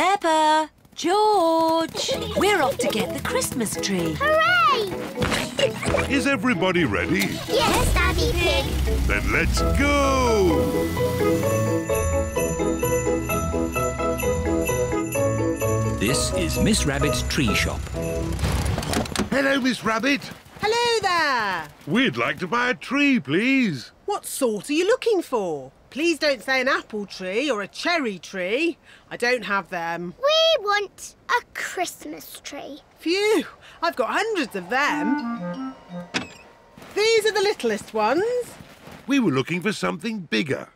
Peppa! George! We're off to get the Christmas tree. Hooray! Is everybody ready? Yes, Daddy Pig. Then let's go! This is Miss Rabbit's tree shop. Hello, Miss Rabbit. Hello there. We'd like to buy a tree, please. What sort are you looking for? Please don't say an apple tree or a cherry tree. I don't have them. We want a Christmas tree. Phew, I've got hundreds of them. These are the littlest ones. We were looking for something bigger.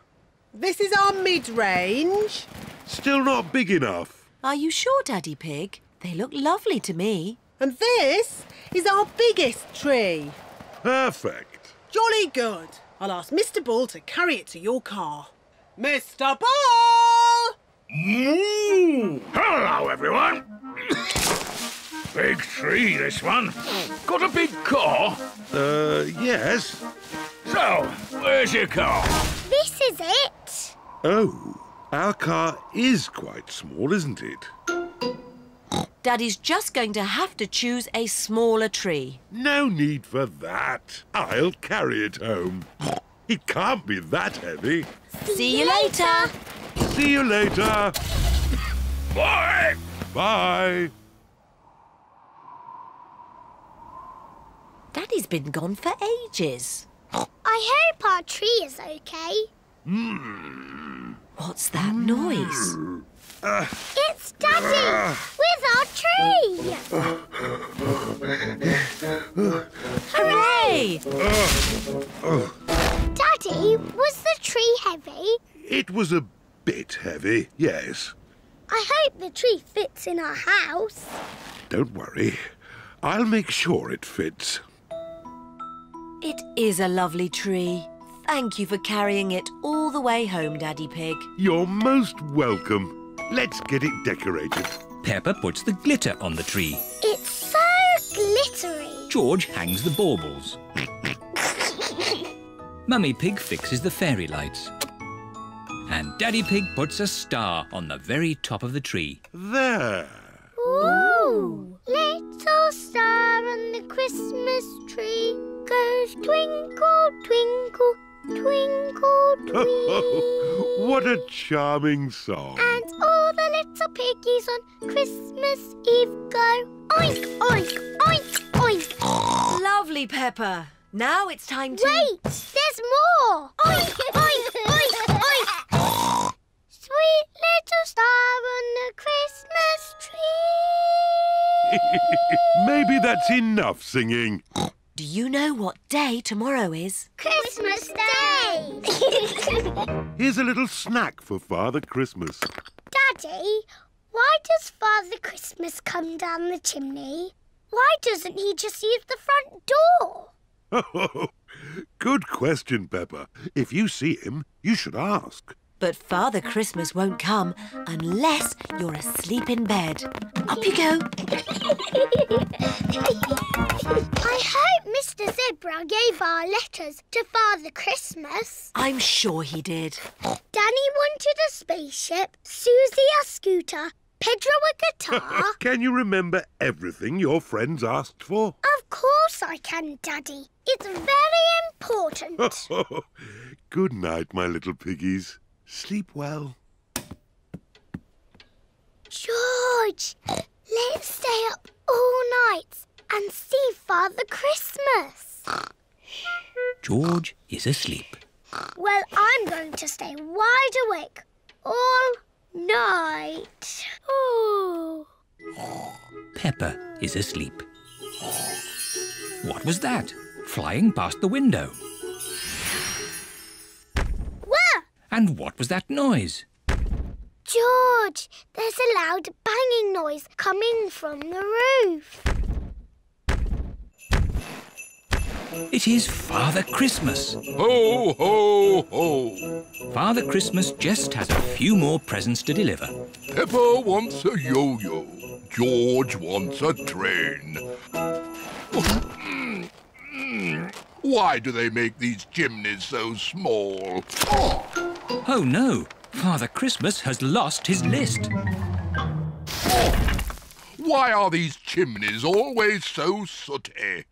This is our mid-range. Still not big enough. Are you sure, Daddy Pig? They look lovely to me. And this is our biggest tree. Perfect. Jolly good. I'll ask Mr. Bull to carry it to your car. Mr. Bull! Moo! Hello, everyone. big tree, this one. Got a big car? Uh, yes. So, where's your car? This is it. Oh, our car is quite small, isn't it? Daddy's just going to have to choose a smaller tree. No need for that. I'll carry it home. It can't be that heavy. See you later. See you later. Bye! Bye. Daddy's been gone for ages. I hope our tree is okay. Hmm. What's that noise? Hmm. It's Daddy with our tree. Hooray! Daddy, was the tree heavy? It was a bit heavy, yes. I hope the tree fits in our house. Don't worry. I'll make sure it fits. It is a lovely tree. Thank you for carrying it all the way home, Daddy Pig. You're most welcome. Let's get it decorated. Peppa puts the glitter on the tree. It's so glittery. George hangs the baubles. Mummy Pig fixes the fairy lights. And Daddy Pig puts a star on the very top of the tree. There. Ooh. Little star on the Christmas tree goes twinkle, twinkle, twinkle, twinkle. what a charming song. And all the little piggies on Christmas Eve go oink, oink, oink, oink. Lovely, Peppa. Now it's time to... Wait, there's more. Oink, oink, oink, oink. Sweet little star on the Christmas tree. Maybe that's enough singing. Do you know what day tomorrow is? Christmas Day. Here's a little snack for Father Christmas. Daddy, why does Father Christmas come down the chimney? Why doesn't he just use the front door? Good question, Peppa. If you see him, you should ask. But Father Christmas won't come unless you're asleep in bed. Up you go. I hope Mr. Zebra gave our letters to Father Christmas. I'm sure he did. Danny wanted a spaceship, Susie a scooter, Pedro a guitar. Can you remember everything your friends asked for? of course I can, Daddy. It's very important. Good night, my little piggies. Sleep well. George, let's stay up all night and see Father Christmas. George is asleep. Well, I'm going to stay wide awake all night. Ooh. Peppa is asleep. What was that? Flying past the window. And what was that noise? George, there's a loud banging noise coming from the roof. It is Father Christmas. Ho, ho, ho. Father Christmas just has a few more presents to deliver. Peppa wants a yo-yo. George wants a train. Why do they make these chimneys so small? Oh no! Father Christmas has lost his list. Why are these chimneys always so sooty?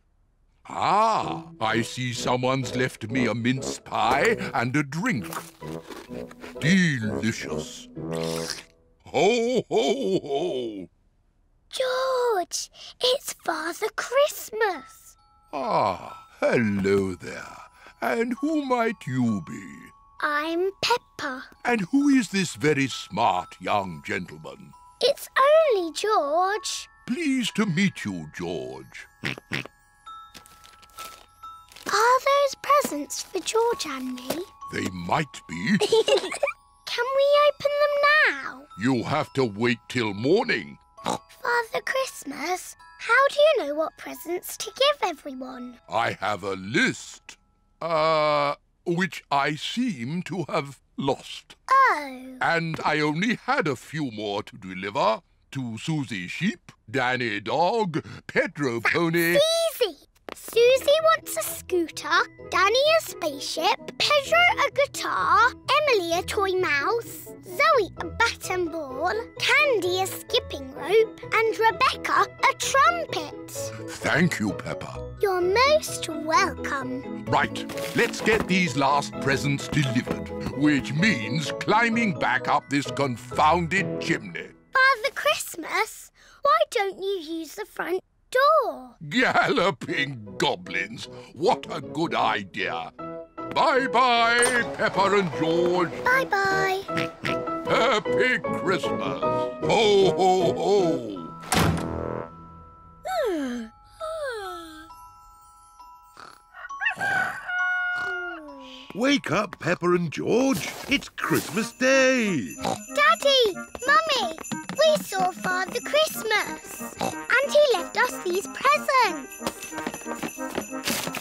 Ah, I see someone's left me a mince pie and a drink. Delicious. Ho, ho, ho. George, it's Father Christmas. Ah, hello there. And who might you be? I'm Peppa. And who is this very smart young gentleman? It's only George. Pleased to meet you, George. Are those presents for George and me? They might be. Can we open them now? You'll have to wait till morning. Father Christmas, how do you know what presents to give everyone? I have a list. Uh, which I seem to have lost. Oh, And I only had a few more to deliver to Susie Sheep, Danny Dog, Pedro Pony. easy. Susie wants a scooter, Danny a spaceship, Pedro a guitar, Emily a toy mouse, Zoe a bat and ball, Candy a skipping rope, and Rebecca a trumpet. Thank you, Peppa. You're most welcome. Right, let's get these last presents delivered, which means climbing back up this confounded chimney. Father Christmas, why don't you use the front door? Galloping goblins! What a good idea! Bye-bye, Peppa and George. Bye bye. Happy Christmas! Ho, ho, ho! Hmm. Wake up, Peppa and George. It's Christmas Day. Daddy, Mummy, we saw Father Christmas. And he left us these presents.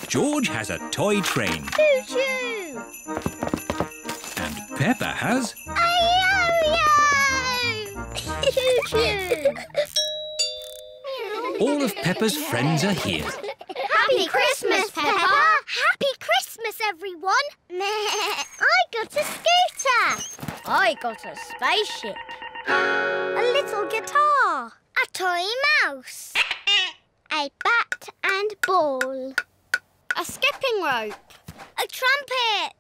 George has a toy train Choo choo. and Peppa has... Ayo-yo. Choo choo. All of Peppa's friends are here. Happy Christmas, Peppa. Happy Christmas, everyone. I got a scooter. I got a spaceship. A little guitar. A toy mouse. a bat and ball. A skipping rope. A trumpet.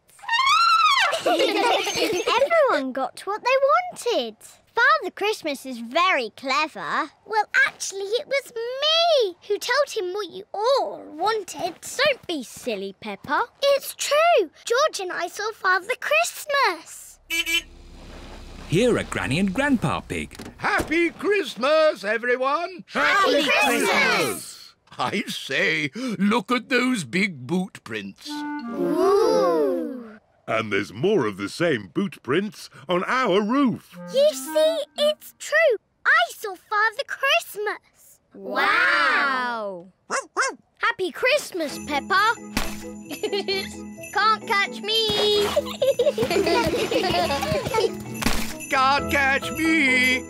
Everyone got what they wanted. Father Christmas is very clever. Well, actually, it was me who told him what you all wanted. Don't be silly, Peppa. It's true. George and I saw Father Christmas. Here are Granny and Grandpa Pig. Happy Christmas, everyone! Happy Christmas! I say, look at those big boot prints. Ooh. And there's more of the same boot prints on our roof. You see, it's true. I saw Father Christmas. Wow. Happy Christmas, Peppa. Can't catch me. Can't catch me!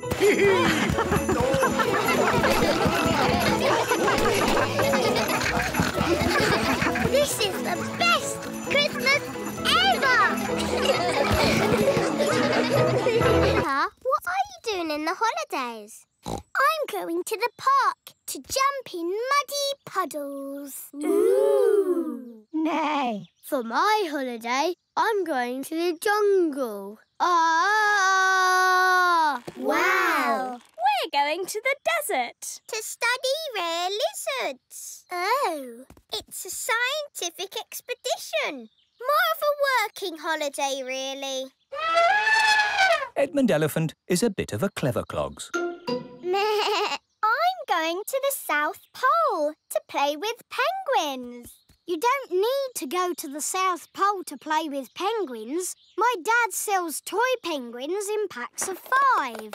this is the best Christmas ever. What are you doing in the holidays? I'm going to the park to jump in muddy puddles. Ooh. Nay. For my holiday, I'm going to the jungle. Ah! Wow. We're going to the desert. To study rare lizards. Oh, it's a scientific expedition. More of a working holiday, really. Edmund Elephant is a bit of a clever clogs. I'm going to the South Pole to play with penguins. You don't need to go to the South Pole to play with penguins. My dad sells toy penguins in packs of five.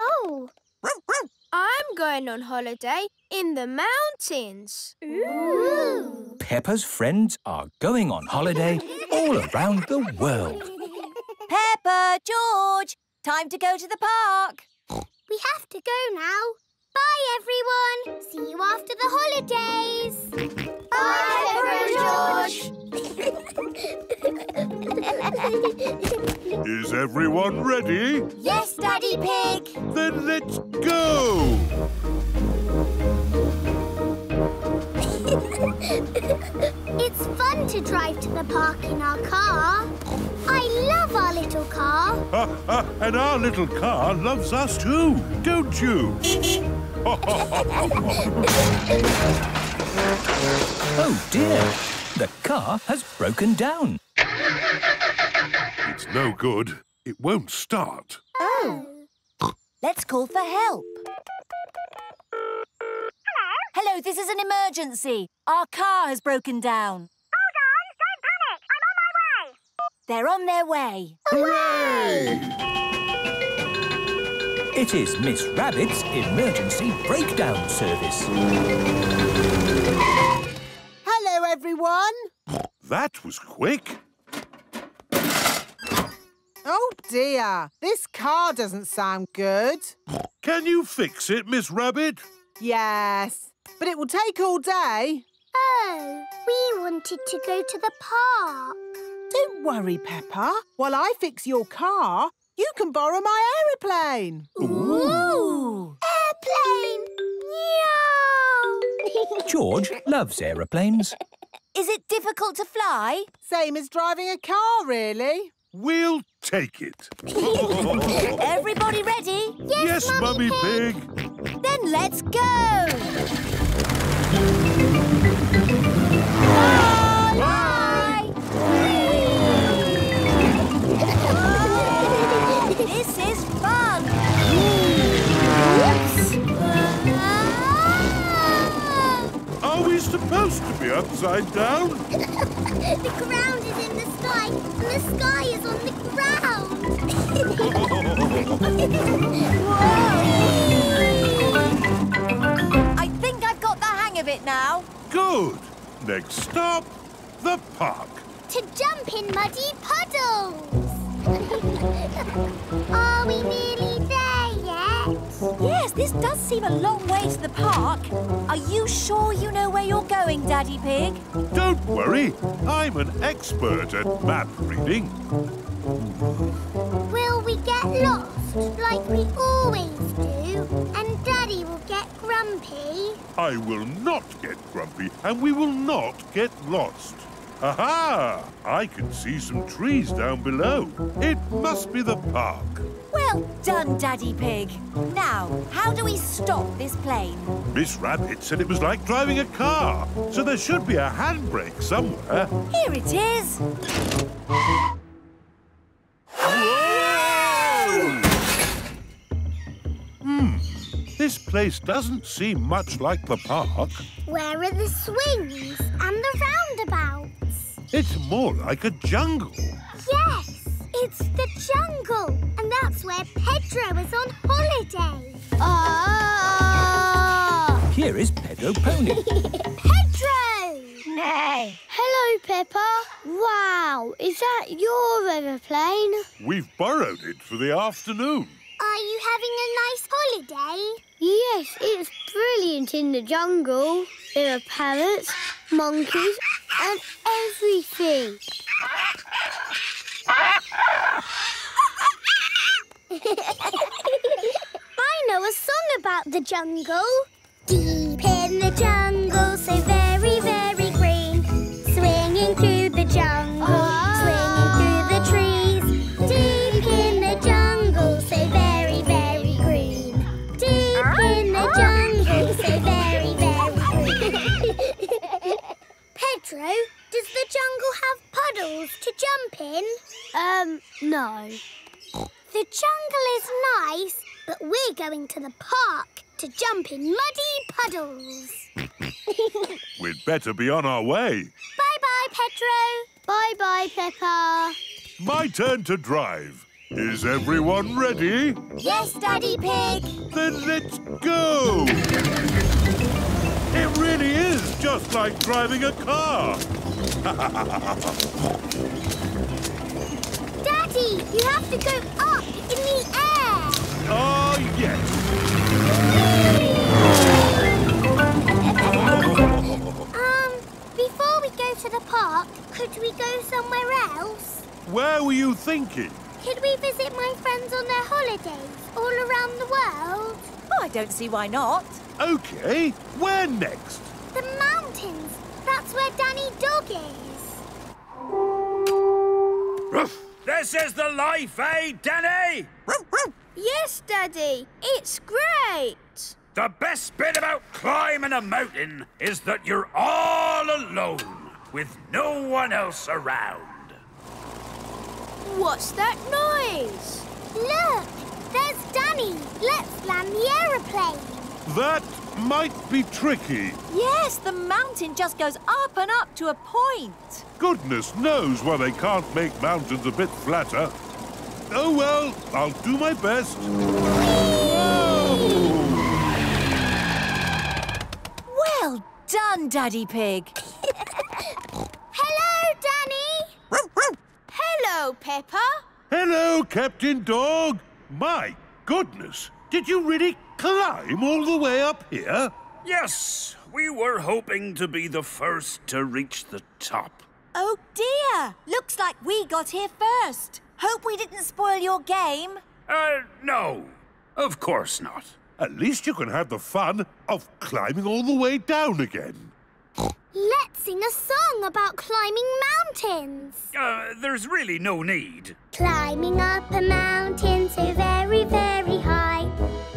Oh. I'm going on holiday in the mountains. Ooh. Peppa's friends are going on holiday all around the world. Peppa, George, time to go to the park. We have to go now. Bye, everyone. See you after the holidays. Bye, Peppa and George. Is everyone ready? Yes, Daddy Pig. Then let's go! It's fun to drive to the park in our car. I love our little car. Ha, ha, and our little car loves us too, don't you? Oh dear, the car has broken down. It's no good. It won't start. Oh. Let's call for help. Hello, Hello, this is an emergency. Our car has broken down. Hold on, don't panic. I'm on my way. They're on their way. Hooray! It is Miss Rabbit's emergency breakdown service. Hello, everyone. That was quick. Oh, dear. This car doesn't sound good. Can you fix it, Miss Rabbit? Yes, but it will take all day. Oh, we wanted to go to the park. Don't worry, Peppa. While I fix your car, you can borrow my aeroplane. Ooh. Airplane! Meow! George loves aeroplanes. Is it difficult to fly? Same as driving a car, really. We'll take it. Everybody ready? yes, Mummy Pig. Then let's go! Bye! this is fun! Are we supposed to be upside down? the ground is in sky, and the sky is on the ground. I think I've got the hang of it now. Good. Next stop, the park. to jump in muddy puddles. Are we nearly there yet? Yes, this does seem a long way to the park. Are you sure you know where you're going, Daddy Pig? Don't worry, I'm an expert at map reading. Will we get lost like we always do? And Daddy will get grumpy? I will not get grumpy and we will not get lost. Aha! I can see some trees down below. It must be the park. Well done, Daddy Pig. Now, how do we stop this plane? Miss Rabbit said it was like driving a car, so there should be a handbrake somewhere. Here it is. Whoa! Hmm, this place doesn't seem much like the park. Where are the swings and the roundabouts? It's more like a jungle. Yes, it's the jungle. And that's where Pedro is on holiday. Ah! Here is Pedro Pony. Pedro! Nay. Hello, Peppa. Wow, is that your aeroplane? We've borrowed it for the afternoon. Are you having a nice holiday? Yes, it's brilliant in the jungle. There are parrots, monkeys, and everything. I know a song about the jungle. Deep in the jungle, so very, very green. Swinging through the jungle, swinging Pedro, does the jungle have puddles to jump in? Um, no. The jungle is nice, but we're going to the park to jump in muddy puddles. We'd better be on our way. Bye-bye, Pedro. Bye-bye, Peppa. My turn to drive. Is everyone ready? Yes, Daddy Pig. Then let's go! It really is just like driving a car. Daddy, you have to go up in the air. Oh, yes. Um, before we go to the park, could we go somewhere else? where were you thinking? Could we visit my friends on their holidays all around the world? Oh, I don't see why not. Okay, where next? The mountains. That's where Danny Dog is. This is the life, eh, Danny? Yes, Daddy. It's great. The best bit about climbing a mountain is that you're all alone, with no one else around. What's that noise? Look, there's Danny. Let's land the aeroplane. That might be tricky. Yes, the mountain just goes up and up to a point. Goodness knows why they can't make mountains a bit flatter. Oh well, I'll do my best. Well done, Daddy Pig. Hello, Danny. Hello, Peppa. Hello, Captain Dog. My goodness, did you really climb all the way up here? Yes, we were hoping to be the first to reach the top. Oh dear! Looks like we got here first. Hope we didn't spoil your game. Uh, no, of course not. At least you can have the fun of climbing all the way down again. Let's sing a song about climbing mountains. Uh, there's really no need. Climbing up a mountain so very, very high.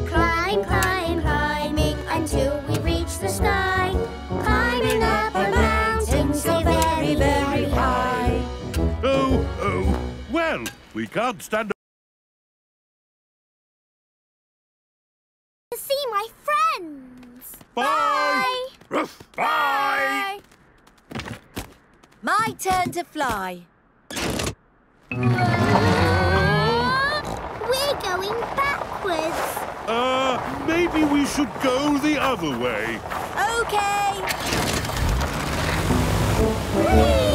Climb, climb, climbing until we reach the sky. Climbing up a mountain so very, very high. Oh, oh. Well, we can't stand To see my friends. Bye. Ruff, bye! My turn to fly. We're going backwards. Uh, maybe we should go the other way. Okay. Bye!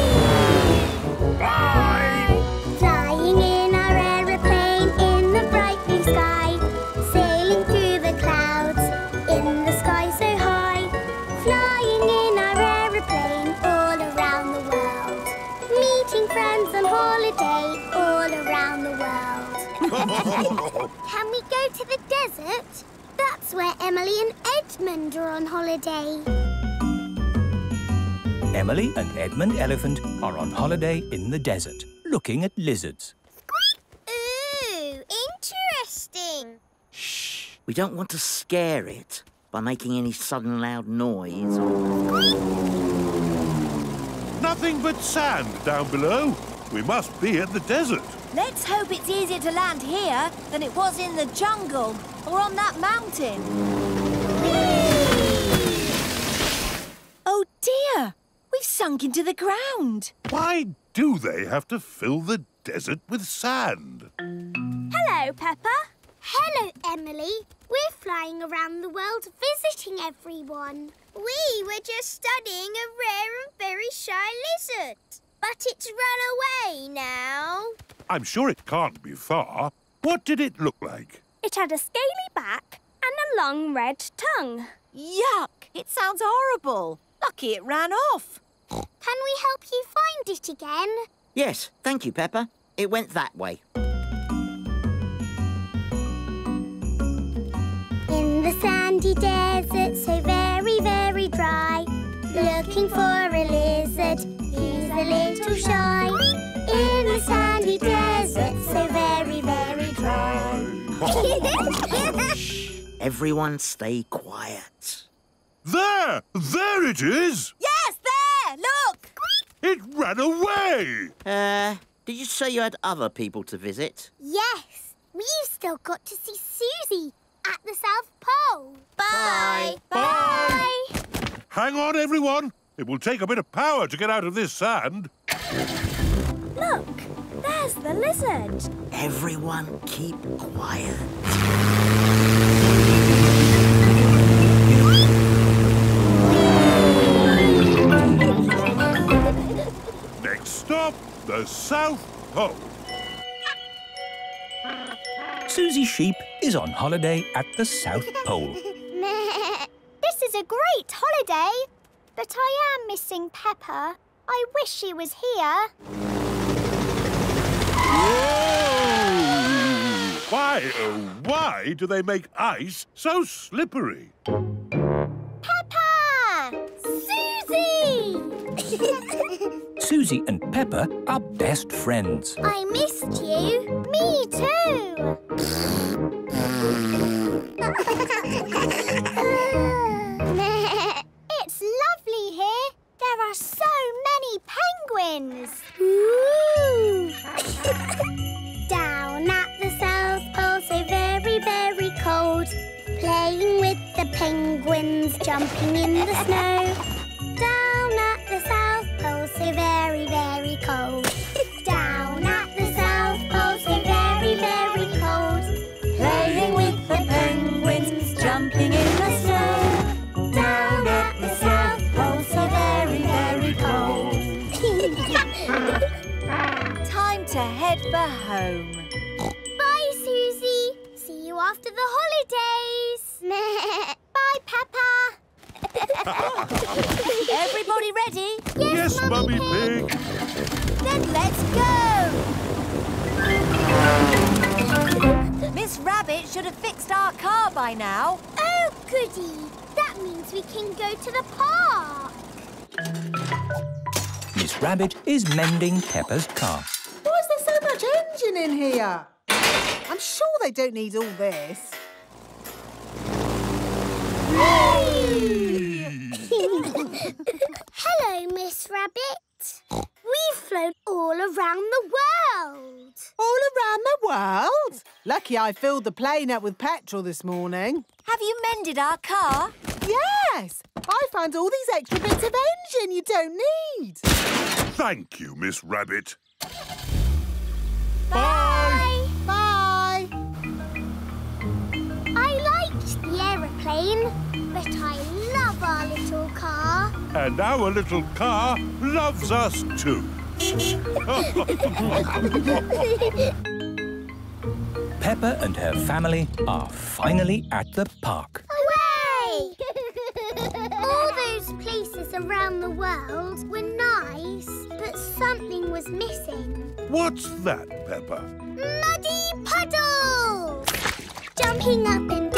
Can we go to the desert? That's where Emily and Edmund are on holiday. Emily and Edmund Elephant are on holiday in the desert, looking at lizards. Ooh, interesting. Shh. We don't want to scare it by making any sudden loud noise or... Nothing but sand down below. We must be at the desert. Let's hope it's easier to land here than it was in the jungle or on that mountain. Oh dear! We've sunk into the ground. Why do they have to fill the desert with sand? Hello, Peppa. Hello, Emily. We're flying around the world visiting everyone. We were just studying a rare and very shy lizard. But it's run away now. I'm sure it can't be far. What did it look like? It had a scaly back and a long red tongue. Yuck! It sounds horrible. Lucky it ran off. Can we help you find it again? Yes, thank you, Peppa. It went that way. In the sandy desert, so very, very dry. Looking for a lizard, he's a little shy. In the sandy desert, so very, very dry. Everyone stay quiet. There! There it is! Yes, there! Look! It ran away! Uh, did you say you had other people to visit? yes, we've still got to see Susie at the South Pole. Bye. Bye. Hang on, everyone. It will take a bit of power to get out of this sand. Look, there's the lizard. Everyone keep quiet. Next stop, the South Pole. Susie Sheep is on holiday at the South Pole. this is a great holiday, but I am missing Peppa. I wish she was here. Whoa! Why, oh, why do they make ice so slippery? Peppa! Susie! Susie and Peppa are best friends. I missed you. Me too. it's lovely here. There are so many penguins. Ooh. Down at the South Pole, so very, very cold. Playing with the penguins, jumping in the snow. Down at the South So very, very cold. Down at the South Pole, so very, very cold. Playing with the penguins, jumping in the snow. Down at the South Pole, so very, very cold. Time to head for home. Bye, Susie. See you after the holidays. Bye, Peppa. Everybody ready? Yes, Mummy Pig. Then let's go! Miss Rabbit should have fixed our car by now. Oh, goody. That means we can go to the park. Miss Rabbit is mending Peppa's car. Why is there so much engine in here? I'm sure they don't need all this. Hello, Miss Rabbit. We've flown all around the world. All around the world? Lucky I filled the plane up with petrol this morning. Have you mended our car? Yes! I found all these extra bits of engine you don't need. Thank you, Miss Rabbit. Bye. Bye! I liked the aeroplane, but I And our little car loves us too. Peppa and her family are finally at the park. Hooray! All those places around the world were nice, but something was missing. What's that, Peppa? Muddy puddles! Jumping up and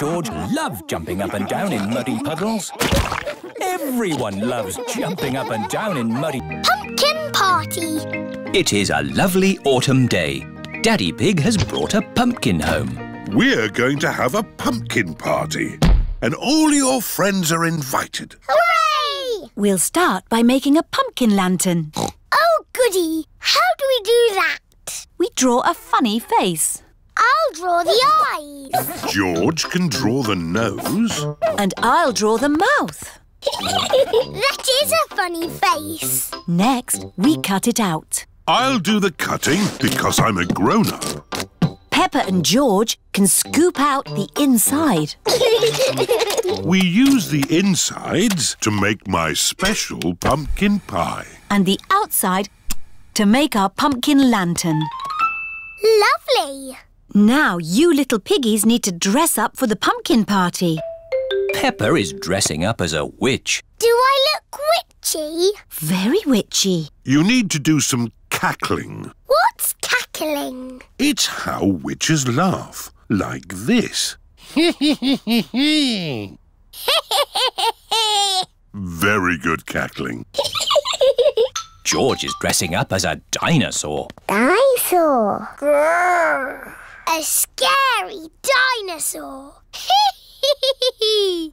George love jumping up and down in muddy puddles. Everyone loves jumping up and down in muddy... Pumpkin party! It is a lovely autumn day. Daddy Pig has brought a pumpkin home. We're going to have a pumpkin party. And all your friends are invited. Hooray! We'll start by making a pumpkin lantern. Oh, goody! How do we do that? We draw a funny face. I'll draw the eyes. George can draw the nose. And I'll draw the mouth. that is a funny face. Next, we cut it out. I'll do the cutting because I'm a grown-up. Peppa and George can scoop out the inside. We use the insides to make my special pumpkin pie. and the outside to make our pumpkin lantern. Lovely. Now you little piggies need to dress up for the pumpkin party. Peppa is dressing up as a witch. Do I look witchy? Very witchy. You need to do some cackling. What's cackling? It's how witches laugh, like this. Very good cackling. George is dressing up as a dinosaur. Dinosaur. A scary dinosaur.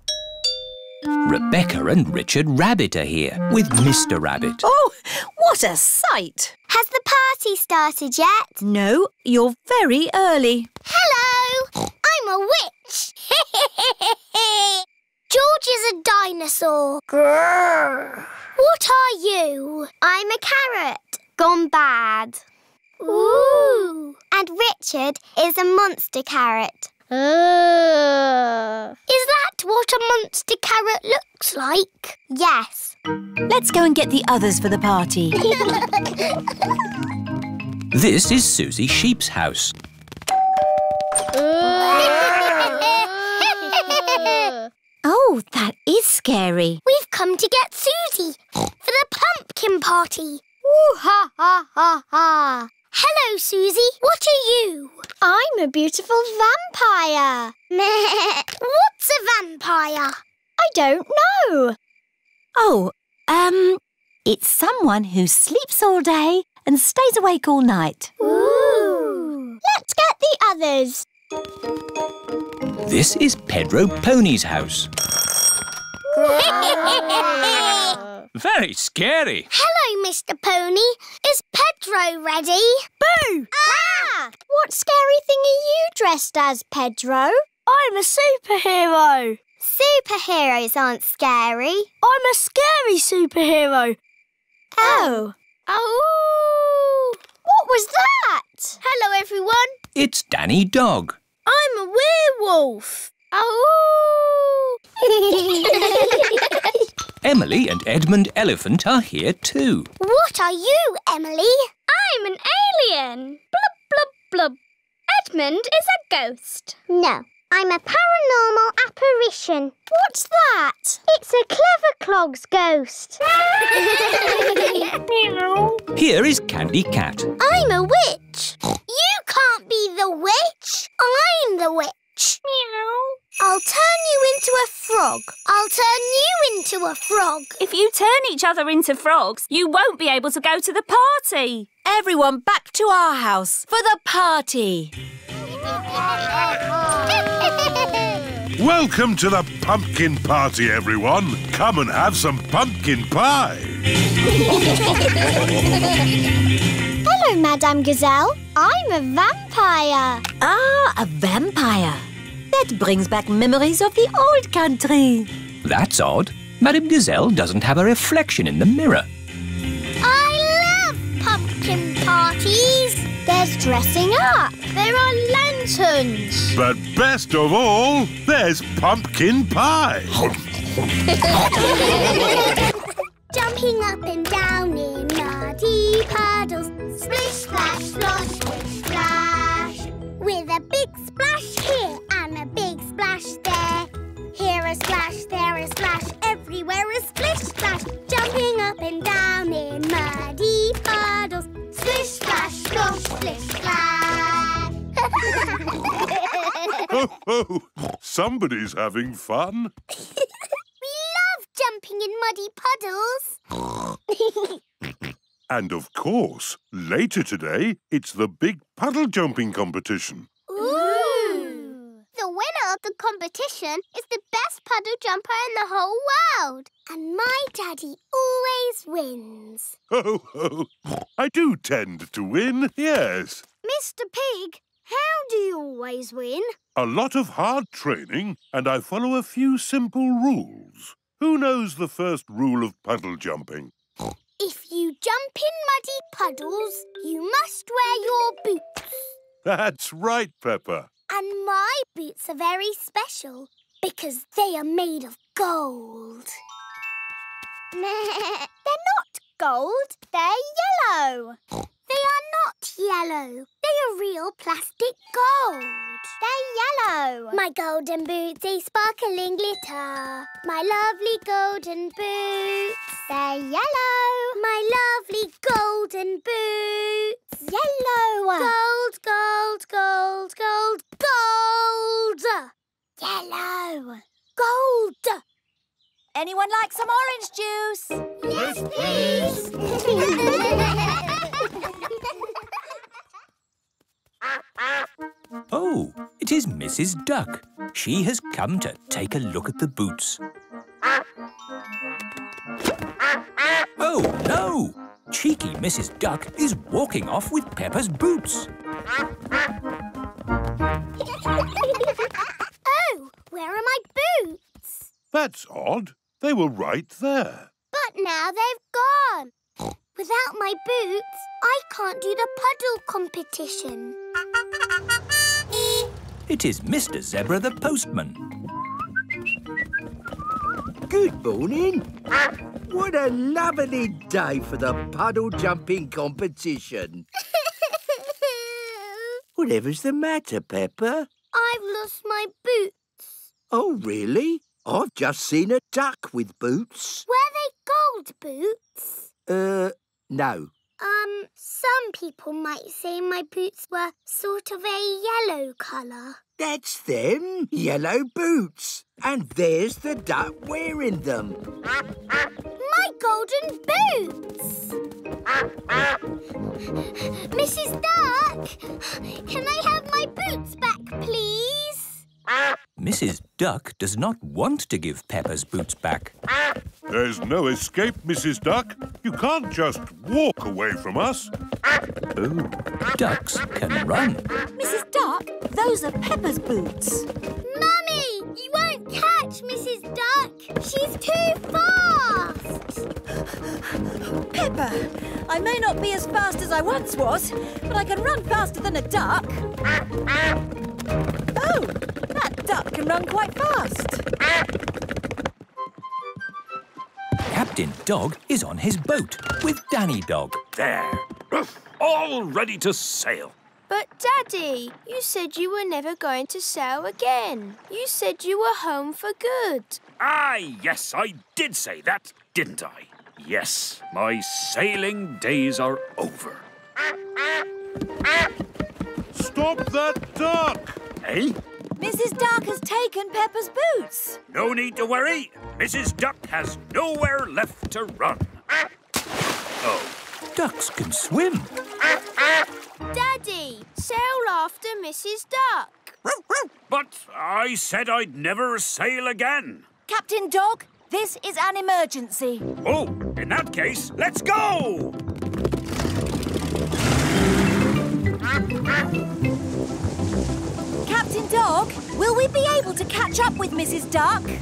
Rebecca and Richard Rabbit are here with Mr. Rabbit. Oh, what a sight! Has the party started yet? No, you're very early. Hello. I'm a witch. George is a dinosaur. Grrr. What are you? I'm a carrot. Gone bad. Ooh. And Richard is a monster carrot. Is that that what a monster carrot looks like? Yes. Let's go and get the others for the party. This is Susie Sheep's house. Oh, that is scary. We've come to get Susie for the pumpkin party. Ooh, ha, ha, ha, ha. Hello, Susie. What are you? I'm a beautiful vampire. What's a vampire? I don't know. Oh, um, it's someone who sleeps all day and stays awake all night. Ooh. Let's get the others. This is Pedro Pony's house. Very scary. Hello, Mr. Pony. Is Pedro ready? Boo! Ah! What scary thing are you dressed as, Pedro? I'm a superhero. Superheroes aren't scary. I'm a scary superhero. Oh. Oh. What was that? Hello, everyone. It's Danny Dog. I'm a werewolf. Emily and Edmund Elephant are here too. What are you, Emily? I'm an alien. Blub, blub, blub. Edmund is a ghost. No, I'm a paranormal apparition. What's that? It's a clever clog's ghost. Here is Candy Cat. I'm a witch. You can't be the witch. I'm the witch. I'll turn you into a frog. I'll turn you into a frog. If you turn each other into frogs, you won't be able to go to the party. Everyone back to our house for the party. Welcome to the pumpkin party, everyone. Come and have some pumpkin pie. Hello, Madame Gazelle. I'm a vampire. Ah, a vampire. That brings back memories of the old country. That's odd. Madame Gazelle doesn't have a reflection in the mirror. I love pumpkin parties. There's dressing up. There are lanterns. But best of all, there's pumpkin pie. Jumping up and down in muddy puddles. Splish, splash, splosh, splish, splash. With a big splash here and a big splash there. Here a splash, there a splash, everywhere a splish, splash. Jumping up and down in muddy puddles. Splish, splash, splosh, splish, splash. Ho, ho. Somebody's having fun. jumping in muddy puddles. And of course, later today, it's the big puddle jumping competition. Ooh! The winner of the competition is the best puddle jumper in the whole world. And my daddy always wins. Ho, ho. I do tend to win, yes. Mr. Pig, how do you always win? A lot of hard training, and I follow a few simple rules. Who knows the first rule of puddle jumping? If you jump in muddy puddles, you must wear your boots. That's right, Peppa. And my boots are very special because they are made of gold. they're not gold, they're yellow. They are not yellow. They are real plastic gold. They're yellow. My golden boots, they sparkling glitter. My lovely golden boots. They're yellow. My lovely golden boots. Yellow. Gold, gold, gold, gold, gold. Yellow. Gold. Anyone like some orange juice? Yes, please. Oh, it is Mrs. Duck. She has come to take a look at the boots. Oh, no! Cheeky Mrs. Duck is walking off with Peppa's boots. oh, where are my boots? That's odd. They were right there. But now they've gone. Without my boots, I can't do the puddle competition. It is Mr. Zebra the postman. Good morning. What a lovely day for the puddle jumping competition. Whatever's the matter, Peppa? I've lost my boots. Oh, really? I've just seen a duck with boots. Were they gold boots? Uh, no. Um, some people might say my boots were sort of a yellow colour. That's them, yellow boots. And there's the duck wearing them. My golden boots! Mrs. Duck, can I have my boots back, please? Mrs. Duck does not want to give Peppa's boots back. There's no escape, Mrs. Duck. You can't just walk away from us. Oh, ducks can run. Mrs. Duck, those are Peppa's boots. Mummy, you won't catch Mrs. Duck. She's too fast. Peppa, I may not be as fast as I once was, but I can run faster than a duck. Oh, that duck can run quite fast. Captain Dog is on his boat with Danny Dog. There. All ready to sail. But, Daddy, you said you were never going to sail again. You said you were home for good. Ah, yes, I did say that, didn't I? Yes, my sailing days are over. Stop that duck! Eh? Mrs. Duck has taken Peppa's boots. No need to worry. Mrs. Duck has nowhere left to run. Oh, Ducks can swim. Daddy, sail after Mrs. Duck. but I said I'd never sail again. Captain Dog, this is an emergency. Oh, in that case, let's go! Captain Dog, will we be able to catch up with Mrs. Duck?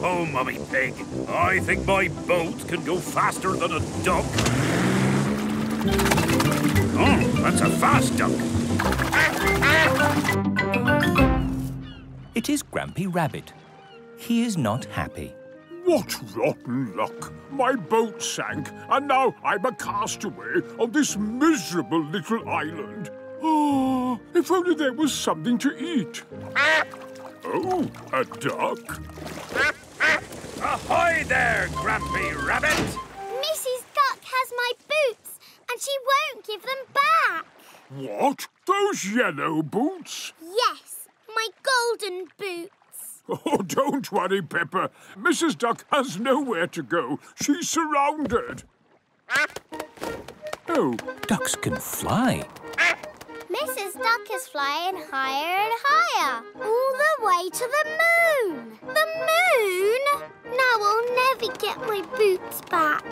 Oh, Mummy Pig, I think my boat can go faster than a duck. Oh, that's a fast duck. It is Grampy Rabbit. He is not happy. What rotten luck! My boat sank, and now I'm a castaway on this miserable little island. Oh, if only there was something to eat. Oh, a duck. Ahoy there, Grampy Rabbit! Mrs. Duck has my boots, and she won't give them back. What? Those yellow boots? Yes, my golden boots. Oh, don't worry, Peppa. Mrs. Duck has nowhere to go. She's surrounded. Oh, Ducks can fly. Mrs. Duck is flying higher and higher, all the way to the moon. The moon? Now I'll never get my boots back.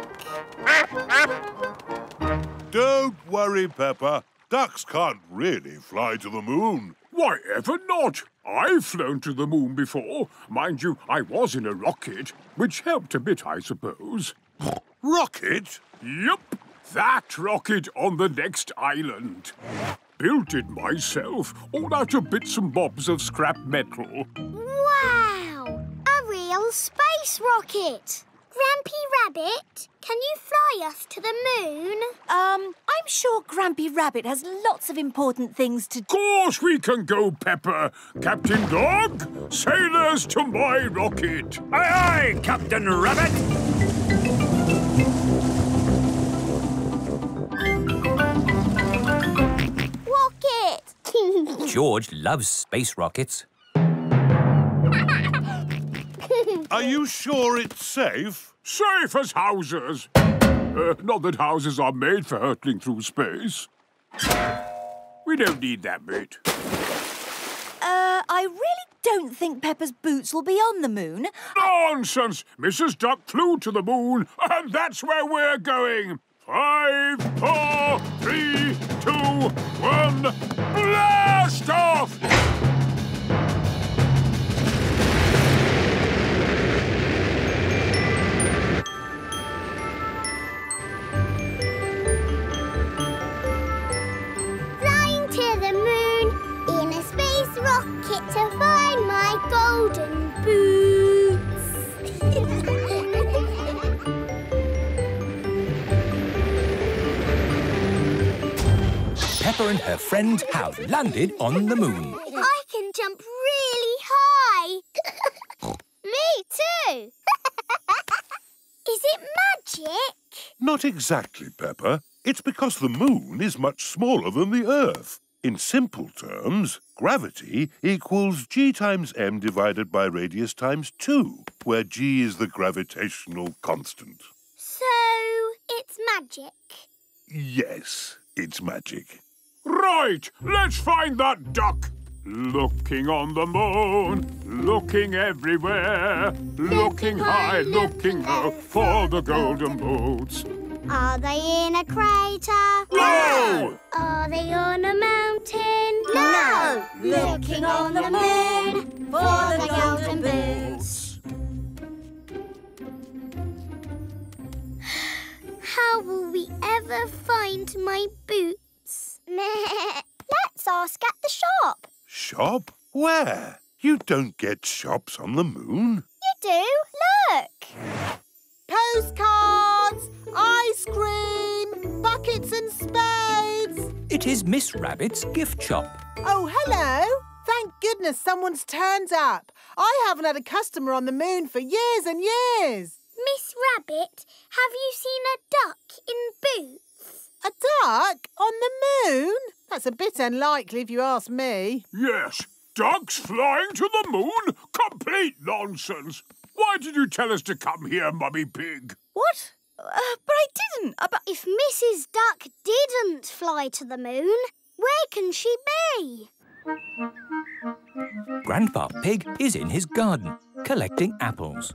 Don't worry, Peppa. Ducks can't really fly to the moon. why ever not? I've flown to the moon before. Mind you, I was in a rocket, which helped a bit, I suppose. Rocket? Yup, that rocket on the next island. Built it myself, all out of bits and bobs of scrap metal. Wow! A real space rocket! Grampy Rabbit, can you fly us to the moon? Um, I'm sure Grampy Rabbit has lots of important things to do. course we can go, Peppa. Captain Dog, sailors to my rocket. Aye, aye, Captain Rabbit! George loves space rockets. Are you sure it's safe? Safe as houses. Uh, not that houses are made for hurtling through space. We don't need that bit. Uh, I really don't think Peppa's boots will be on the moon. Nonsense! Mrs. Duck flew to the moon, and that's where we're going. Five, four, three, two, one, blast off! Flying to the moon in a space rocket to find my golden. Peppa and her friend have landed on the moon. I can jump really high. Me too. Is it magic? Not exactly, Peppa. It's because the moon is much smaller than the Earth. In simple terms, gravity equals g times m divided by radius times 2, where g is the gravitational constant. So, it's magic. Yes, it's magic. Right, let's find that duck. Looking on the moon, looking everywhere, looking high, looking low for the golden boots. Are they in a crater? No! Are they on a mountain? No! Looking on the moon for the golden boots. How will we ever find my boots? Let's ask at the shop. Shop? Where? You don't get shops on the moon. You do. Look. Postcards, ice cream, buckets and spades. It is Miss Rabbit's gift shop. Oh, hello. Thank goodness someone's turned up. I haven't had a customer on the moon for years and years. Miss Rabbit, have you seen a duck in boots? A duck on the moon? That's a bit unlikely if you ask me. Yes, ducks flying to the moon? Complete nonsense. Why did you tell us to come here, Mummy Pig? What? Uh, but I didn't. Uh, but If Mrs. Duck didn't fly to the moon, where can she be? Grandpa Pig is in his garden, collecting apples.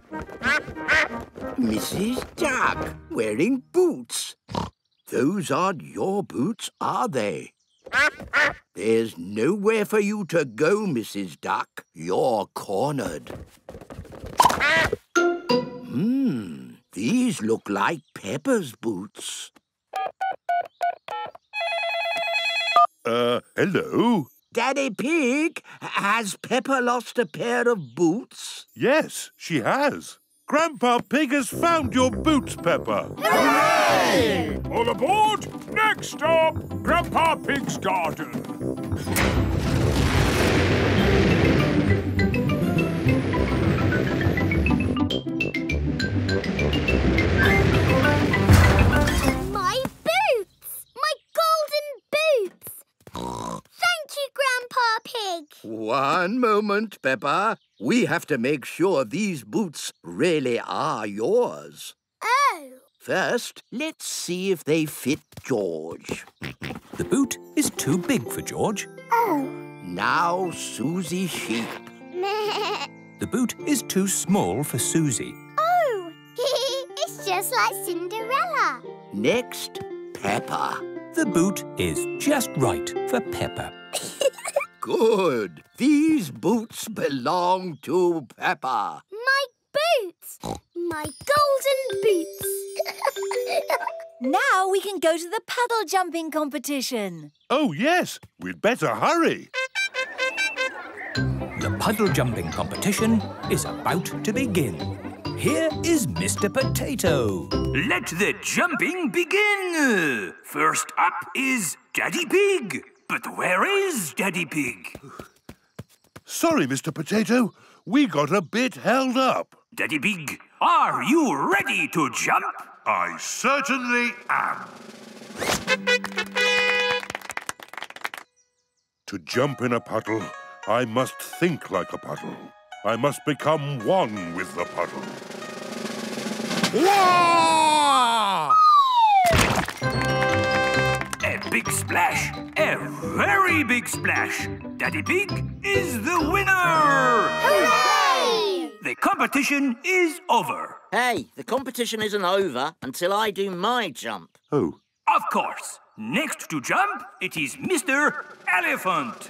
Mrs. Duck, wearing boots. Those aren't your boots, are they? There's nowhere for you to go, Mrs. Duck. You're cornered. Hmm, these look like Peppa's boots. Uh, hello? Daddy Pig, has Peppa lost a pair of boots? Yes, she has. Grandpa Pig has found your boots, Peppa. Hooray! All aboard! Next stop, Grandpa Pig's garden. My boots! My golden boots! Thank you, Grandpa Pig. One moment, Peppa. We have to make sure these boots really are yours. Oh. First, let's see if they fit George. The boot is too big for George. Oh. Now, Susie Sheep. The boot is too small for Susie. Oh, it's just like Cinderella. Next, Peppa. The boot is just right for Peppa. Good. These boots belong to Peppa. My boots! My golden boots! Now we can go to the puddle jumping competition. Oh, yes. We'd better hurry. The puddle jumping competition is about to begin. Here is Mr. Potato. Let the jumping begin. First up is Daddy Pig. But where is Daddy Pig? Sorry, Mr. Potato. We got a bit held up. Daddy Pig, are you ready to jump? I certainly am. To jump in a puddle, I must think like a puddle. I must become one with the puddle. A big splash, a very big splash. Daddy Pig is the winner! Hooray! The competition is over. Hey, the competition isn't over until I do my jump. Oh, Of course. Next to jump, it is Mr. Elephant.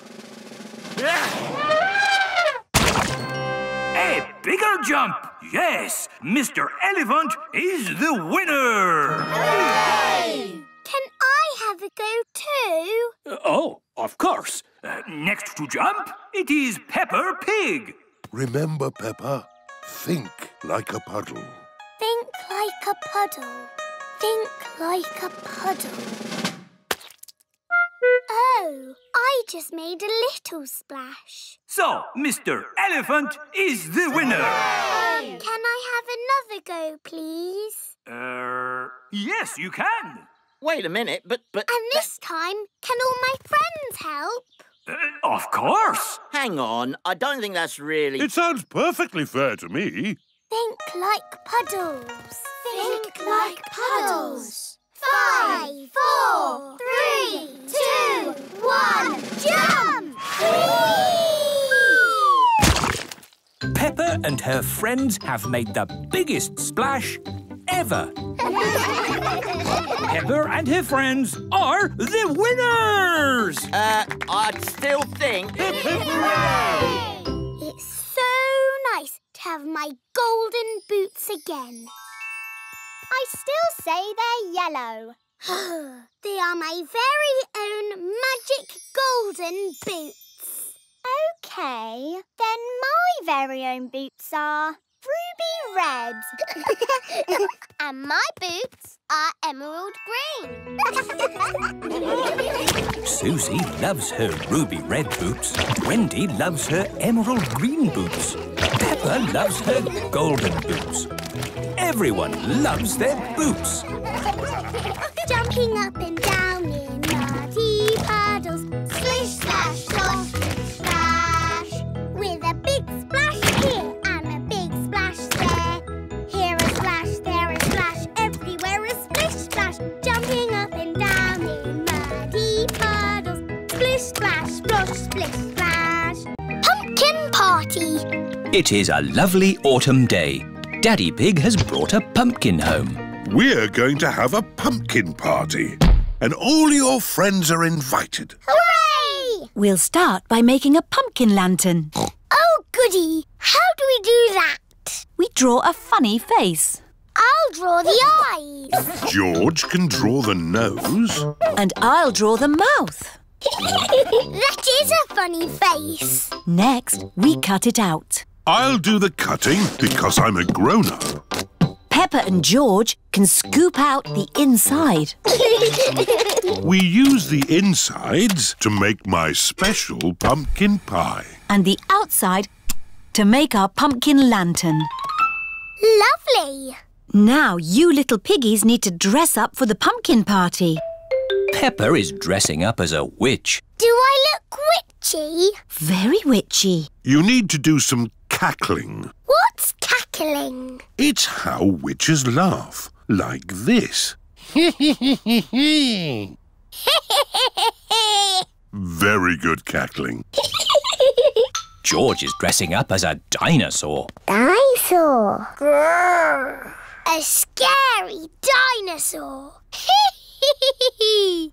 A bigger jump. Yes, Mr. Elephant is the winner. Hooray! Can I have a go too? oh, of course. Uh, next to jump, it is Peppa Pig. remember, Peppa, think like a puddle. Think like a puddle. Think like a puddle. Oh, I just made a little splash. So, Mr. Elephant is the winner. Can I have another go, please? Uh, yes, you can. Wait a minute, but but And this time, can all my friends help? Uh, of course. hang on. I don't think that's really. It sounds perfectly fair to me. Think like puddles. Think like puddles. Five, four, three, two, one, jump! Peppa and her friends have made the biggest splash ever. Peppa and her friends are the winners! Uh, I'd still think. It's so nice to have my golden boots again. I still say they're yellow. they are my very own magic golden boots. OK, then my very own boots are ruby red. and my boots are emerald green. Susie loves her ruby red boots. Wendy loves her emerald green boots. Peppa loves her golden boots. Everyone loves their boots. Jumping up and down splish, splash. Pumpkin party. It is a lovely autumn day. Daddy Pig has brought a pumpkin home. We're going to have a pumpkin party. And all your friends are invited. Hooray! We'll start by making a pumpkin lantern. Oh, goody. How do we do that? We draw a funny face. I'll draw the eyes. George can draw the nose. And I'll draw the mouth. that is a funny face. Next, we cut it out. I'll do the cutting because I'm a grown-up. Peppa and George can scoop out the inside. We use the insides to make my special pumpkin pie. and the outside to make our pumpkin lantern. Lovely. Now you little piggies need to dress up for the pumpkin party. Peppa is dressing up as a witch. Do I look witchy? Very witchy. You need to do some cackling. What's cackling? It's how witches laugh, like this. Very good cackling. George is dressing up as a dinosaur. Dinosaur. Grrr. A scary dinosaur.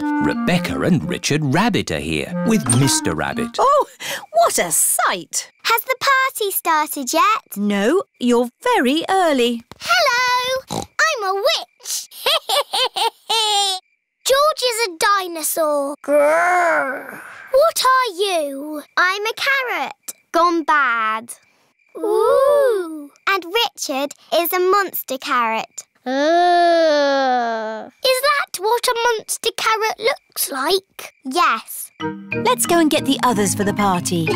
Rebecca and Richard Rabbit are here with Mr. Rabbit. Oh, what a sight! Has the party started yet? No, you're very early. Hello. I'm a witch. George is a dinosaur. Grrr. What are you? I'm a carrot. Gone bad. Ooh. And Richard is a monster carrot. Is that what a monster carrot looks like? Yes. Let's go and get the others for the party.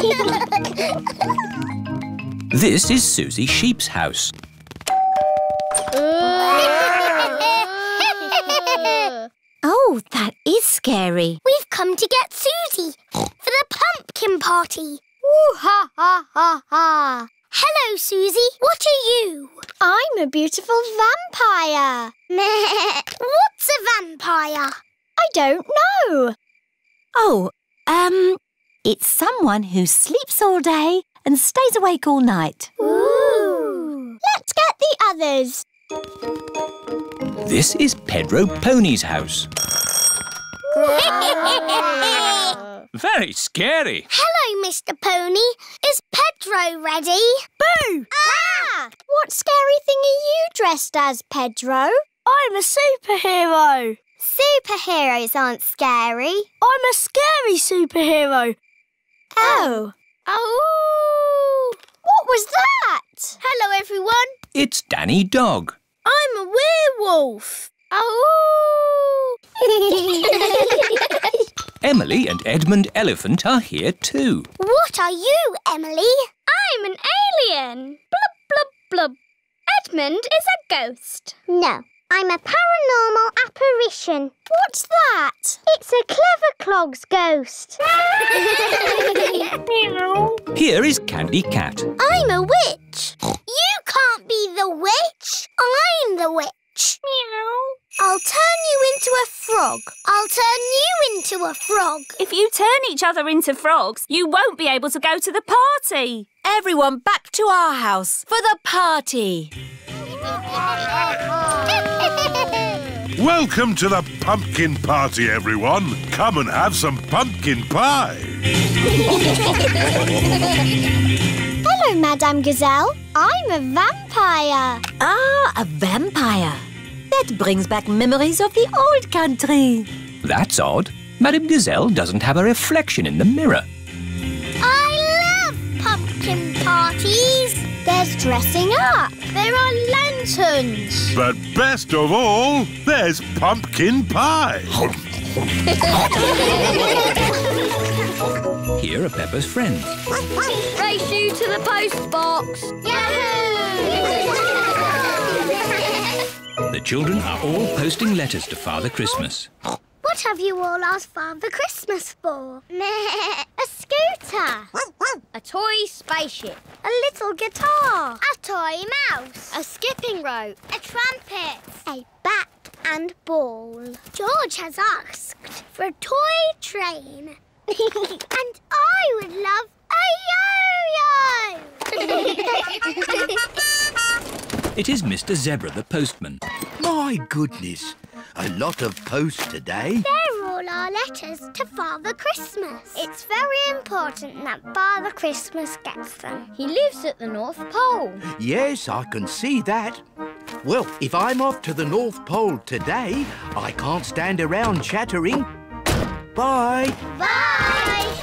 This is Susie Sheep's house. Oh, that is scary. We've come to get Susie for the pumpkin party. Ooh ha ha ha ha. Hello, Susie. What are you? I'm a beautiful vampire. What's a vampire? I don't know. Oh, um, it's someone who sleeps all day and stays awake all night. Ooh. Let's get the others. This is Pedro Pony's house. Very scary. Hello, Mr. Pony. Is Pedro ready? Boo! Ah! What scary thing are you dressed as, Pedro? I'm a superhero. Superheroes aren't scary. I'm a scary superhero. Oh. Oh! What was that? Hello, everyone. It's Danny Dog. I'm a werewolf. Oh! Emily and Edmund Elephant are here too. What are you, Emily? I'm an alien. Blub, blub, blub. Edmund is a ghost. No, I'm a paranormal apparition. What's that? It's a clever clogs ghost. Here is Candy Cat. I'm a witch. You can't be the witch. I'm the witch. I'll turn you into a frog. I'll turn you into a frog. If you turn each other into frogs, you won't be able to go to the party. Everyone back to our house for the party. Welcome to the pumpkin party, everyone. Come and have some pumpkin pie. Hello, Madame Gazelle. I'm a vampire. Ah, a vampire. That brings back memories of the old country. That's odd. Madame Gazelle doesn't have a reflection in the mirror. I love pumpkin parties. There's dressing up. There are lanterns. But best of all, there's pumpkin pie. Here are Peppa's friends. Race you to the post box. Yahoo! The children are all posting letters to Father Christmas. What have you all asked Father Christmas for? a scooter. A toy spaceship. A little guitar. A toy mouse. A skipping rope. A trumpet. A bat and ball. George has asked for a toy train. and I would love a yo-yo. It is Mr. Zebra, the postman. My goodness, a lot of post today. They're all our letters to Father Christmas. It's very important that Father Christmas gets them. He lives at the North Pole. Yes, I can see that. Well, if I'm off to the North Pole today, I can't stand around chattering. Bye. Bye.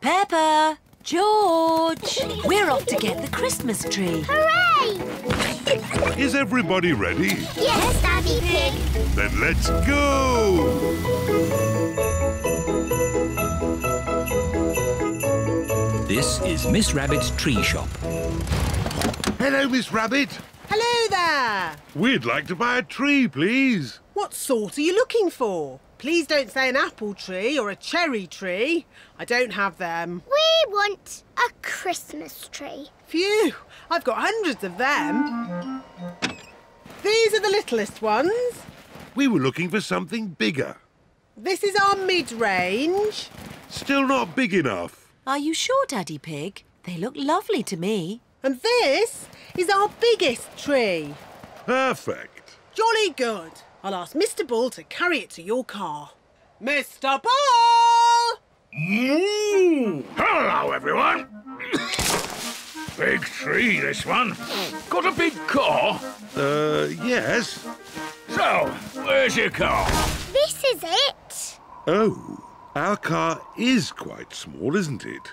Peppa, George, we're off to get the Christmas tree. Hooray! Is everybody ready? Yes, Daddy Pig. Then let's go! This is Miss Rabbit's tree shop. Hello, Miss Rabbit. Hello there. We'd like to buy a tree, please. What sort are you looking for? Please don't say an apple tree or a cherry tree. I don't have them. We want a Christmas tree. Phew, I've got hundreds of them. These are the littlest ones. We were looking for something bigger. This is our mid-range. Still not big enough. Are you sure, Daddy Pig? They look lovely to me. And this is our biggest tree. Perfect. Jolly good. I'll ask Mr. Bull to carry it to your car. Mr. Bull! Moo! Hello, everyone. big tree, this one. Got a big car? Uh, yes. So, where's your car? This is it. Oh, our car is quite small, isn't it?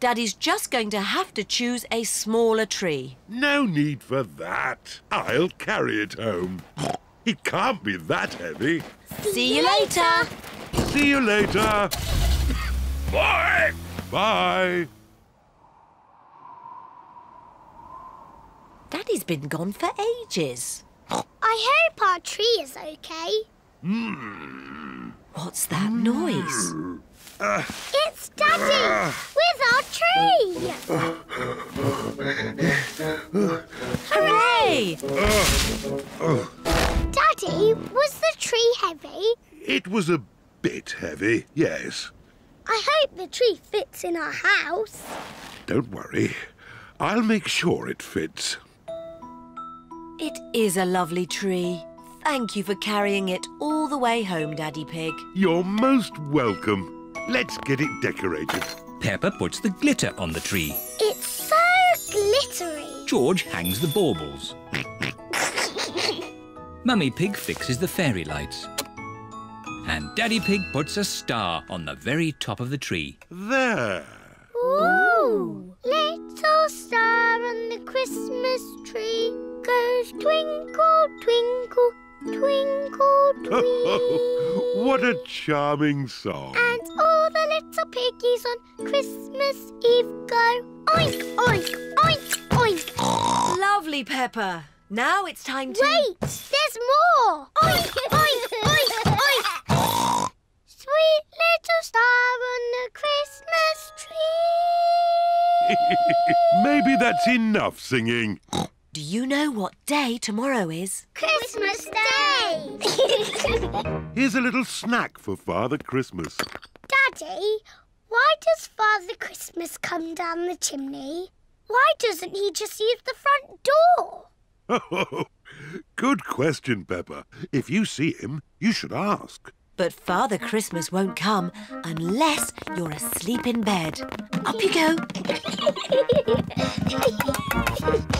Daddy's just going to have to choose a smaller tree. No need for that. I'll carry it home. It can't be that heavy. See you later. See you later. Bye. Bye. Daddy's been gone for ages. I hope our tree is okay. Hmm. What's that noise? It's Daddy with our tree. Hooray! Daddy, was the tree heavy? It was a bit heavy, yes. I hope the tree fits in our house. Don't worry. I'll make sure it fits. It is a lovely tree. Thank you for carrying it all the way home, Daddy Pig. You're most welcome. Let's get it decorated. Peppa puts the glitter on the tree. It's so glittery. George hangs the baubles. Mummy Pig fixes the fairy lights. And Daddy Pig puts a star on the very top of the tree. There. Ooh. Little star on the Christmas tree goes twinkle, twinkle, Twinkle, twinkle. what a charming song. And all the little piggies on Christmas Eve go oink, oink, oink, oink. Lovely, Peppa. Now it's time to... Wait, there's more. Oink, oink, oink, oink. Sweet little star on the Christmas tree. Maybe that's enough singing. Do you know what day tomorrow is? Christmas Day. Here's a little snack for Father Christmas. Daddy, why does Father Christmas come down the chimney? Why doesn't he just use the front door? Good question, Peppa. If you see him, you should ask. But Father Christmas won't come unless you're asleep in bed. Up you go.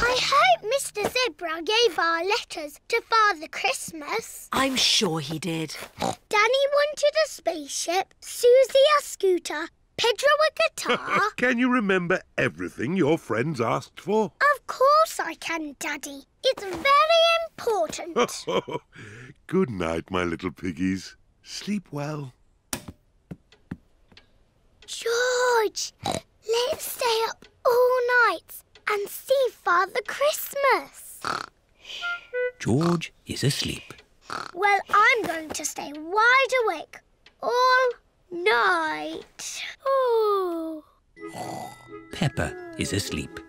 I hope Mr. Zebra gave our letters to Father Christmas. I'm sure he did. Danny wanted a spaceship, Susie a scooter, Pedro a guitar. Can you remember everything your friends asked for? of course I can, Daddy. It's very important. Good night, my little piggies. Sleep well. George, let's stay up all night and see Father Christmas. George is asleep. Well, I'm going to stay wide awake all night. Oh. Peppa is asleep.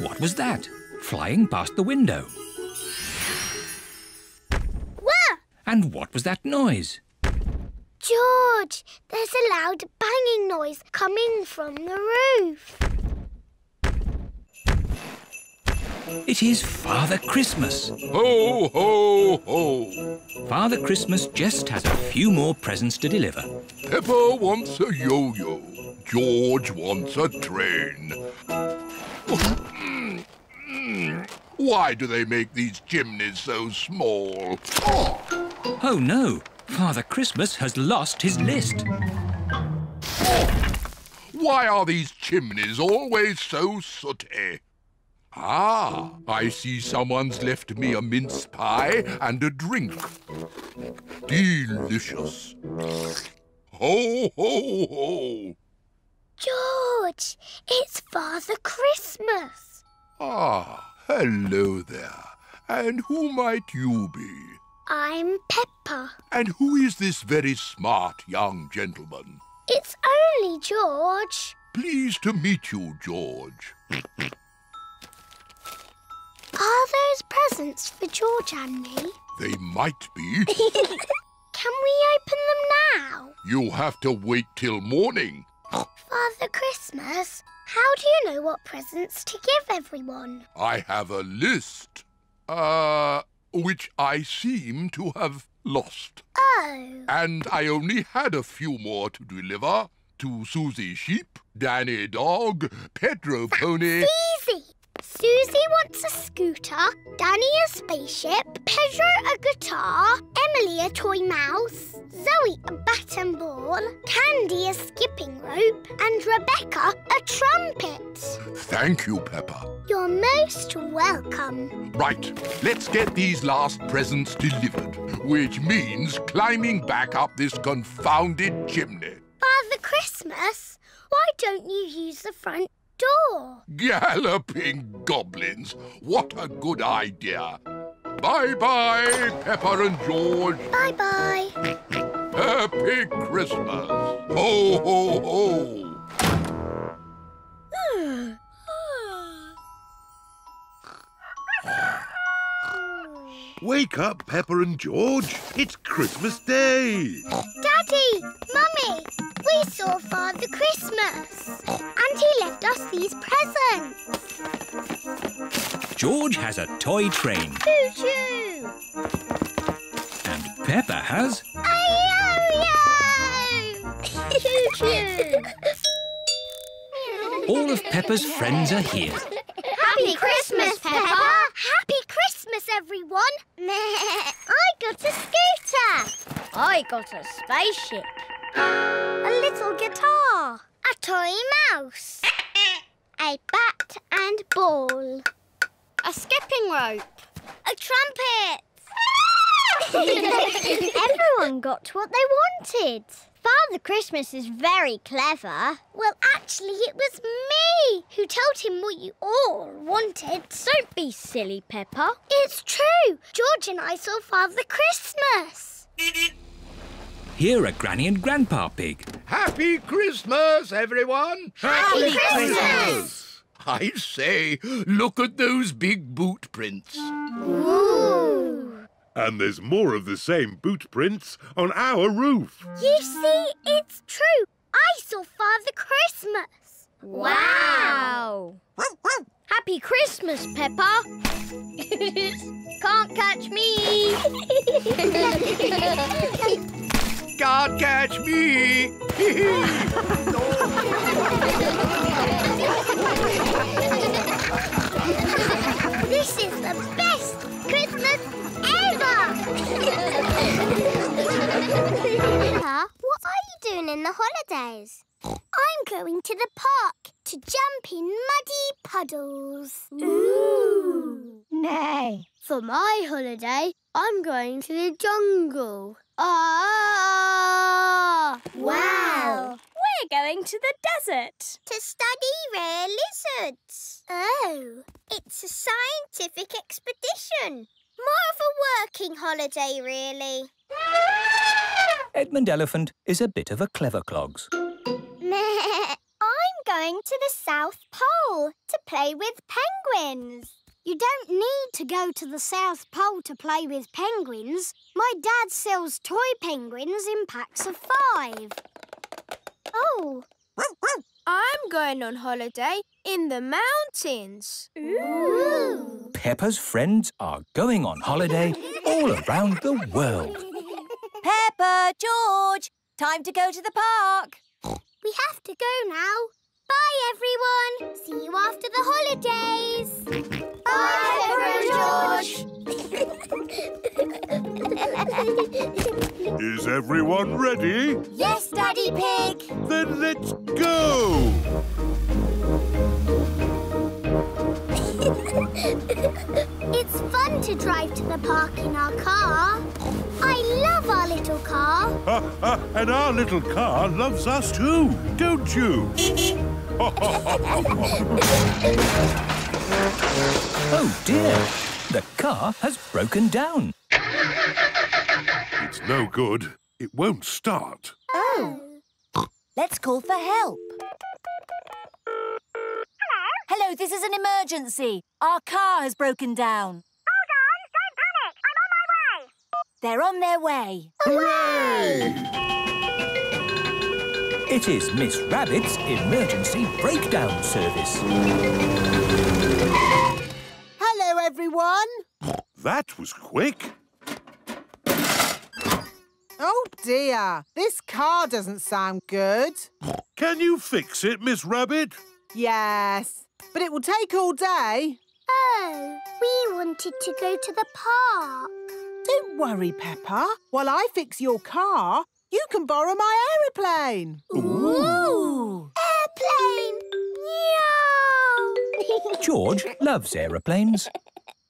What was that? Flying past the window. And what was that noise? George, there's a loud banging noise coming from the roof. It is Father Christmas. Ho, ho, ho. Father Christmas just has a few more presents to deliver. Peppa wants a yo-yo. George wants a train. Mm, mm. Why do they make these chimneys so small? Oh no! Father Christmas has lost his list. Why are these chimneys always so sooty? Ah, I see someone's left me a mince pie and a drink. Delicious. Ho, ho, ho. George, it's Father Christmas. Ah, hello there. And who might you be? I'm Peppa. And who is this very smart young gentleman? It's only George. Pleased to meet you, George. Are those presents for George and me? They might be. Can we open them now? You'll have to wait till morning. Father Christmas, how do you know what presents to give everyone? I have a list. Uh, which I seem to have lost. Oh. And I only had a few more to deliver to Susie Sheep, Danny Dog, Pedro Pony. Easy. Susie wants a scooter, Danny a spaceship, Pedro a guitar, Emily a toy mouse, Zoe a bat and ball, Candy a skipping rope, and Rebecca a trumpet. Thank you, Peppa. You're most welcome. Right, let's get these last presents delivered, which means climbing back up this confounded chimney. Father Christmas, why don't you use the front door? Galloping goblins! What a good idea! Bye-bye, Peppa and George. Bye-bye. Happy Christmas! Ho, ho, ho! Wake up, Peppa and George. It's Christmas Day. Daddy, Mummy, we saw Father Christmas. And he left us these presents. George has a toy train, Choo-choo. and Peppa has. A Yo-yo! Choo-choo. All of Peppa's friends are here. Happy Christmas, Peppa! Happy Christmas, everyone! I got a scooter! I got a spaceship. A little guitar. A toy mouse. a bat and ball. A skipping rope. A trumpet. Everyone got what they wanted. Father Christmas is very clever. Well, actually, it was me who told him what you all wanted. Don't be silly, Peppa. It's true. George and I saw Father Christmas. Here are Granny and Grandpa Pig. Happy Christmas, everyone! Happy Christmas! I say, look at those big boot prints. Ooh. And there's more of the same boot prints on our roof. You see, it's true. I saw Father Christmas. Wow. Happy Christmas, Peppa. Can't catch me. Can't catch me! this is the best Christmas ever! Peppa, what are you doing in the holidays? I'm going to the park to jump in muddy puddles. Ooh. Nay. For my holiday, I'm going to the jungle. Ah! Wow. We're going to the desert. To study rare lizards. Oh, it's a scientific expedition. More of a working holiday, really. Edmund Elephant is a bit of a clever clogs. I'm going to the South Pole to play with penguins. You don't need to go to the South Pole to play with penguins. My dad sells toy penguins in packs of five. Oh. I'm going on holiday in the mountains. Ooh. Peppa's friends are going on holiday all around the world. Peppa, George, time to go to the park. We have to go now. Bye, everyone. See you after the holidays. Bye, George. Is everyone ready? Yes, Daddy Pig. Then let's go! it's fun to drive to the park in our car. I love our little car. And our little car loves us too, don't you? Oh dear, the car has broken down. It's no good. It won't start. Oh. Let's call for help. Hello, Hello, this is an emergency. Our car has broken down. Hold on, don't panic. I'm on my way. They're on their way. Hooray! It is Miss Rabbit's emergency breakdown service. Hello, everyone. That was quick. Oh, dear. This car doesn't sound good. Can you fix it, Miss Rabbit? Yes, but it will take all day. Oh, we wanted to go to the park. Don't worry, Peppa. While I fix your car, you can borrow my aeroplane. Ooh! Airplane! Meow! George loves aeroplanes.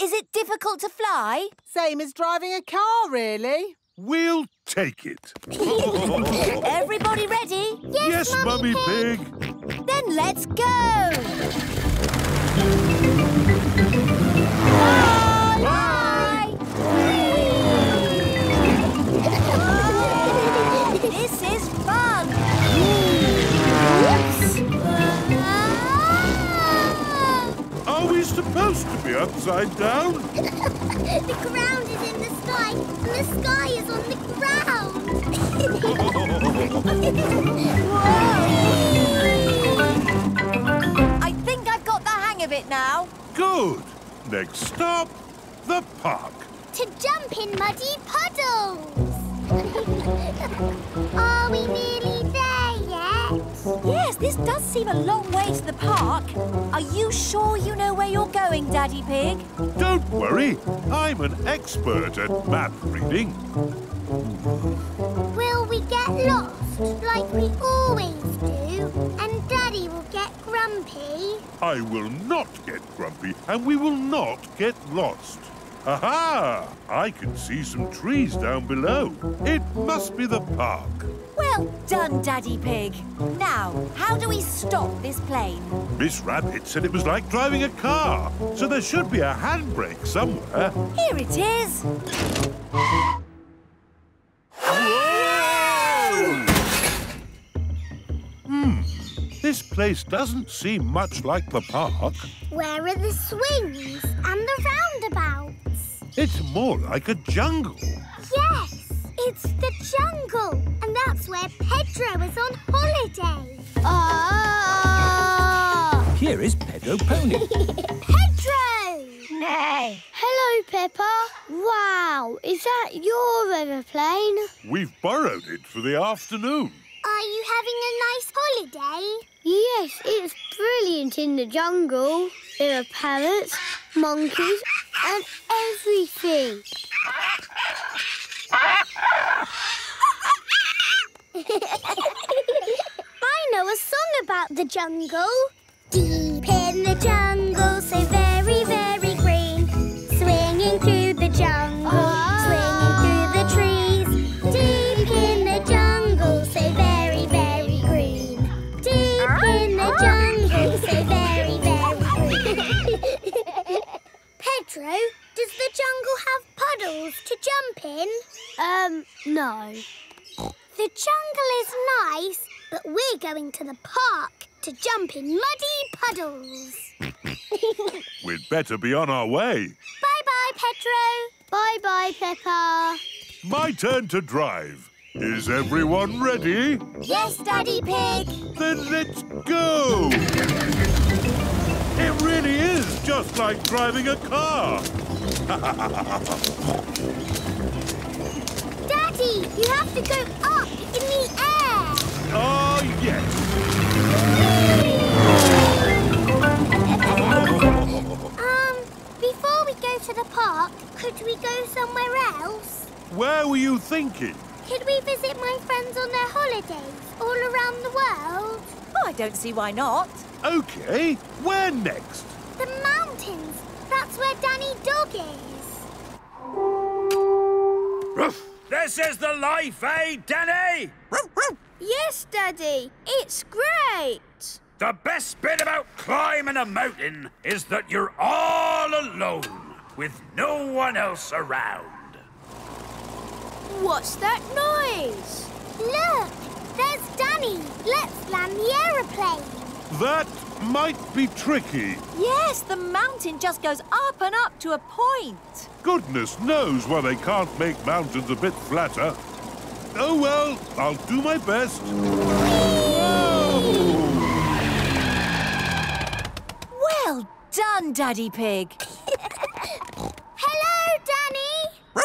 Is it difficult to fly? Same as driving a car, really. We'll take it. Everybody ready? yes, Mummy Pig. Then let's go! Bye! Supposed to be upside down? the ground is in the sky, and the sky is on the ground. I think I've got the hang of it now. Good. Next stop, the park. to jump in muddy puddles. Are we nearly? Yes, this does seem a long way to the park. Are you sure you know where you're going, Daddy Pig? Don't worry, I'm an expert at map reading. Will we get lost like we always do? And Daddy will get grumpy? I will not get grumpy and we will not get lost. Aha! I can see some trees down below. It must be the park. Well done, Daddy Pig. Now, how do we stop this plane? Miss Rabbit said it was like driving a car, so there should be a handbrake somewhere. Here it is. Hmm. This place doesn't seem much like the park. Where are the swings and the roundabouts? It's more like a jungle. Yes, it's the jungle. And that's where Pedro is on holiday. Ah! Here is Pedro Pony. Pedro! Nay. Hello, Peppa. Wow, is that your aeroplane? We've borrowed it for the afternoon. Are you having a nice holiday? Yes, it's brilliant in the jungle. There are parrots, monkeys, and everything. I know a song about the jungle. Deep in the jungle, so very, very green. Swinging through Pedro, does the jungle have puddles to jump in? Um, no. The jungle is nice, but we're going to the park to jump in muddy puddles. We'd better be on our way. Bye-bye, Pedro. Bye-bye, Peppa. My turn to drive. Is everyone ready? Yes, Daddy Pig. Then let's go! It really is just like driving a car. Daddy, you have to go up in the air. Oh, yes. Um, before we go to the park, could we go somewhere else? Where were you thinking? Could we visit my friends on their holidays all around the world? Oh, I don't see why not. Okay, where next? The mountains. That's where Danny Dog is. This is the life, eh, Danny? Yes, Daddy. It's great. The best bit about climbing a mountain is that you're all alone, with no one else around. What's that noise? Look, there's Danny. Let's land the aeroplane. That might be tricky. Yes, the mountain just goes up and up to a point. Goodness knows why they can't make mountains a bit flatter. Oh well, I'll do my best. Well done, Daddy Pig. Hello, Danny.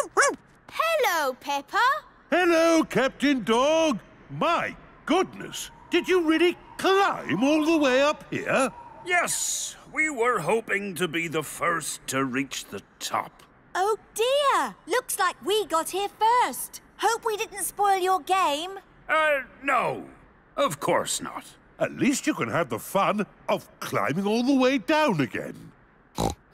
Hello, Peppa. Hello, Captain Dog. My goodness, did you really climb all the way up here? Yes, we were hoping to be the first to reach the top. Oh dear, looks like we got here first. Hope we didn't spoil your game. Uh, no, of course not. At least you can have the fun of climbing all the way down again.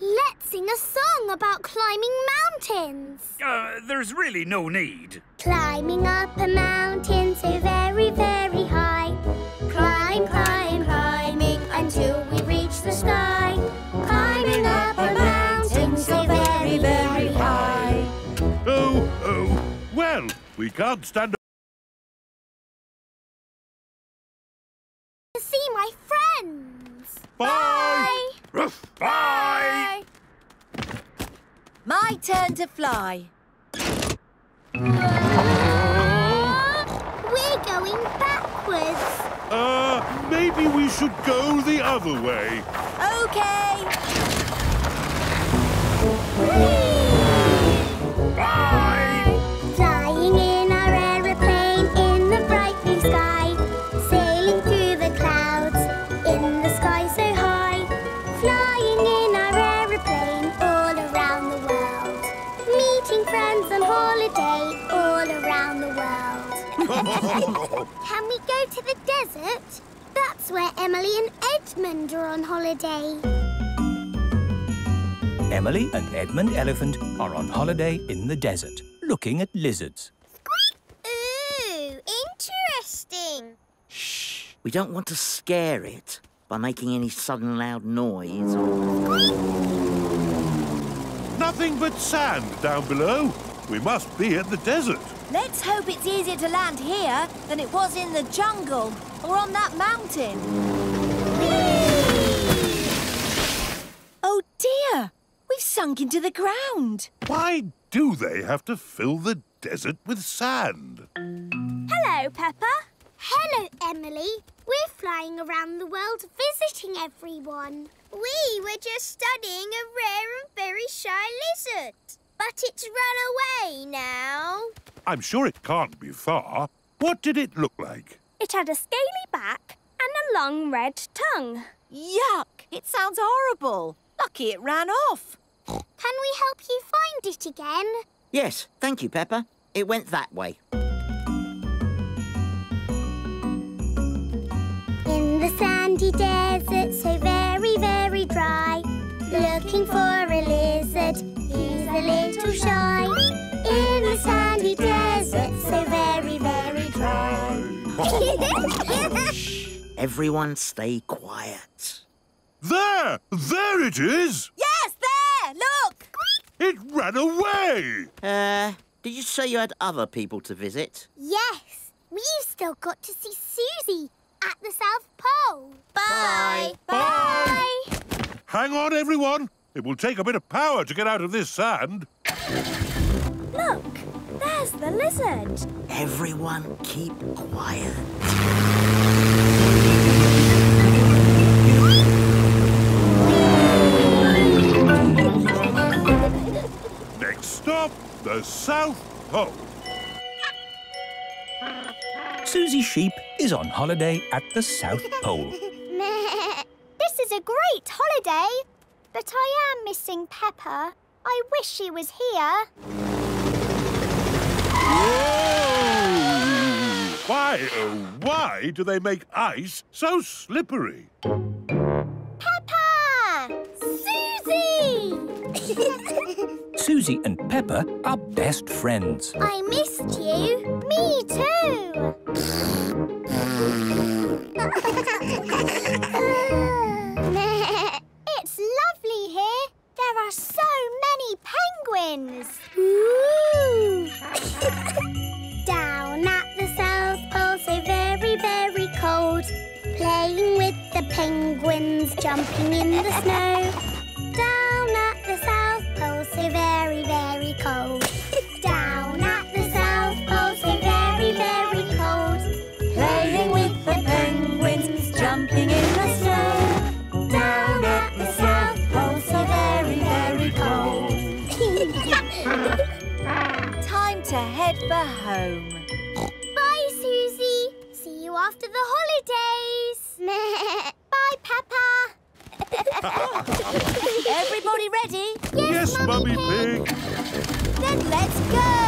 Let's sing a song about climbing mountains. Uh, there's really no need. Climbing up a mountain so very, very high. Climb, climb, climbing until we reach the sky. Climbing up a mountain so very, very high. Oh, oh. Well, we can't stand To see my friends. Bye. Ruff, bye. My turn to fly. We're going backwards. Uh, maybe we should go the other way. Okay. Flying Can we go to the desert? That's where Emily and Edmund are on holiday. Emily and Edmund Elephant are on holiday in the desert, looking at lizards. Ooh, interesting. Shh, We don't want to scare it by making any sudden loud noise or... Nothing but sand down below. We must be at the desert. Let's hope it's easier to land here than it was in the jungle or on that mountain. Oh dear! We've sunk into the ground. Why do they have to fill the desert with sand? Hello, Peppa. Hello, Emily. We're flying around the world visiting everyone. We were just studying a rare and very shy lizard. But it's run away now. I'm sure it can't be far. What did it look like? It had a scaly back and a long red tongue. Yuck! It sounds horrible. Lucky it ran off. Can we help you find it again? Yes, thank you, Peppa. It went that way. In the sandy desert, so very, very dry. Looking for a lizard, he's a little shy. In the sandy desert, so very, very dry. Everyone stay quiet. There! There it is! Yes, there! Look! It ran away! Uh, did you say you had other people to visit? yes, we've still got to see Susie at the South Pole. Bye. Bye. Hang on, everyone. It will take a bit of power to get out of this sand. Look, there's the lizard. Everyone keep quiet. Next stop, the South Pole. Susie Sheep is on holiday at the South Pole. this is a great holiday, but I am missing Peppa. I wish she was here. Why, oh, why do they make ice so slippery? Peppa! Susie! Susie and Peppa are best friends. I missed you. Me too. There are so many penguins. Ooh. Down at the South Pole, so very, very cold. Playing with the penguins, jumping in the snow. Down at the South Pole, so very, very cold. Time to head for home. Bye, Susie. See you after the holidays. Bye, Peppa. Everybody ready? Yes, Mummy Pig. Then let's go!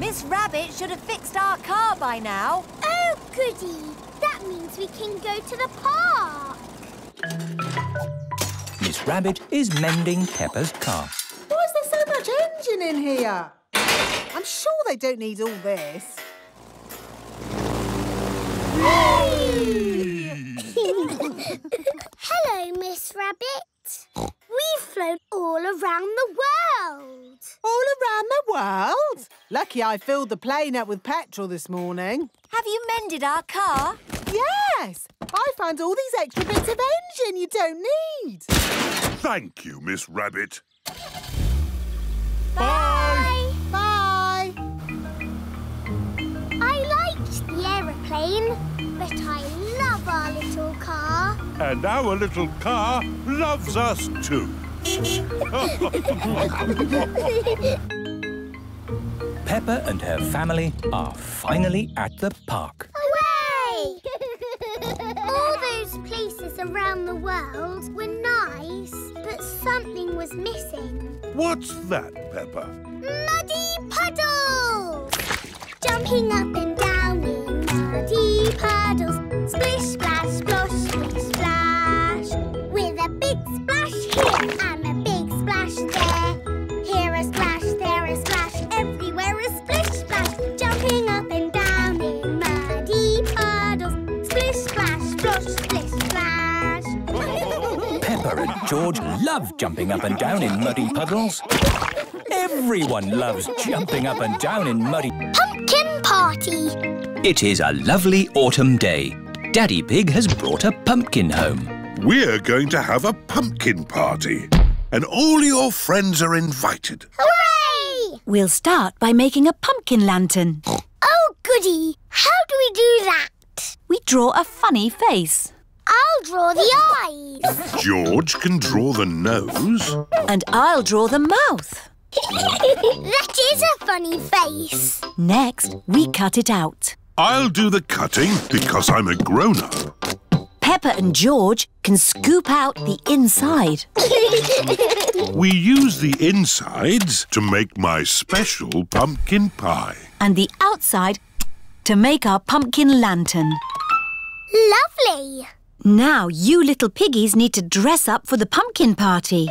Miss Rabbit should have fixed our car by now. Oh, goody. That means we can go to the park. Miss Rabbit is mending Peppa's car. Why is there so much engine in here? I'm sure they don't need all this. Hello, Miss Rabbit. We've flown all around the world. All around the world? Lucky I filled the plane up with petrol this morning. Have you mended our car? Yes! I found all these extra bits of engine you don't need. Thank you, Miss Rabbit. Bye. Bye. I liked the aeroplane, but I love our little car. And our little car loves us too. Peppa and her family are finally at the park. Hooray! All those places around the world were nice, but something was missing. What's that, Peppa? Muddy puddles! Jumping up and down in muddy puddles. Splish, splash, splosh, splish, splash. With George love jumping up and down in muddy puddles. Everyone loves jumping up and down in muddy... Pumpkin party. It is a lovely autumn day. Daddy Pig has brought a pumpkin home. We're going to have a pumpkin party. And all your friends are invited. Hooray! We'll start by making a pumpkin lantern. Oh, goody. How do we do that? We draw a funny face. I'll draw the eyes. George can draw the nose. And I'll draw the mouth. that is a funny face. Next, we cut it out. I'll do the cutting because I'm a grown-up. Peppa and George can scoop out the inside. We use the insides to make my special pumpkin pie. And the outside to make our pumpkin lantern. Lovely. Now you little piggies need to dress up for the pumpkin party.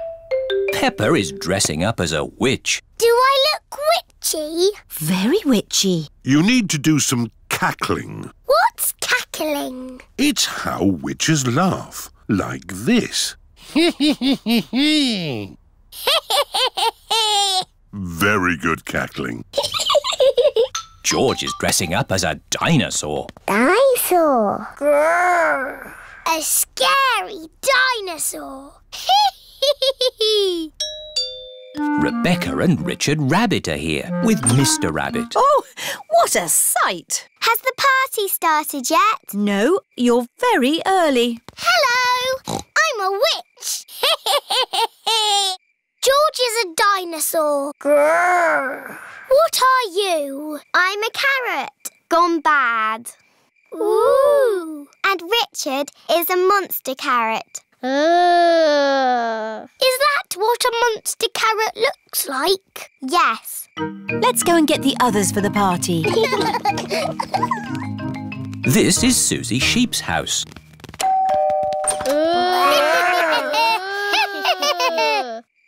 Peppa is dressing up as a witch. Do I look witchy? Very witchy. You need to do some cackling. What's cackling? It's how witches laugh, like this. Very good cackling. George is dressing up as a dinosaur. Dinosaur. A scary dinosaur. Rebecca and Richard Rabbit are here with Mr. Rabbit. Oh, what a sight! Has the party started yet? No, you're very early. Hello. I'm a witch. George is a dinosaur. Grrr. What are you? I'm a carrot. Gone bad. Ooh. And Richard is a monster carrot. Uh. Is that what a monster carrot looks like? Yes. Let's go and get the others for the party. This is Susie Sheep's house.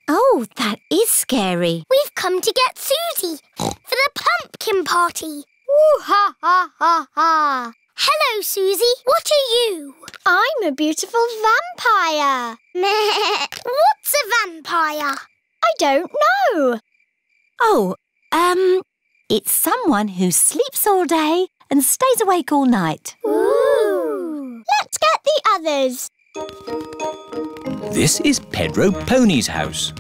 Oh, that is scary. We've come to get Susie for the pumpkin party. Ooh ha ha ha ha. Hello, Susie. What are you? I'm a beautiful vampire. What's a vampire? I don't know. Oh, um, it's someone who sleeps all day and stays awake all night. Ooh. Let's get the others. This is Pedro Pony's house.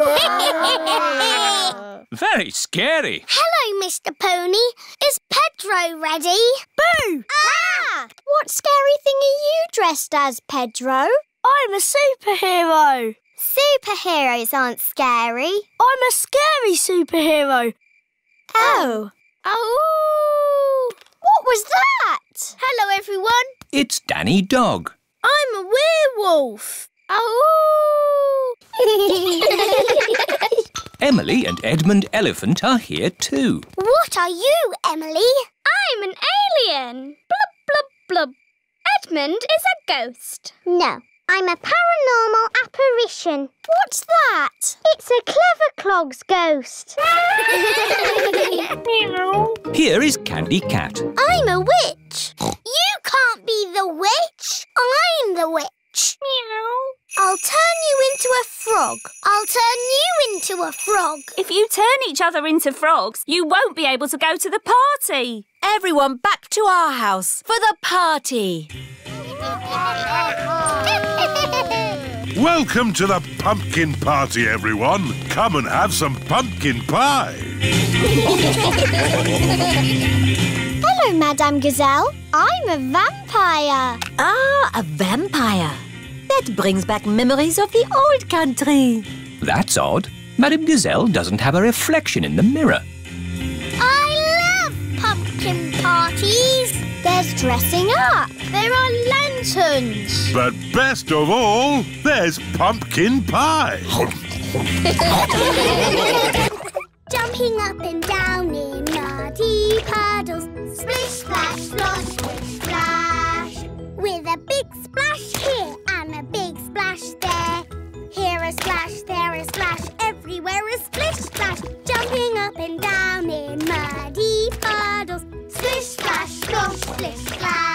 Very scary. Hello, Mr. Pony. Is Pedro ready? Boo! Ah! What scary thing are you dressed as, Pedro? I'm a superhero. Superheroes aren't scary. I'm a scary superhero. Oh. Oh! What was that? Hello, everyone. It's Danny Dog. I'm a werewolf. Oh! Emily and Edmund Elephant are here too. what are you, Emily? I'm an alien. Blub, blub, blub. Edmund is a ghost. No, I'm a paranormal apparition. What's that? It's a clever clog's ghost. Here is Candy Cat. I'm a witch. You can't be the witch. I'm the witch. Meow. I'll turn you into a frog. I'll turn you into a frog. If you turn each other into frogs, you won't be able to go to the party. Everyone back to our house for the party. Welcome to the pumpkin party, everyone. Come and have some pumpkin pie. Hello, Madame Gazelle. I'm a vampire. Ah, a vampire. That brings back memories of the old country. That's odd. Madame Gazelle doesn't have a reflection in the mirror. I love pumpkin parties. There's dressing up. There are lanterns. But best of all, there's pumpkin pie. Jumping up and down in muddy puddles. Splish, splash, splosh, splish, splash. With a big splash here and a big splash there. Here a splash, there a splash, everywhere a splish, splash. Jumping up and down in muddy puddles. Splish, splash, splosh, splish, splash.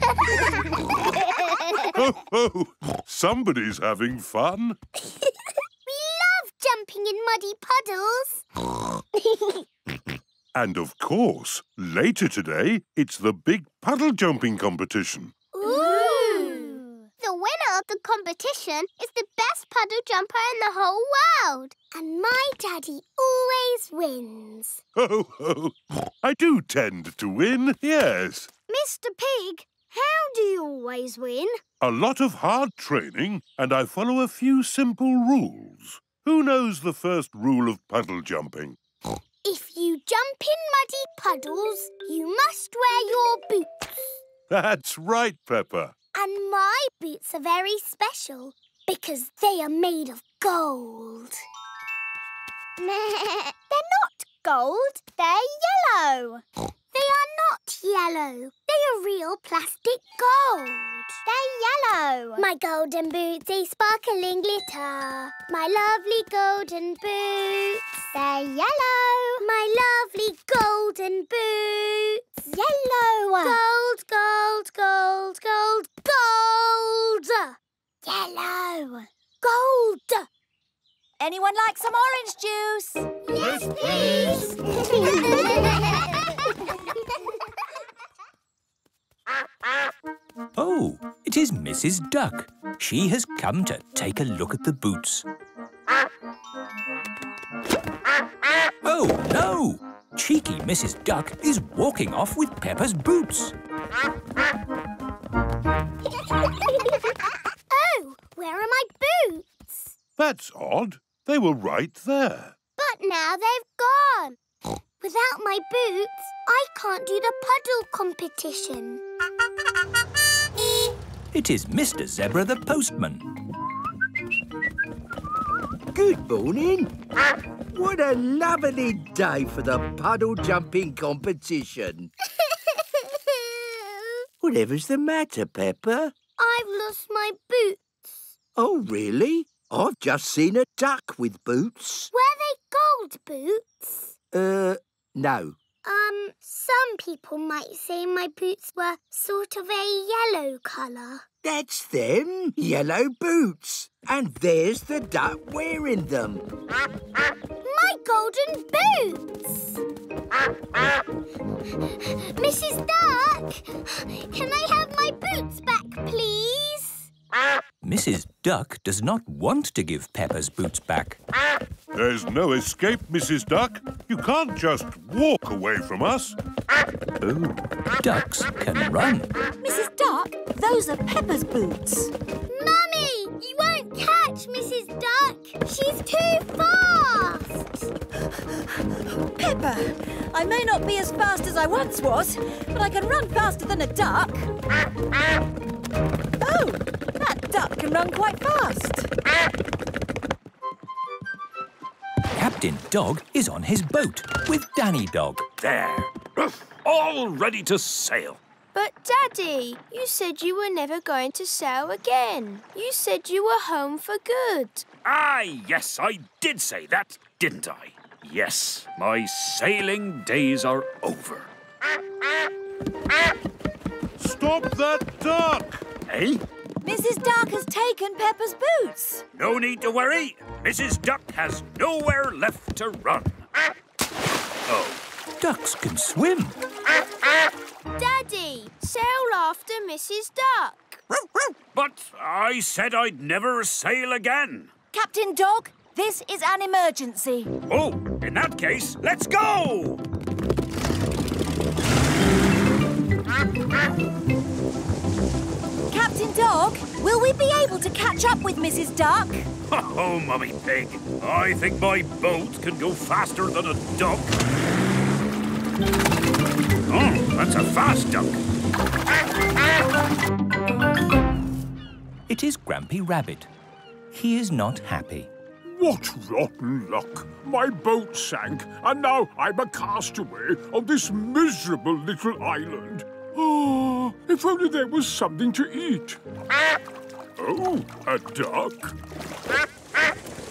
Ho, ho! Somebody's having fun. Jumping in muddy puddles. And of course, later today, it's the big puddle jumping competition. Ooh! The winner of the competition is the best puddle jumper in the whole world. And my daddy always wins. Ho, ho. I do tend to win, yes. Mr. Pig, how do you always win? A lot of hard training, and I follow a few simple rules. Who knows the first rule of puddle jumping? If you jump in muddy puddles, you must wear your boots. That's right, Peppa. And my boots are very special because they are made of gold. they're not gold, they're yellow. They are not yellow. They are real plastic gold. They're yellow. My golden boots, they sparkling glitter. My lovely golden boots. They're yellow. My lovely golden boots. Yellow. Gold, gold, gold, gold, gold. Yellow. Gold. Anyone like some orange juice? Yes, please. Oh, it is Mrs. Duck. She has come to take a look at the boots. Oh, no! Cheeky Mrs. Duck is walking off with Peppa's boots. oh, where are my boots? That's odd. They were right there. But now they've gone. Without my boots, I can't do the puddle competition. It is Mr. Zebra the postman. Good morning. What a lovely day for the puddle jumping competition. Whatever's the matter, Peppa? I've lost my boots. Oh, really? I've just seen a duck with boots. Were they gold boots? Uh, no. Um, some people might say my boots were sort of a yellow colour. That's them, yellow boots. And there's the duck wearing them. My golden boots! Mrs. Duck, can I have my boots back, please? Mrs. Duck does not want to give Peppa's boots back. There's no escape, Mrs. Duck. You can't just walk away from us. Oh, ducks can run. Mrs. Duck, those are Peppa's boots. Mummy, you won't catch Mrs. Duck. She's too fast. Peppa, I may not be as fast as I once was, but I can run faster than a duck. Oh, that duck can run quite fast. Captain Dog is on his boat with Danny Dog. There. All ready to sail. But, Daddy, you said you were never going to sail again. You said you were home for good. Ah, yes, I did say that, didn't I? Yes, my sailing days are over. Stop that duck! Eh? Mrs. Duck has taken Peppa's boots. No need to worry. Mrs. Duck has nowhere left to run. Oh, Ducks can swim. Daddy, sail after Mrs. Duck. but I said I'd never sail again. Captain Dog, this is an emergency. Oh, in that case, let's go! Captain Dog, will we be able to catch up with Mrs. Duck? Oh, Mummy Pig, I think my boat can go faster than a duck. Oh, that's a fast duck. It is Grampy Rabbit. He is not happy. What rotten luck! My boat sank, and now I'm a castaway on this miserable little island. Oh, if only there was something to eat. Oh, a duck?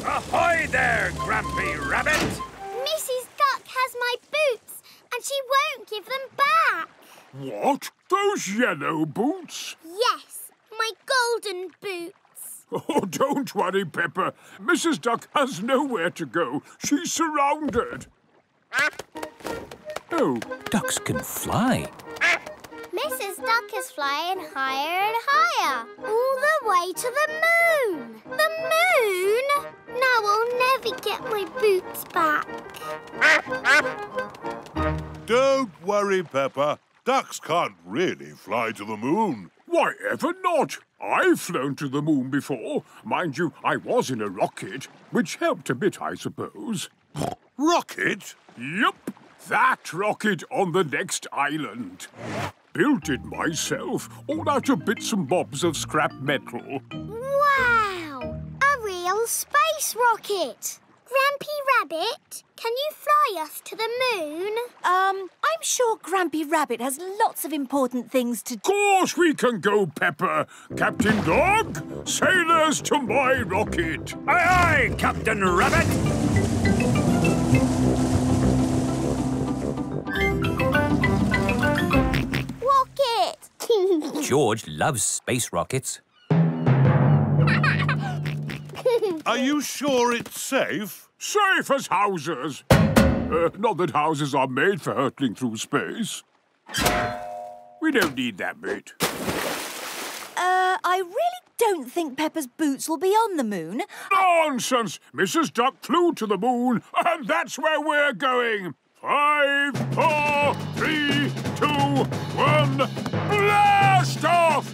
Ahoy there, Grampy Rabbit! Mrs. Duck has my boots, and she won't give them back. What? Those yellow boots? Yes, my golden boots. Oh, don't worry, Peppa. Mrs. Duck has nowhere to go. She's surrounded. Oh. Ducks can fly. Mrs. Duck is flying higher and higher, all the way to the moon. The moon? Now I'll never get my boots back. Don't worry, Peppa. Ducks can't really fly to the moon. Why, ever not. I've flown to the moon before. Mind you, I was in a rocket, which helped a bit, I suppose. Rocket? Yup, that rocket on the next island. Built it myself, all out of bits and bobs of scrap metal. Wow! A real space rocket! Grampy Rabbit, can you fly us to the moon? Um, I'm sure Grampy Rabbit has lots of important things to do. Of course we can go, Peppa. Captain Dog, sailors to my rocket. Aye, aye, Captain Rabbit! George loves space rockets. Are you sure it's safe? Safe as houses. Uh, not that houses are made for hurtling through space. We don't need that bit. Uh, I really don't think Peppa's boots will be on the moon. Nonsense! Mrs. Duck flew to the moon, and that's where we're going. Five, four, three, two, one, blast off!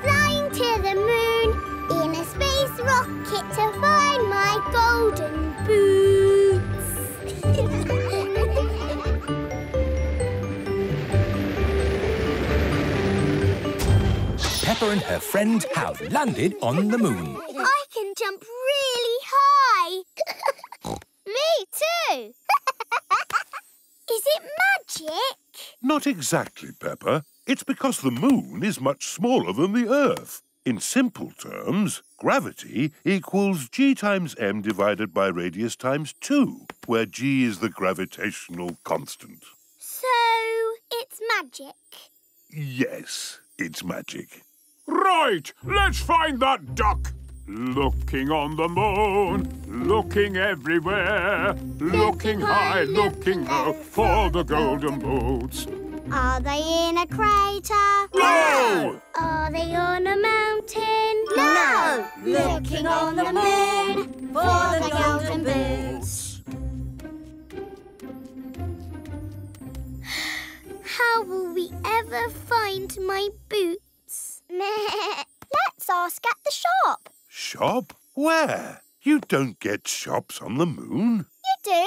Flying to the moon in a space rocket to find my golden boots. Peppa and her friend have landed on the moon. I can jump really high. Me too. Is it magic? Not exactly, Peppa. It's because the moon is much smaller than the Earth. In simple terms, gravity equals g times m divided by radius times 2, where g is the gravitational constant. So it's magic. Yes, it's magic. Right, let's find that duck. Looking on the moon, looking everywhere, looking high, looking low for the golden boots. Are they in a crater? No! Are they on a mountain? No! Looking on the moon for the golden boots. How will we ever find my boots? Let's ask at the shop. Shop? Where? You don't get shops on the moon. You do.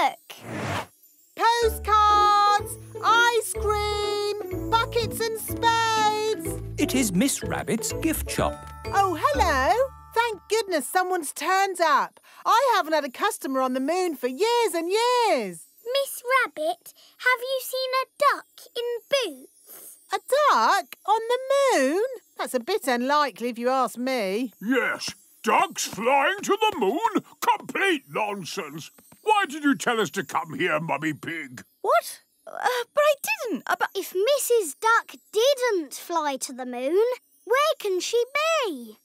Look. Postcards, ice cream, buckets and spades. It is Miss Rabbit's gift shop. Oh, hello. Thank goodness someone's turned up. I haven't had a customer on the moon for years and years. Miss Rabbit, have you seen a duck in boots? A duck on the moon? That's a bit unlikely if you ask me. Yes, ducks flying to the moon? Complete nonsense. Why did you tell us to come here, Mummy Pig? What? Uh, but I didn't. Uh, but if Mrs. Duck didn't fly to the moon, where can she be?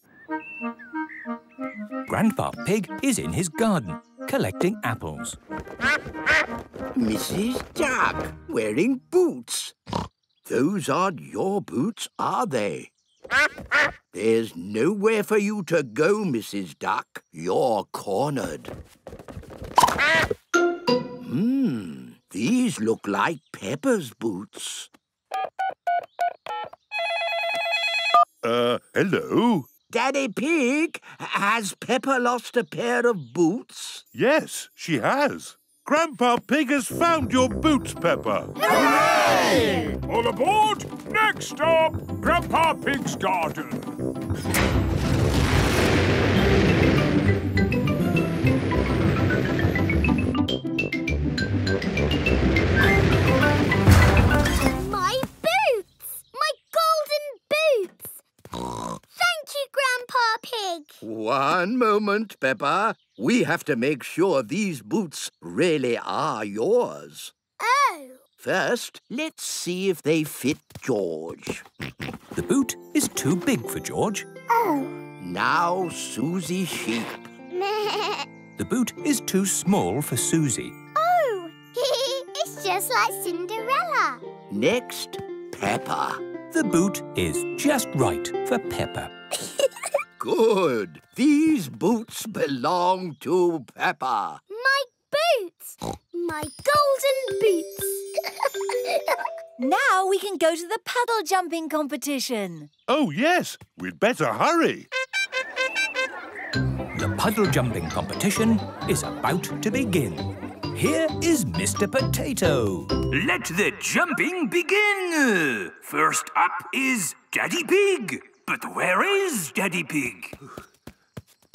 Grandpa Pig is in his garden, collecting apples. Mrs. Duck, wearing boots. Those aren't your boots, are they? There's nowhere for you to go, Mrs. Duck. You're cornered. Hmm, these look like Peppa's boots. Uh, hello? Daddy Pig, has Peppa lost a pair of boots? Yes, she has. Grandpa Pig has found your boots, Peppa. Hooray! All aboard! Next stop, Grandpa Pig's garden. My boots! My golden boots! Thank you, Grandpa Pig. One, One moment, Peppa. We have to make sure these boots really are yours. Oh. First, let's see if they fit George. The boot is too big for George. Oh. Now, Susie Sheep. The boot is too small for Susie. Oh, it's just like Cinderella. Next, Peppa. The boot is just right for Peppa. Good. These boots belong to Peppa. My boots. My golden boots. Now we can go to the paddle jumping competition. Oh, yes. We'd better hurry. The puddle jumping competition is about to begin. Here is Mr. Potato. Let the jumping begin. First up is Daddy Pig. But where is Daddy Pig?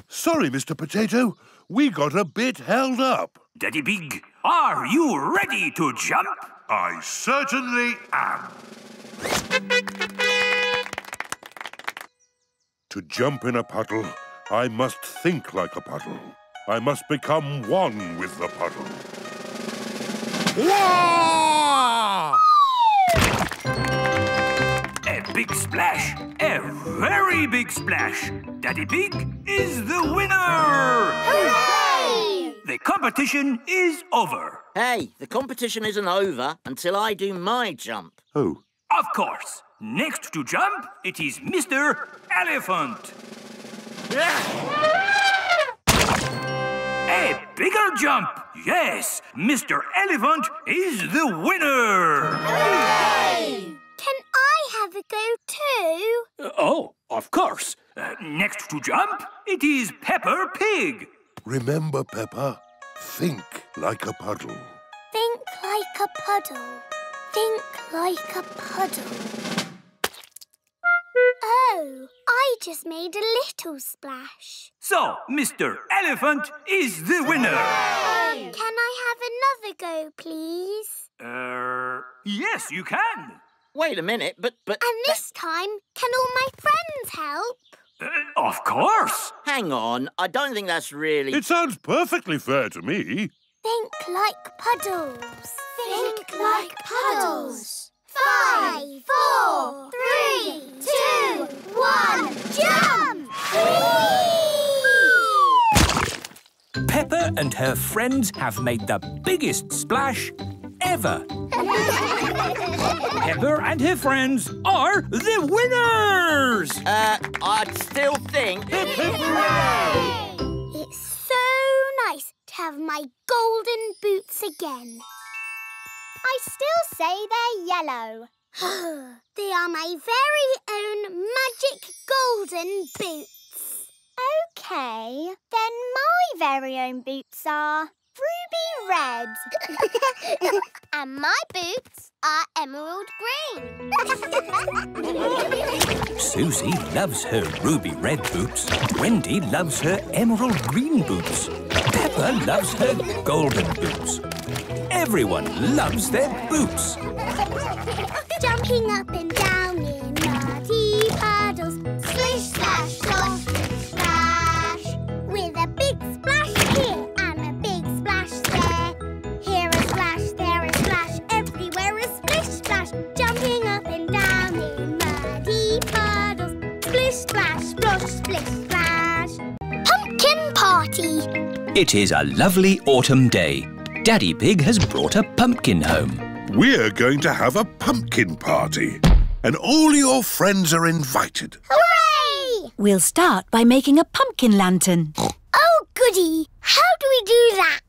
Sorry, Mr. Potato. We got a bit held up. Daddy Pig, are you ready to jump? I certainly am. To jump in a puddle, I must think like a puddle. I must become one with the puddle. A big splash. A very big splash. Daddy Pig is the winner! Hooray! The competition is over. Hey, the competition isn't over until I do my jump. Oh. Of course. Next to jump, it is Mr. Elephant. A bigger jump. Yes, Mr. Elephant is the winner. Can I have a go too? Uh, oh, of course. Uh, next to jump, it is Peppa Pig. Remember, Peppa, think like a puddle. Think like a puddle. Think like a puddle. Oh, I just made a little splash. So, Mr. Elephant is the winner. Can I have another go, please? Uh, yes, you can. Wait a minute, but but And this time, can all my friends help? Uh, of course. hang on. I don't think that's really. It sounds perfectly fair to me. Think like puddles. Think like puddles. Five, four, three, two, one, jump! Peppa and her friends have made the biggest splash ever. Peppa and her friends are the winners! Uh, I'd still think. It's so nice to have my golden boots again. I still say they're yellow. they are my very own magic golden boots. OK, then my very own boots are ruby red. and my boots are emerald green. Susie loves her ruby red boots. Wendy loves her emerald green boots. Peppa loves her golden boots. Everyone loves their boots. Jumping up and down splish, splash. Pumpkin party. It is a lovely autumn day. Daddy Pig has brought a pumpkin home. We're going to have a pumpkin party. And all your friends are invited. Hooray! We'll start by making a pumpkin lantern. Oh, goody. How do we do that?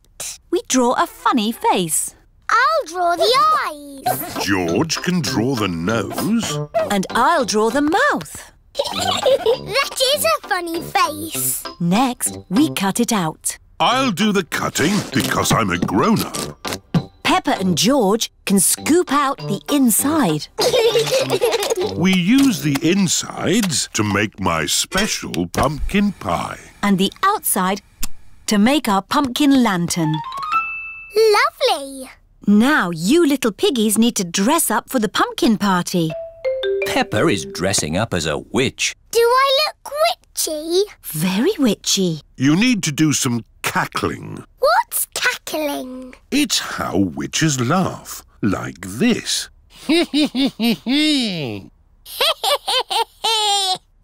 We draw a funny face. I'll draw the eyes. George can draw the nose. And I'll draw the mouth. that is a funny face. Next, we cut it out. I'll do the cutting because I'm a grown-up. Peppa and George can scoop out the inside. We use the insides to make my special pumpkin pie. and the outside to make our pumpkin lantern. Lovely. Now you little piggies need to dress up for the pumpkin party. Peppa is dressing up as a witch. Do I look witchy? Very witchy. You need to do some cackling. What's cackling? It's how witches laugh, like this.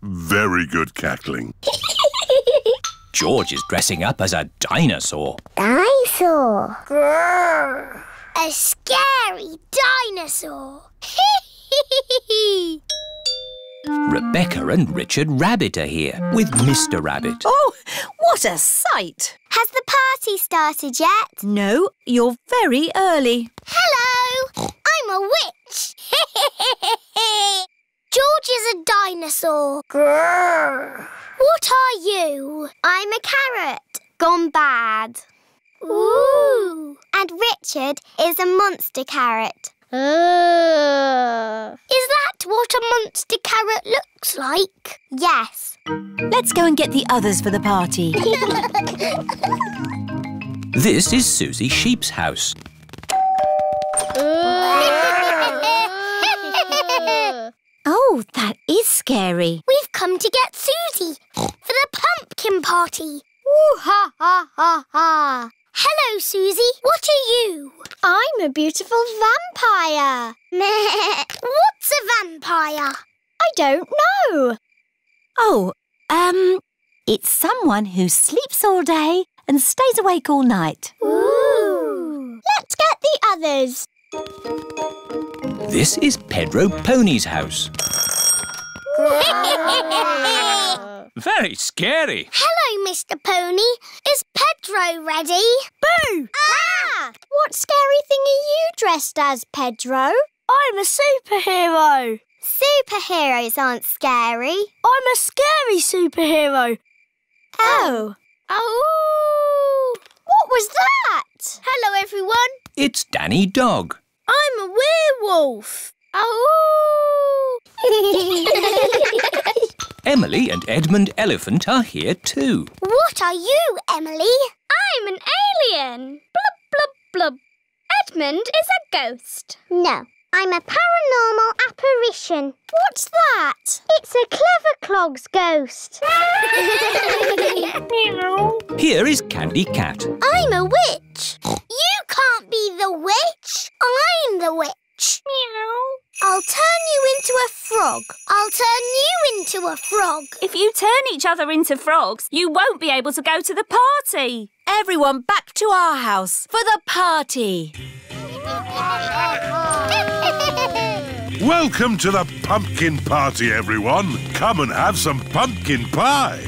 Very good cackling. George is dressing up as a dinosaur. Dinosaur. Grrr. A scary dinosaur. Rebecca and Richard Rabbit are here with Mr. Rabbit. Oh, what a sight! Has the party started yet? No, you're very early. Hello. I'm a witch. George is a dinosaur. Grrr. What are you? I'm a carrot. Gone bad. Ooh. And Richard is a monster carrot. Uh. Is that what a monster carrot looks like? Yes. Let's go and get the others for the party. This is Susie Sheep's house. oh, that is scary. We've come to get Susie for the pumpkin party. Ooh ha ha ha ha. Hello, Susie. What are you? I'm a beautiful vampire. What's a vampire? I don't know. Oh, um, it's someone who sleeps all day and stays awake all night. Ooh. Let's get the others. This is Pedro Pony's house. Very scary. Hello, Mr. Pony. Is Pedro ready? Boo! Ah! What scary thing are you dressed as, Pedro? I'm a superhero. Superheroes aren't scary. I'm a scary superhero. Oh. Oh! What was that? Hello, everyone. It's Danny Dog. I'm a werewolf. Oh! Emily and Edmund Elephant are here too. what are you, Emily? I'm an alien. Blub, blub, blub. Edmund is a ghost. No, I'm a paranormal apparition. What's that? It's a clever clogs ghost. Here is Candy Cat. I'm a witch. You can't be the witch. I'm the witch. I'll turn you into a frog. I'll turn you into a frog. If you turn each other into frogs, you won't be able to go to the party. Everyone back to our house for the party. Welcome to the pumpkin party, everyone. Come and have some pumpkin pie.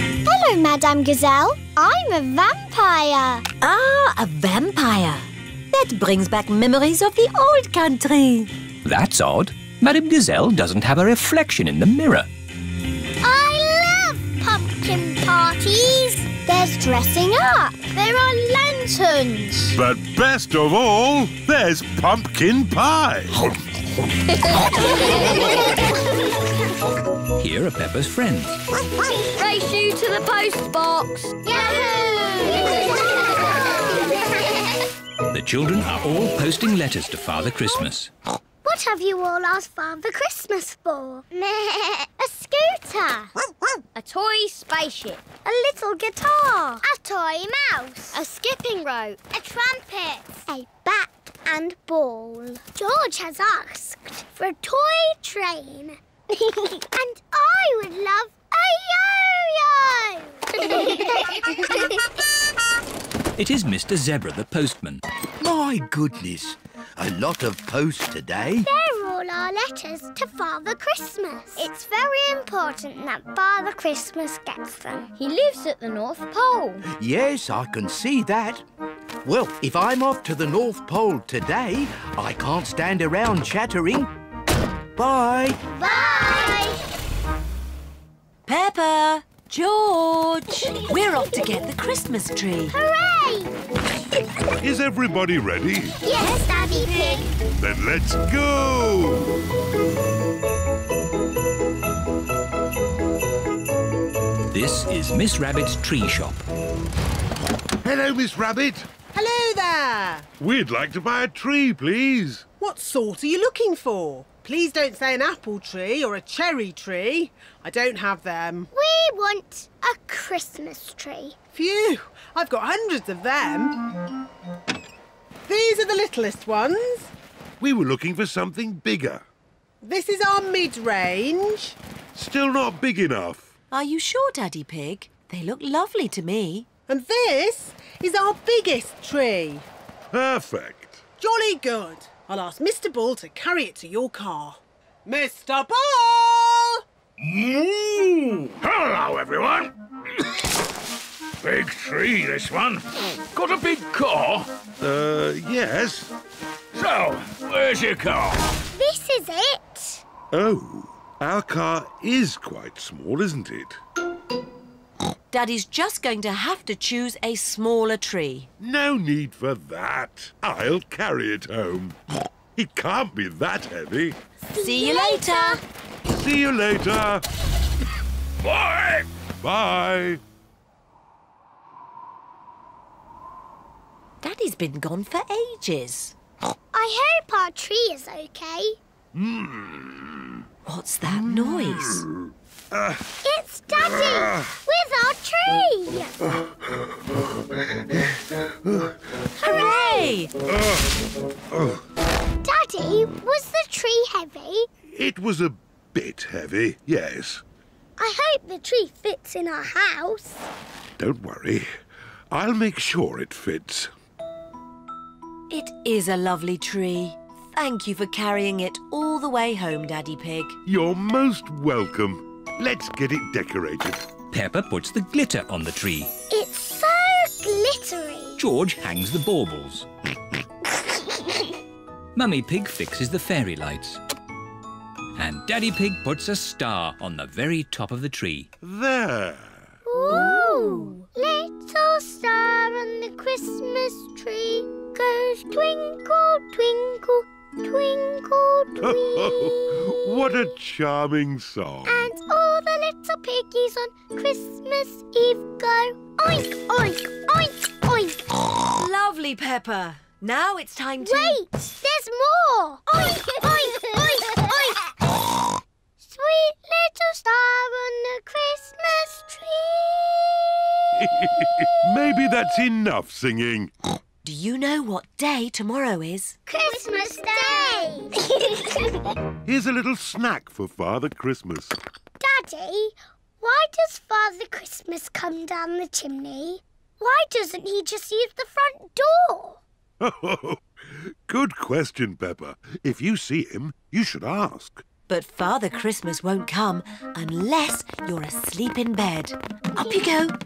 Hello, Madame Gazelle. I'm a vampire. Ah, a vampire. That brings back memories of the old country. That's odd. Madame Gazelle doesn't have a reflection in the mirror. I love pumpkin parties. There's dressing up. There are lanterns. But best of all, there's pumpkin pie. Here are Peppa's friends. Race you to the post box. Yahoo! The children are all posting letters to Father Christmas. What have you all asked Father Christmas for? a scooter. A toy spaceship. A little guitar. A toy mouse. A skipping rope. A trumpet. A bat and ball. George has asked for a toy train. and I would love a yo-yo. It is Mr. Zebra, the postman. My goodness, a lot of post today. They're all our letters to Father Christmas. It's very important that Father Christmas gets them. He lives at the North Pole. Yes, I can see that. Well, if I'm off to the North Pole today, I can't stand around chattering. Bye. Bye! Peppa, George, we're off to get the Christmas tree. Hooray! Is everybody ready? Yes, Daddy Pig. Then let's go! This is Miss Rabbit's tree shop. Hello, Miss Rabbit. Hello there. We'd like to buy a tree, please. What sort are you looking for? Please don't say an apple tree or a cherry tree. I don't have them. We want a Christmas tree. Phew, I've got hundreds of them. These are the littlest ones. We were looking for something bigger. This is our mid-range. Still not big enough. Are you sure, Daddy Pig? They look lovely to me. And this is our biggest tree. Perfect. Jolly good. I'll ask Mr. Bull to carry it to your car. Mr. Bull! Moo! Hello, everyone. Big tree, this one. Got a big car? Uh, yes. So, where's your car? This is it. Oh, our car is quite small, isn't it? Daddy's just going to have to choose a smaller tree. No need for that. I'll carry it home. It can't be that heavy. See you later. See you later. Bye. Bye. Daddy's been gone for ages. I hope our tree is okay. Hmm. What's that noise? It's Daddy with our tree. Hooray! Daddy, was the tree heavy? It was a bit heavy, yes. I hope the tree fits in our house. Don't worry. I'll make sure it fits. It is a lovely tree. Thank you for carrying it all the way home, Daddy Pig. You're most welcome. Let's get it decorated. Peppa puts the glitter on the tree. It's so glittery. George hangs the baubles. Mummy Pig fixes the fairy lights. And Daddy Pig puts a star on the very top of the tree. There. Ooh. Little star on the Christmas tree goes twinkle, twinkle, twinkle, twinkle. what a charming song. And all the little piggies on Christmas Eve go oink, oink, oink, oink. Lovely, Peppa. Now it's time to... Wait, there's more. Oink, oink, oink, oink. Sweet little star on the Christmas tree. Maybe that's enough singing. Do you know what day tomorrow is? Christmas Day. Here's a little snack for Father Christmas. Daddy, why does Father Christmas come down the chimney? Why doesn't he just use the front door? Good question, Peppa. If you see him, you should ask. But Father Christmas won't come unless you're asleep in bed. Up you go.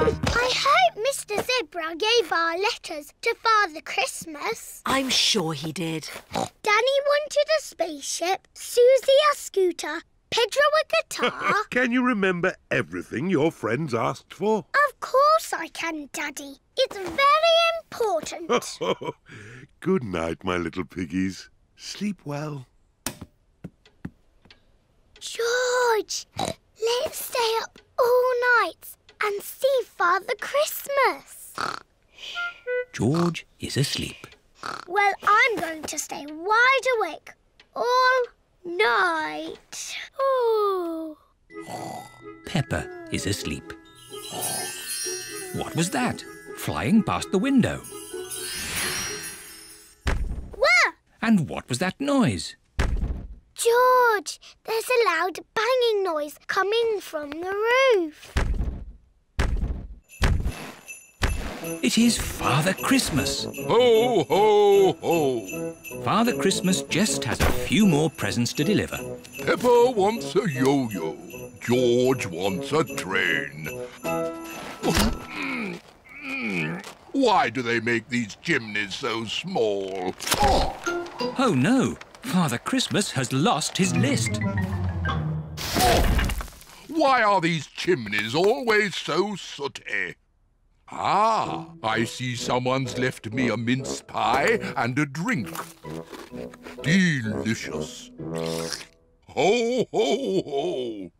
I hope Mr. Zebra gave our letters to Father Christmas. I'm sure he did. Danny wanted a spaceship, Susie a scooter, Pedro a guitar. Can you remember everything your friends asked for? of course I can, Daddy. It's very important. Good night, my little piggies. Sleep well. George, let's stay up all night and see Father Christmas. George is asleep. Well, I'm going to stay wide awake all night. Ooh. Peppa is asleep. What was that? Flying past the window. And what was that noise? George, there's a loud banging noise coming from the roof. It is Father Christmas. Ho, ho, ho. Father Christmas just has a few more presents to deliver. Peppa wants a yo-yo. George wants a train. Oh, mm, mm. Why do they make these chimneys so small? Oh no! Father Christmas has lost his list. Why are these chimneys always so sooty? Ah, I see someone's left me a mince pie and a drink. Delicious. Ho, ho, ho.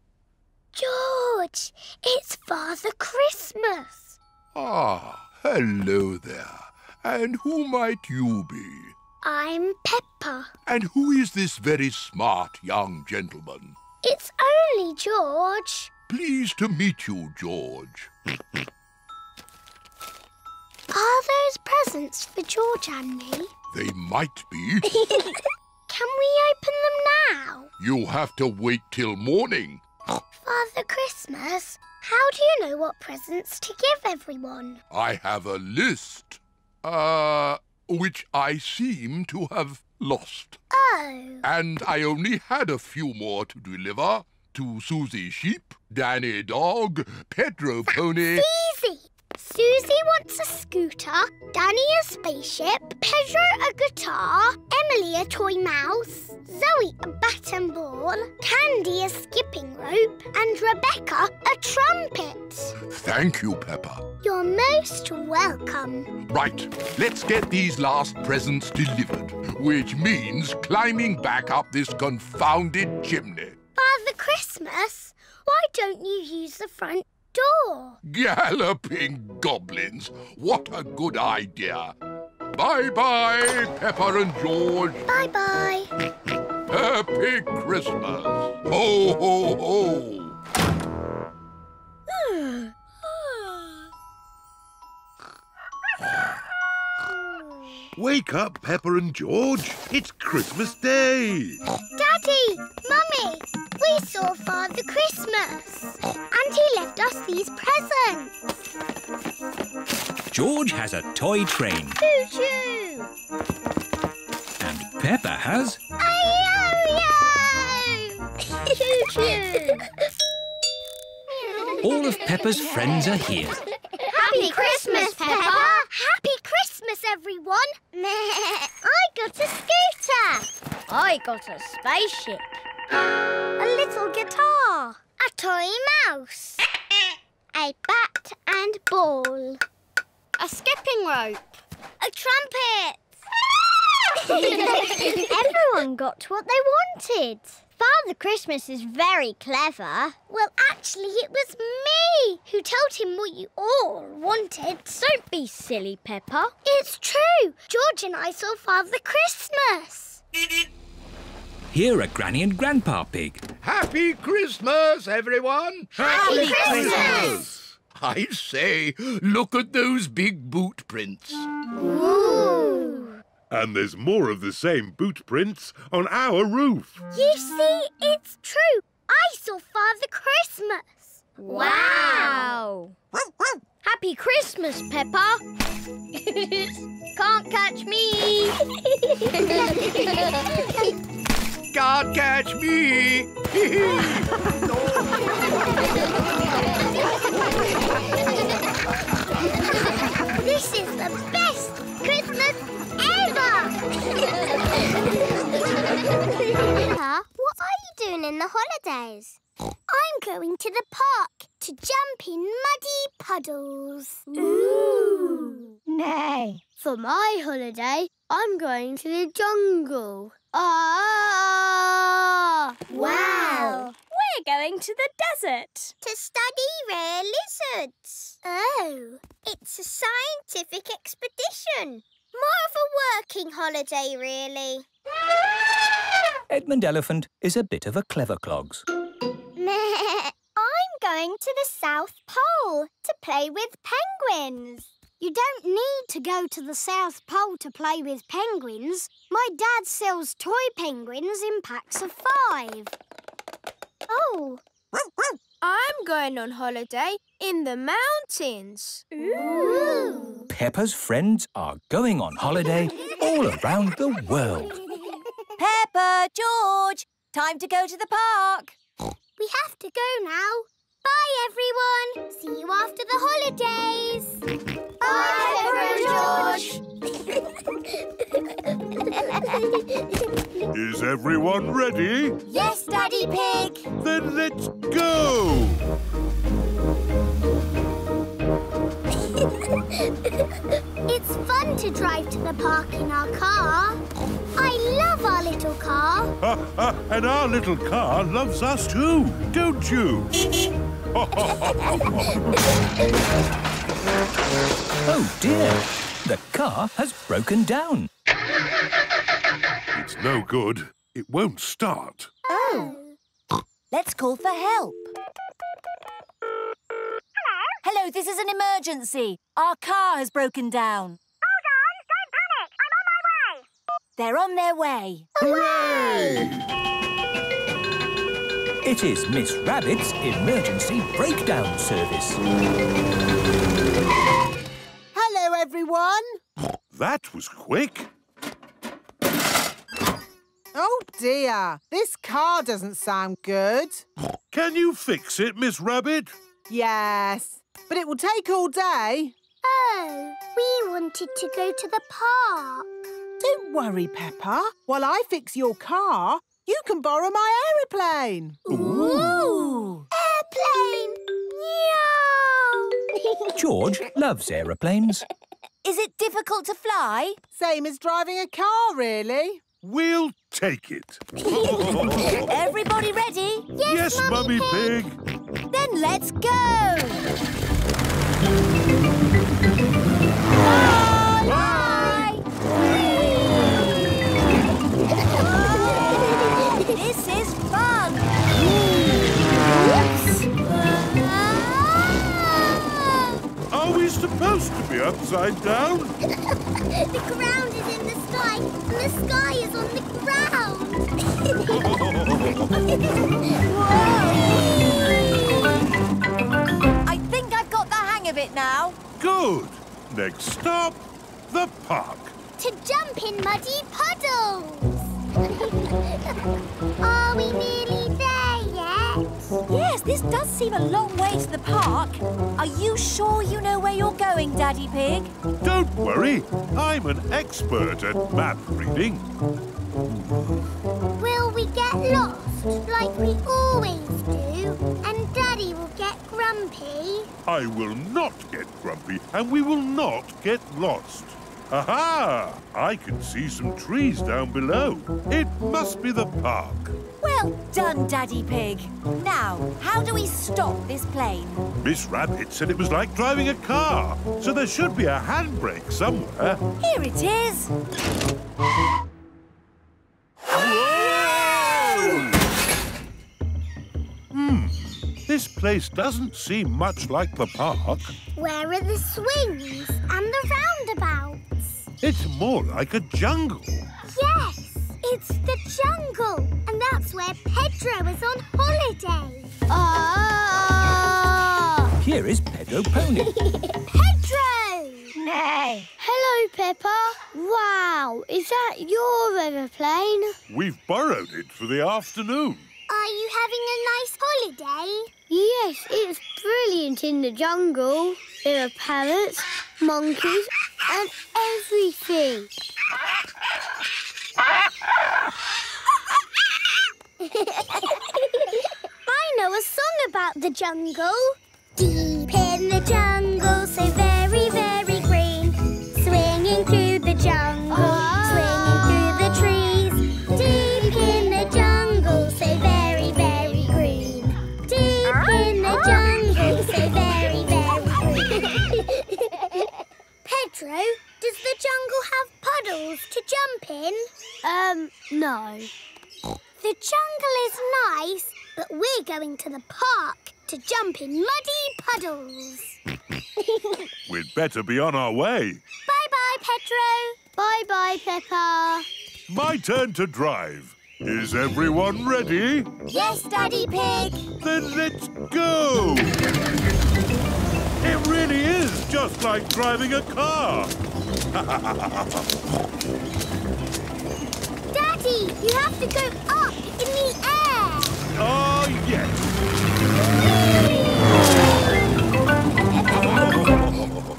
George, it's Father Christmas. Ah, hello there. And who might you be? I'm Peppa. And who is this very smart young gentleman? It's only George. Pleased to meet you, George. Are those presents for George and me? They might be. Can we open them now? You'll have to wait till morning. Father Christmas, how do you know what presents to give everyone? I have a list. Uh, which I seem to have lost. Oh. And I only had a few more to deliver to Susie Sheep, Danny Dog, Pedro Pony. Easy. Susie wants a scooter, Danny a spaceship, Pedro a guitar, Emily a toy mouse, Zoe a bat and ball, Candy a skipping rope, and Rebecca a trumpet. Thank you, Peppa. You're most welcome. Right, let's get these last presents delivered, which means climbing back up this confounded chimney. Father Christmas, why don't you use the front door? Galloping goblins! What a good idea! Bye-bye, Peppa and George. Bye-bye. Happy Christmas! Ho, ho, ho! Hmm. Wake up, Peppa and George. It's Christmas Day. Daddy, Mummy, we saw Father Christmas. And he left us these presents. George has a toy train Choo-choo. and Peppa has... Ayo-yo! Choo-choo. All of Peppa's friends are here. Happy Christmas, Peppa! Happy Christmas, everyone! I got a scooter! I got a spaceship. A little guitar. A toy mouse. a bat and ball. A skipping rope. A trumpet. Everyone got what they wanted. Father Christmas is very clever. Well, actually, it was me who told him what you all wanted. Don't be silly, Peppa. It's true. George and I saw Father Christmas. Here are Granny and Grandpa Pig. Happy Christmas, everyone! Happy Christmas! I say, look at those big boot prints. Ooh. And there's more of the same boot prints on our roof. You see, it's true. I saw Father Christmas. Wow. Happy Christmas, Peppa. Can't catch me. Can't catch me! this is the best Christmas ever! Peppa, what are you doing in the holidays? I'm going to the park to jump in muddy puddles. Ooh! Nay. For my holiday, I'm going to the jungle. Ah! Wow. We're going to the desert. To study rare lizards. Oh, it's a scientific expedition. More of a working holiday, really. Edmund Elephant is a bit of a clever clogs. I'm going to the South Pole to play with penguins. You don't need to go to the South Pole to play with penguins. My dad sells toy penguins in packs of five. Oh. I'm going on holiday in the mountains. Ooh. Peppa's friends are going on holiday all around the world. Peppa, George, time to go to the park. We have to go now. Bye, everyone. See you after the holidays. Bye, George. Is everyone ready? yes, Daddy Pig. Then let's go! It's fun to drive to the park in our car. I love our little car. Ha, ha, and our little car loves us too, don't you? Oh dear, The car has broken down. It's no good. It won't start. Oh. Let's call for help. Hello, this is an emergency. Our car has broken down. Hold on, don't panic. I'm on my way. They're on their way. It is Miss Rabbit's emergency breakdown service. Hello, everyone. That was quick. Oh, dear. This car doesn't sound good. Can you fix it, Miss Rabbit? Yes, but it will take all day. Oh, we wanted to go to the park. Don't worry, Peppa. While I fix your car, you can borrow my aeroplane. Ooh! Airplane! Meow! George loves aeroplanes. Is it difficult to fly? Same as driving a car, really. We'll take it. Everybody ready? yes, Mummy Pig. Then let's go! Supposed to be upside down? the ground is in the sky, and the sky is on the ground. of it now. Good. Next stop, the park. to jump in muddy puddles. Are we nearly there yet? Yes, this does seem a long way to the park. Are you sure you know where you're going, Daddy Pig? Don't worry, I'm an expert at map reading. Will we get lost like we always do? And Daddy will get grumpy? I will not get grumpy and we will not get lost. Aha! I can see some trees down below. It must be the park. Well done, Daddy Pig. Now, how do we stop this plane? Miss Rabbit said it was like driving a car, so there should be a handbrake somewhere. Here it is. Hmm, this place doesn't seem much like the park. Where are the swings and the roundabouts? It's more like a jungle. Yes, it's the jungle. And that's where Pedro is on holiday. Ah! Here is Pedro Pony. Pedro! Nay. Hello, Peppa. Wow, is that your aeroplane? We've borrowed it for the afternoon. Are you having a nice holiday? Yes, it's brilliant in the jungle. There are parrots, monkeys, and everything. I know a song about the jungle. Deep in the jungle, so very, Pedro, does the jungle have puddles to jump in? Um, no. The jungle is nice, but we're going to the park to jump in muddy puddles. We'd better be on our way. Bye-bye, Pedro. Bye-bye, Peppa. My turn to drive. Is everyone ready? Yes, Daddy Pig. Then let's go! It really is just like driving a car. Daddy, you have to go up in the air. oh, yes.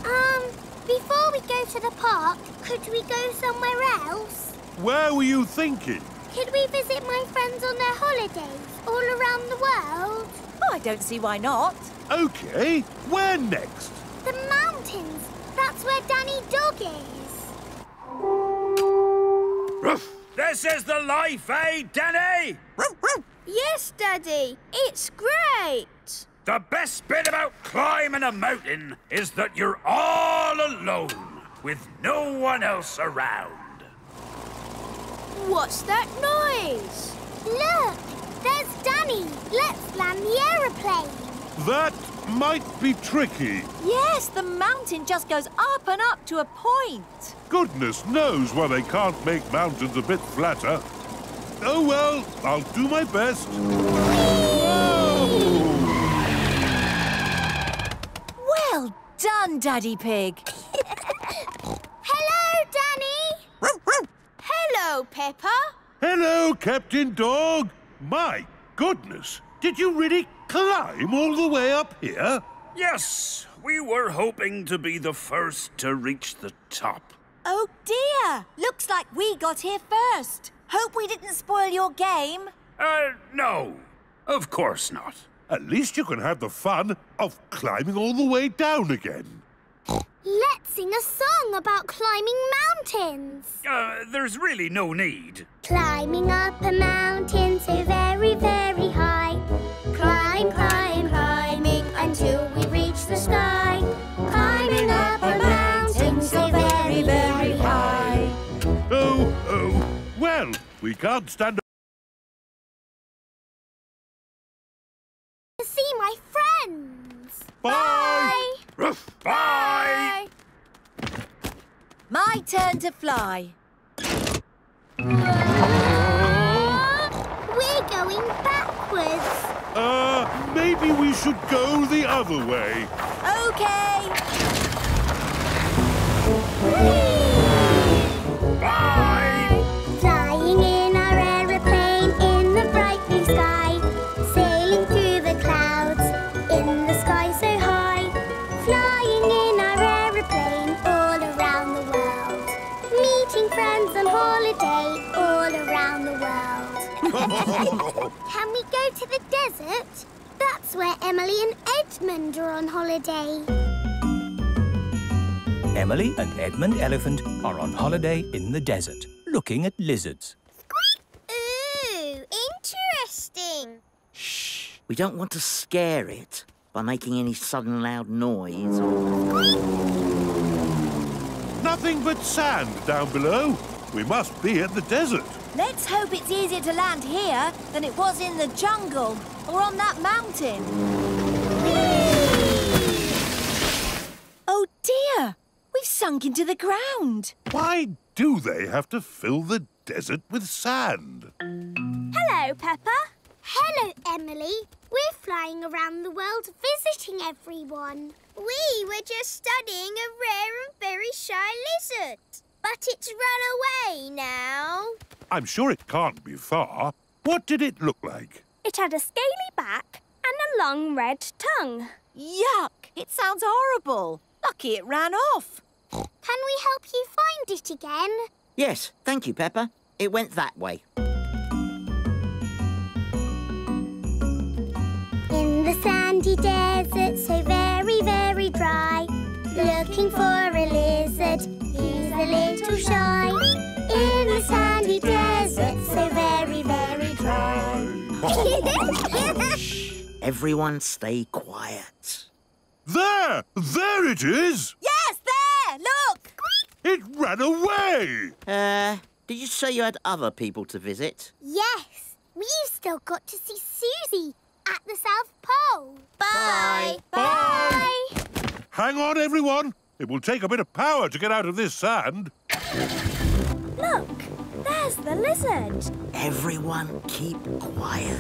Um, before we go to the park, could we go somewhere else? Where were you thinking? Could we visit my friends on their holidays all around the world? Oh, I don't see why not. OK, where next? The mountains. That's where Danny Dog is. This is the life, eh, Danny? Yes, Daddy. It's great. The best bit about climbing a mountain is that you're all alone. with no one else around. What's that noise? Look, there's Danny. Let's land the aeroplane. That might be tricky. Yes, the mountain just goes up and up to a point. Goodness knows why they can't make mountains a bit flatter. Oh well, I'll do my best. Well done, Daddy Pig. Hello, Danny. Hello, Peppa. Hello, Captain Dog. My goodness, did you really climb all the way up here? Yes, we were hoping to be the first to reach the top. Oh dear! Looks like we got here first. Hope we didn't spoil your game. Uh, no. Of course not. At least you can have the fun of climbing all the way down again. Let's sing a song about climbing mountains. Uh, there's really no need. Climbing up a mountain so very, very high. Climb, climb, climbing until we reach the sky. Climbing up a mountain so very, very high. Oh, oh. Well, we can't stand To see my friends. Bye. Ruff, bye. My turn to fly. We're going backwards. Uh, maybe we should go the other way. Okay. Flying Can we go to the desert? That's where Emily and Edmund are on holiday. Emily and Edmund Elephant are on holiday in the desert, looking at lizards. Ooh, interesting. Shh, We don't want to scare it by making any sudden loud noise or... Nothing but sand down below. We must be at the desert. Let's hope it's easier to land here than it was in the jungle or on that mountain. Oh dear! We've sunk into the ground. Why do they have to fill the desert with sand? Hello, Peppa. Hello, Emily. We're flying around the world visiting everyone. We were just studying a rare and very shy lizard. But it's run away now. I'm sure it can't be far. What did it look like? It had a scaly back and a long red tongue. Yuck! It sounds horrible. Lucky it ran off. Can we help you find it again? Yes, thank you, Peppa. It went that way. In the sandy desert, so very, very dry. Looking for a lizard, he's a little shy. In the sandy desert, so very, very dry. Everyone stay quiet. There! There it is! Yes, there! Look! It ran away! Uh, did you say you had other people to visit? yes, we've still got to see Susie at the South Pole. Bye. Bye. Hang on, everyone. It will take a bit of power to get out of this sand. Look, there's the lizard. Everyone keep quiet.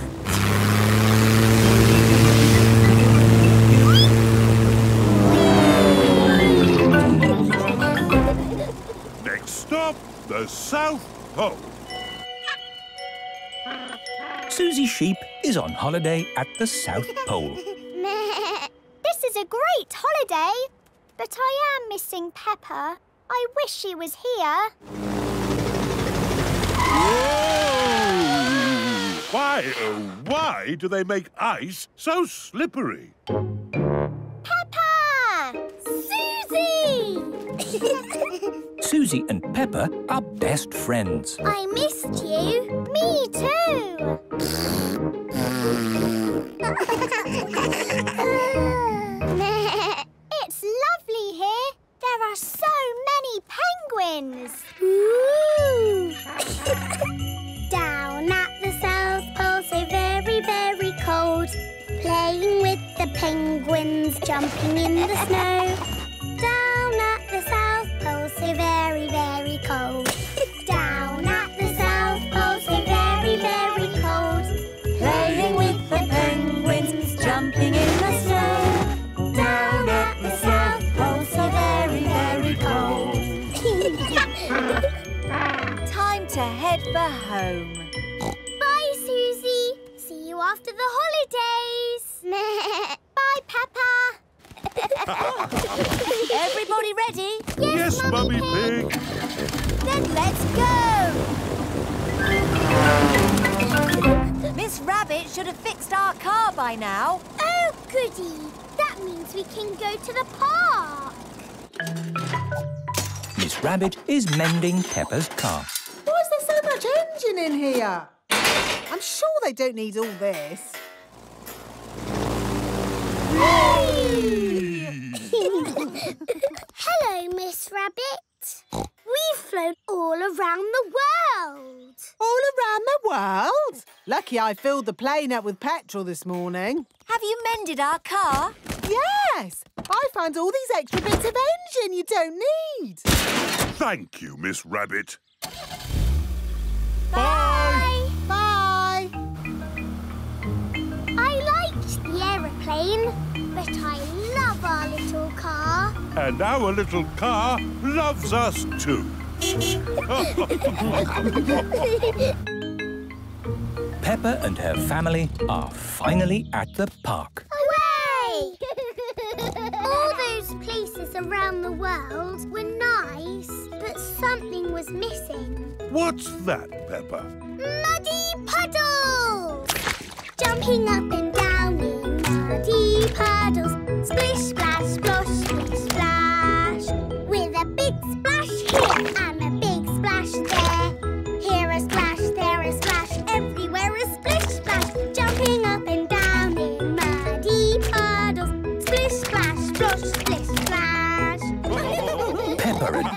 Next stop, the South Pole. Susie Sheep is on holiday at the South Pole. this is a great holiday, but I am missing Peppa. I wish she was here. Why, oh, why do they make ice so slippery? Peppa! Susie! Susie and Peppa are best friends. I missed you. Me too. it's lovely here. There are so many penguins. Ooh. Down at the South Pole, so very, very cold. Playing with the penguins, jumping in the snow. Down at the South Pole, so very, very cold. Down for home. Bye, Susie. See you after the holidays. Bye, Peppa. Everybody ready? Yes, Mummy Pig. Then let's go! Miss Rabbit should have fixed our car by now. Oh, goody. That means we can go to the park. Miss Rabbit is mending Peppa's car. Why is there so much engine in here? I'm sure they don't need all this. Hello, Miss Rabbit. We've flown all around the world. All around the world? Lucky I filled the plane up with petrol this morning. Have you mended our car? Yes! I found all these extra bits of engine you don't need. Thank you, Miss Rabbit. Bye! Bye! I liked the aeroplane, but I love our little car. And our little car loves us too. Peppa and her family are finally at the park. Hooray! All those places around the world were nice, but something was missing. What's that, Peppa? Muddy puddles! Jumping up and down in muddy puddles. Splish,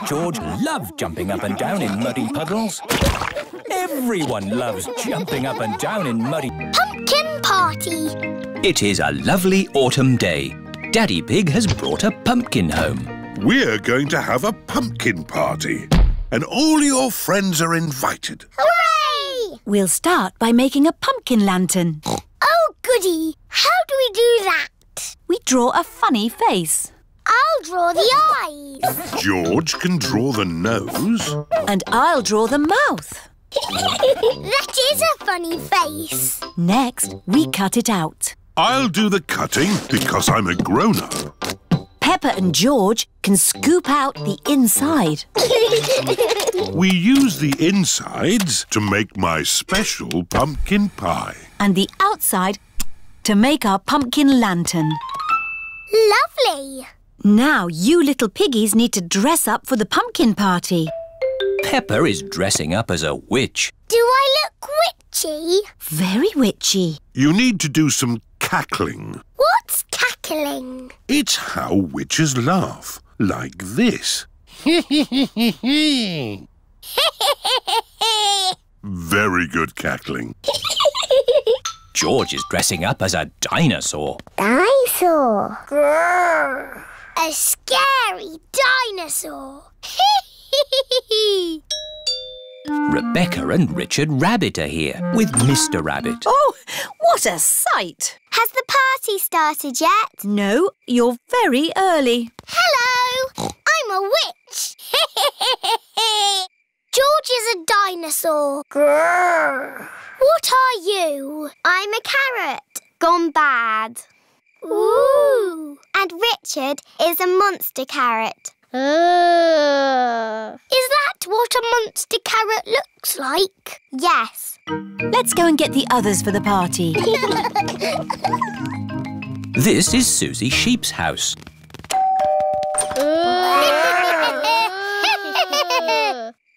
George love jumping up and down in muddy puddles. Everyone loves jumping up and down in muddy... Pumpkin party! It is a lovely autumn day. Daddy Pig has brought a pumpkin home. We're going to have a pumpkin party. And all your friends are invited. Hooray! We'll start by making a pumpkin lantern. Oh, goody! How do we do that? We draw a funny face. I'll draw the eyes. George can draw the nose. And I'll draw the mouth. that is a funny face. Next, we cut it out. I'll do the cutting because I'm a grown-up. Peppa and George can scoop out the inside. We use the insides to make my special pumpkin pie. and the outside to make our pumpkin lantern. Lovely. Now you little piggies need to dress up for the pumpkin party. Peppa is dressing up as a witch. Do I look witchy? Very witchy. You need to do some cackling. What's cackling? It's how witches laugh, like this. Very good cackling. George is dressing up as a dinosaur. Dinosaur. A scary dinosaur. Rebecca and Richard Rabbit are here with Mr. Rabbit. Oh, what a sight! Has the party started yet? No, you're very early. Hello. I'm a witch. George is a dinosaur. Grrr. What are you? I'm a carrot. Gone bad. Ooh. And Richard is a monster carrot. Is that what a monster carrot looks like? Yes. Let's go and get the others for the party. This is Susie Sheep's house.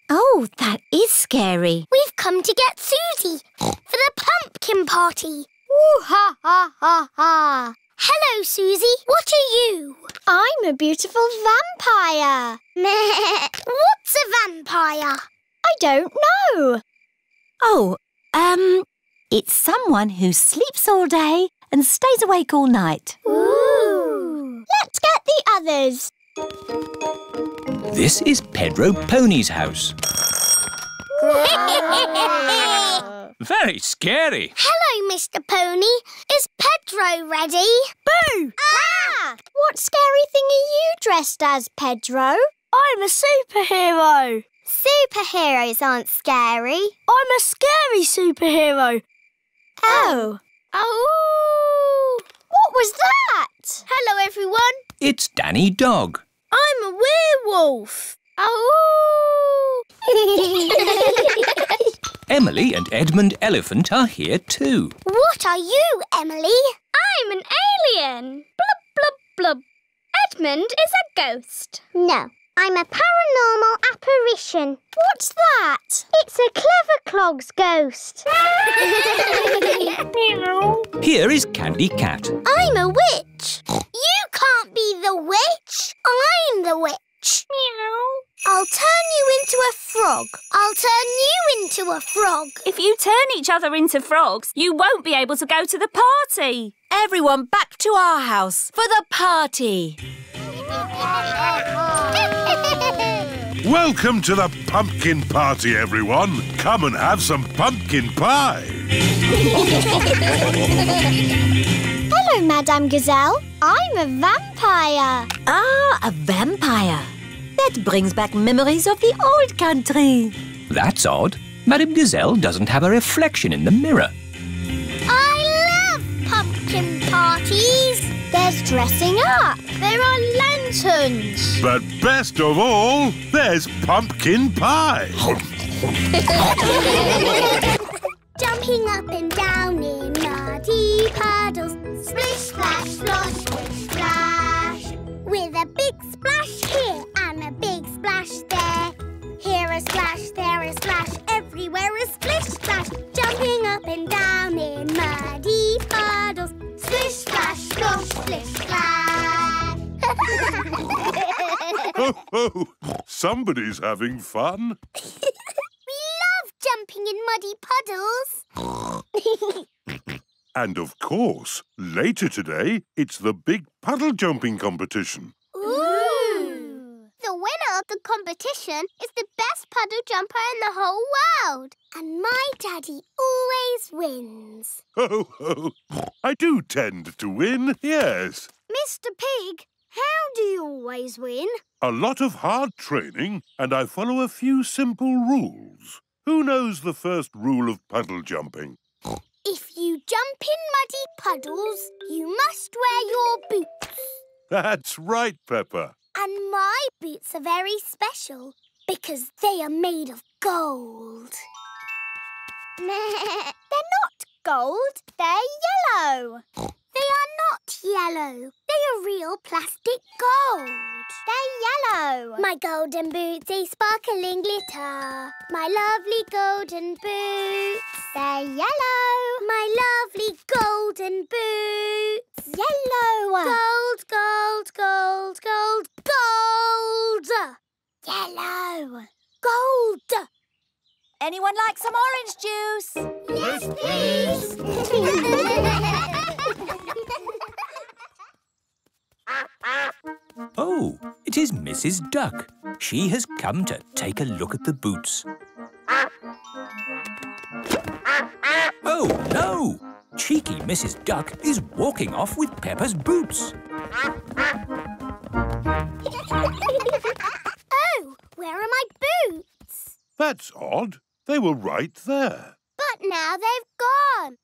oh, that is scary. We've come to get Susie for the pumpkin party. Ooh ha ha ha ha. Hello, Susie. What are you? I'm a beautiful vampire. What's a vampire? I don't know. Oh, um, it's someone who sleeps all day and stays awake all night. Ooh. Let's get the others. This is Pedro Pony's house. Very scary. Hello, Mr. Pony. Is Pedro ready? Boo! Ah! What scary thing are you dressed as, Pedro? I'm a superhero. Superheroes aren't scary. I'm a scary superhero. Oh. Oh! What was that? Hello, everyone. It's Danny Dog. I'm a werewolf. Oh! Emily and Edmund Elephant are here too. what are you, Emily? I'm an alien. Blub, blub, blub. Edmund is a ghost. No, I'm a paranormal apparition. What's that? It's a clever clogs ghost. Here is Candy Cat. I'm a witch. You can't be the witch. I'm the witch. Meow. I'll turn you into a frog. I'll turn you into a frog. If you turn each other into frogs, you won't be able to go to the party. Everyone back to our house for the party. Welcome to the pumpkin party, everyone. Come and have some pumpkin pie. Hello, Madame Gazelle. I'm a vampire. Ah, a vampire. That brings back memories of the old country. That's odd. Madame Gazelle doesn't have a reflection in the mirror. I love pumpkin parties. There's dressing up. There are lanterns. But best of all, there's pumpkin pie. Jumping up and down in muddy puddles. Splish, splash, splosh, splish, splash. With a big splash here and a big splash there. Here a splash, there a splash, everywhere a splish, splash. Jumping up and down in muddy puddles. Splish, splash, splosh, splish, splash. Ho, ho. Somebody's having fun. jumping in muddy puddles. And of course, later today, it's the big puddle jumping competition. Ooh! The winner of the competition is the best puddle jumper in the whole world. And my daddy always wins. Ho, ho. I do tend to win, yes. Mr. Pig, how do you always win? A lot of hard training, and I follow a few simple rules. Who knows the first rule of puddle jumping? If you jump in muddy puddles, you must wear your boots. That's right, Peppa. And my boots are very special because they are made of gold. they're not gold, they're yellow. They are not yellow. They are real plastic gold. They're yellow. My golden boots, they sparkling glitter. My lovely golden boots. They're yellow. My lovely golden boots. Yellow. Gold, gold, gold, gold, gold. Yellow. Gold. Anyone like some orange juice? Yes, please. Oh, it is Mrs. Duck. She has come to take a look at the boots. Oh, no! Cheeky Mrs. Duck is walking off with Peppa's boots. oh, where are my boots? That's odd. They were right there. But now they've gone.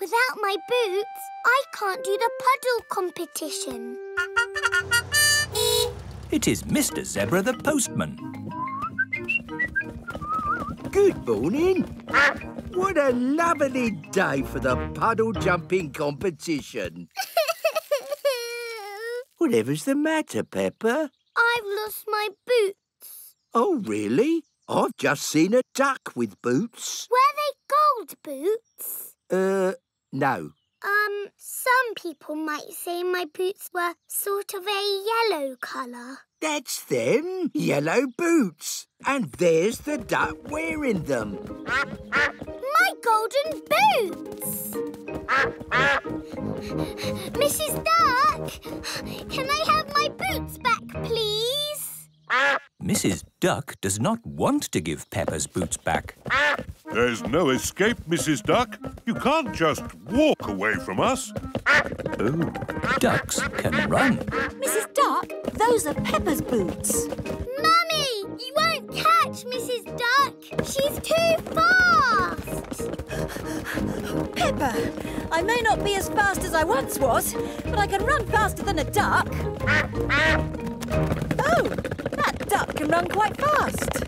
Without my boots, I can't do the puddle competition. It is Mr. Zebra the postman. Good morning. What a lovely day for the puddle jumping competition. Whatever's the matter, Peppa? I've lost my boots. Oh, really? I've just seen a duck with boots. Were they gold boots? Uh, no. Um, some people might say my boots were sort of a yellow colour. That's them, yellow boots. And there's the duck wearing them. My golden boots! Mrs. Duck, can I have my boots back, please? Mrs. Duck does not want to give Peppa's boots back. There's no escape, Mrs. Duck. You can't just walk away from us. Oh, ducks can run. Mrs. Duck, those are Peppa's boots. Mummy, you won't catch Mrs. Duck. She's too fast. Peppa, I may not be as fast as I once was, but I can run faster than a duck. Oh, that duck can run quite fast.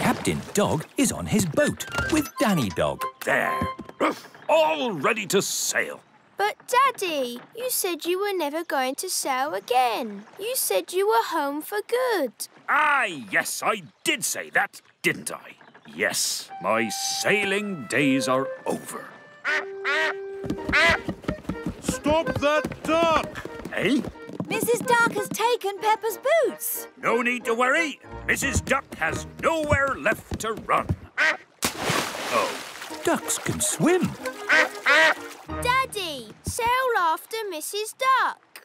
Captain Dog is on his boat with Danny Dog. There. All ready to sail. But, Daddy, you said you were never going to sail again. You said you were home for good. Ah, yes, I did say that, didn't I? Yes, my sailing days are over. Stop that duck! Eh? Mrs. Duck has taken Peppa's boots. No need to worry. Mrs. Duck has nowhere left to run. Oh, Ducks can swim. Daddy, sail after Mrs. Duck.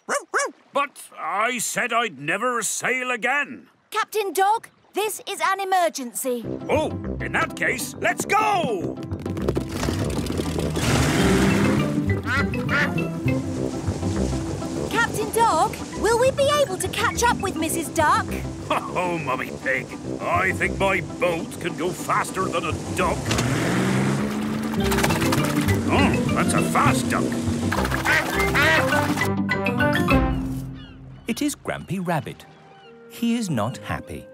but I said I'd never sail again. Captain Dog, this is an emergency. Oh, in that case, let's go! Captain Dog, will we be able to catch up with Mrs. Duck? Oh, Mummy Pig, I think my boat can go faster than a duck. Oh, that's a fast duck. It is Grampy Rabbit. He is not happy.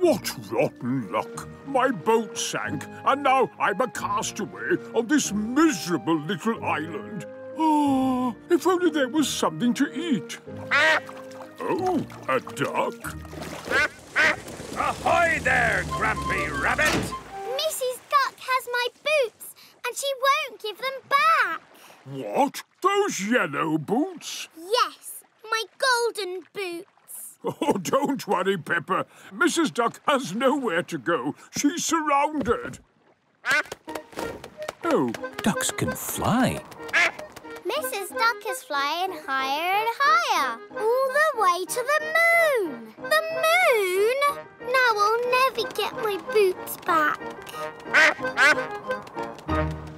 What rotten luck! My boat sank, and now I'm a castaway on this miserable little island. Oh, if only there was something to eat. Oh, a duck. Ahoy there, Grampy Rabbit! Mrs. Duck has my boots, and she won't give them back. What? Those yellow boots? Yes, my golden boots. Oh, don't worry, Peppa. Mrs. Duck has nowhere to go. She's surrounded. Oh, Ducks can fly. Mrs. Duck is flying higher and higher, all the way to the moon. The moon? Now I'll never get my boots back.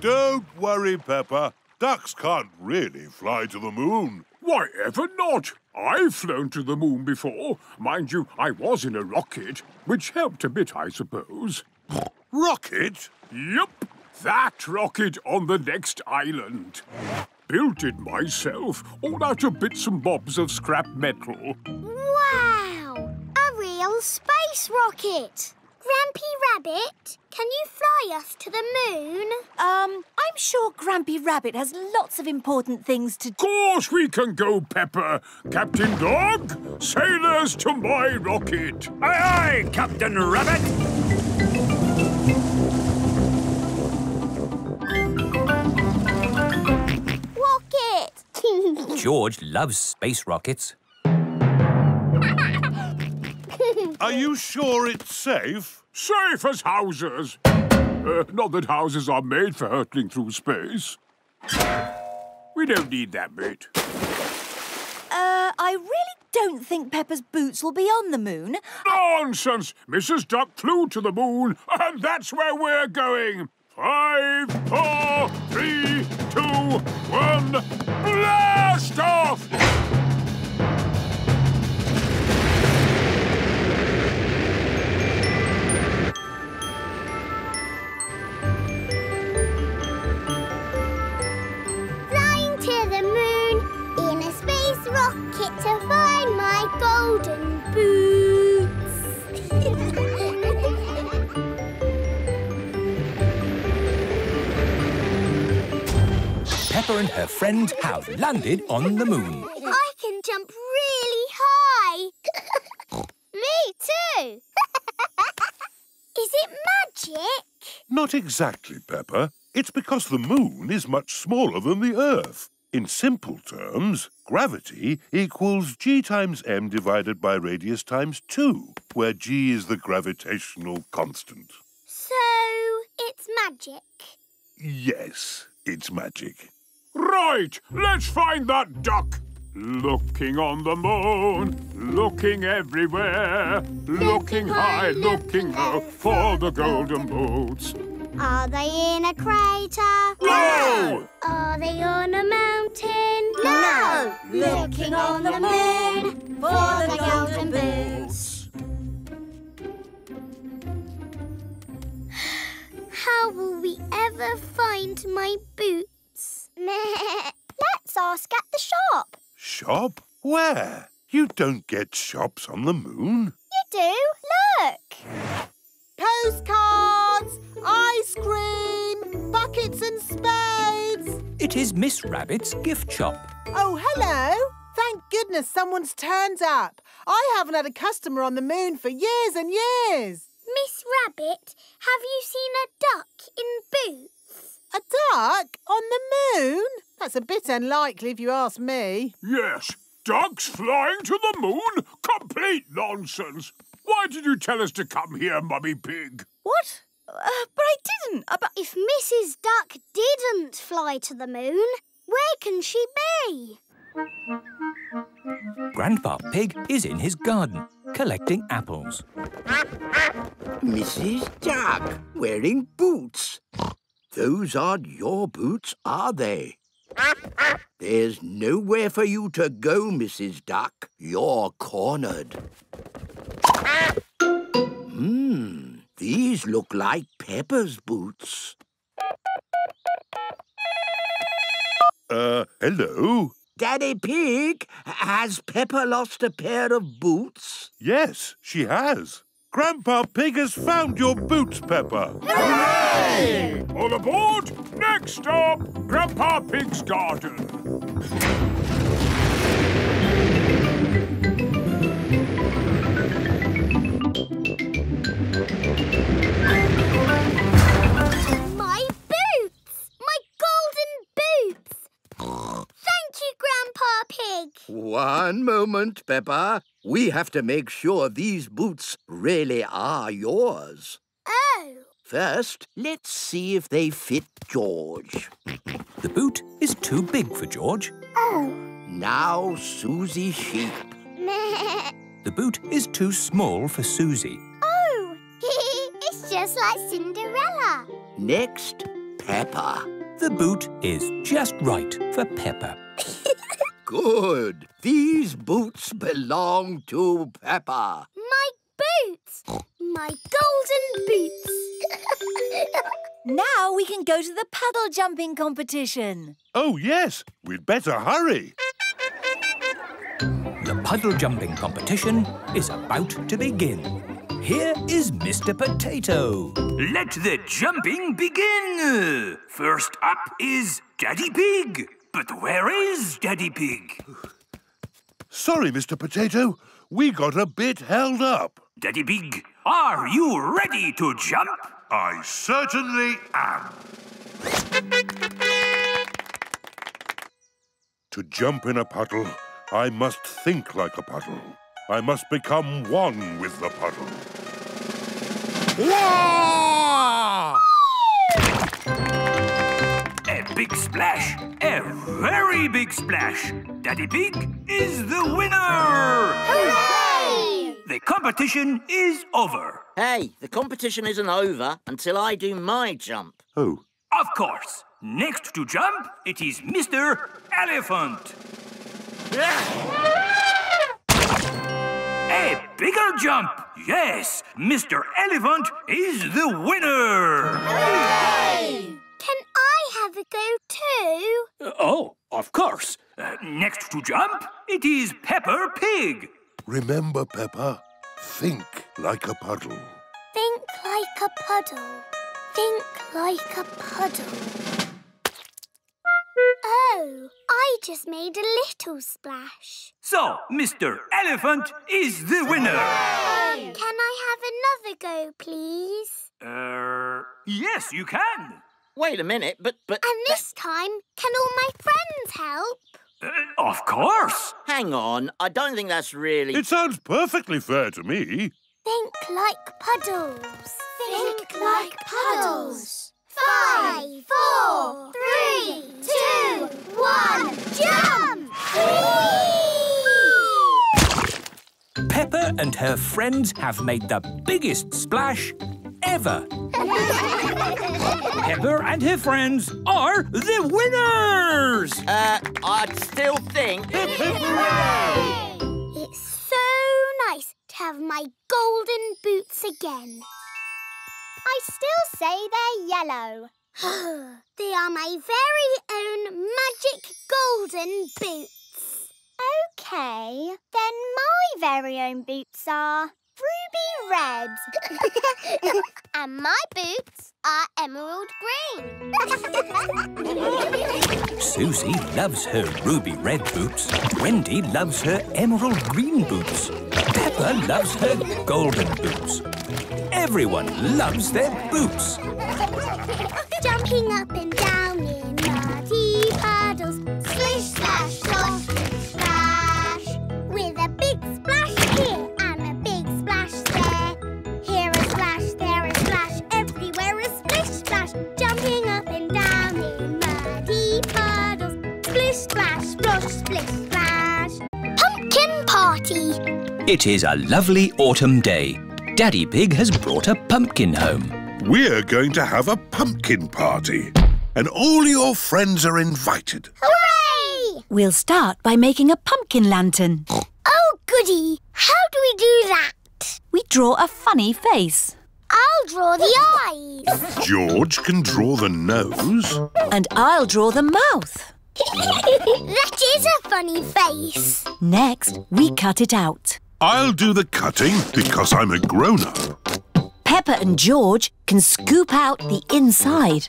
Don't worry, Peppa. Ducks can't really fly to the moon. why ever not? I've flown to the moon before. Mind you, I was in a rocket, which helped a bit, I suppose. Rocket? Yup, that rocket on the next island. Built it myself, all out of bits and bobs of scrap metal. Wow! A real space rocket! Grampy Rabbit, can you fly us to the moon? Um, I'm sure Grampy Rabbit has lots of important things to do. course we can go, Peppa. Captain Dog, sailors to my rocket. Aye, aye, Captain Rabbit! Rocket! George loves space rockets. Are you sure it's safe? Safe as houses. Uh, not that houses are made for hurtling through space. We don't need that bit. Uh, I really don't think Peppa's boots will be on the moon. Nonsense! Mrs. Duck flew to the moon, and that's where we're going. Five, four, three, two, one, blast off! To the moon in a space rocket to find my golden Peppa and her friend have landed on the moon. I can jump really high. Me too. Is it magic? Not exactly, Peppa. It's because the moon is much smaller than the Earth. In simple terms, gravity equals g times m divided by radius times 2, where g is the gravitational constant. So, it's magic. Yes, it's magic. Right, let's find that duck. Looking on the moon, looking everywhere, looking high, looking low for the golden boots. Are they in a crater? No! Are they on a mountain? No! Looking on the moon for the golden boots. How will we ever find my boots? Let's ask at the shop. Shop? Where? You don't get shops on the moon. You do. Look. Postcards, ice cream, buckets and spades. It is Miss Rabbit's gift shop. Oh, hello. Thank goodness someone's turned up. I haven't had a customer on the moon for years and years. Miss Rabbit, have you seen a duck in boots? A duck on the moon? That's a bit unlikely if you ask me. Yes, ducks flying to the moon? Complete nonsense. Why did you tell us to come here, Mummy Pig? What? Uh, but I didn't. Uh, but If Mrs. Duck didn't fly to the moon, where can she be? Grandpa Pig is in his garden, collecting apples. Mrs. Duck, wearing boots. Those aren't your boots, are they? There's nowhere for you to go, Mrs. Duck. You're cornered. Hmm, these look like Peppa's boots. Uh, hello? Daddy Pig, has Peppa lost a pair of boots? Yes, she has. Grandpa Pig has found your boots, Peppa. Hooray! All aboard! Next stop, Grandpa Pig's garden. Thank you, Grandpa Pig. One moment, Peppa. We have to make sure these boots really are yours. Oh, First, let's see if they fit George. The boot is too big for George. oh. Now, Susie Sheep. Meh. The boot is too small for Susie. Oh, it's just like Cinderella. Next, Peppa. The boot is just right for Peppa. Good. These boots belong to Peppa. My boots! My golden boots! Now we can go to the puddle jumping competition. Oh, yes. We'd better hurry. The puddle jumping competition is about to begin. Here is Mr. Potato. Let the jumping begin. First up is Daddy Pig. But where is Daddy Pig? Sorry, Mr. Potato. We got a bit held up. Daddy Pig, are you ready to jump? I certainly am. To jump in a puddle, I must think like a puddle. I must become one with the puddle. A big splash, a very big splash. Daddy Pig is the winner! Hooray! The competition is over. Hey, the competition isn't over until I do my jump. Oh, Of course. Next to jump, it is Mr. Elephant. A bigger jump. Yes, Mr. Elephant is the winner. Can I have a go too? Uh, oh, of course. Uh, next to jump, it is Peppa Pig. remember, Peppa, think like a puddle. Think like a puddle. Think like a puddle. Oh, I just made a little splash. So, Mr. Elephant is the winner. Can I have another go, please? Uh, yes, you can. Wait a minute, but but And this time, can all my friends help? Uh, of course. hang on. I don't think that's really. It sounds perfectly fair to me. Think like puddles. Think like puddles. Five, four, three, two, one, jump! Peppa and her friends have made the biggest splash ever. Peppa and her friends are the winners! Uh, I'd still think. It's so nice to have my golden boots again. I still say they're yellow. they are my very own magic golden boots. OK, then my very own boots are ruby red. and my boots are emerald green. Susie loves her ruby red boots. Wendy loves her emerald green boots. Peppa loves her golden boots. Everyone loves their boots. Jumping up and down splish, splash. Pumpkin party. It is a lovely autumn day. Daddy Pig has brought a pumpkin home. We're going to have a pumpkin party. And all your friends are invited. Hooray! We'll start by making a pumpkin lantern. Oh, goody. How do we do that? We draw a funny face. I'll draw the eyes. George can draw the nose. And I'll draw the mouth. That is a funny face. Next, we cut it out. I'll do the cutting because I'm a grown-up. Peppa and George can scoop out the inside.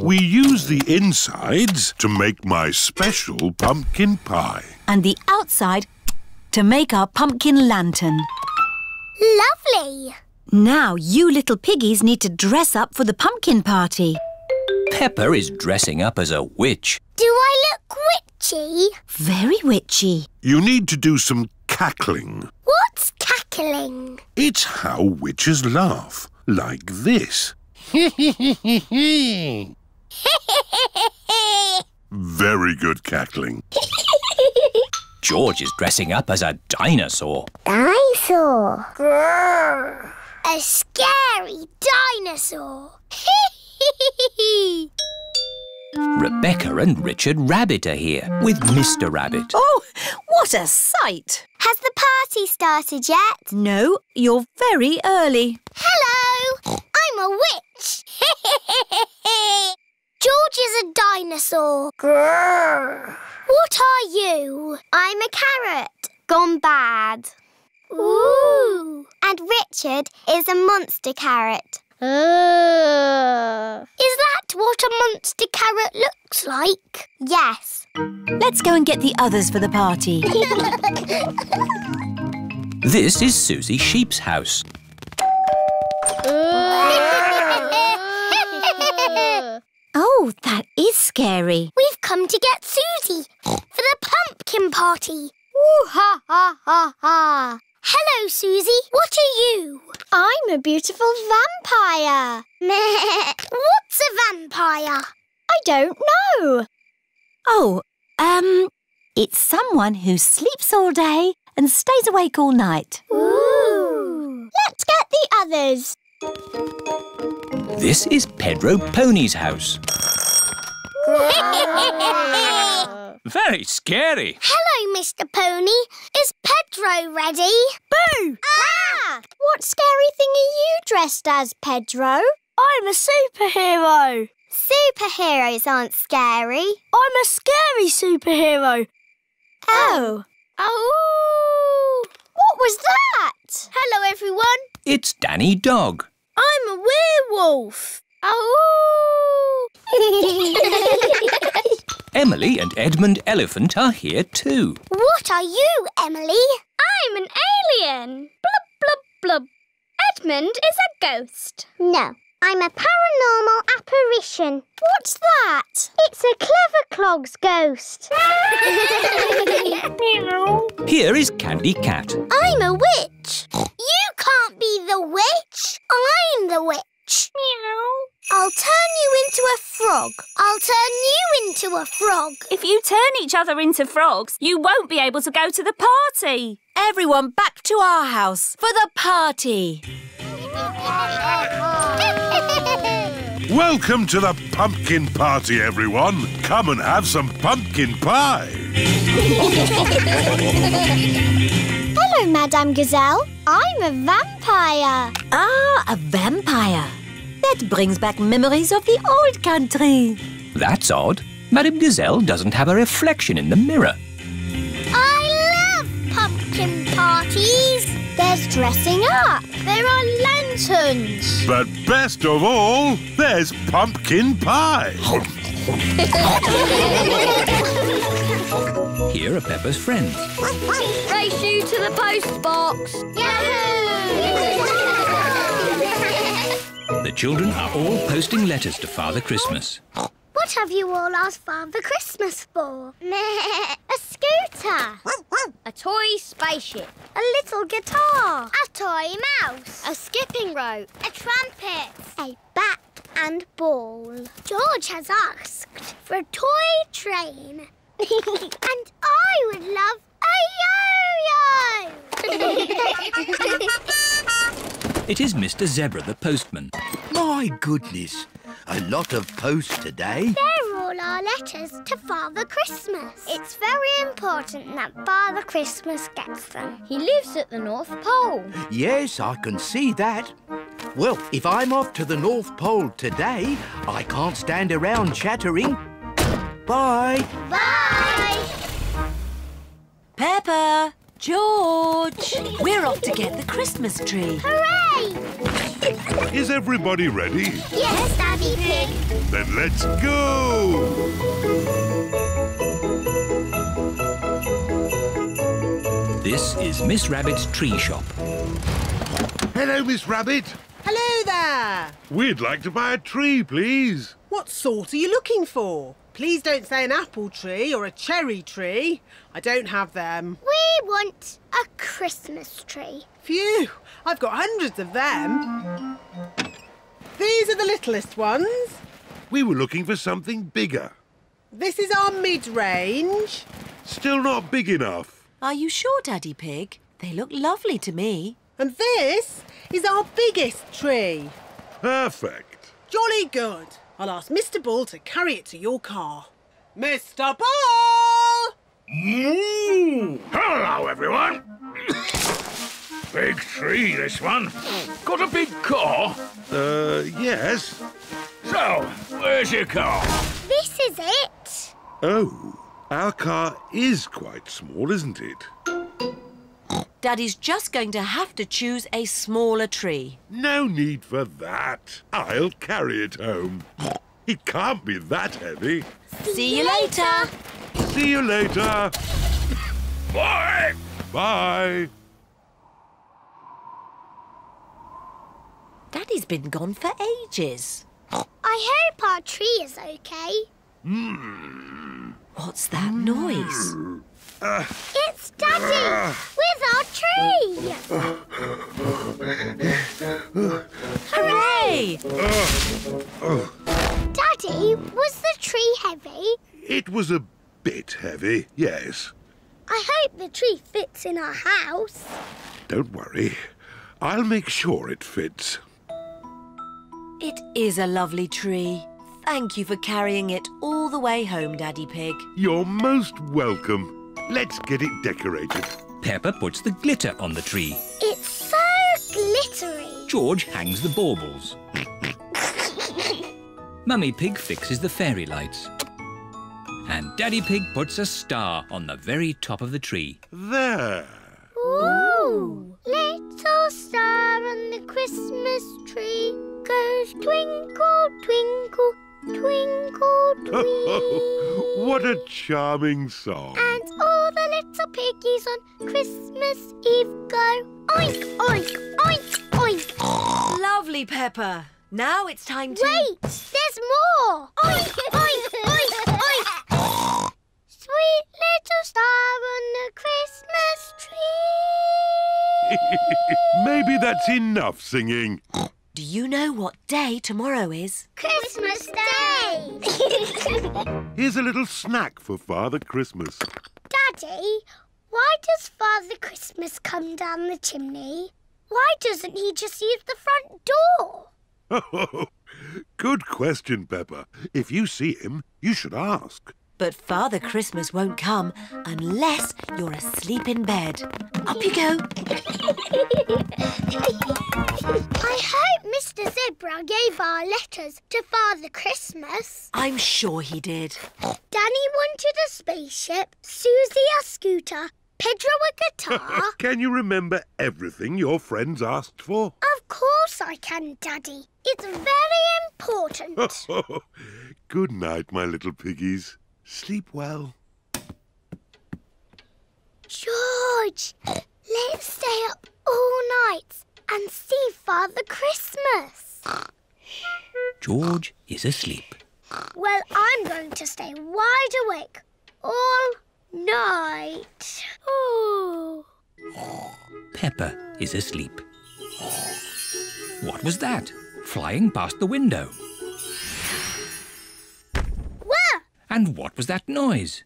We use the insides to make my special pumpkin pie. and the outside to make our pumpkin lantern. Lovely. Now you little piggies need to dress up for the pumpkin party. Peppa is dressing up as a witch. Do I look witchy? Very witchy. You need to do some cackling. What's cackling? It's how witches laugh, like this. Very good cackling. George is dressing up as a dinosaur. Dinosaur. Grrr. A scary dinosaur. Rebecca and Richard Rabbit are here with Mr. Rabbit. Oh, what a sight! Has the party started yet? No, you're very early. Hello. I'm a witch. George is a dinosaur. Grrr. What are you? I'm a carrot. Gone bad. Ooh. And Richard is a monster carrot. Is that what a monster carrot looks like? Yes. Let's go and get the others for the party. This is Susie Sheep's house. Oh, that is scary. We've come to get Susie for the pumpkin party. Ooh ha ha ha ha. Hello, Susie. What are you? I'm a beautiful vampire. What's a vampire? I don't know. Oh, um, it's someone who sleeps all day and stays awake all night. Ooh. Let's get the others. This is Pedro Pony's house. Very scary. Hello, Mr. Pony. Is Pedro ready? Boo! Ah! What scary thing are you dressed as, Pedro? I'm a superhero. Superheroes aren't scary. I'm a scary superhero. Oh. Oh! What was that? Hello, everyone. It's Danny Dog. I'm a werewolf. Oh! Emily and Edmund Elephant are here too. what are you, Emily? I'm an alien. Blub, blub, blub. Edmund is a ghost. No, I'm a paranormal apparition. What's that? It's a clever clogs ghost. Here is Candy Cat. I'm a witch. You can't be the witch. I'm the witch. I'll turn you into a frog. I'll turn you into a frog. If you turn each other into frogs, you won't be able to go to the party. Everyone back to our house for the party. Welcome to the pumpkin party, everyone. Come and have some pumpkin pie. Hello, Madame Gazelle. I'm a vampire. Ah, a vampire. That brings back memories of the old country. That's odd. Madame Gazelle doesn't have a reflection in the mirror. I love pumpkin parties. There's dressing up. There are lanterns. But best of all, there's pumpkin pie. Here are Peppa's friends. Race you to the post box. The children are all posting letters to Father Christmas. What have you all asked Father Christmas for? a scooter. A toy spaceship. A little guitar. A toy mouse. A skipping rope. A trumpet. A bat and ball. George has asked for a toy train. and I would love a yo-yo. It is Mr. Zebra, the postman. My goodness, a lot of post today. They're all our letters to Father Christmas. It's very important that Father Christmas gets them. He lives at the North Pole. Yes, I can see that. Well, if I'm off to the North Pole today, I can't stand around chattering. Bye. Bye! Peppa, George, we're off to get the Christmas tree. Hooray! Is everybody ready? Yes, Daddy Pig. Then let's go! This is Miss Rabbit's tree shop. Hello, Miss Rabbit. Hello there. We'd like to buy a tree, please. What sort are you looking for? Please don't say an apple tree or a cherry tree. I don't have them. We want a Christmas tree. Phew, I've got hundreds of them. These are the littlest ones. We were looking for something bigger. This is our mid-range. Still not big enough. Are you sure, Daddy Pig? They look lovely to me. And this is our biggest tree. Perfect. Jolly good. I'll ask Mr. Bull to carry it to your car. Mr. Bull! Moo! Hello, everyone. big tree, this one. Got a big car? Uh, yes. So, where's your car? This is it. Oh, our car is quite small, isn't it? Daddy's just going to have to choose a smaller tree. No need for that. I'll carry it home. It can't be that heavy. See you later. See you later. Bye. Bye. Daddy's been gone for ages. I hope our tree is okay. Hmm. What's that noise? Hmm. It's Daddy with our tree. Hooray! Daddy, was the tree heavy? It was a bit heavy, yes. I hope the tree fits in our house. Don't worry. I'll make sure it fits. It is a lovely tree. Thank you for carrying it all the way home, Daddy Pig. You're most welcome. Let's get it decorated. Peppa puts the glitter on the tree. It's so glittery. George hangs the baubles. Mummy Pig fixes the fairy lights. And Daddy Pig puts a star on the very top of the tree. There. Ooh. Little star on the Christmas tree goes twinkle, twinkle, twinkle, twinkle. what a charming song. And all the little piggies on Christmas Eve go oink, oink, oink, oink. Lovely, Peppa. Now it's time to... Wait! There's more! Oink, oink, oink, oink! Sweet little star on the Christmas tree. Maybe that's enough singing. Do you know what day tomorrow is? Christmas Day! Here's a little snack for Father Christmas. Daddy, why does Father Christmas come down the chimney? Why doesn't he just use the front door? Oh, good question, Peppa. If you see him, you should ask. But Father Christmas won't come unless you're asleep in bed. Up you go. I hope Mr. Zebra gave our letters to Father Christmas. I'm sure he did. Danny wanted a spaceship, Susie a scooter, Pedro a guitar. Can you remember everything your friends asked for? of course I can, Daddy. It's very important. Good night, my little piggies. Sleep well. George, let's stay up all night and see Father Christmas. George is asleep. Well, I'm going to stay wide awake all night. Oh. Peppa is asleep. What was that? Flying past the window. And what was that noise?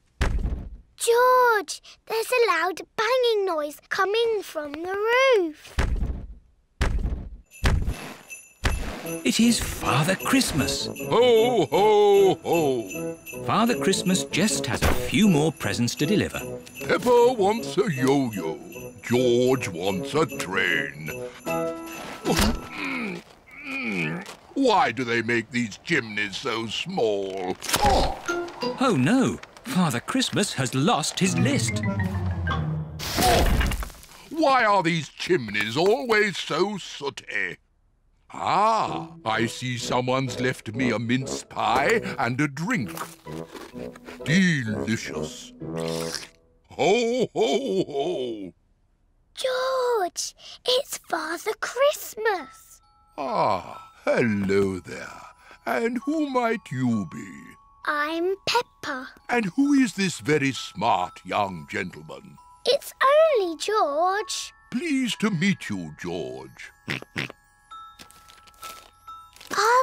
George, there's a loud banging noise coming from the roof. It is Father Christmas. Ho, ho, ho. Father Christmas just has a few more presents to deliver. Peppa wants a yo-yo. George wants a train. Why do they make these chimneys so small? Oh no! Father Christmas has lost his list. Why are these chimneys always so sooty? Ah, I see someone's left me a mince pie and a drink. Delicious. Ho, ho, ho. George, it's Father Christmas. Ah, hello there. And who might you be? I'm Peppa. And who is this very smart young gentleman? It's only George. Pleased to meet you, George. Are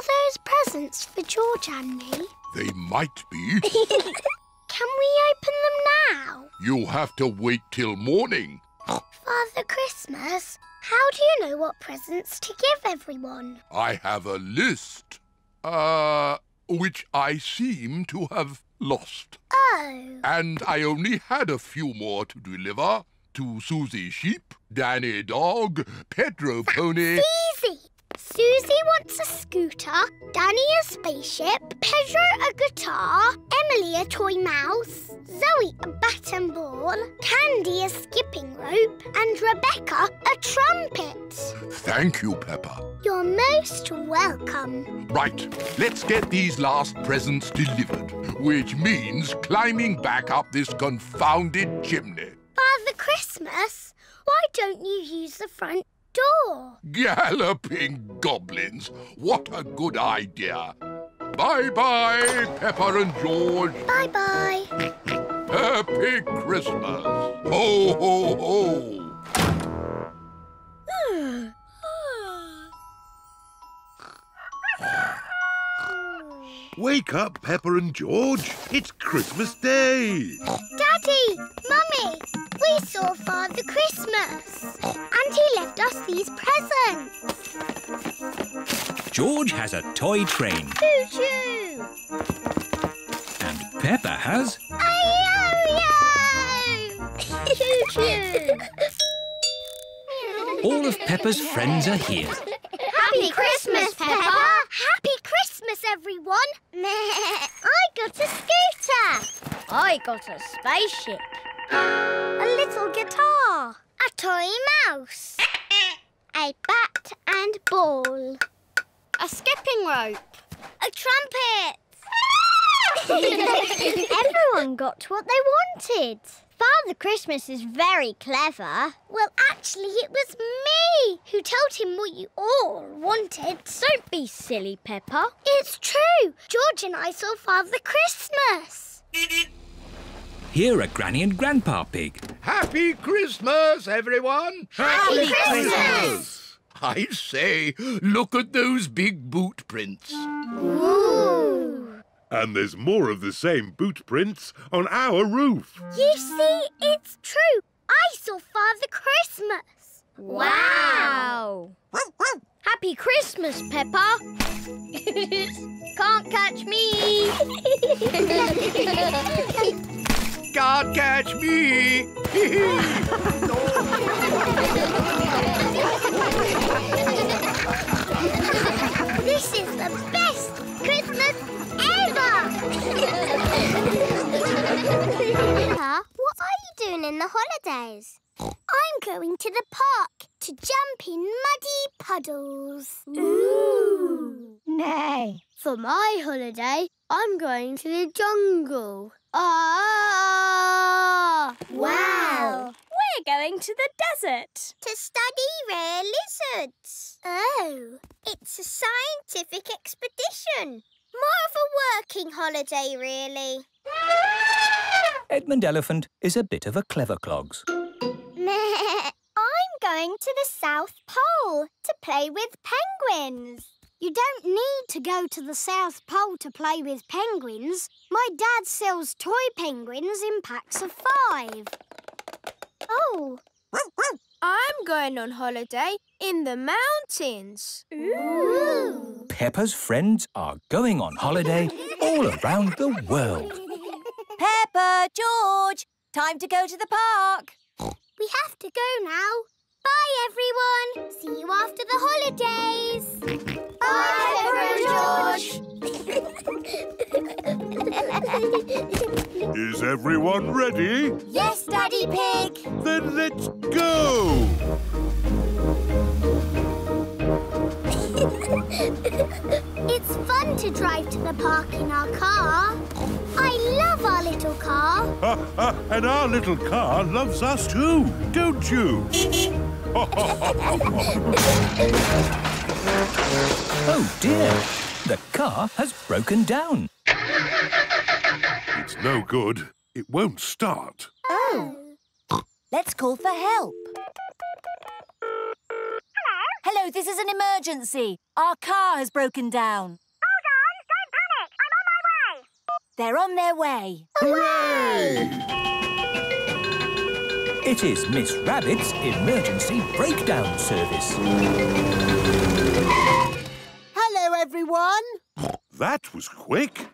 those presents for George and me? They might be. Can we open them now? You'll have to wait till morning. Father Christmas, how do you know what presents to give everyone? I have a list. Uh, which I seem to have lost. Oh. And I only had a few more to deliver to Susie Sheep, Danny Dog, Pedro Pony. Easy. Susie wants a scooter, Danny a spaceship, Pedro a guitar, Emily a toy mouse, Zoe a bat and ball, Candy a skipping rope, and Rebecca a trumpet. Thank you, Peppa. You're most welcome. Right, let's get these last presents delivered, which means climbing back up this confounded chimney. Father Christmas, why don't you use the front door? Galloping goblins! What a good idea! Bye-bye, Peppa and George. Bye-bye. Happy Christmas! Ho, ho, ho! Hmm. Wake up, Peppa and George. It's Christmas Day. Daddy, Mummy, we saw Father Christmas. And he left us these presents. George has a toy train Choo-choo. and Peppa has... Ayo-yo! Choo-choo. All of Peppa's friends are here. Happy Christmas, Peppa! Happy Christmas, everyone! I got a scooter! I got a spaceship. A little guitar. A toy mouse. a bat and ball. A skipping rope. A trumpet. Everyone got what they wanted. Father Christmas is very clever. Well, actually, it was me who told him what you all wanted. Don't be silly, Peppa. It's true. George and I saw Father Christmas. Here are Granny and Grandpa Pig. Happy Christmas, everyone! Happy Christmas! I say, look at those big boot prints. Ooh. And there's more of the same boot prints on our roof. You see, it's true. I saw Father Christmas. Wow! Happy Christmas, Peppa. Can't catch me. Can't catch me! this is the best Christmas ever! Peppa, what are you doing in the holidays? I'm going to the park to jump in muddy puddles. Ooh. Nay. For my holiday, I'm going to the jungle. Ah! Wow! We're going to the desert. To study rare lizards. Oh, it's a scientific expedition. More of a working holiday, really. Edmund Elephant is a bit of a clever clogs. I'm going to the South Pole to play with penguins. You don't need to go to the South Pole to play with penguins. My dad sells toy penguins in packs of five. Oh. I'm going on holiday in the mountains. Ooh. Peppa's friends are going on holiday all around the world. Peppa, George, time to go to the park. We have to go now. Bye, everyone. See you after the holidays. Bye, George. Is everyone ready? Yes, Daddy Pig. Then let's go! It's fun to drive to the park in our car. I love our little car. Ha, ha, and our little car loves us too, don't you? Oh dear, the car has broken down. It's no good. It won't start. Oh. Let's call for help. Hello, this is an emergency. Our car has broken down. Hold on, don't panic. I'm on my way. They're on their way. Hooray! It is Miss Rabbit's emergency breakdown service. Hello, everyone. That was quick.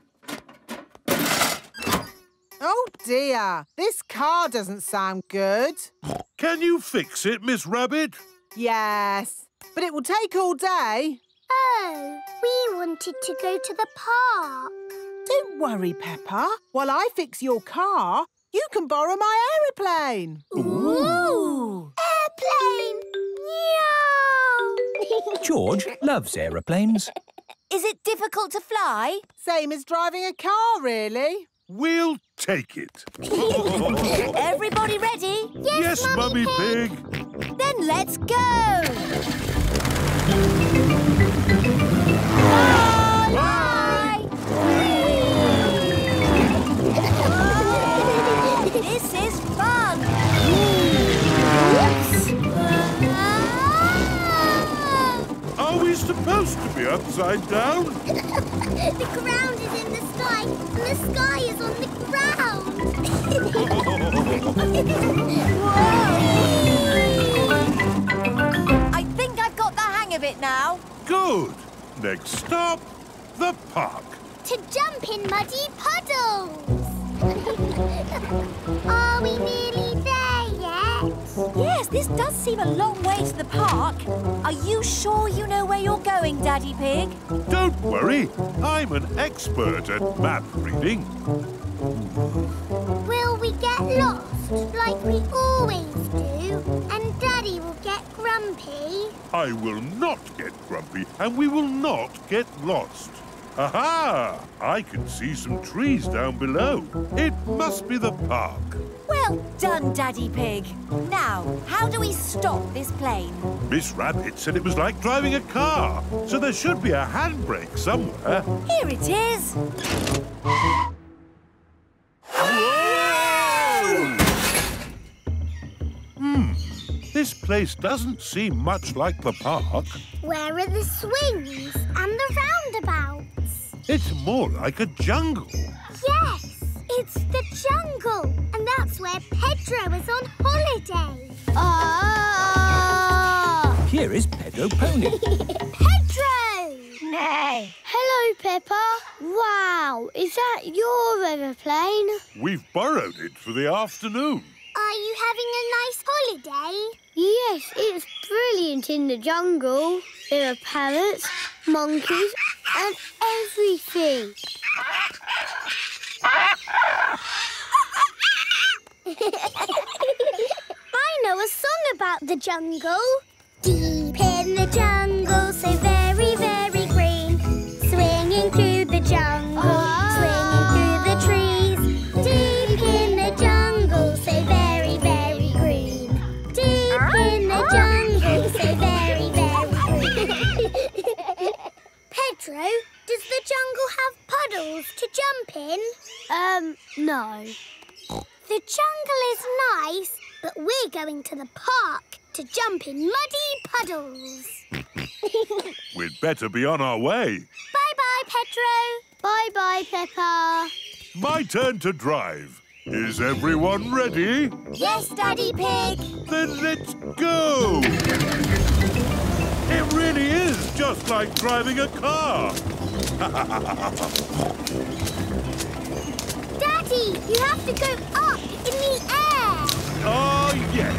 Oh, dear. This car doesn't sound good. Can you fix it, Miss Rabbit? Yes, but it will take all day. Oh, we wanted to go to the park. Don't worry, Peppa. While I fix your car, you can borrow my aeroplane. Ooh! Airplane! Meow! George loves aeroplanes. Is it difficult to fly? Same as driving a car, really. We'll take it. Everybody ready? yes, Mummy Pig. Then let's go! Upside down? the ground is in the sky, and the sky is on the ground. it now. Good. Next stop, the park. to jump in muddy puddles. Are we nearly there yet? Yes, this does seem a long way to the park. Are you sure you know where you're going, Daddy Pig? Don't worry, I'm an expert at map reading. Will we get lost like we always do? And Daddy will get grumpy? I will not get grumpy and we will not get lost. Aha! I can see some trees down below. It must be the park. Well done, Daddy Pig. Now, how do we stop this plane? Miss Rabbit said it was like driving a car, so there should be a handbrake somewhere. Here it is. Hmm. This place doesn't seem much like the park. Where are the swings and the roundabouts? It's more like a jungle. Yes, it's the jungle. And that's where Pedro is on holiday. Ah! Here is Pedro Pony. Pedro! Nay. Hello, Peppa. Wow, is that your aeroplane? We've borrowed it for the afternoon. Are you having a nice holiday? Yes, it's brilliant in the jungle. There are parrots, monkeys, and everything. I know a song about the jungle. Deep in the jungle, so very, very green. Swinging through the jungle, Pedro, does the jungle have puddles to jump in? Um, no. The jungle is nice, but we're going to the park to jump in muddy puddles. We'd better be on our way. Bye-bye, Pedro. Bye-bye, Peppa. My turn to drive. Is everyone ready? Yes, Daddy Pig. Then let's go! It really is just like driving a car. Daddy, you have to go up in the air. Oh, yes.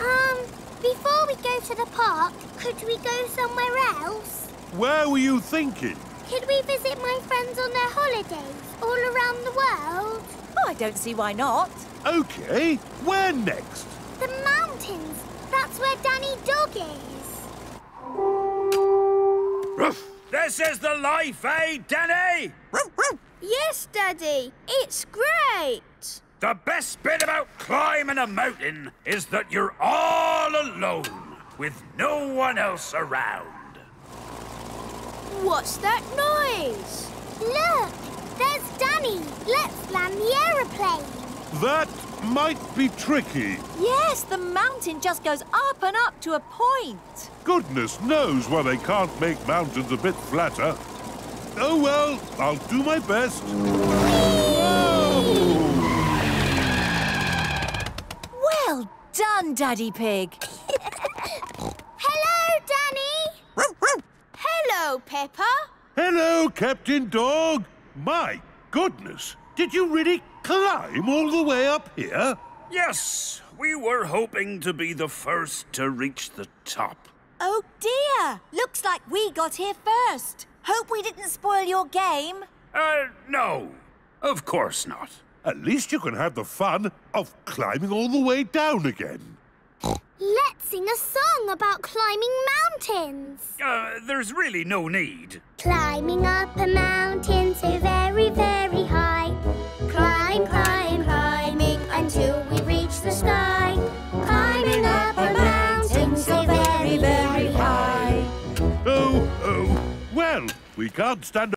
Um, before we go to the park, could we go somewhere else? Where were you thinking? Could we visit my friends on their holidays all around the world? Oh, I don't see why not. OK, where next? The mountains. That's where Danny Dog is. This is the life, eh, Danny? Yes, Daddy. It's great. The best bit about climbing a mountain is that you're all alone, with no one else around. What's that noise? Look, there's Danny. Let's land the aeroplane. That might be tricky. Yes, the mountain just goes up and up to a point. Goodness knows why they can't make mountains a bit flatter. Oh well, I'll do my best. Well done, Daddy Pig. Hello, Danny. Hello, Peppa. Hello, Captain Dog. My goodness, did you really climb all the way up here? Yes, we were hoping to be the first to reach the top. Oh dear! Looks like we got here first. Hope we didn't spoil your game. Uh, no. Of course not. At least you can have the fun of climbing all the way down again. Let's sing a song about climbing mountains. Uh, there's really no need. Climbing up a mountain so very, very high. Climb, climb, climbing until we reach the sky. Climbing up a mountain so very, very high. Oh, oh. Well, we can't stand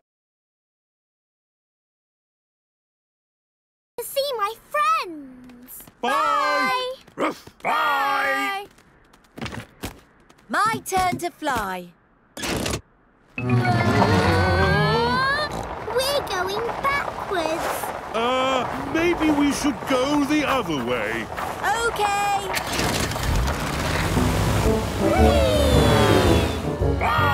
To see my friends. Bye. Ruff, bye. My turn to fly. We're going backwards. Uh, maybe we should go the other way. Okay. Flying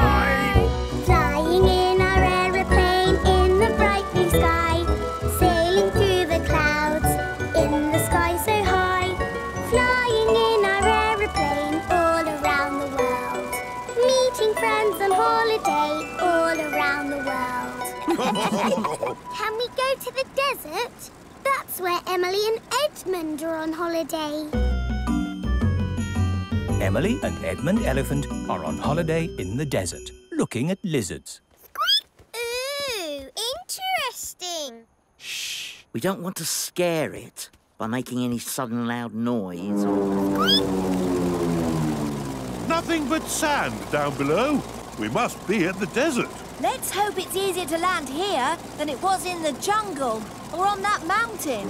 desert? That's where Emily and Edmund are on holiday. Emily and Edmund Elephant are on holiday in the desert, looking at lizards. Ooh, interesting. Shh, We don't want to scare it by making any sudden loud noise or... Nothing but sand down below. We must be at the desert. Let's hope it's easier to land here than it was in the jungle or on that mountain.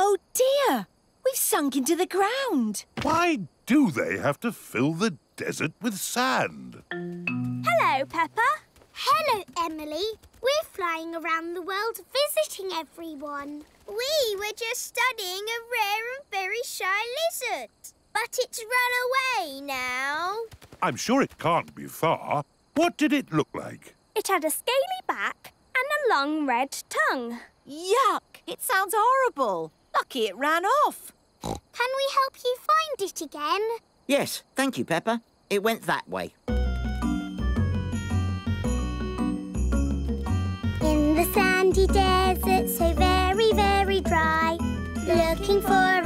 Oh dear! We've sunk into the ground. Why do they have to fill the desert with sand? Hello, Peppa. Hello, Emily. We're flying around the world visiting everyone. We were just studying a rare and very shy lizard. But it's run away now. I'm sure it can't be far. What did it look like? It had a scaly back and a long red tongue. Yuck! It sounds horrible. Lucky it ran off. Can we help you find it again? Yes, thank you, Peppa. It went that way. In the sandy desert, so very, very dry. Looking for a lizard, he's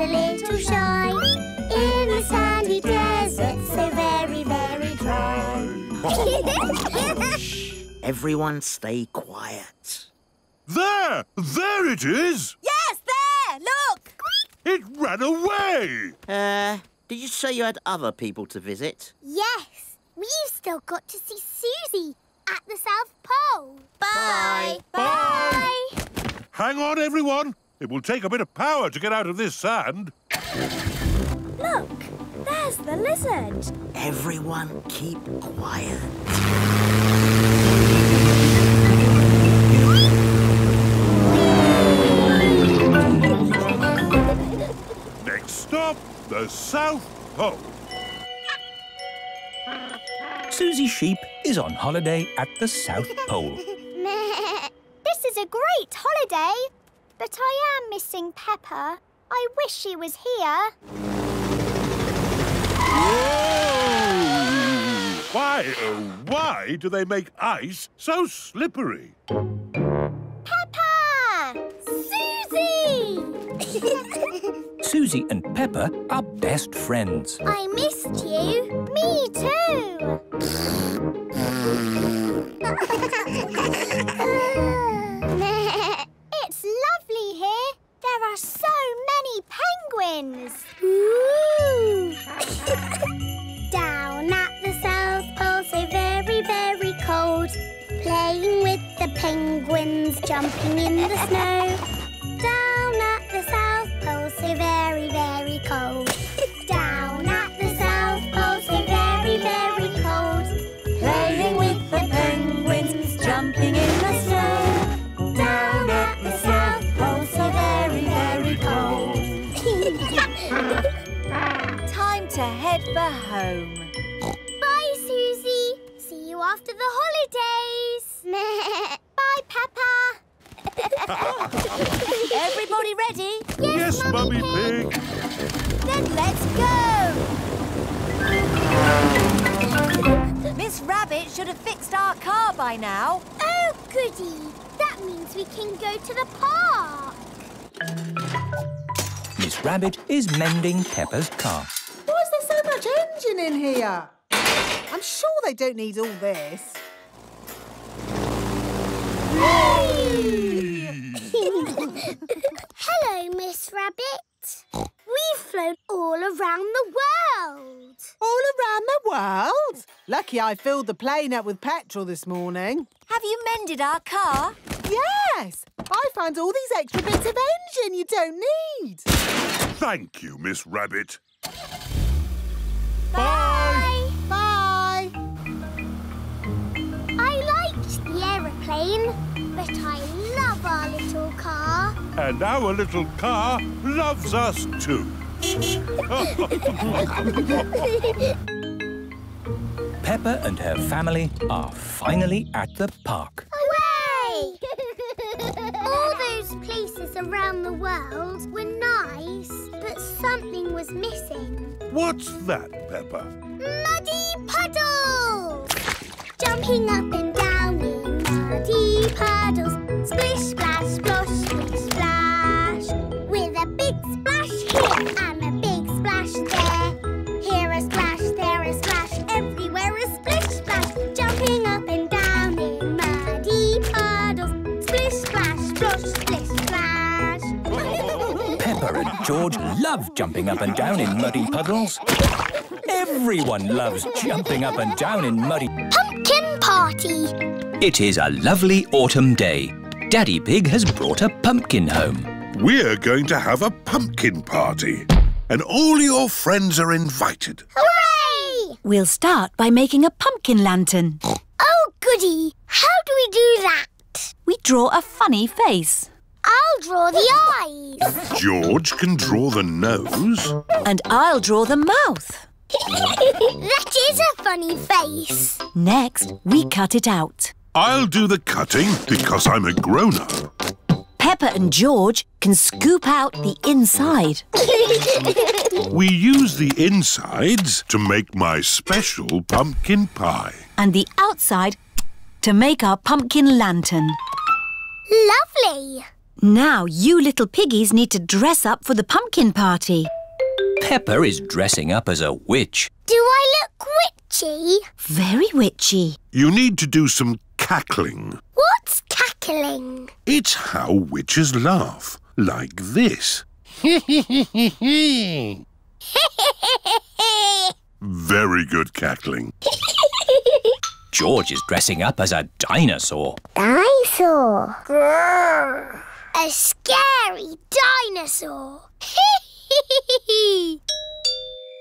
a little shy. In the sandy desert, so very, very dry. Everyone stay quiet. There! There it is! Yes, there! Look! It ran away! Uh, did you say you had other people to visit? yes, we've still got to see Susie at the South Pole. Bye. Bye. Hang on, everyone. It will take a bit of power to get out of this sand. Look, there's the lizard. Everyone keep quiet. Next stop, the South Pole. Susie Sheep is on holiday at the South Pole. this is a great holiday, but I am missing Peppa. I wish she was here. Why, oh, why do they make ice so slippery? Peppa! Susie! Susie and Peppa are best friends. I missed you. Me too. here. There are so many penguins. Ooh. Down at the South Pole, so very, very cold. Playing with the penguins, jumping in the snow. Down at the South Pole, so very, very cold. Down for home. Bye, Susie. See you after the holidays. Bye, Peppa. Everybody ready? Yes, Mummy Pig. Then let's go! Miss Rabbit should have fixed our car by now. Oh, goody. That means we can go to the park. Miss Rabbit is mending Peppa's car. Why is there so much engine in here? I'm sure they don't need all this. Hello, Miss Rabbit. We've flown all around the world. All around the world? Lucky I filled the plane up with petrol this morning. Have you mended our car? Yes! I found all these extra bits of engine you don't need. Thank you, Miss Rabbit. Bye. Bye. I liked the aeroplane, but I love our little car. And our little car loves us too. Peppa and her family are finally at the park. Hooray! All those places around the world were nice, but something was missing. What's that, Peppa? Muddy puddles! Jumping up and down in muddy puddles. Splish, splash, splosh, splish, splash. With a big splash here Peppa and George love jumping up and down in muddy puddles. Everyone loves jumping up and down in muddy... Pumpkin party. It is a lovely autumn day. Daddy Pig has brought a pumpkin home. We're going to have a pumpkin party. And all your friends are invited. Hooray! We'll start by making a pumpkin lantern. Oh, goody. How do we do that? We draw a funny face. I'll draw the eyes. George can draw the nose. And I'll draw the mouth. that is a funny face. Next, we cut it out. I'll do the cutting because I'm a grown-up. Peppa and George can scoop out the inside. We use the insides to make my special pumpkin pie. and the outside to make our pumpkin lantern. Lovely. Now you little piggies need to dress up for the pumpkin party. Peppa is dressing up as a witch. Do I look witchy? Very witchy. You need to do some cackling. What's cackling? It's how witches laugh, like this. Very good cackling. George is dressing up as a dinosaur. Dinosaur. A scary dinosaur.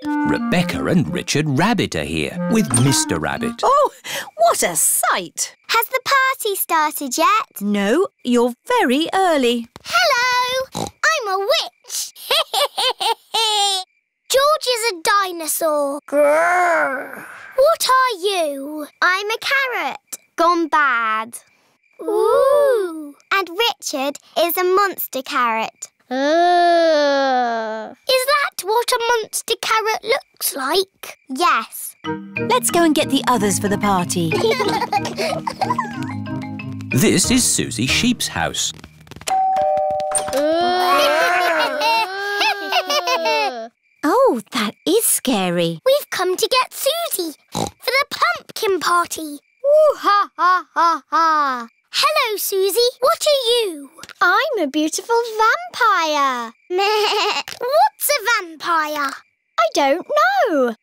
Rebecca and Richard Rabbit are here with Mr. Rabbit. Oh, what a sight! Has the party started yet? No, you're very early. Hello. I'm a witch. George is a dinosaur. Grrr. What are you? I'm a carrot. Gone bad. Ooh. And Richard is a monster carrot. Is that what a monster carrot looks like? Yes. Let's go and get the others for the party. This is Susie Sheep's house. oh, that is scary. We've come to get Susie for the pumpkin party. Ooh ha ha ha ha. Hello, Susie. What are you? I'm a beautiful vampire. What's a vampire? I don't know.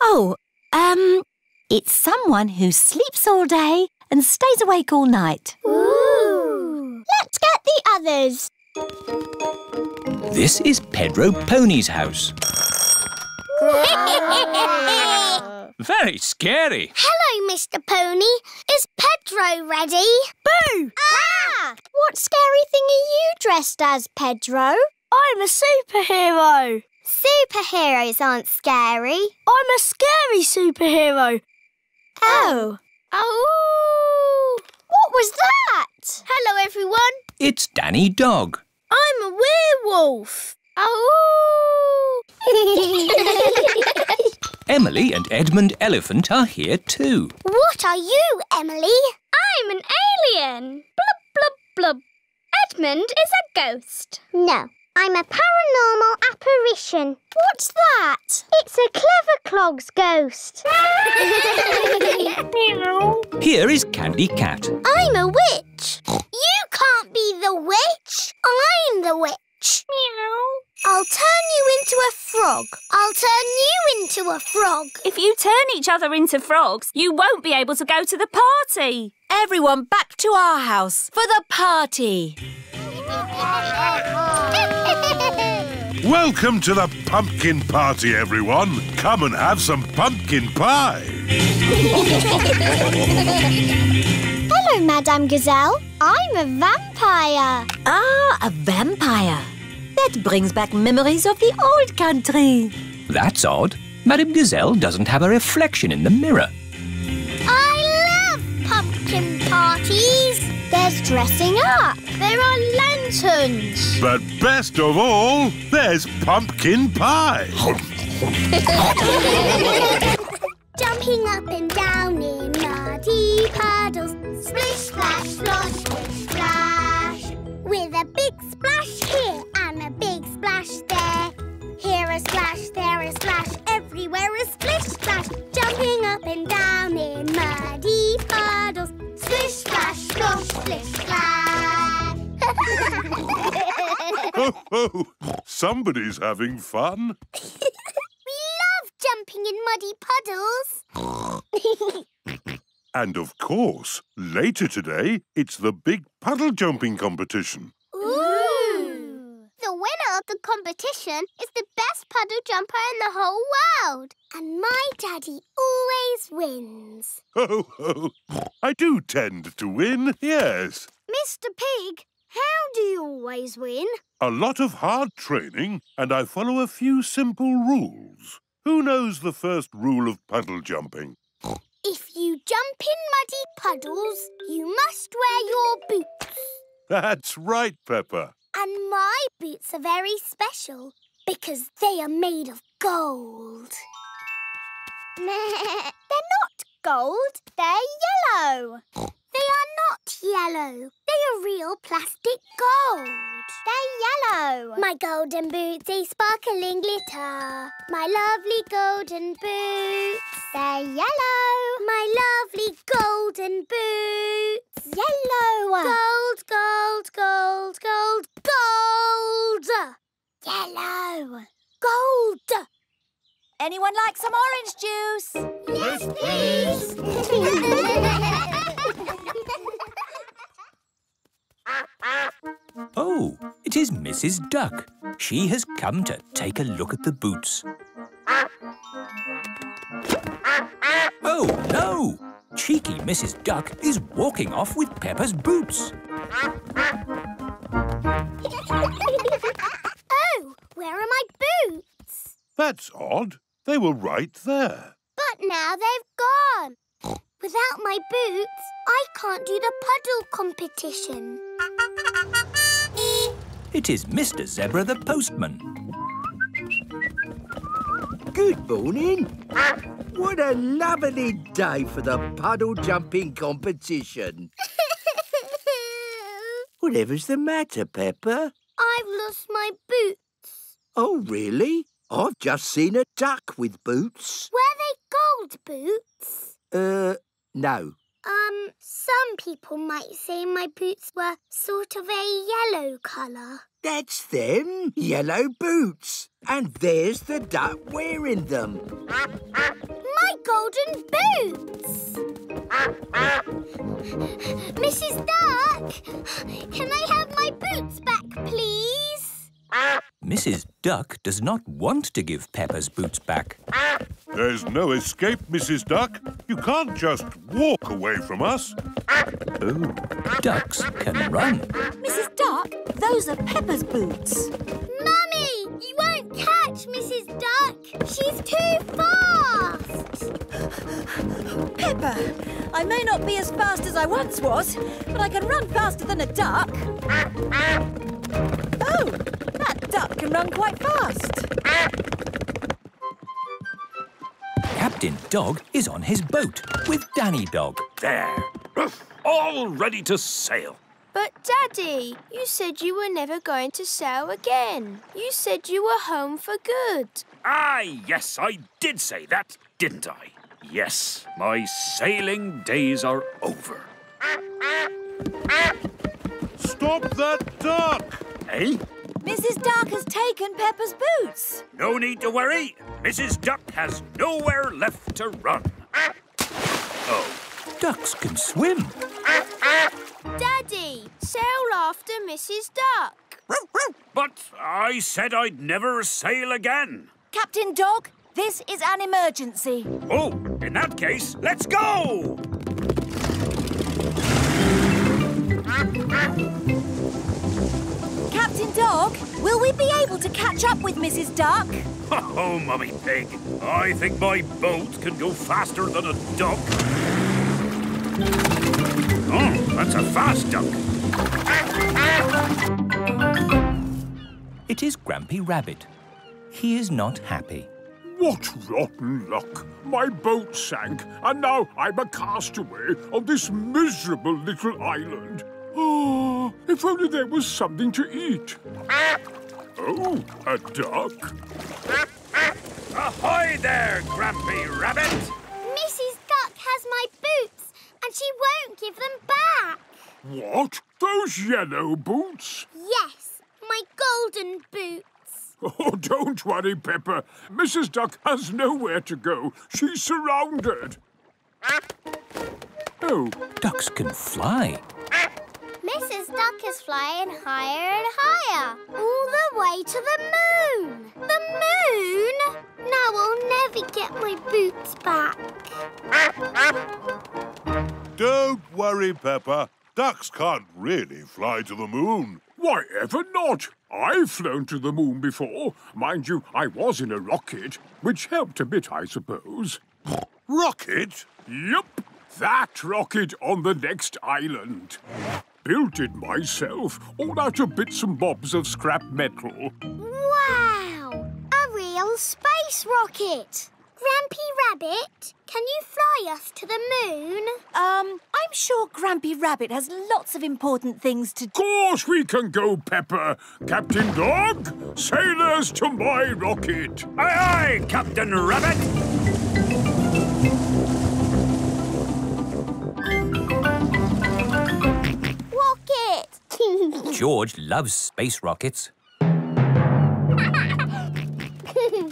Oh, um, it's someone who sleeps all day and stays awake all night. Ooh. Let's get the others. This is Pedro Pony's house. Very scary. Hello, Mr. Pony. Is Pedro ready? Boo! Ah! What scary thing are you dressed as, Pedro? I'm a superhero. Superheroes aren't scary. I'm a scary superhero. Oh. Oh! What was that? Hello, everyone. It's Danny Dog. I'm a werewolf. Oh! Emily and Edmund Elephant are here too. what are you, Emily? I'm an alien. Blub, blub, blub. Edmund is a ghost. No, I'm a paranormal apparition. What's that? It's a clever clog's ghost. Here is Candy Cat. I'm a witch. You can't be the witch. I'm the witch. Meow. I'll turn you into a frog. I'll turn you into a frog. If you turn each other into frogs, you won't be able to go to the party. Everyone back to our house for the party. Welcome to the pumpkin party, everyone. Come and have some pumpkin pie. Hello, Madame Gazelle. I'm a vampire. Ah, a vampire. That brings back memories of the old country. That's odd. Madame Gazelle doesn't have a reflection in the mirror. I love pumpkin parties. There's dressing up. There are lanterns. But best of all, there's pumpkin pie. Jumping up and down in muddy puddles. Splish, splash, splosh, splish, splash. With a big splash here and a big splash there. Here a splash, there a splash, everywhere a splish, splash. Jumping up and down in muddy puddles. Splish, splash, splosh, splish, splash. Ho, ho! Somebody's having fun. We love jumping in muddy puddles. And of course, later today, it's the big puddle jumping competition. Ooh! The winner of the competition is the best puddle jumper in the whole world. And my daddy always wins. Ho, ho! I do tend to win, yes. Mr. Pig, how do you always win? A lot of hard training, and I follow a few simple rules. Who knows the first rule of puddle jumping? If you jump in muddy puddles, you must wear your boots. That's right, Peppa. And my boots are very special because they are made of gold. they're not gold, they're yellow. They are not yellow. They are real plastic gold. They're yellow. My golden boots, they sparkling glitter. My lovely golden boots. They're yellow. My lovely golden boots. Yellow. Gold, gold, gold, gold, gold. Yellow. Gold. Anyone like some orange juice? Yes, please. Oh, it is Mrs. Duck. She has come to take a look at the boots. Oh, no! Cheeky Mrs. Duck is walking off with Peppa's boots. oh, where are my boots? That's odd. They were right there. But now they've gone. Without my boots, I can't do the puddle competition. It is Mr. Zebra the postman. Good morning. What a lovely day for the puddle jumping competition. Whatever's the matter, Peppa? I've lost my boots. Oh, really? I've just seen a duck with boots. Were they gold boots? Uh, no. Um, some people might say my boots were sort of a yellow colour. That's them, yellow boots. And there's the duck wearing them. My golden boots! Mrs. Duck, can I have my boots back, please? Mrs. Duck does not want to give Peppa's boots back. There's no escape, Mrs. Duck. You can't just walk away from us. Oh, ducks can run. Mrs. Duck, those are Peppa's boots. Mummy, you won't catch Mrs. Duck. She's too fast. Peppa, I may not be as fast as I once was, but I can run faster than a duck. Oh, that duck can run quite fast. Captain Dog is on his boat with Danny Dog. There. All ready to sail. But, Daddy, you said you were never going to sail again. You said you were home for good. Ah, yes, I did say that, didn't I? Yes, my sailing days are over. Stop that duck! Eh? Mrs. Duck has taken Peppa's boots. No need to worry. Mrs. Duck has nowhere left to run. Oh, Ducks can swim. Daddy, sail after Mrs. Duck. but I said I'd never sail again. Captain Dog, this is an emergency. Oh, in that case, let's go! Captain Dog, will we be able to catch up with Mrs. Duck? Oh, Mummy Pig, I think my boat can go faster than a duck. Oh, that's a fast duck. It is Grampy Rabbit. He is not happy. What rotten luck! My boat sank, and now I'm a castaway on this miserable little island. Oh, if only there was something to eat. Oh, a duck? Ahoy there, Grampy Rabbit! Mrs. Duck has my boots, and she won't give them back. What? Those yellow boots? Yes, my golden boots. Oh, don't worry, Peppa. Mrs. Duck has nowhere to go. She's surrounded. Oh. Ducks can fly. Mrs. Duck is flying higher and higher, all the way to the moon. The moon? Now I'll never get my boots back. Don't worry, Peppa. Ducks can't really fly to the moon. Why, ever not. I've flown to the moon before. Mind you, I was in a rocket, which helped a bit, I suppose. Rocket? Yup, that rocket on the next island. Built it myself, all out of bits and bobs of scrap metal. Wow! A real space rocket! Grampy Rabbit, can you fly us to the moon? Um, I'm sure Grampy Rabbit has lots of important things to do. Of course we can go, Peppa. Captain Dog, sailors to my rocket. Aye, aye, Captain Rabbit. Rocket! George loves space rockets.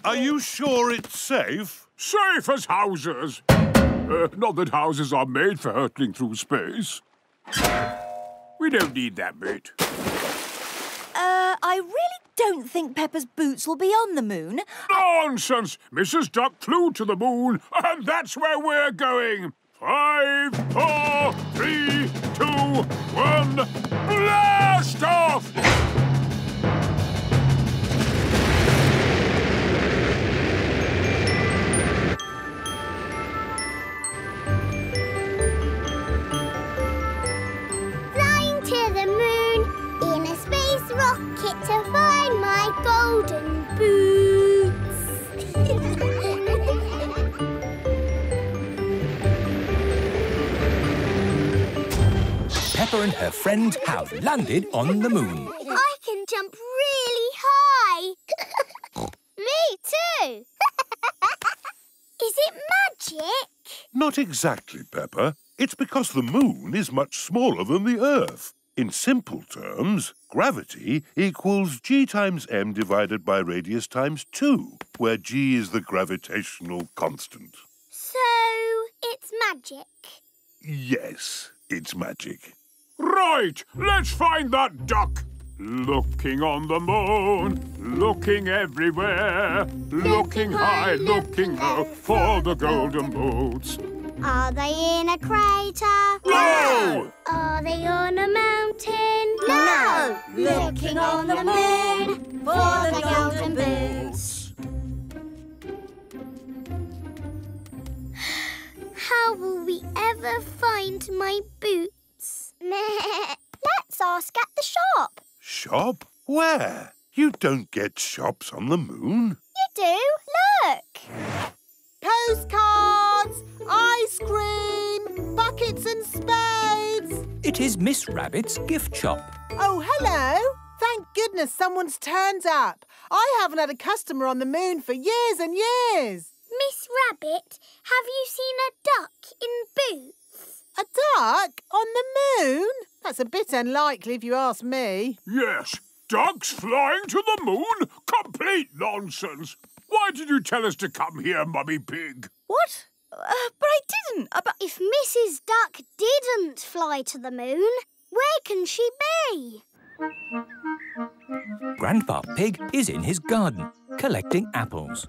Are you sure it's safe? Safe as houses. Uh, not that houses are made for hurtling through space. We don't need that bit. Uh, I really don't think Peppa's boots will be on the moon. Nonsense! Mrs. Duck flew to the moon, and that's where we're going. Five, four, three, two, one, blast off! Flying to the moon in a space rocket to find my golden boots. Peppa and her friend have landed on the moon. I can jump really high. Me too. Is it magic? Not exactly, Peppa. It's because the moon is much smaller than the Earth. In simple terms, gravity equals g times m divided by radius times 2, where g is the gravitational constant. So it's magic. Yes, it's magic. Right, let's find that duck. Looking on the moon, looking everywhere, looking high, looking low for the golden boots. Are they in a crater? No! Are they on a mountain? No! Looking on the moon for the golden boots. How will we ever find my boots? Let's ask at the shop. Shop? Where? You don't get shops on the moon. You do. Look. Postcards, ice cream, buckets and spades. It is Miss Rabbit's gift shop. Oh, hello. Thank goodness someone's turned up. I haven't had a customer on the moon for years and years. Miss Rabbit, have you seen a duck in boots? A duck on the moon? That's a bit unlikely if you ask me. Yes, ducks flying to the moon? Complete nonsense. Why did you tell us to come here, Mummy Pig? What? Uh, but I didn't. Uh, but If Mrs. Duck didn't fly to the moon, where can she be? Grandpa Pig is in his garden, collecting apples.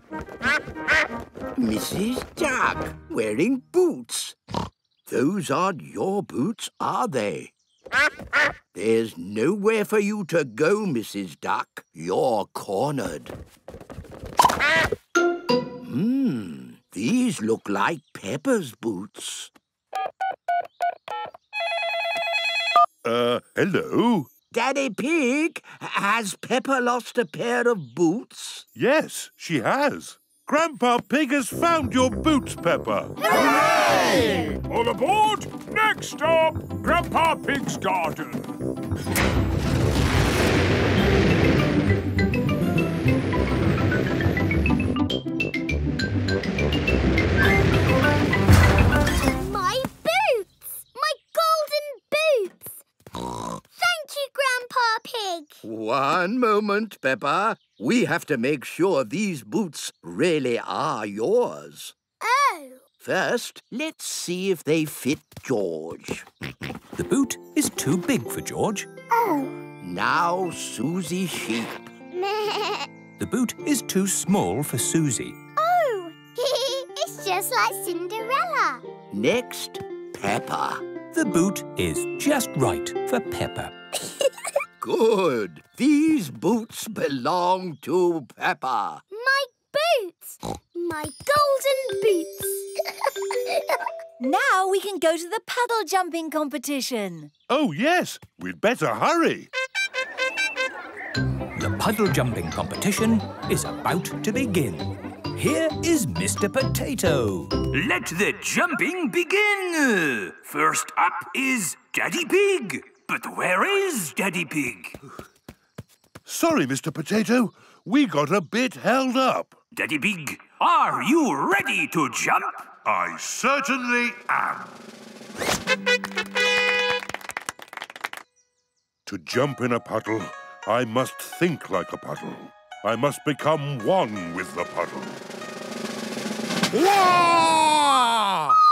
Mrs. Duck, wearing boots. Those aren't your boots, are they? There's nowhere for you to go, Mrs. Duck. You're cornered. Hmm, these look like Peppa's boots. Uh, hello? Daddy Pig, has Peppa lost a pair of boots? Yes, she has. Grandpa Pig has found your boots, Peppa. Hooray! All aboard! Next stop, Grandpa Pig's garden. One Peppa. We have to make sure these boots really are yours. Oh! First, let's see if they fit George. The boot is too big for George. Oh! Now, Susie Sheep. The boot is too small for Susie. oh! it's just like Cinderella. Next, Peppa. The boot is just right for Peppa. Good. These boots belong to Peppa. My boots! My golden boots! Now we can go to the puddle jumping competition. Oh, yes. We'd better hurry. The puddle jumping competition is about to begin. Here is Mr. Potato. Let the jumping begin. First up is Daddy Pig. But where is Daddy Pig? Sorry, Mr. Potato. We got a bit held up. Daddy Pig, are you ready to jump? I certainly am. To jump in a puddle, I must think like a puddle. I must become one with the puddle. A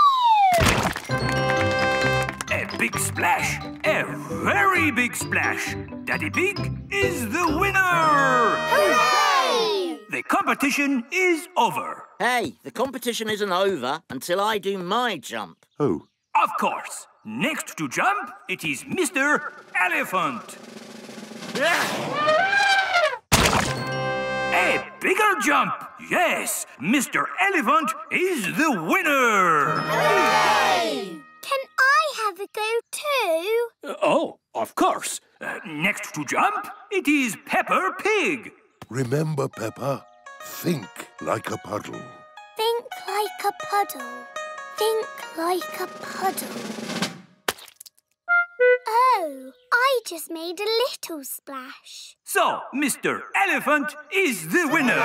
big splash. A very big splash. Daddy Pig is the winner! Hooray! The competition is over. Hey, the competition isn't over until I do my jump. Oh, Of course. Next to jump, it is Mr. Elephant. A bigger jump. Yes, Mr. Elephant is the winner. Can I have a go too? oh, of course. Uh, next to jump, it is Peppa Pig. remember, Peppa, think like a puddle. Think like a puddle. Think like a puddle. Oh, I just made a little splash. So, Mr. Elephant is the winner.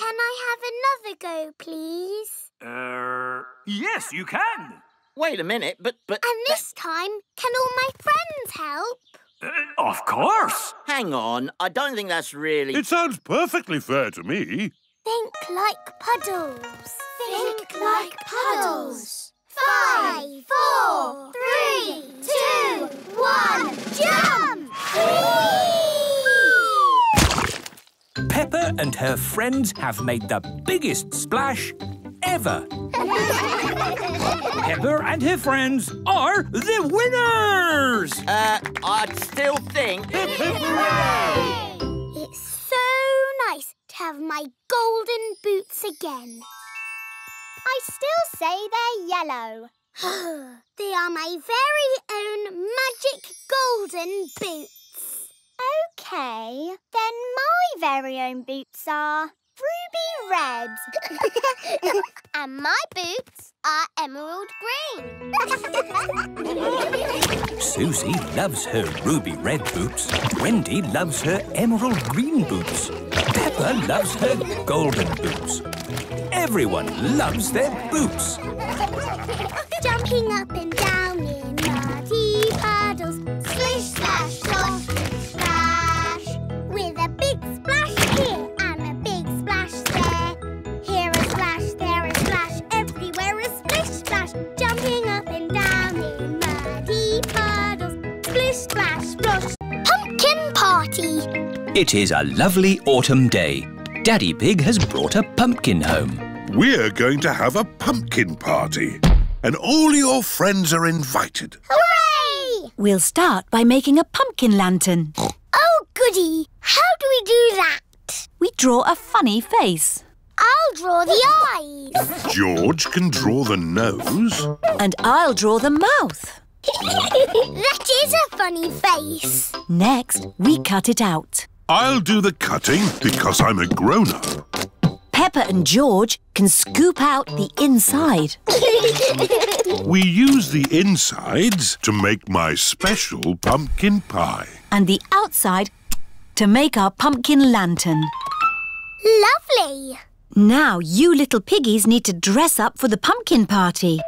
Can I have another go, please? Uh, yes, you can. Wait a minute, but but And this time, can all my friends help? Uh, of course. hang on. I don't think that's really. It sounds perfectly fair to me. Think like puddles. Think like puddles. Five, four, three, two, one, jump! Peppa and her friends have made the biggest splash ever. Peppa and her friends are the winners! Uh, I'd still think. It's so nice to have my golden boots again. I still say they're yellow. they are my very own magic golden boots. OK, then my very own boots are ruby red. and my boots are emerald green. Susie loves her ruby red boots. Wendy loves her emerald green boots. Peppa loves her golden boots. Everyone loves their boots. Jumping up and down Pumpkin party. It is a lovely autumn day. Daddy Pig has brought a pumpkin home. We're going to have a pumpkin party. And all your friends are invited. Hooray! We'll start by making a pumpkin lantern. Oh, goody. How do we do that? We draw a funny face. I'll draw the eyes. George can draw the nose. And I'll draw the mouth. that is a funny face. Next, we cut it out. I'll do the cutting because I'm a grown-up. Peppa and George can scoop out the inside. We use the insides to make my special pumpkin pie. and the outside to make our pumpkin lantern. Lovely. Now you little piggies need to dress up for the pumpkin party.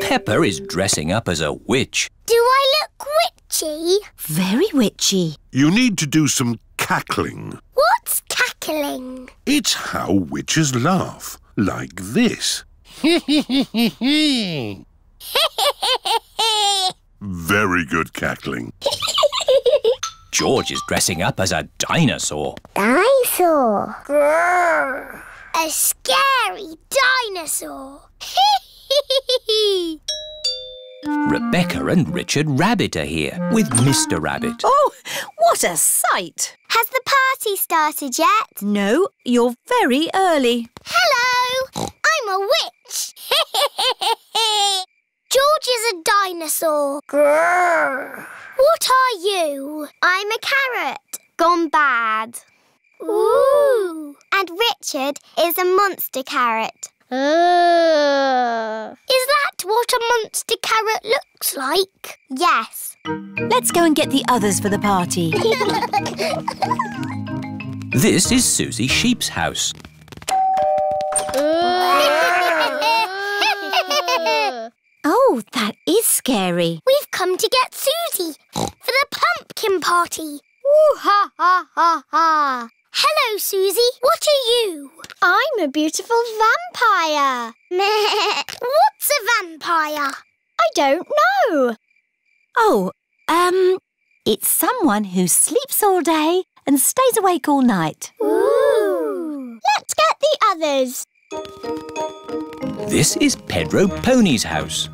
Peppa is dressing up as a witch. Do I look witchy? Very witchy. You need to do some cackling. What's cackling? It's how witches laugh, like this. Very good cackling. George is dressing up as a dinosaur. Dinosaur. Grrr. A scary dinosaur. Rebecca and Richard Rabbit are here with Mr. Rabbit. Oh, what a sight! Has the party started yet? No, you're very early. Hello, I'm a witch. George is a dinosaur. Grrr. What are you? I'm a carrot. Gone bad. Ooh. And Richard is a monster carrot. Uh. Is that what a monster carrot looks like? Yes. Let's go and get the others for the party. This is Susie Sheep's house. oh, that is scary. We've come to get Susie for the pumpkin party. Ooh ha ha ha ha. Hello, Susie. What are you? I'm a beautiful vampire. What's a vampire? I don't know. Oh, um, it's someone who sleeps all day and stays awake all night. Ooh. Let's get the others. This is Pedro Pony's house.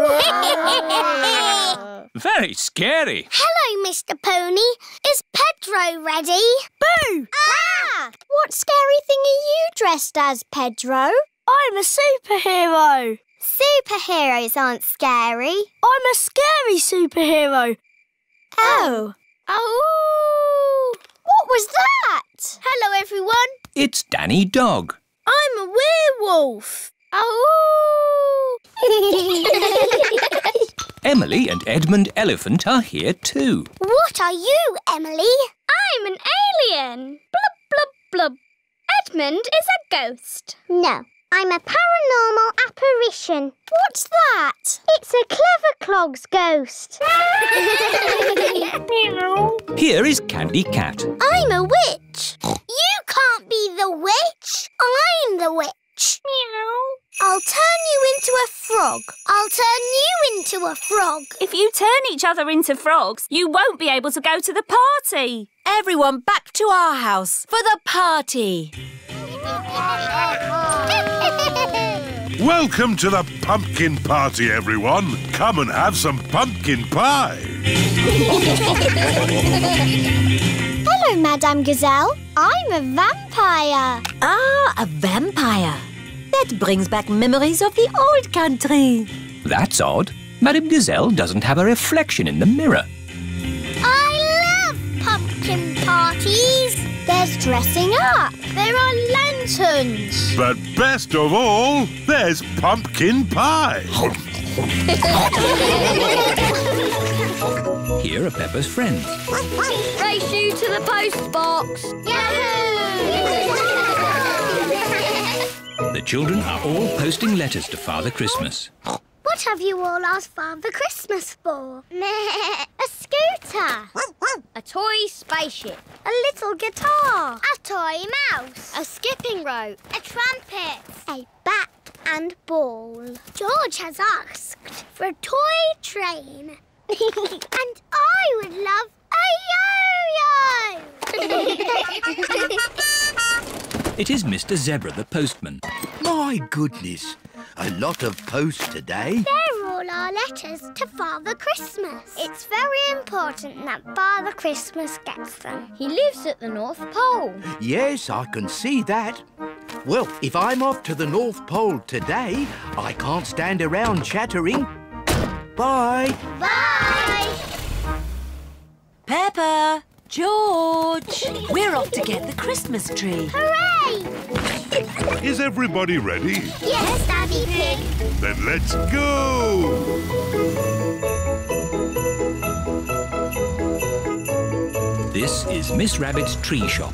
Very scary. Hello, Mr. Pony. Is Pedro ready? Boo! Ah! What scary thing are you dressed as, Pedro? I'm a superhero. Superheroes aren't scary. I'm a scary superhero. Oh. Oh. What was that? Hello, everyone. It's Danny Dog. I'm a werewolf. Oh. Emily and Edmund Elephant are here too. what are you, Emily? I'm an alien. Blub, blub, blub. Edmund is a ghost. No. I'm a paranormal apparition. What's that? It's a clever clog's ghost. Here is Candy Cat. I'm a witch. You can't be the witch. I'm the witch. Meow. I'll turn you into a frog. I'll turn you into a frog. If you turn each other into frogs, you won't be able to go to the party. Everyone back to our house for the party. Welcome to the pumpkin party, everyone. Come and have some pumpkin pie. Hello, Madame Gazelle. I'm a vampire. Ah, a vampire. That brings back memories of the old country. That's odd. Madame Gazelle doesn't have a reflection in the mirror. I love pumpkin parties. There's dressing up. There are lanterns. But best of all, there's pumpkin pie. Here are Peppa's friends. Race you to the post box. The children are all posting letters to Father Christmas. What have you all asked Father Christmas for? a scooter. A toy spaceship. A little guitar. A toy mouse. A skipping rope. A trumpet. A bat and ball. George has asked for a toy train. and I would love a yo-yo. It is Mr. Zebra, the postman. My goodness, a lot of post today. They're all our letters to Father Christmas. It's very important that Father Christmas gets them. He lives at the North Pole. Yes, I can see that. Well, if I'm off to the North Pole today, I can't stand around chattering. Bye. Bye. Peppa, George, we're off to get the Christmas tree. Hooray! Is everybody ready? Yes, Daddy Pig. Then let's go! This is Miss Rabbit's tree shop.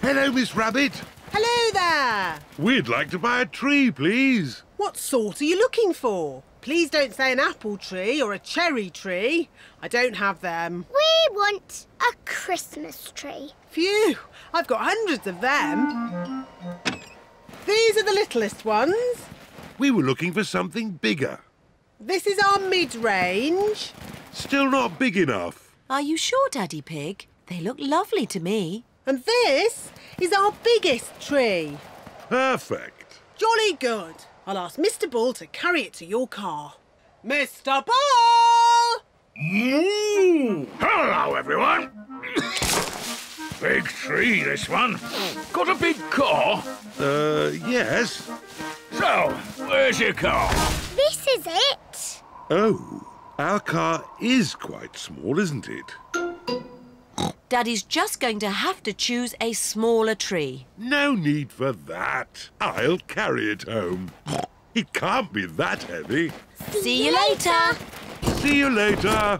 Hello, Miss Rabbit. Hello there. We'd like to buy a tree, please. What sort are you looking for? Please don't say an apple tree or a cherry tree. I don't have them. We want a Christmas tree. Phew, I've got hundreds of them. These are the littlest ones. We were looking for something bigger. This is our mid-range. Still not big enough. Are you sure, Daddy Pig? They look lovely to me. And this is our biggest tree. Perfect. Jolly good. I'll ask Mr. Bull to carry it to your car. Mr. Bull! Moo! Hello, everyone. big tree, this one. Got a big car? Uh, yes. So, where's your car? This is it. Oh, our car is quite small, isn't it? Daddy's just going to have to choose a smaller tree. No need for that. I'll carry it home. It can't be that heavy. See you later. See you later.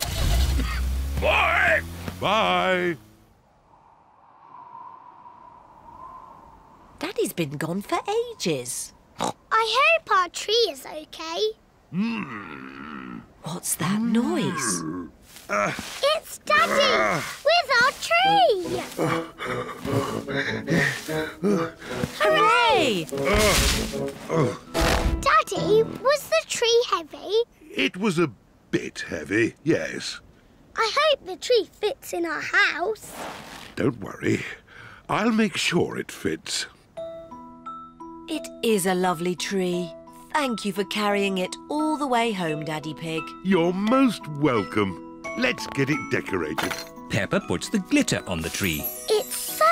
Bye. Bye. Daddy's been gone for ages. I hope our tree is okay. Hmm. What's that noise? It's Daddy with our tree. Hooray! Daddy, was the tree heavy? It was a bit heavy, yes. I hope the tree fits in our house. Don't worry. I'll make sure it fits. It is a lovely tree. Thank you for carrying it all the way home, Daddy Pig. You're most welcome. Let's get it decorated. Peppa puts the glitter on the tree. It's so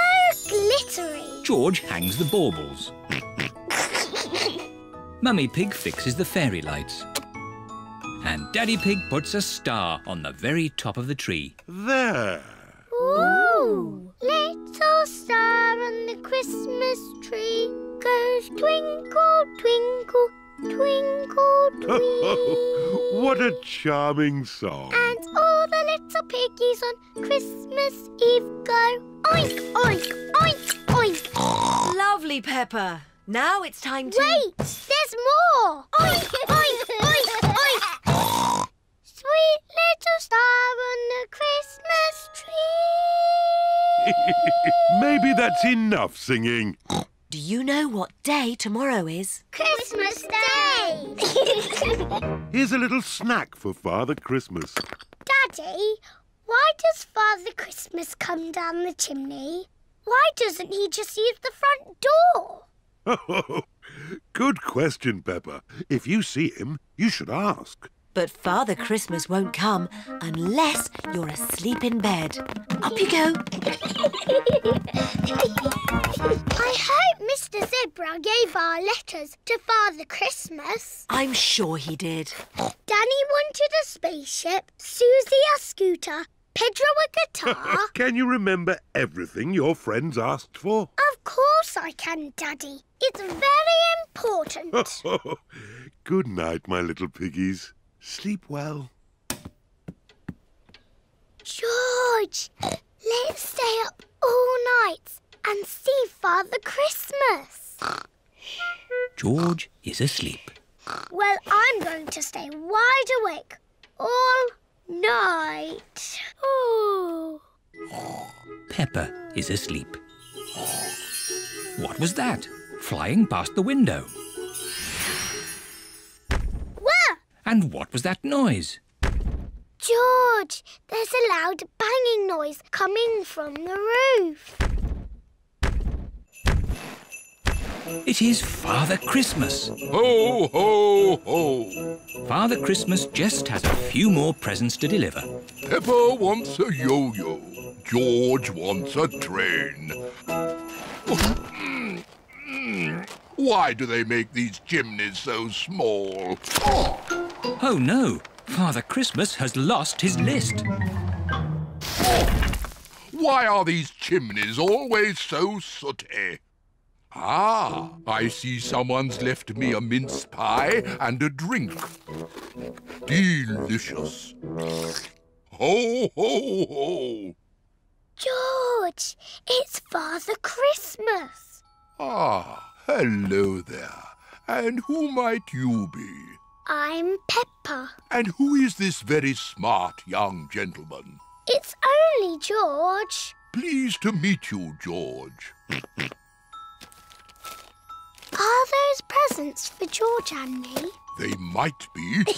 glittery. George hangs the baubles. Mummy Pig fixes the fairy lights. And Daddy Pig puts a star on the very top of the tree. There. Ooh. Little star on the Christmas tree goes twinkle, twinkle, twinkle, twinkle. what a charming song. And all the little piggies on Christmas Eve go oink, oink, oink, oink. Lovely, Peppa. Now it's time to... Wait, there's more. Oink, oink, oink, oink. Sweet little star on the Christmas tree. Maybe that's enough singing. Do you know what day tomorrow is? Christmas Day. Here's a little snack for Father Christmas. Daddy, why does Father Christmas come down the chimney? Why doesn't he just use the front door? Good question, Peppa. If you see him, you should ask. But Father Christmas won't come unless you're asleep in bed. Up you go. I hope Mr. Zebra gave our letters to Father Christmas. I'm sure he did. Danny wanted a spaceship, Susie a scooter, Pedro a guitar. Can you remember everything your friends asked for? of course I can, Daddy. It's very important. Good night, my little piggies. Sleep well. George, let's stay up all night and see Father Christmas. George is asleep. Well, I'm going to stay wide awake all night. Oh. Peppa is asleep. What was that? Flying past the window. And what was that noise? George, there's a loud banging noise coming from the roof. It is Father Christmas. Ho, ho, ho. Father Christmas just has a few more presents to deliver. Peppa wants a yo-yo. George wants a train. Why do they make these chimneys so small? Oh no! Father Christmas has lost his list. Why are these chimneys always so sooty? Ah, I see someone's left me a mince pie and a drink. Delicious. Ho, ho, ho. George, it's Father Christmas. Ah, hello there. And who might you be? I'm Peppa. And who is this very smart young gentleman? It's only George. Pleased to meet you, George. Are those presents for George and me? They might be.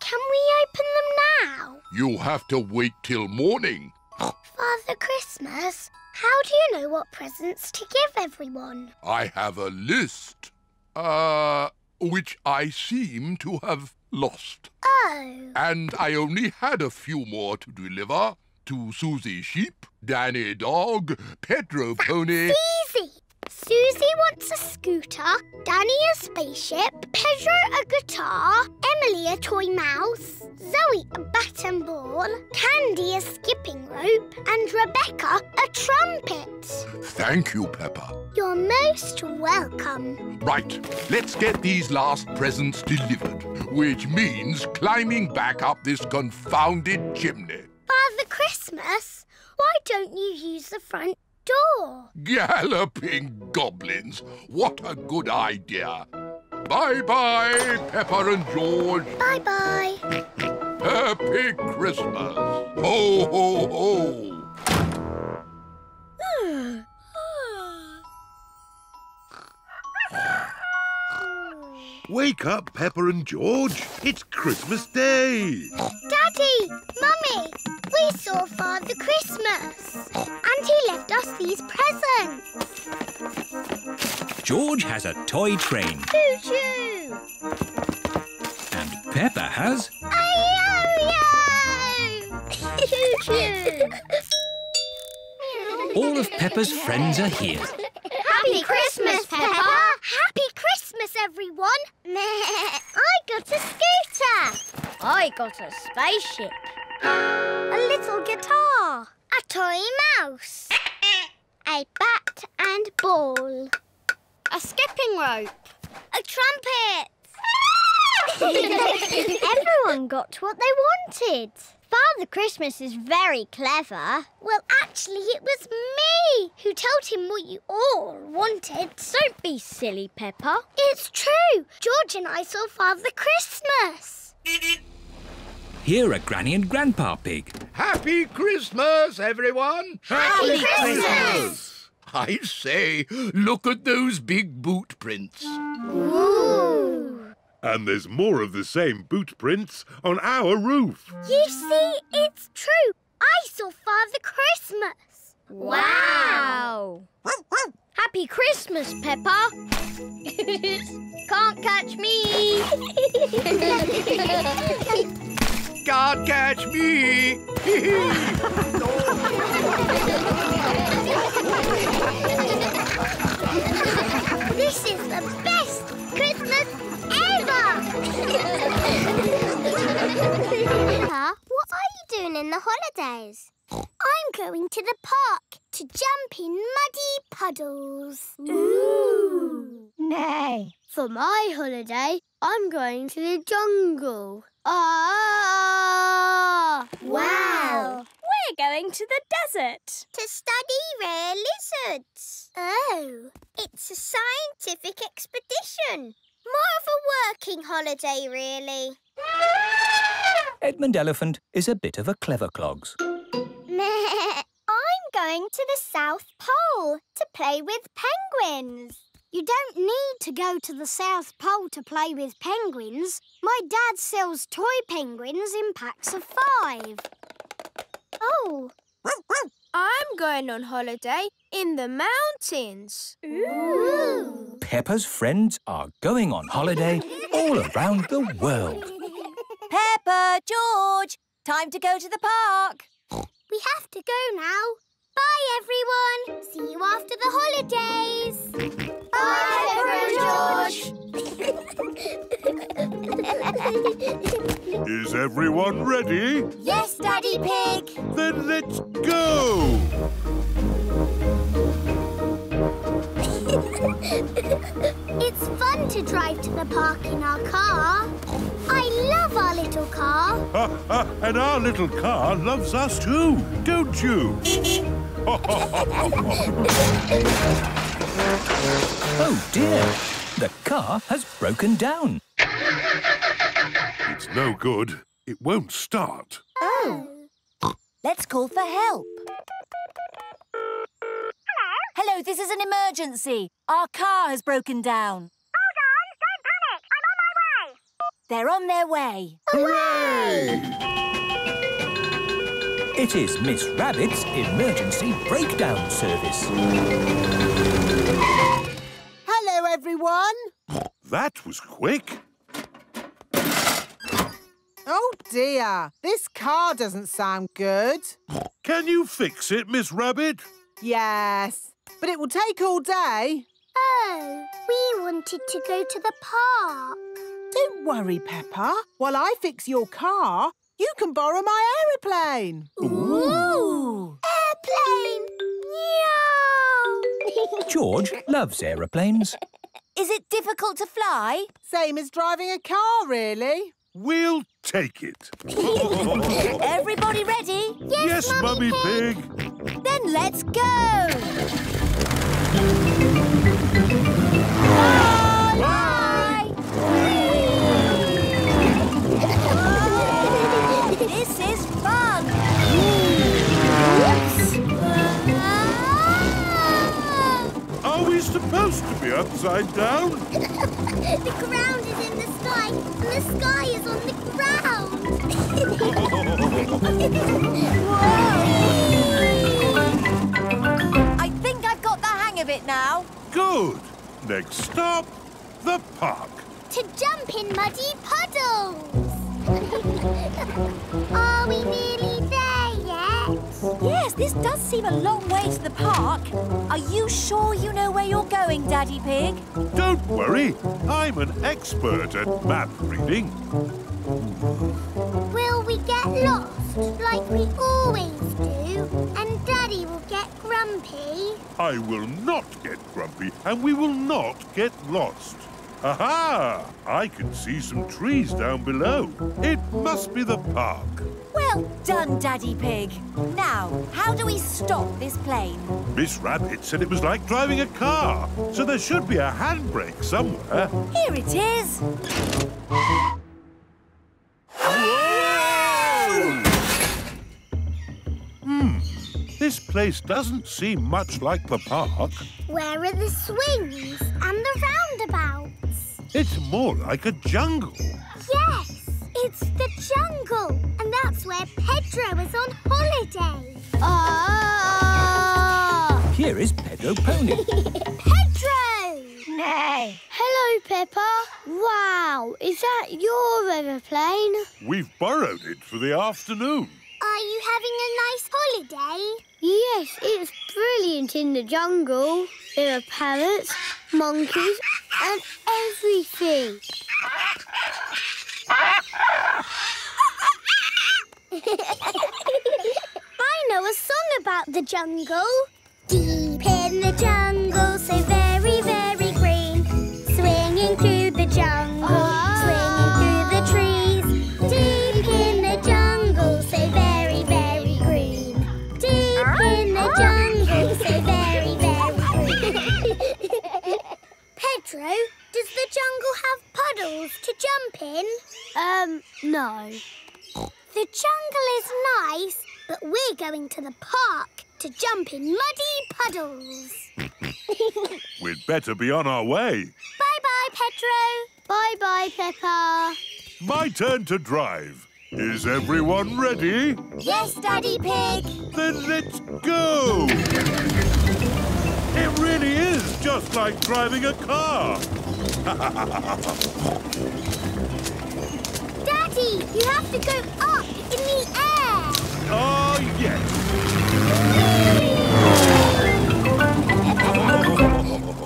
Can we open them now? You'll have to wait till morning. Father Christmas, how do you know what presents to give everyone? I have a list. Uh, which I seem to have lost. Oh. And I only had a few more to deliver to Susie Sheep, Danny Dog, Pedro Pony. Easy. Susie wants a scooter, Danny a spaceship, Pedro a guitar, Emily a toy mouse, Zoe a bat and ball, Candy a skipping rope, and Rebecca a trumpet. Thank you, Peppa. You're most welcome. Right, let's get these last presents delivered, which means climbing back up this confounded chimney. Father Christmas, why don't you use the front door? Galloping goblins! What a good idea! Bye-bye, Peppa and George. Bye-bye. Happy Christmas! Ho, ho, ho! Wake up, Peppa and George. It's Christmas Day. Daddy, Mummy, we saw Father Christmas. And he left us these presents. George has a toy train Choo-choo. and Peppa has... A Yo-yo! Choo-choo. All of Peppa's friends are here. Happy Christmas, Peppa! Happy Christmas, everyone! I got a scooter! I got a spaceship. A little guitar. A toy mouse. a bat and ball. A skipping rope. A trumpet. Everyone got what they wanted. Father Christmas is very clever. Well, actually, it was me who told him what you all wanted. Don't be silly, Peppa. It's true. George and I saw Father Christmas. Here are Granny and Grandpa Pig. Happy Christmas, everyone! Happy Christmas! I say, look at those big boot prints. Ooh. And there's more of the same boot prints on our roof. You see, it's true. I saw Father Christmas. Wow. Happy Christmas, Peppa. Can't catch me. Can't catch me! this is the best Christmas ever. Peppa, what are you doing in the holidays? I'm going to the park to jump in muddy puddles. Ooh. Nay. For my holiday, I'm going to the jungle. Ah! Wow. We're going to the desert. To study rare lizards. Oh, it's a scientific expedition. More of a working holiday, really. Edmund Elephant is a bit of a clever clogs. I'm going to the South Pole to play with penguins. You don't need to go to the South Pole to play with penguins. My dad sells toy penguins in packs of five. Oh. I'm going on holiday in the mountains. Ooh. Peppa's friends are going on holiday all around the world. Peppa, George, time to go to the park. We have to go now. Bye, everyone. See you after the holidays. Bye, George. Is everyone ready? yes, Daddy Pig. Then let's go! It's fun to drive to the park in our car. I love our little car. Ha, ha, and our little car loves us too, don't you? Oh dear, The car has broken down. It's no good. It won't start. Oh. Let's call for help. Hello, this is an emergency. Our car has broken down. Hold on, don't panic. I'm on my way. They're on their way. Hooray! It is Miss Rabbit's emergency breakdown service. Hello, everyone. That was quick. Oh, dear. This car doesn't sound good. Can you fix it, Miss Rabbit? Yes, but it will take all day. Oh, we wanted to go to the park. Don't worry, Peppa. While I fix your car, you can borrow my aeroplane. Ooh! Airplane! Meow! George loves aeroplanes. Is it difficult to fly? Same as driving a car, really. We'll take it. Everybody ready? yes, Mummy Pig. Then let's go! This is fun! Ah. Are we supposed to be upside down? the ground is in the sky, and the sky is on the ground. of it now. Good. Next stop, the park. to jump in muddy puddles. Are we nearly there yet? Yes, this does seem a long way to the park. Are you sure you know where you're going, Daddy Pig? Don't worry, I'm an expert at map reading. Will we get lost like we always do? And Daddy will get grumpy? I will not get grumpy, and we will not get lost. Aha! I can see some trees down below. It must be the park. Well done, Daddy Pig. Now, how do we stop this plane? Miss Rabbit said it was like driving a car, so there should be a handbrake somewhere. Here it is. Place doesn't seem much like the park. Where are the swings and the roundabouts? It's more like a jungle. Yes, it's the jungle. And that's where Pedro is on holiday. Ah! Here is Pedro Pony. Pedro! Nay. Hello, Peppa. Wow, is that your aeroplane? We've borrowed it for the afternoon. Are you having a nice holiday? Yes, it's brilliant in the jungle. There are parrots, monkeys, and everything. I know a song about the jungle. Deep in the jungle, so very, very green. Swinging through the jungle, Pedro, does the jungle have puddles to jump in? Um, no. The jungle is nice, but we're going to the park to jump in muddy puddles. We'd better be on our way. Bye-bye, Pedro. Bye-bye, Peppa. My turn to drive. Is everyone ready? Yes, Daddy Pig. Then let's go! It really is just like driving a car. Daddy, you have to go up in the air. oh, yes.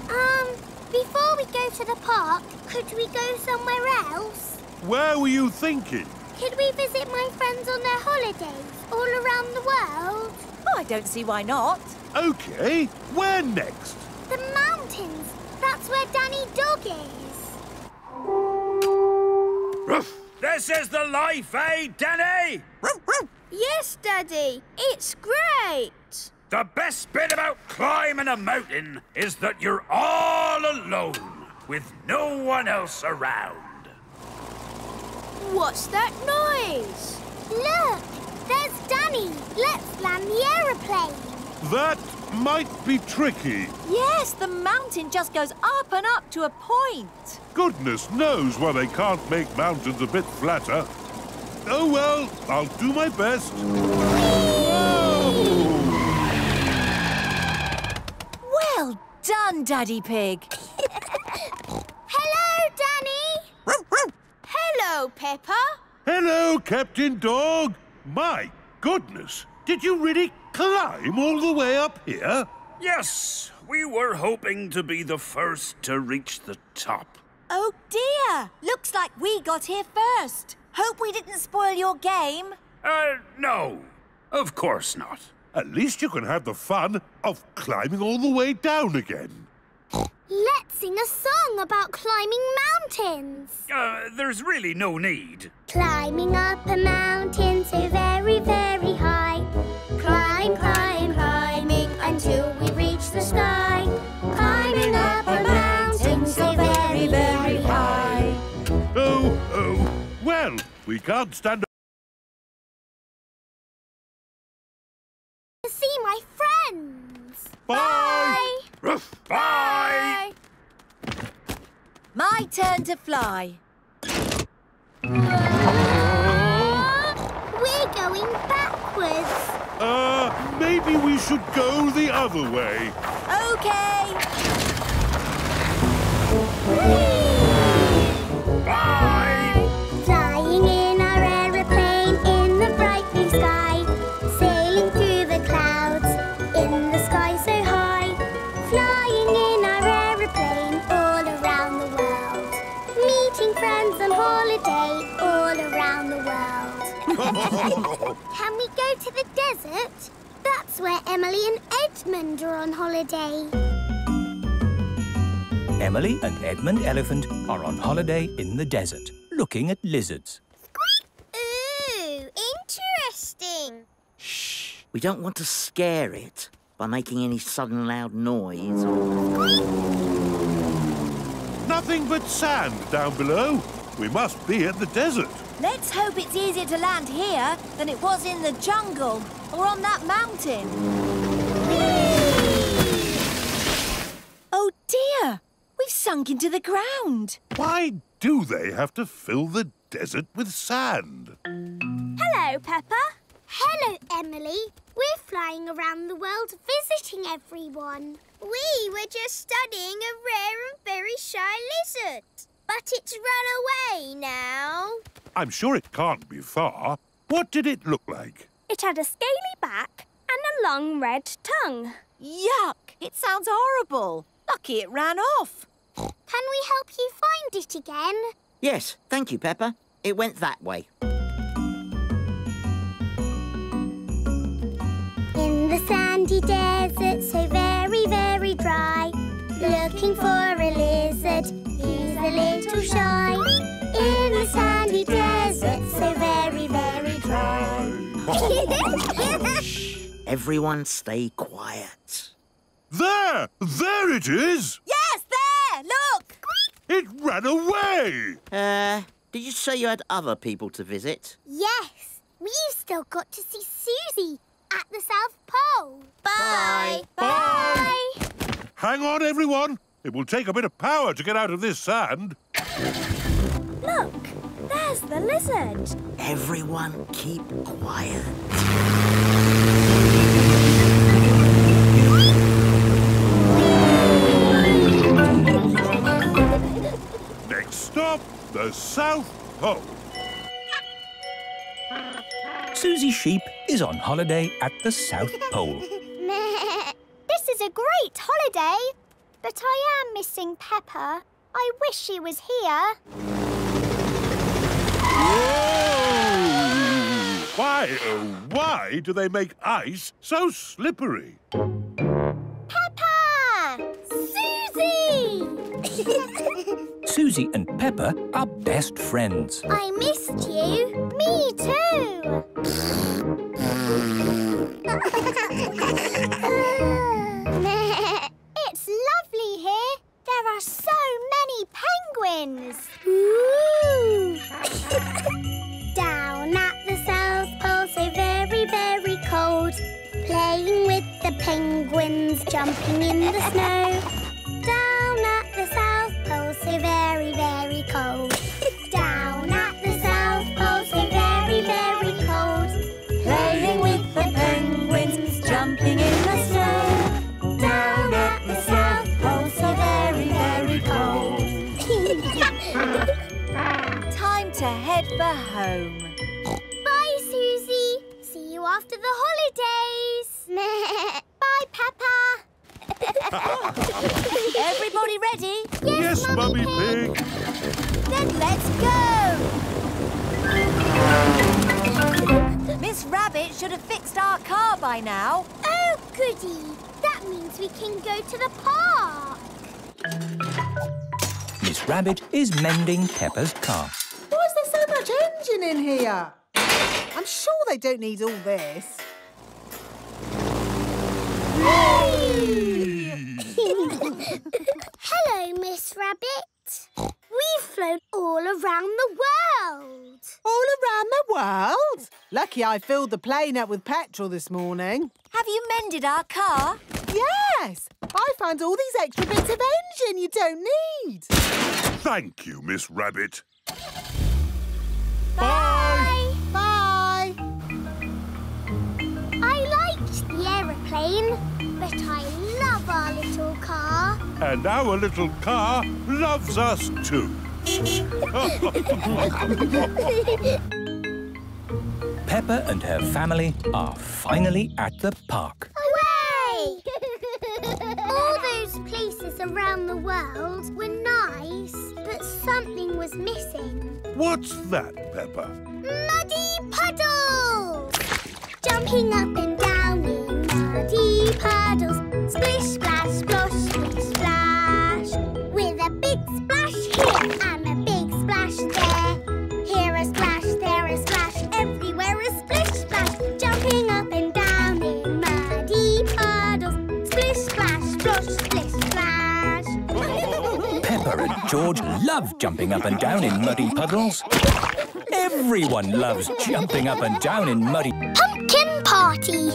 Um, before we go to the park, could we go somewhere else? Where were you thinking? Could we visit my friends on their holidays all around the world? Oh, I don't see why not. OK, where next? The mountains. That's where Danny Dog is. This is the life, eh, Danny? Yes, Daddy. It's great. The best bit about climbing a mountain is that you're all alone. with no one else around. What's that noise? Look, there's Danny. Let's land the aeroplane. That might be tricky. Yes, the mountain just goes up and up to a point. Goodness knows why they can't make mountains a bit flatter. Oh well, I'll do my best. Well done, Daddy Pig. Hello, Danny. Hello, Peppa. Hello, Captain Dog. My goodness, did you really climb all the way up here? Yes, we were hoping to be the first to reach the top. Oh dear! Looks like we got here first. Hope we didn't spoil your game. Uh, no. Of course not. At least you can have the fun of climbing all the way down again. Let's sing a song about climbing mountains. Uh, there's really no need. Climbing up a mountain so very, very high. Climb, climb, climbing until we reach the sky. Climbing up a mountain so very, very high. Oh, oh. Well, we can't stand To see my friends. Bye. Ruff, bye. My turn to fly. We're going backwards. Uh, maybe we should go the other way. Okay. Flying Can we go to the desert? That's where Emily and Edmund are on holiday. Emily and Edmund Elephant are on holiday in the desert, looking at lizards. Ooh, interesting. Shh, We don't want to scare it by making any sudden loud noise or... Nothing but sand down below. We must be at the desert. Let's hope it's easier to land here than it was in the jungle or on that mountain. Oh dear! We've sunk into the ground. Why do they have to fill the desert with sand? Hello, Peppa. Hello, Emily. We're flying around the world visiting everyone. We were just studying a rare and very shy lizard. But it's run away now. I'm sure it can't be far. What did it look like? It had a scaly back and a long red tongue. Yuck! It sounds horrible. Lucky it ran off. Can we help you find it again? Yes, thank you, Peppa. It went that way. In the sandy desert, so very, very dry. Looking for a lizard, he's a little shy. In the sandy desert, so very, very dry. Everyone stay quiet. There! There it is! Yes, there! Look! It ran away! Uh, did you say you had other people to visit? yes, we've still got to see Susie at the South Pole. Bye. Bye. Hang on, everyone. It will take a bit of power to get out of this sand. Look, there's the lizard. Everyone keep quiet. Next stop, the South Pole. Susie Sheep is on holiday at the South Pole. this is a great holiday, but I am missing Peppa. I wish she was here. Why, oh, why do they make ice so slippery? Peppa! Susie! Susie and Peppa are best friends. I missed you. Me too. lovely here. There are so many penguins. Ooh! Down at the South Pole, so very, very cold. Playing with the penguins, jumping in the snow. Down at the South Pole, so very, very cold. to head for home. Bye, Susie. See you after the holidays. Bye, Peppa. Everybody ready? Yes, Mummy Pig. Then let's go! Miss Rabbit should have fixed our car by now. Oh, goody. That means we can go to the park. Miss Rabbit is mending Peppa's car. Why is there so much engine in here? I'm sure they don't need all this. Hello, Miss Rabbit. We've flown all around the world. All around the world? Lucky I filled the plane up with petrol this morning. Have you mended our car? Yes! I found all these extra bits of engine you don't need. Thank you, Miss Rabbit. Bye. Bye. I liked the aeroplane, but I love our little car. And our little car loves us too. Peppa and her family are finally at the park. Hooray! All those places around the world were nice, but something was missing. What's that, Peppa? Muddy puddles! Jumping up and down in muddy puddles. Splish, splash, splosh, splish, splash. With a big splash here and a big splash there. Here a splash, there a splash, everywhere a splish, splash. Jumping up and down in muddy puddles. Splish, splash, splosh, splish, splash. Peppa and George love jumping up and down in muddy puddles. Everyone loves jumping up and down in muddy... Pumpkin party!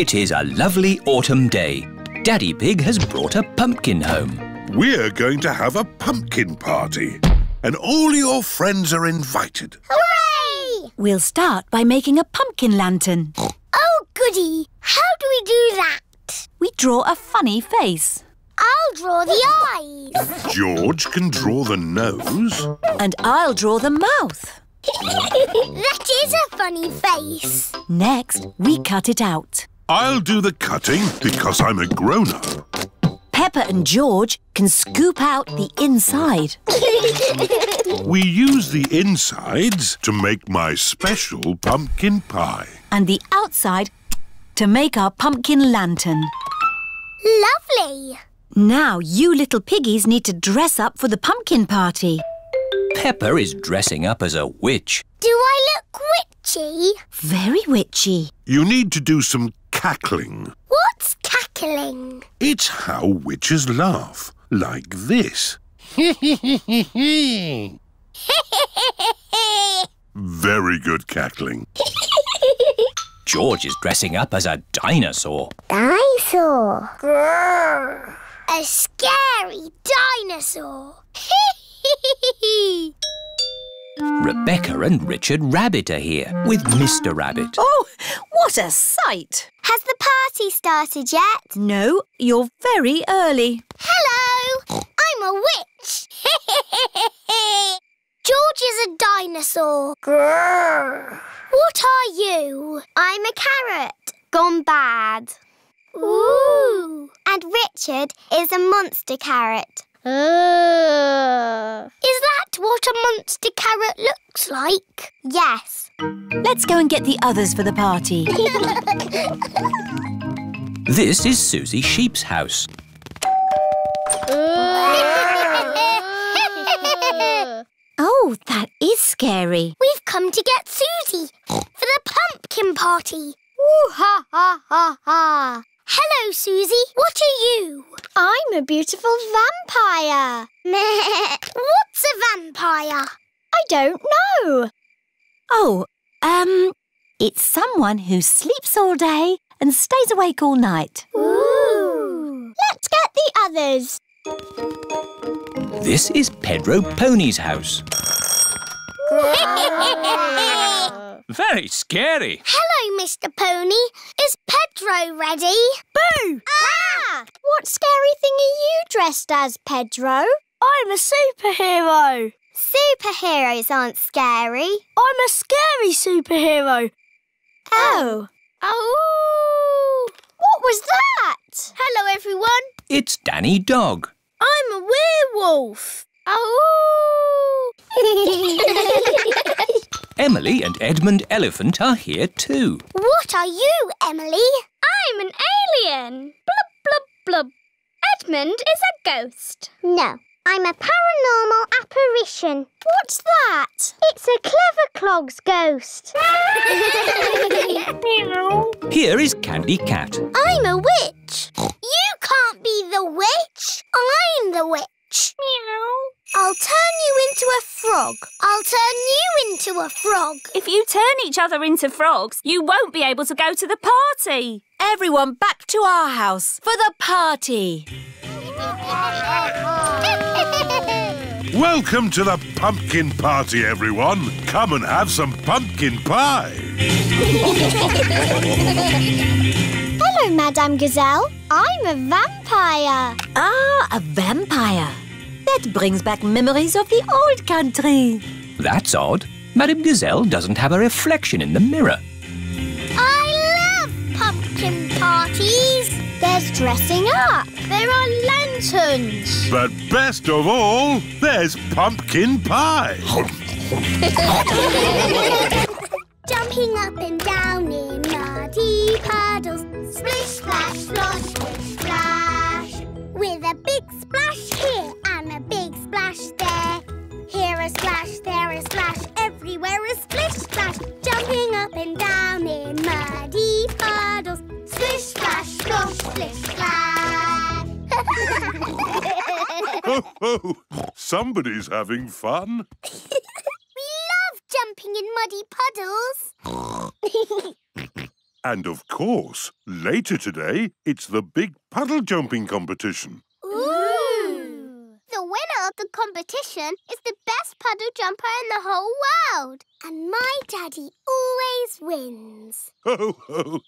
It is a lovely autumn day. Daddy Pig has brought a pumpkin home. We're going to have a pumpkin party. And all your friends are invited. Hooray! We'll start by making a pumpkin lantern. Oh, goody! How do we do that? We draw a funny face. I'll draw the eyes. George can draw the nose. And I'll draw the mouth. that is a funny face. Next, we cut it out. I'll do the cutting because I'm a grown-up. Peppa and George can scoop out the inside. We use the insides to make my special pumpkin pie. and the outside to make our pumpkin lantern. Lovely. Now you little piggies need to dress up for the pumpkin party. Peppa is dressing up as a witch. Do I look witchy? Very witchy. You need to do some cackling. What's cackling? It's how witches laugh, like this. Very good cackling. George is dressing up as a dinosaur. Dinosaur. A scary dinosaur. Rebecca and Richard Rabbit are here with Mr. Rabbit. Oh, what a sight! Has the party started yet? No, you're very early. Hello. I'm a witch. George is a dinosaur. Grrr. What are you? I'm a carrot. Gone bad. Ooh. And Richard is a monster carrot. Is that what a monster carrot looks like? Yes. Let's go and get the others for the party. This is Susie Sheep's house. Oh, that is scary. We've come to get Susie for the pumpkin party. Ooh ha ha ha ha. Hello, Susie. What are you? I'm a beautiful vampire. What's a vampire? I don't know. Oh, um, it's someone who sleeps all day and stays awake all night. Ooh. Let's get the others. This is Pedro Pony's house. Very scary. Hello, Mr. Pony. Is Pedro ready? Boo! Ah! What scary thing are you dressed as, Pedro? I'm a superhero. Superheroes aren't scary. I'm a scary superhero. Oh. Oh! What was that? Hello, everyone. It's Danny Dog. I'm a werewolf. Oh! Emily and Edmund Elephant are here too. What are you, Emily? I'm an alien. Blub, blub, blub. Edmund is a ghost. No, I'm a paranormal apparition. What's that? It's a clever clog's ghost. Here is Candy Cat. I'm a witch. You can't be the witch. I'm the witch. Meow. I'll turn you into a frog. I'll turn you into a frog. If you turn each other into frogs, you won't be able to go to the party. Everyone back to our house for the party. Welcome to the pumpkin party, everyone. Come and have some pumpkin pie. Hello, Madame Gazelle. I'm a vampire. Ah, a vampire. That brings back memories of the old country. That's odd. Madame Gazelle doesn't have a reflection in the mirror. I love pumpkin parties. There's dressing up. There are lanterns. But best of all, there's pumpkin pie. Jumping up and down in muddy puddles. Splish, splash, splosh, splish, splash. With a big splash here and a big splash there. Here a splash, there a splash, everywhere a splish, splash. Jumping up and down in muddy puddles. Splish, splash, splosh, splish, splash. Ho, ho. Somebody's having fun. jumping in muddy puddles. And of course, later today, it's the big puddle jumping competition. Ooh! The winner of the competition is the best puddle jumper in the whole world. And my daddy always wins. Ho, ho.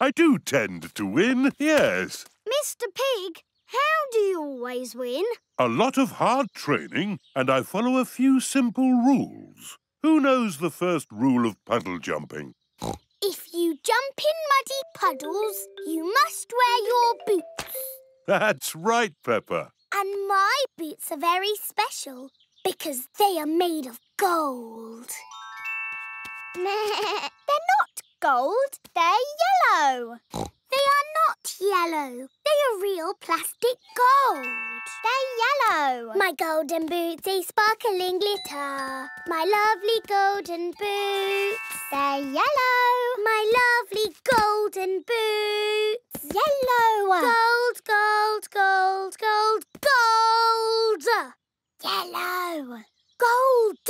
I do tend to win, yes. Mr. Pig, how do you always win? A lot of hard training, and I follow a few simple rules. Who knows the first rule of puddle jumping? If you jump in muddy puddles, you must wear your boots. That's right, Peppa. And my boots are very special because they are made of gold. they're not gold, they're yellow. They are not yellow. They are real plastic gold. They're yellow. My golden boots, they sparkling glitter. My lovely golden boots. They're yellow. My lovely golden boots. Yellow. Gold, gold, gold, gold, gold. Yellow. Gold.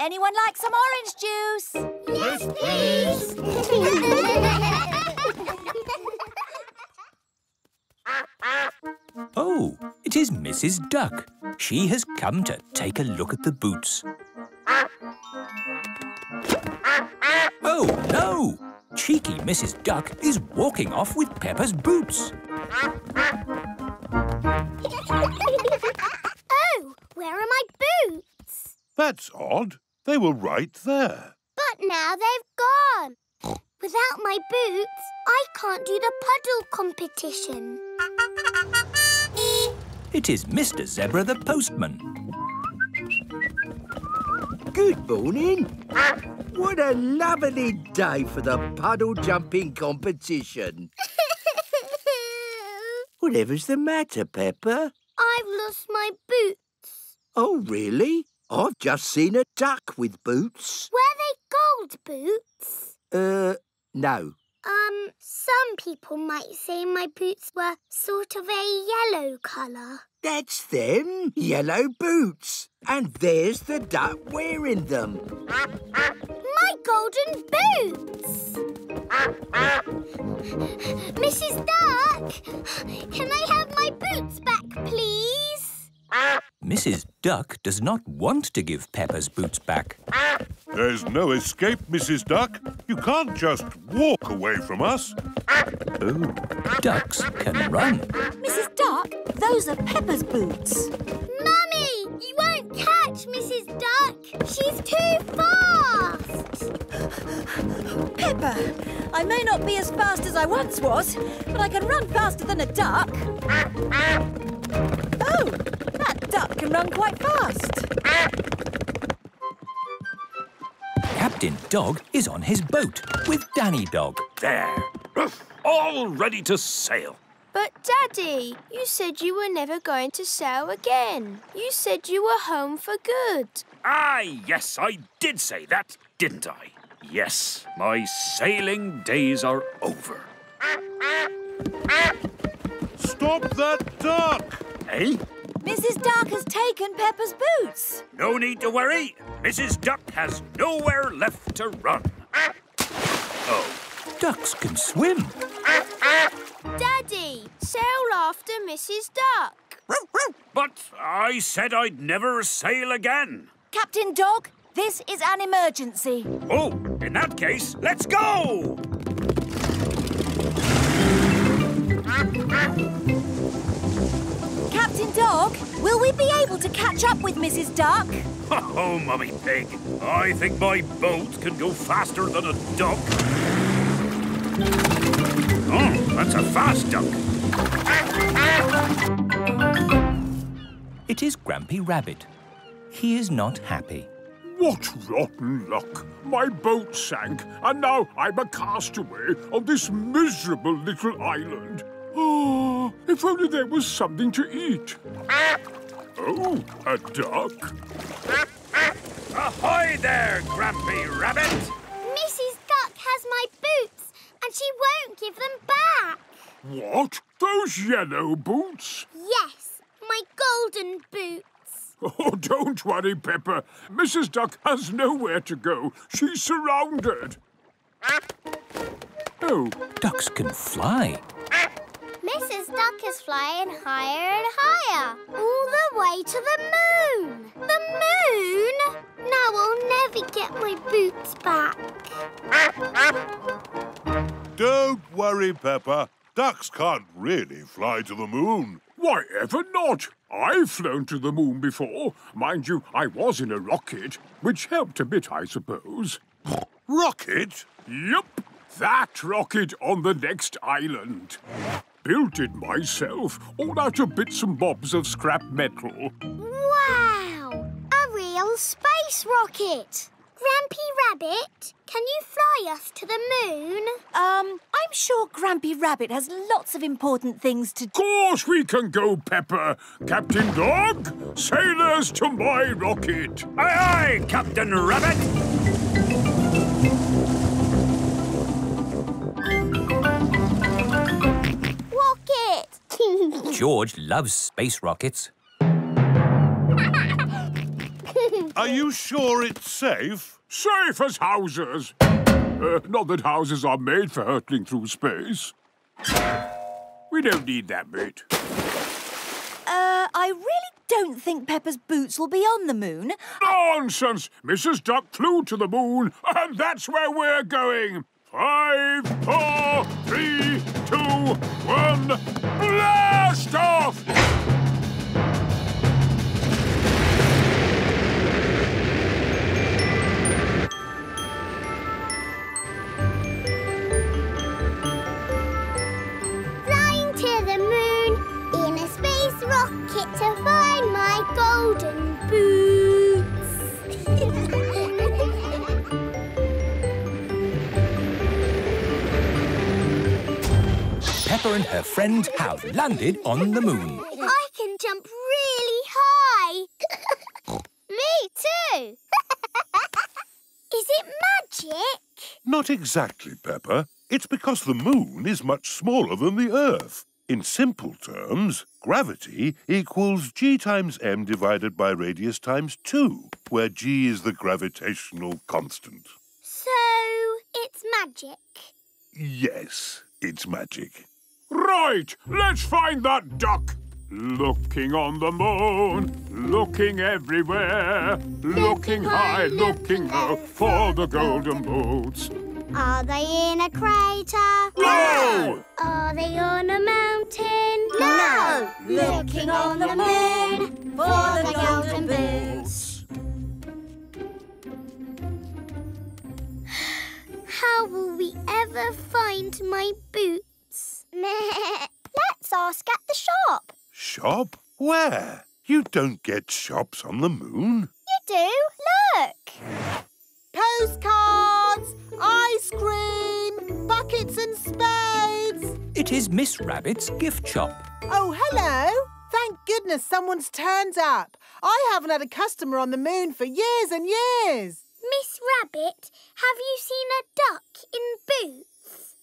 Anyone like some orange juice? Yes, please. Oh, it is Mrs. Duck. She has come to take a look at the boots. Oh, no! Cheeky Mrs. Duck is walking off with Peppa's boots. oh, where are my boots? That's odd. They were right there. But now they've gone. Without my boots, I can't do the puddle competition. It is Mr. Zebra the postman. Good morning. What a lovely day for the puddle jumping competition. Whatever's the matter, Peppa? I've lost my boots. Oh, really? I've just seen a duck with boots. Were they gold boots? Uh, no. Um, some people might say my boots were sort of a yellow colour. That's them, yellow boots. And there's the duck wearing them. My golden boots! Mrs. Duck, can I have my boots back, please? Mrs. Duck does not want to give Peppa's boots back. There's no escape, Mrs. Duck. You can't just walk away from us. Oh, ducks can run. Mrs. Duck, those are Peppa's boots. Mummy, you won't catch Mrs. Duck. She's too fast. Peppa, I may not be as fast as I once was, but I can run faster than a duck. Oh, that duck can run quite fast. Captain Dog is on his boat with Danny Dog. There. All ready to sail. But, Daddy, you said you were never going to sail again. You said you were home for good. Ah, yes, I did say that, didn't I? Yes, my sailing days are over. Stop that duck! Eh? Mrs. Duck has taken Peppa's boots. No need to worry. Mrs. Duck has nowhere left to run. Oh, Ducks can swim. Daddy, sail after Mrs. Duck. but I said I'd never sail again. Captain Dog, this is an emergency. Oh, in that case, let's go! Captain Dog, will we be able to catch up with Mrs. Duck? Oh, Mummy Pig, I think my boat can go faster than a duck. Oh, that's a fast duck. It is Grampy Rabbit. He is not happy. What rotten luck! My boat sank, and now I'm a castaway on this miserable little island. Oh, if only there was something to eat. Oh, a duck. Ahoy there, Grampy Rabbit! Mrs. Duck has my boots, and she won't give them back. What? Those yellow boots? Yes, my golden boots. Oh, don't worry, Peppa. Mrs. Duck has nowhere to go. She's surrounded. Oh, Ducks can fly. Mrs. Duck is flying higher and higher, all the way to the moon. The moon? Now I'll never get my boots back. Don't worry, Peppa. Ducks can't really fly to the moon. why ever not? I've flown to the moon before. Mind you, I was in a rocket, which helped a bit, I suppose. Rocket? Yup, that rocket on the next island. Built it myself, all out of bits and bobs of scrap metal. Wow! A real space rocket! Grampy Rabbit, can you fly us to the moon? Um, I'm sure Grampy Rabbit has lots of important things to do. Of course we can go, Peppa. Captain Dog, sailors to my rocket. Aye, aye, Captain Rabbit! Rocket! George loves space rockets. Are you sure it's safe? Safe as houses. Uh, not that houses are made for hurtling through space. We don't need that bit. Uh, I really don't think Peppa's boots will be on the moon. Nonsense! Mrs. Duck flew to the moon, and that's where we're going. Five, four, three, two, one, blast off! Flying to the moon in a space rocket to find my golden boots. Peppa and her friend have landed on the moon. I can jump really high. Me too. Is it magic? Not exactly, Peppa. It's because the moon is much smaller than the Earth. In simple terms, gravity equals g times m divided by radius times 2, where g is the gravitational constant. So it's magic. Yes, it's magic. Right, let's find that duck. Looking on the moon, looking everywhere, looking high, looking low for the golden boots. Are they in a crater? No! Are they on a mountain? No! Looking on the moon for the golden boots. How will we ever find my boots? Let's ask at the shop. Shop? Where? You don't get shops on the moon. You do. Look. Postcards, ice cream, buckets and spades. It is Miss Rabbit's gift shop. Oh, hello. Thank goodness someone's turned up. I haven't had a customer on the moon for years and years. Miss Rabbit, have you seen a duck in boots?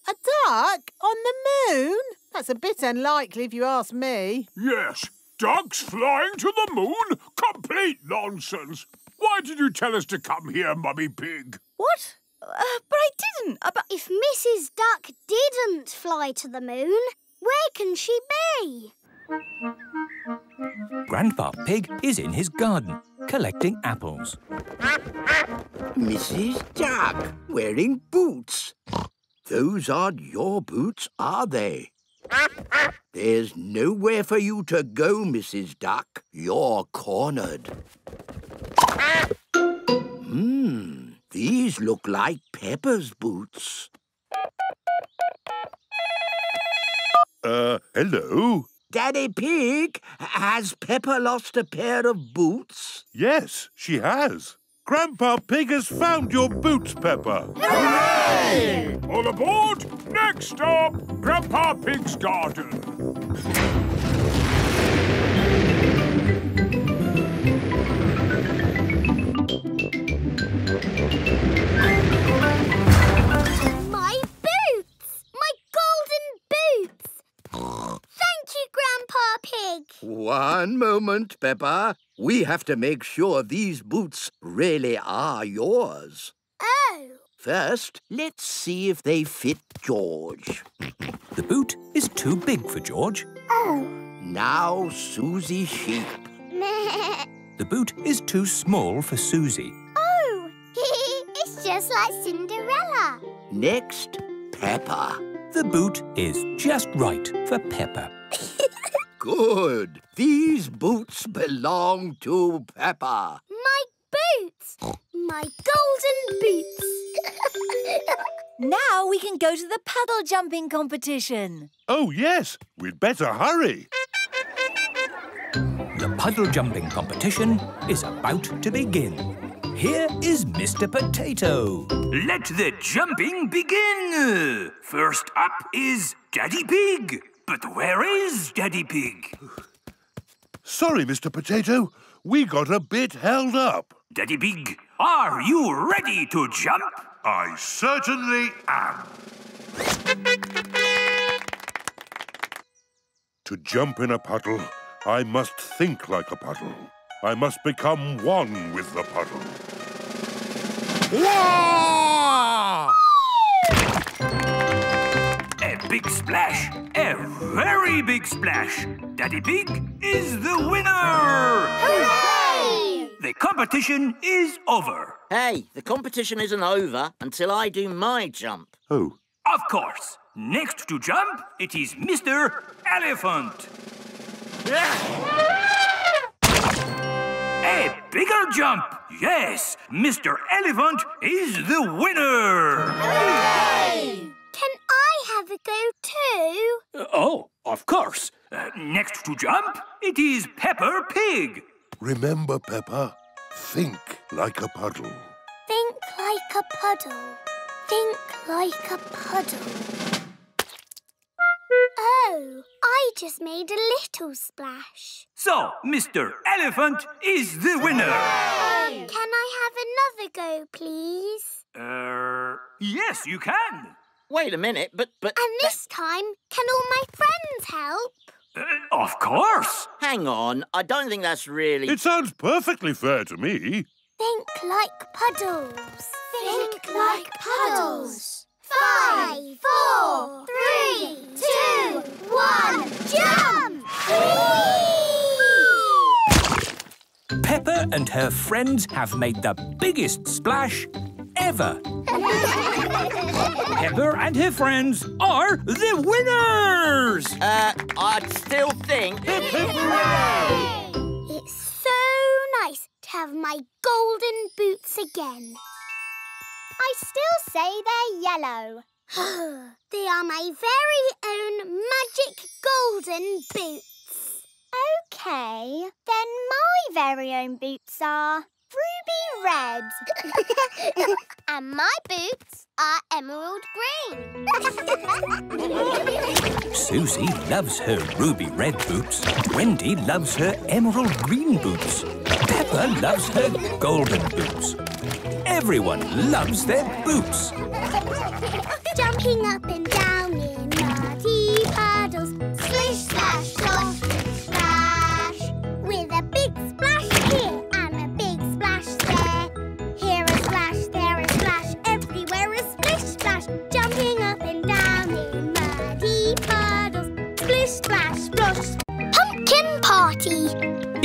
A duck on the moon? That's a bit unlikely if you ask me. Yes, ducks flying to the moon? Complete nonsense. Why did you tell us to come here, Mummy Pig? What? Uh, but I didn't. Uh, but If Mrs. Duck didn't fly to the moon, where can she be? Grandpa Pig is in his garden, collecting apples. Mrs. Duck, wearing boots. Those aren't your boots, are they? There's nowhere for you to go, Mrs. Duck. You're cornered. Hmm, these look like Peppa's boots. Uh, hello? Daddy Pig, has Peppa lost a pair of boots? Yes, she has. Grandpa Pig has found your boots, Peppa. Hooray! All aboard! Next stop, Grandpa Pig's garden. My boots! My golden boots! Thank you, Grandpa Pig. One moment, Peppa. We have to make sure these boots really are yours. Oh. First, let's see if they fit George. The boot is too big for George. Oh. Now, Susie Sheep. The boot is too small for Susie. oh, it's just like Cinderella. Next, Peppa. The boot is just right for Peppa. Good. These boots belong to Peppa. My boots! My golden boots! now we can go to the puddle jumping competition. Oh, yes. We'd better hurry. The puddle jumping competition is about to begin. Here is Mr. Potato. Let the jumping begin. First up is Daddy Pig. But where is Daddy Pig? Sorry, Mr. Potato. We got a bit held up. Daddy Pig, are you ready to jump? I certainly am. To jump in a puddle, I must think like a puddle. I must become one with the puddle. A big splash, a very big splash. Daddy Pig is the winner! Hooray! The competition is over. Hey, the competition isn't over until I do my jump. Oh. Of course. Next to jump, it is Mr. Elephant. A bigger jump. Yes, Mr. Elephant is the winner. Can I have a go too? Uh, oh, of course. Uh, next to jump, it is Peppa Pig. Remember, Peppa, think like a puddle. Think like a puddle. Think like a puddle. Oh, I just made a little splash. So, Mr. Elephant is the winner. Can I have another go, please? Uh, yes, you can. Wait a minute, but but And this time, can all my friends help? Uh, of course. hang on. I don't think that's really. It sounds perfectly fair to me. Think like puddles. Think like puddles. Five, four, three, two, one, jump! Peppa and her friends have made the biggest splash ever. Peppa and her friends are the winners! Uh, I'd still think... It's so nice to have my golden boots again. I still say they're yellow. they are my very own magic golden boots. OK, then my very own boots are ruby red. and my boots are emerald green. Susie loves her ruby red boots. Wendy loves her emerald green boots. Peppa loves her golden boots. Everyone loves their boots. Jumping up and down splash. Pumpkin party.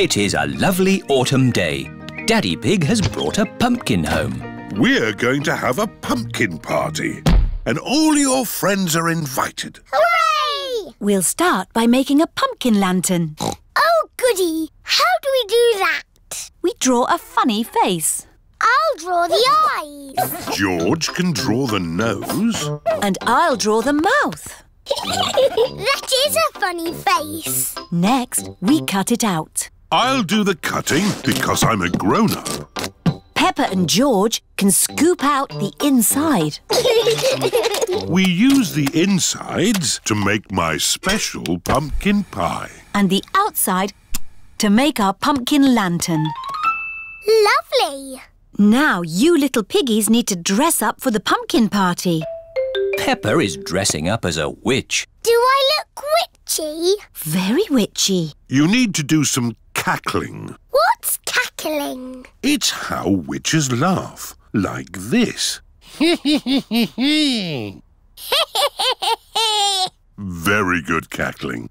It is a lovely autumn day. Daddy Pig has brought a pumpkin home. We're going to have a pumpkin party. And all your friends are invited. Hooray! We'll start by making a pumpkin lantern. Oh, goody. How do we do that? We draw a funny face. I'll draw the eyes. George can draw the nose. And I'll draw the mouth. that is a funny face. Next, we cut it out. I'll do the cutting because I'm a grown-up. Peppa and George can scoop out the inside. We use the insides to make my special pumpkin pie. and the outside to make our pumpkin lantern. Lovely. Now you little piggies need to dress up for the pumpkin party. Peppa is dressing up as a witch. Do I look witchy? Very witchy. You need to do some cackling. What's cackling? It's how witches laugh, like this. Very good cackling.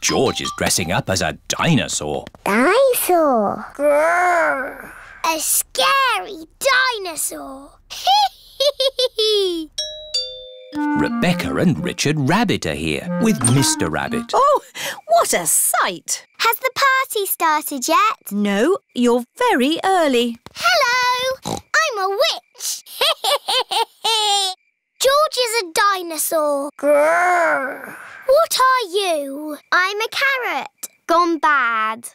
George is dressing up as a dinosaur. Dinosaur. Grrr. A scary dinosaur. Rebecca and Richard Rabbit are here with Mr. Rabbit. Oh, what a sight! Has the party started yet? No, you're very early. Hello. I'm a witch. George is a dinosaur. Grrr. What are you? I'm a carrot. Gone bad.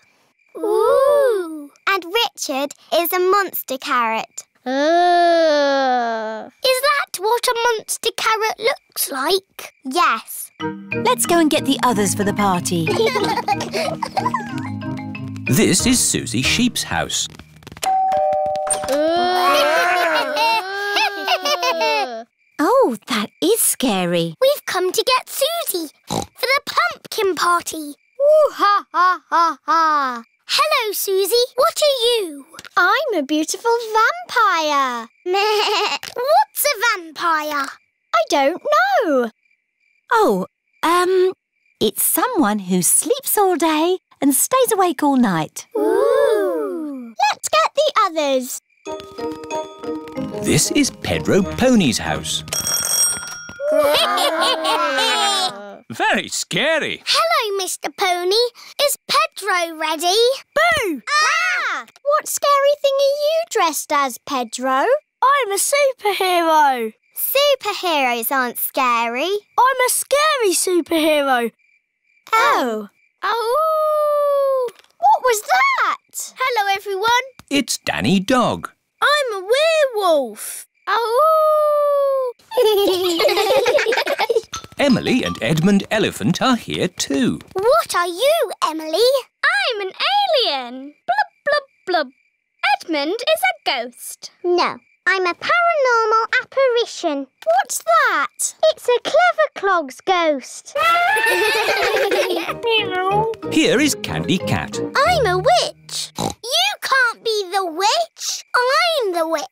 Ooh. And Richard is a monster carrot. Is that what a monster carrot looks like? Yes. Let's go and get the others for the party. This is Susie Sheep's house. Oh, that is scary. We've come to get Susie for the pumpkin party. Ooh ha ha ha ha. Hello, Susie. What are you? I'm a beautiful vampire. What's a vampire? I don't know. Oh, um, it's someone who sleeps all day and stays awake all night. Ooh. Let's get the others. This is Pedro Pony's house. Very scary. Hello, Mr. Pony. Is Pedro ready? Boo! Ah! What scary thing are you dressed as, Pedro? I'm a superhero. Superheroes aren't scary. I'm a scary superhero. Oh. Oh! What was that? Hello, everyone. It's Danny Dog. I'm a werewolf. Oh! Emily and Edmund Elephant are here too. what are you, Emily? I'm an alien. Blub, blub, blub. Edmund is a ghost. No, I'm a paranormal apparition. What's that? It's a clever clog's ghost. Here is Candy Cat. I'm a witch. You can't be the witch. I'm the witch.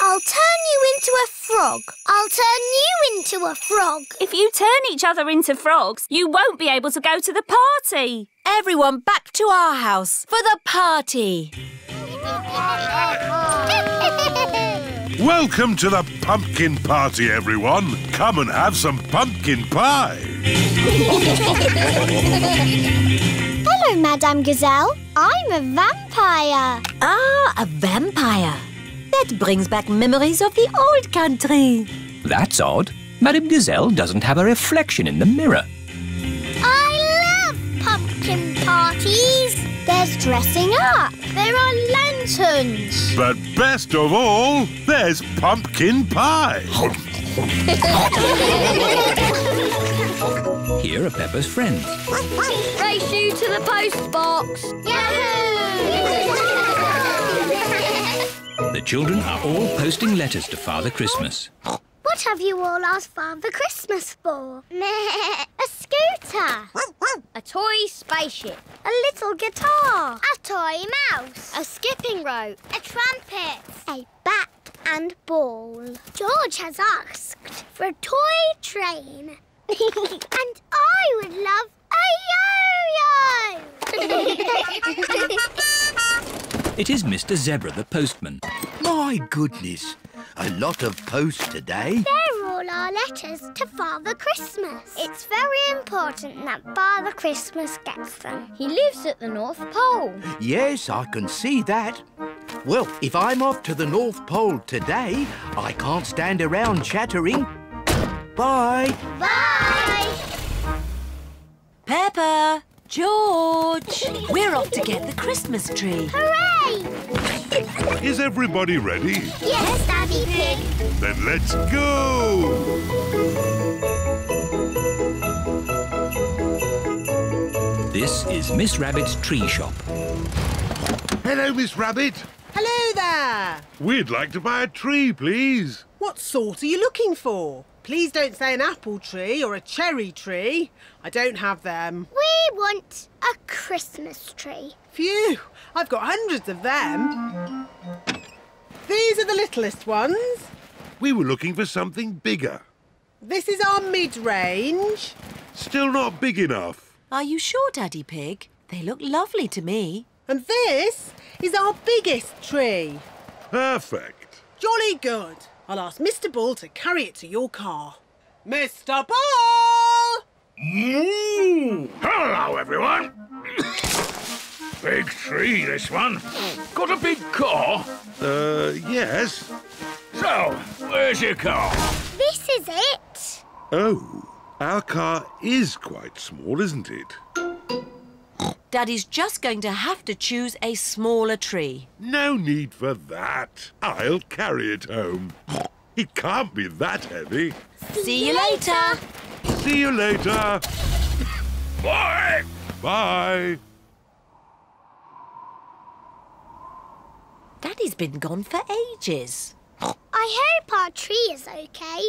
I'll turn you into a frog. I'll turn you into a frog. If you turn each other into frogs, you won't be able to go to the party. Everyone back to our house for the party. Welcome to the pumpkin party, everyone. Come and have some pumpkin pie. Hello, Madame Gazelle. I'm a vampire. Ah, a vampire. That brings back memories of the old country. That's odd. Madame Gazelle doesn't have a reflection in the mirror. I love pumpkin parties. There's dressing up. There are lanterns. But best of all, there's pumpkin pie. Peppa's friends. Race you to the post box. The children are all posting letters to Father Christmas. What have you all asked Father Christmas for? a scooter. A toy spaceship. A little guitar. A toy mouse. A skipping rope. A trumpet. A bat and ball. George has asked for a toy train. and I would love a yo-yo. It is Mr. Zebra, the postman. My goodness, a lot of post today. They're all our letters to Father Christmas. It's very important that Father Christmas gets them. He lives at the North Pole. Yes, I can see that. Well, if I'm off to the North Pole today, I can't stand around chattering. Bye. Bye. Peppa, George, we're off to get the Christmas tree. Hooray! Is everybody ready? Yes, Daddy Pig. Then let's go! This is Miss Rabbit's tree shop. Hello, Miss Rabbit. Hello there. We'd like to buy a tree, please. What sort are you looking for? Please don't say an apple tree or a cherry tree. I don't have them. We want a Christmas tree. Phew, I've got hundreds of them. These are the littlest ones. We were looking for something bigger. This is our mid-range. Still not big enough. Are you sure, Daddy Pig? They look lovely to me. And this is our biggest tree. Perfect. Jolly good. I'll ask Mr. Bull to carry it to your car. Mr. Bull! Moo! Hello, everyone. big tree, this one. Got a big car? Uh, yes. So, where's your car? This is it. Oh, our car is quite small, isn't it? Daddy's just going to have to choose a smaller tree. No need for that. I'll carry it home. It can't be that heavy. See you later. See you later. Bye. Bye. Daddy's been gone for ages. I hope our tree is okay.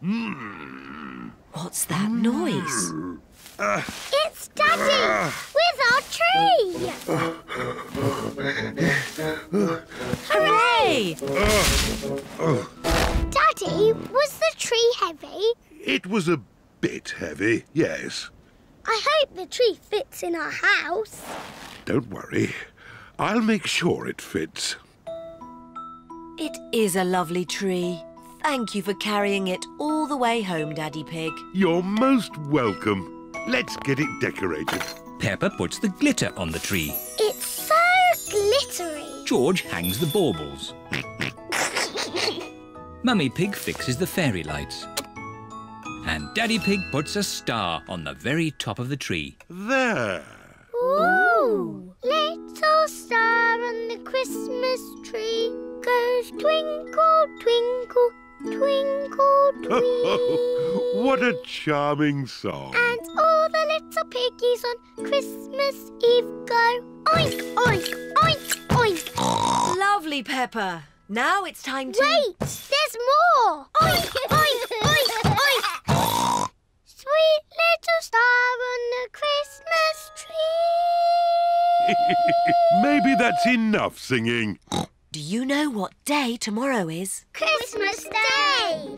Hmm. What's that noise? Hmm. It's Daddy with our tree. Hooray! Daddy, was the tree heavy? It was a bit heavy, yes. I hope the tree fits in our house. Don't worry. I'll make sure it fits. It is a lovely tree. Thank you for carrying it all the way home, Daddy Pig. You're most welcome. Let's get it decorated. Peppa puts the glitter on the tree. It's so glittery. George hangs the baubles. Mummy Pig fixes the fairy lights. And Daddy Pig puts a star on the very top of the tree. There. Ooh. Little star on the Christmas tree goes twinkle, twinkle, twinkle, twinkle. what a charming song. And all the little piggies on Christmas Eve go oink, oink, oink, oink. Lovely, Peppa. Now it's time to... Wait, there's more. Oink, oink, oink, oink. Sweet little star on the Christmas tree. Maybe that's enough singing. Do you know what day tomorrow is? Christmas Day!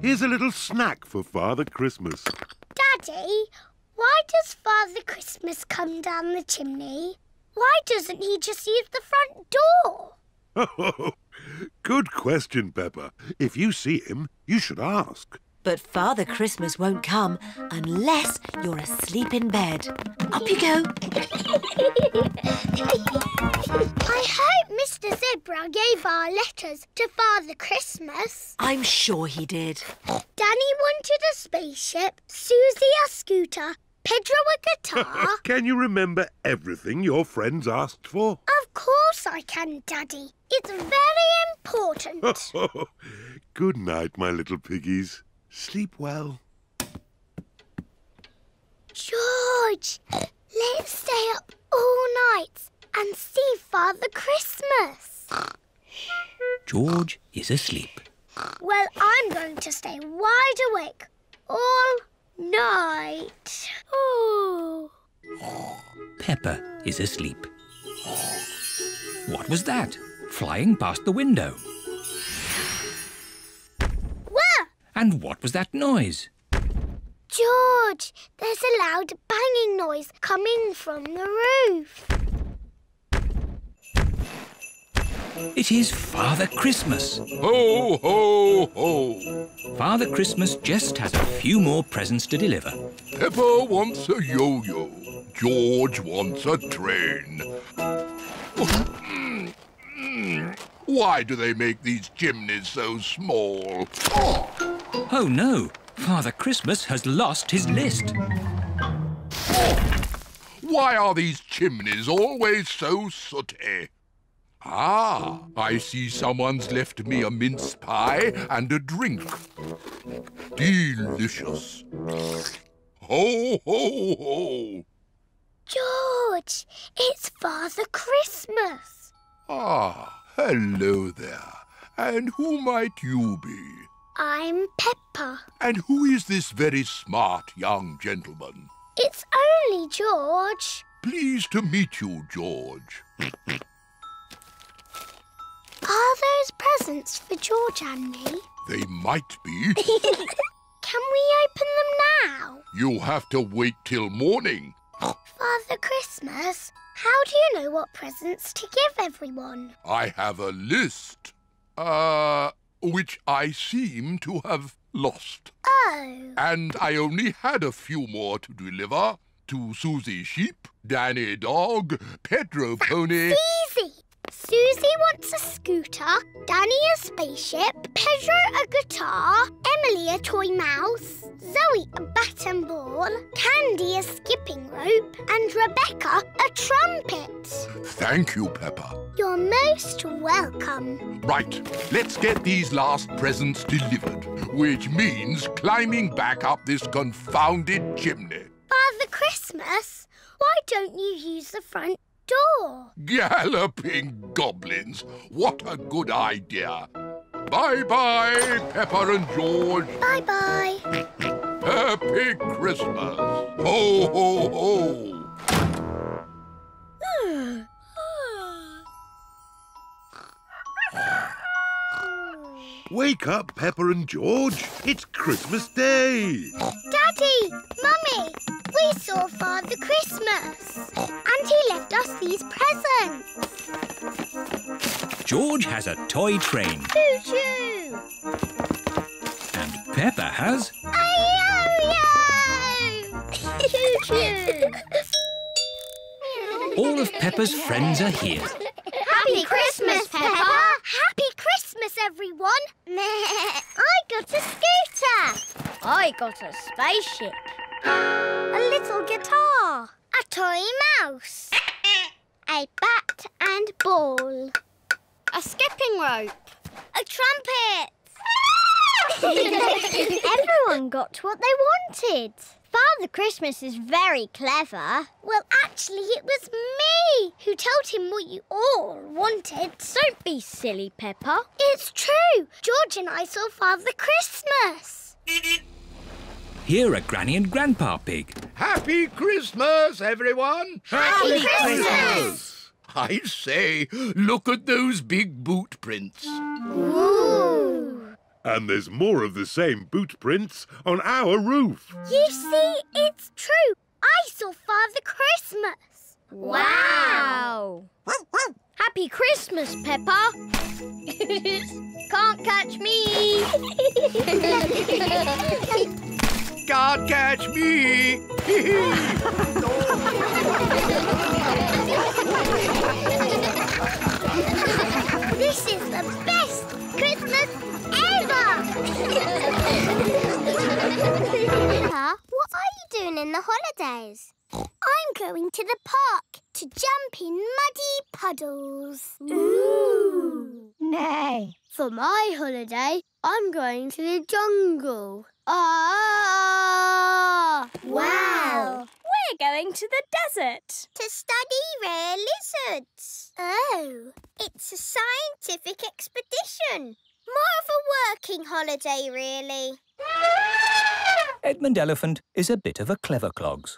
Here's a little snack for Father Christmas. Daddy, why does Father Christmas come down the chimney? Why doesn't he just use the front door? Good question, Peppa. If you see him, you should ask. But Father Christmas won't come unless you're asleep in bed. Up you go. I hope Mr. Zebra gave our letters to Father Christmas. I'm sure he did. Danny wanted a spaceship, Susie a scooter, Pedro a guitar. Can you remember everything your friends asked for? of course I can, Daddy. It's very important. Good night, my little piggies. Sleep well. George, let's stay up all night and see Father Christmas. George is asleep. Well, I'm going to stay wide awake all night. Oh. Peppa is asleep. What was that? Flying past the window. And what was that noise? George, there's a loud banging noise coming from the roof. It is Father Christmas. Ho, ho, ho. Father Christmas just has a few more presents to deliver. Peppa wants a yo-yo. George wants a train. Why do they make these chimneys so small? Oh no! Father Christmas has lost his list. Why are these chimneys always so sooty? Ah, I see someone's left me a mince pie and a drink. Delicious. Ho, ho, ho. George, it's Father Christmas. Ah, hello there. And who might you be? I'm Peppa. And who is this very smart young gentleman? It's only George. Pleased to meet you, George. Are those presents for George and me? They might be. Can we open them now? You'll have to wait till morning. Father Christmas, how do you know what presents to give everyone? I have a list. Uh, which I seem to have lost. Oh. And I only had a few more to deliver to Susie Sheep, Danny Dog, Pedro Pony. Easy. Susie wants a scooter, Danny a spaceship, Pedro a guitar, Emily a toy mouse, Zoe a bat and ball, Candy a skipping rope, and Rebecca a trumpet. Thank you, Peppa. You're most welcome. Right, let's get these last presents delivered, which means climbing back up this confounded chimney. Father Christmas, why don't you use the front door? Galloping goblins! What a good idea! Bye-bye, Peppa and George. Bye-bye. Happy Christmas! Ho, ho, ho! Wake up, Peppa and George. It's Christmas Day. Daddy, Mummy, we saw Father Christmas. And he left us these presents. George has a toy train, Choo-choo. and Peppa has. Ayo-yo! Choo-choo. All of Peppa's friends are here. Happy Christmas, Peppa! Happy Christmas, everyone! I got a scooter! I got a spaceship. A little guitar. A toy mouse. a bat and ball. A skipping rope. A trumpet. Everyone got what they wanted. Father Christmas is very clever. Well, actually, it was me who told him what you all wanted. Don't be silly, Peppa. It's true. George and I saw Father Christmas. Here are Granny and Grandpa Pig. Happy Christmas, everyone! Happy Christmas! I say, look at those big boot prints. Ooh. And there's more of the same boot prints on our roof. You see, it's true. I saw Father Christmas. Wow. Happy Christmas, Peppa. Can't catch me. Can't catch me. this is the best Christmas ever. Peppa, what are you doing in the holidays? I'm going to the park to jump in muddy puddles. Ooh. Nay. For my holiday, I'm going to the jungle. Ah! Wow. We're going to the desert. To study rare lizards. Oh, it's a scientific expedition. More of a working holiday, really. Edmund Elephant is a bit of a clever clogs.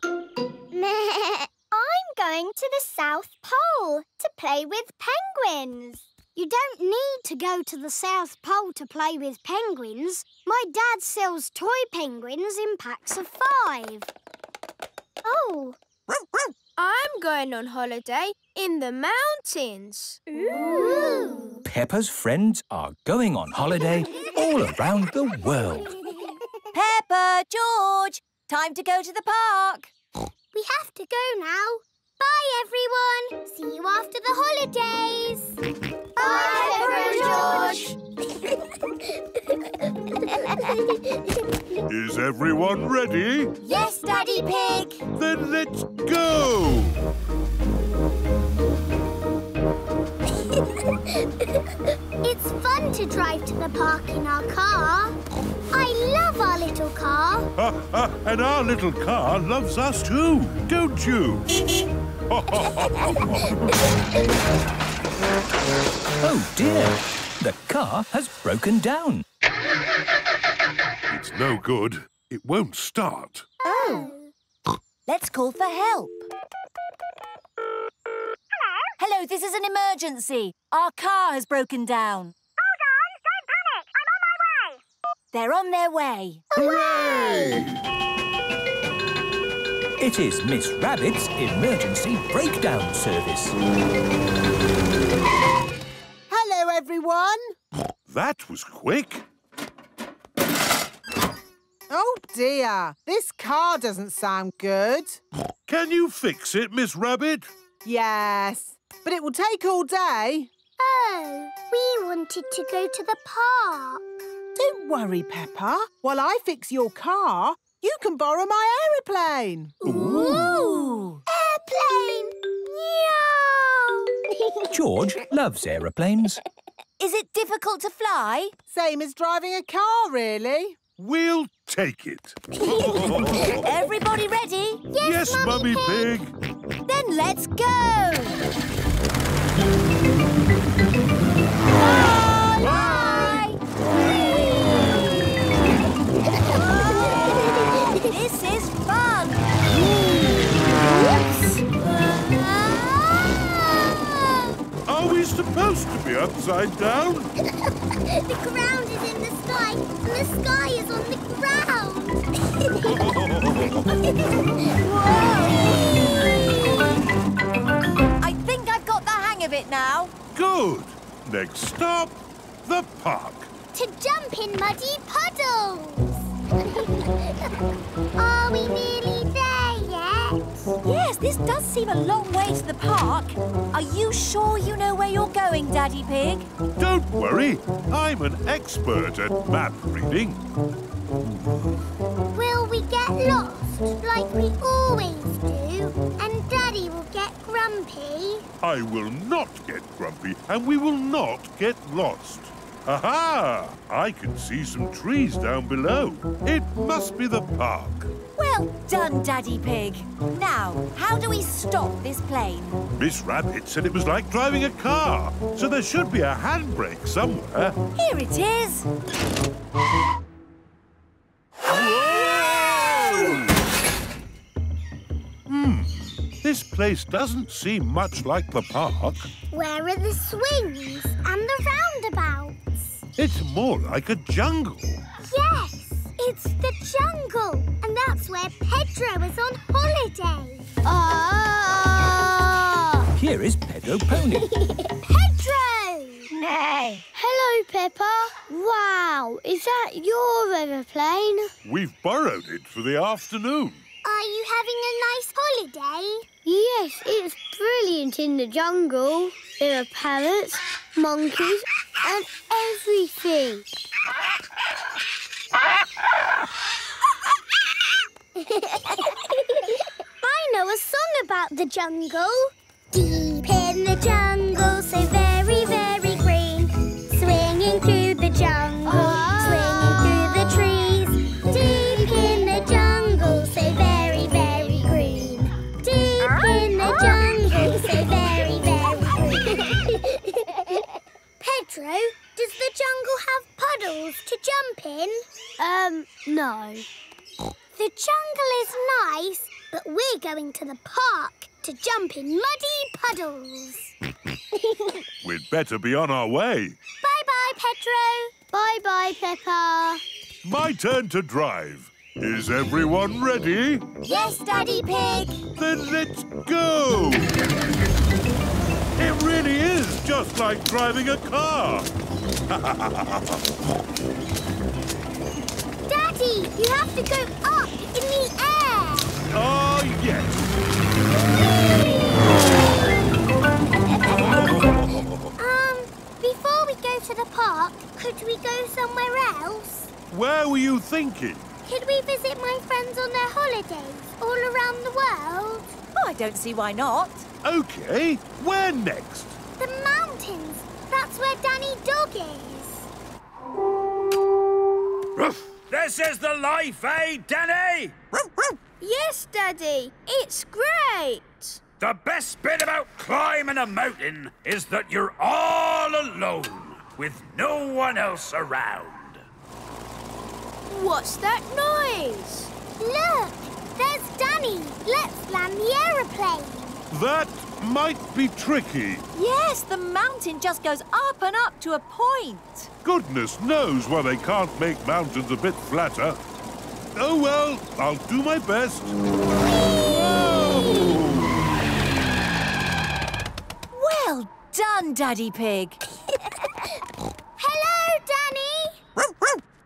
Meh. I'm going to the South Pole to play with penguins. You don't need to go to the South Pole to play with penguins. My dad sells toy penguins in packs of five. Oh. I'm going on holiday in the mountains. Ooh. Peppa's friends are going on holiday all around the world. Peppa, George, time to go to the park. We have to go now. Bye, everyone. See you after the holidays. Bye, Peppa Is everyone ready? Yes, Daddy Pig. Then let's go! It's fun to drive to the park in our car. I love our little car. And our little car loves us too, don't you? Oh dear, the car has broken down. it's no good. It won't start. Oh. Let's call for help. Hello, Hello, this is an emergency. Our car has broken down. Hold on, don't panic. I'm on my way. They're on their way. It is Miss Rabbit's emergency breakdown service. Hello, everyone. That was quick. Oh, dear. This car doesn't sound good. Can you fix it, Miss Rabbit? Yes, but it will take all day. Oh, we wanted to go to the park. Don't worry, Peppa. While I fix your car, you can borrow my aeroplane. Ooh! Airplane! Meow! George loves aeroplanes. Is it difficult to fly? Same as driving a car, really. We'll take it. Everybody ready? yes, Mummy Pig. Then let's go! Bye! This is fun! Ah! Are we supposed to be upside down? the ground is in the sky, and the sky is on the ground. I think I've got the hang of it now. Good. Next stop, the park. to jump in muddy puddles. Are we nearly there yet? Yes, this does seem a long way to the park. Are you sure you know where you're going, Daddy Pig? Don't worry, I'm an expert at map reading. Will we get lost like we always do? And Daddy will get grumpy? I will not get grumpy and we will not get lost. Aha! I can see some trees down below. It must be the park. Well done, Daddy Pig. Now, how do we stop this plane? Miss Rabbit said it was like driving a car, so there should be a handbrake somewhere. Here it is. Hmm, This place doesn't seem much like the park. Where are the swings and the roundabouts? It's more like a jungle. Yes, it's the jungle. And that's where Pedro is on holiday. Ah! Here is Pedro Pony. Pedro! Nay. Hello, Peppa. Wow, is that your aeroplane? We've borrowed it for the afternoon. Are you having a nice holiday? Yes, it's brilliant in the jungle. There are parrots, monkeys, and everything. I know a song about the jungle. Deep in the jungle, so very, very green. Swinging through the jungle, Pedro, does the jungle have puddles to jump in? Um, no. The jungle is nice, but we're going to the park to jump in muddy puddles. We'd better be on our way. Bye-bye, Pedro. Bye-bye, Peppa. My turn to drive. Is everyone ready? Yes, Daddy Pig. Then let's go! It really is just like driving a car. Daddy, you have to go up in the air. oh, yes. Um, before we go to the park, could we go somewhere else? Where were you thinking? Could we visit my friends on their holidays all around the world? Oh, I don't see why not. Okay, where next? The mountains. That's where Danny Dog is. This is the life, eh, Danny? Yes, Daddy. It's great. The best bit about climbing a mountain is that you're all alone, with no one else around. What's that noise? Look, there's Danny. Let's land the aeroplane. That might be tricky. Yes, the mountain just goes up and up to a point. Goodness knows why they can't make mountains a bit flatter. Oh well, I'll do my best. Well done, Daddy Pig. Hello, Danny.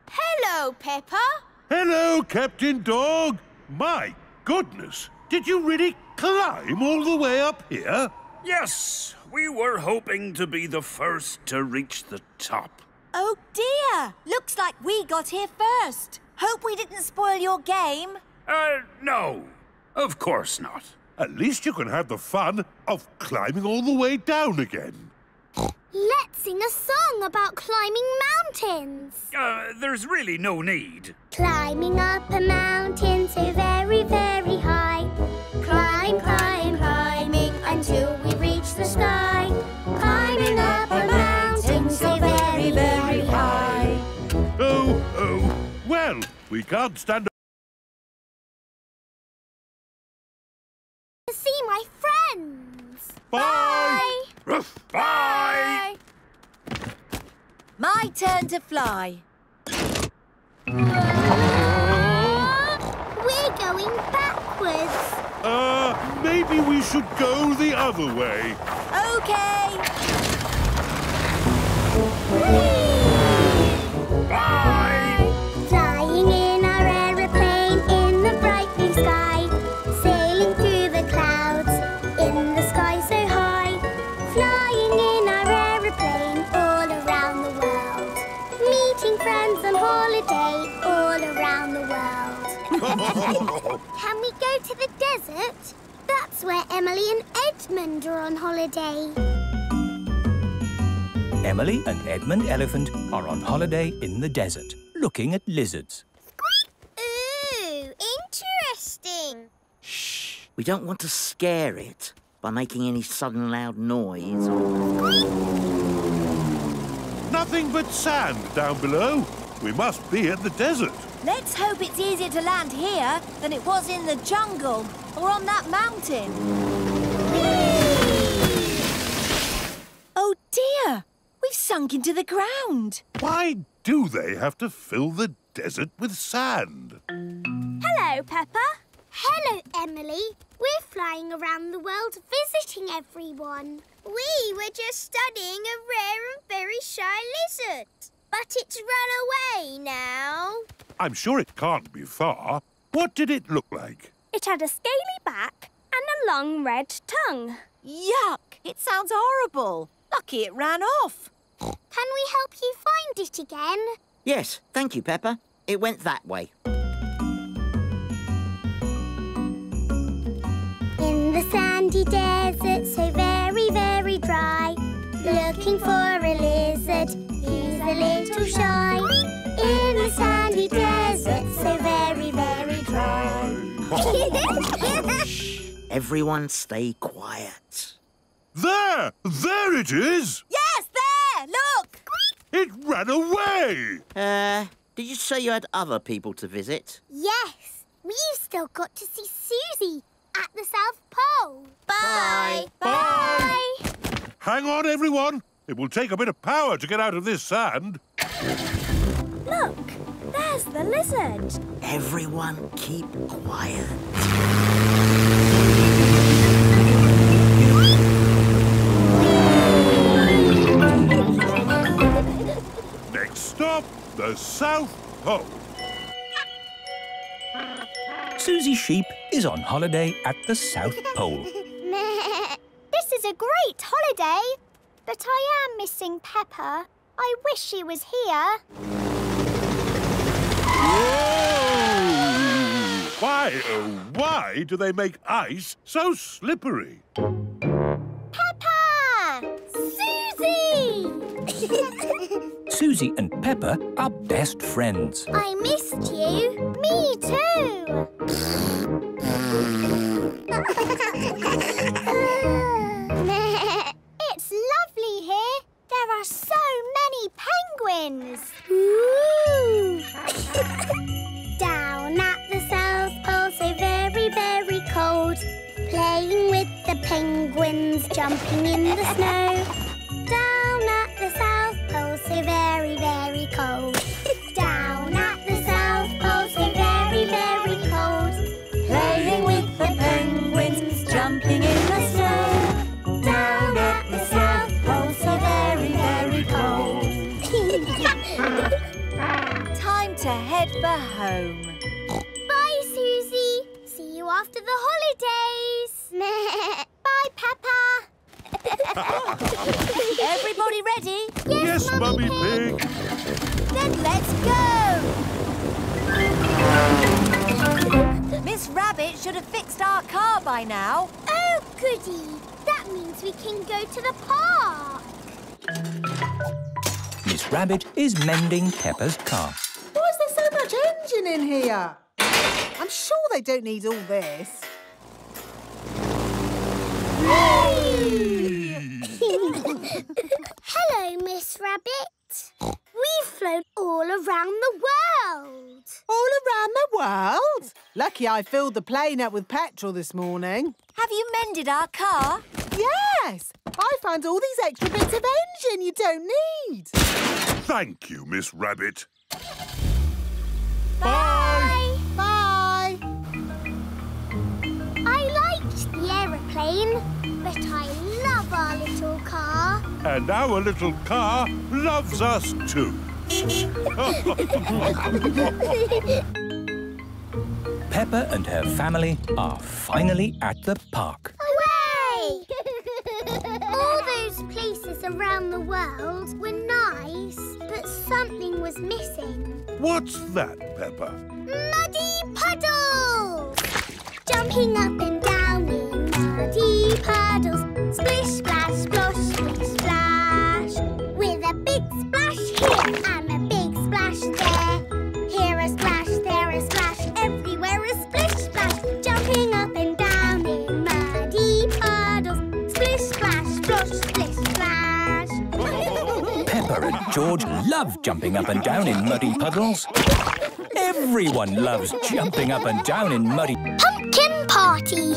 Hello, Peppa. Hello, Captain Dog. My goodness, did you really climb all the way up here? Yes, we were hoping to be the first to reach the top. Oh dear! Looks like we got here first. Hope we didn't spoil your game. Uh, no. Of course not. At least you can have the fun of climbing all the way down again. Let's sing a song about climbing mountains. Uh, there's really no need. Climbing up a mountain so very, very high. Climb, climb, climbing until we reach the sky. Climbing up a mountain so very, very high. Oh, oh. Well, we can't stand To see my friends. Bye. Ruff, bye! My turn to fly. We're going backwards. Uh, maybe we should go the other way. Okay. Bye! Can we go to the desert? That's where Emily and Edmund are on holiday. Emily and Edmund Elephant are on holiday in the desert, looking at lizards. Ooh, interesting. Shh, We don't want to scare it by making any sudden loud noise or... Nothing but sand down below. We must be in the desert. Let's hope it's easier to land here than it was in the jungle or on that mountain. Oh dear! We've sunk into the ground. Why do they have to fill the desert with sand? Hello, Peppa. Hello, Emily. We're flying around the world visiting everyone. We were just studying a rare and very shy lizard. But it's run away now. I'm sure it can't be far. What did it look like? It had a scaly back and a long red tongue. Yuck! It sounds horrible. Lucky it ran off. Can we help you find it again? Yes, thank you, Peppa. It went that way. In the sandy desert, so very, very dry. Looking for a lizard, he's a little shy. In the sandy desert, so very, very dry. Everyone stay quiet. There! There it is! Yes, there! Look! It ran away! Uh, did you say you had other people to visit? yes, we've still got to see Susie at the South Pole. Bye. Bye. Hang on, everyone. It will take a bit of power to get out of this sand. Look, there's the lizard. Everyone keep quiet. Next stop, the South Pole. Susie Sheep is on holiday at the South Pole. this is a great holiday, but I am missing Peppa. I wish she was here. Why, oh, why do they make ice so slippery? Peppa! Susie! Susie and Peppa are best friends. I missed you. Me too. here. There are so many penguins. Ooh. Down at the South Pole, so very, very cold. Playing with the penguins, jumping in the snow. Down at the South Pole, so very, very cold. To head for home. Bye, Susie. See you after the holidays. Bye, Peppa. Everybody ready? Yes, Mummy Pig. Then let's go! Miss Rabbit should have fixed our car by now. Oh, goody. That means we can go to the park. Miss Rabbit is mending Peppa's car. Why is there so much engine in here? I'm sure they don't need all this. Hello, Miss Rabbit. We've flown all around the world. All around the world? Lucky I filled the plane up with petrol this morning. Have you mended our car? Yes! I found all these extra bits of engine you don't need. Thank you, Miss Rabbit. Bye. Bye. I liked the aeroplane, but I love our little car. And our little car loves us too. Peppa and her family are finally at the park. Hooray! All those places around the world were nice, but something was missing. What's that, Peppa? Muddy puddles! Jumping up and down in muddy puddles. Splish, splash, splosh, George love jumping up and down in muddy puddles. Everyone loves jumping up and down in muddy... Pumpkin party.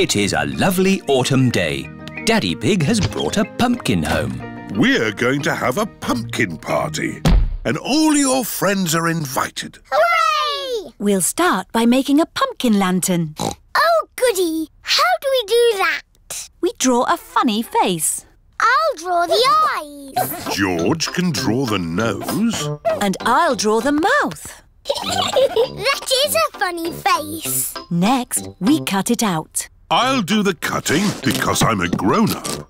It is a lovely autumn day. Daddy Pig has brought a pumpkin home. We're going to have a pumpkin party. And all your friends are invited. Hooray! We'll start by making a pumpkin lantern. Oh, goody. How do we do that? We draw a funny face. I'll draw the eyes. George can draw the nose. And I'll draw the mouth. that is a funny face. Next, we cut it out. I'll do the cutting because I'm a grown-up.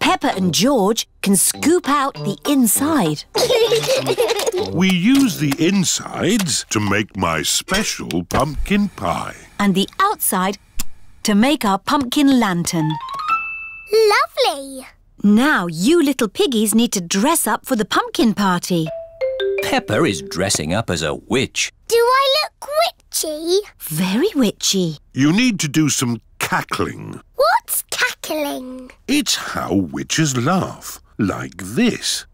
Peppa and George can scoop out the inside. We use the insides to make my special pumpkin pie. and the outside to make our pumpkin lantern. Lovely. Now you little piggies need to dress up for the pumpkin party. Peppa is dressing up as a witch. Do I look witchy? Very witchy. You need to do some cackling. What's cackling? It's how witches laugh, like this.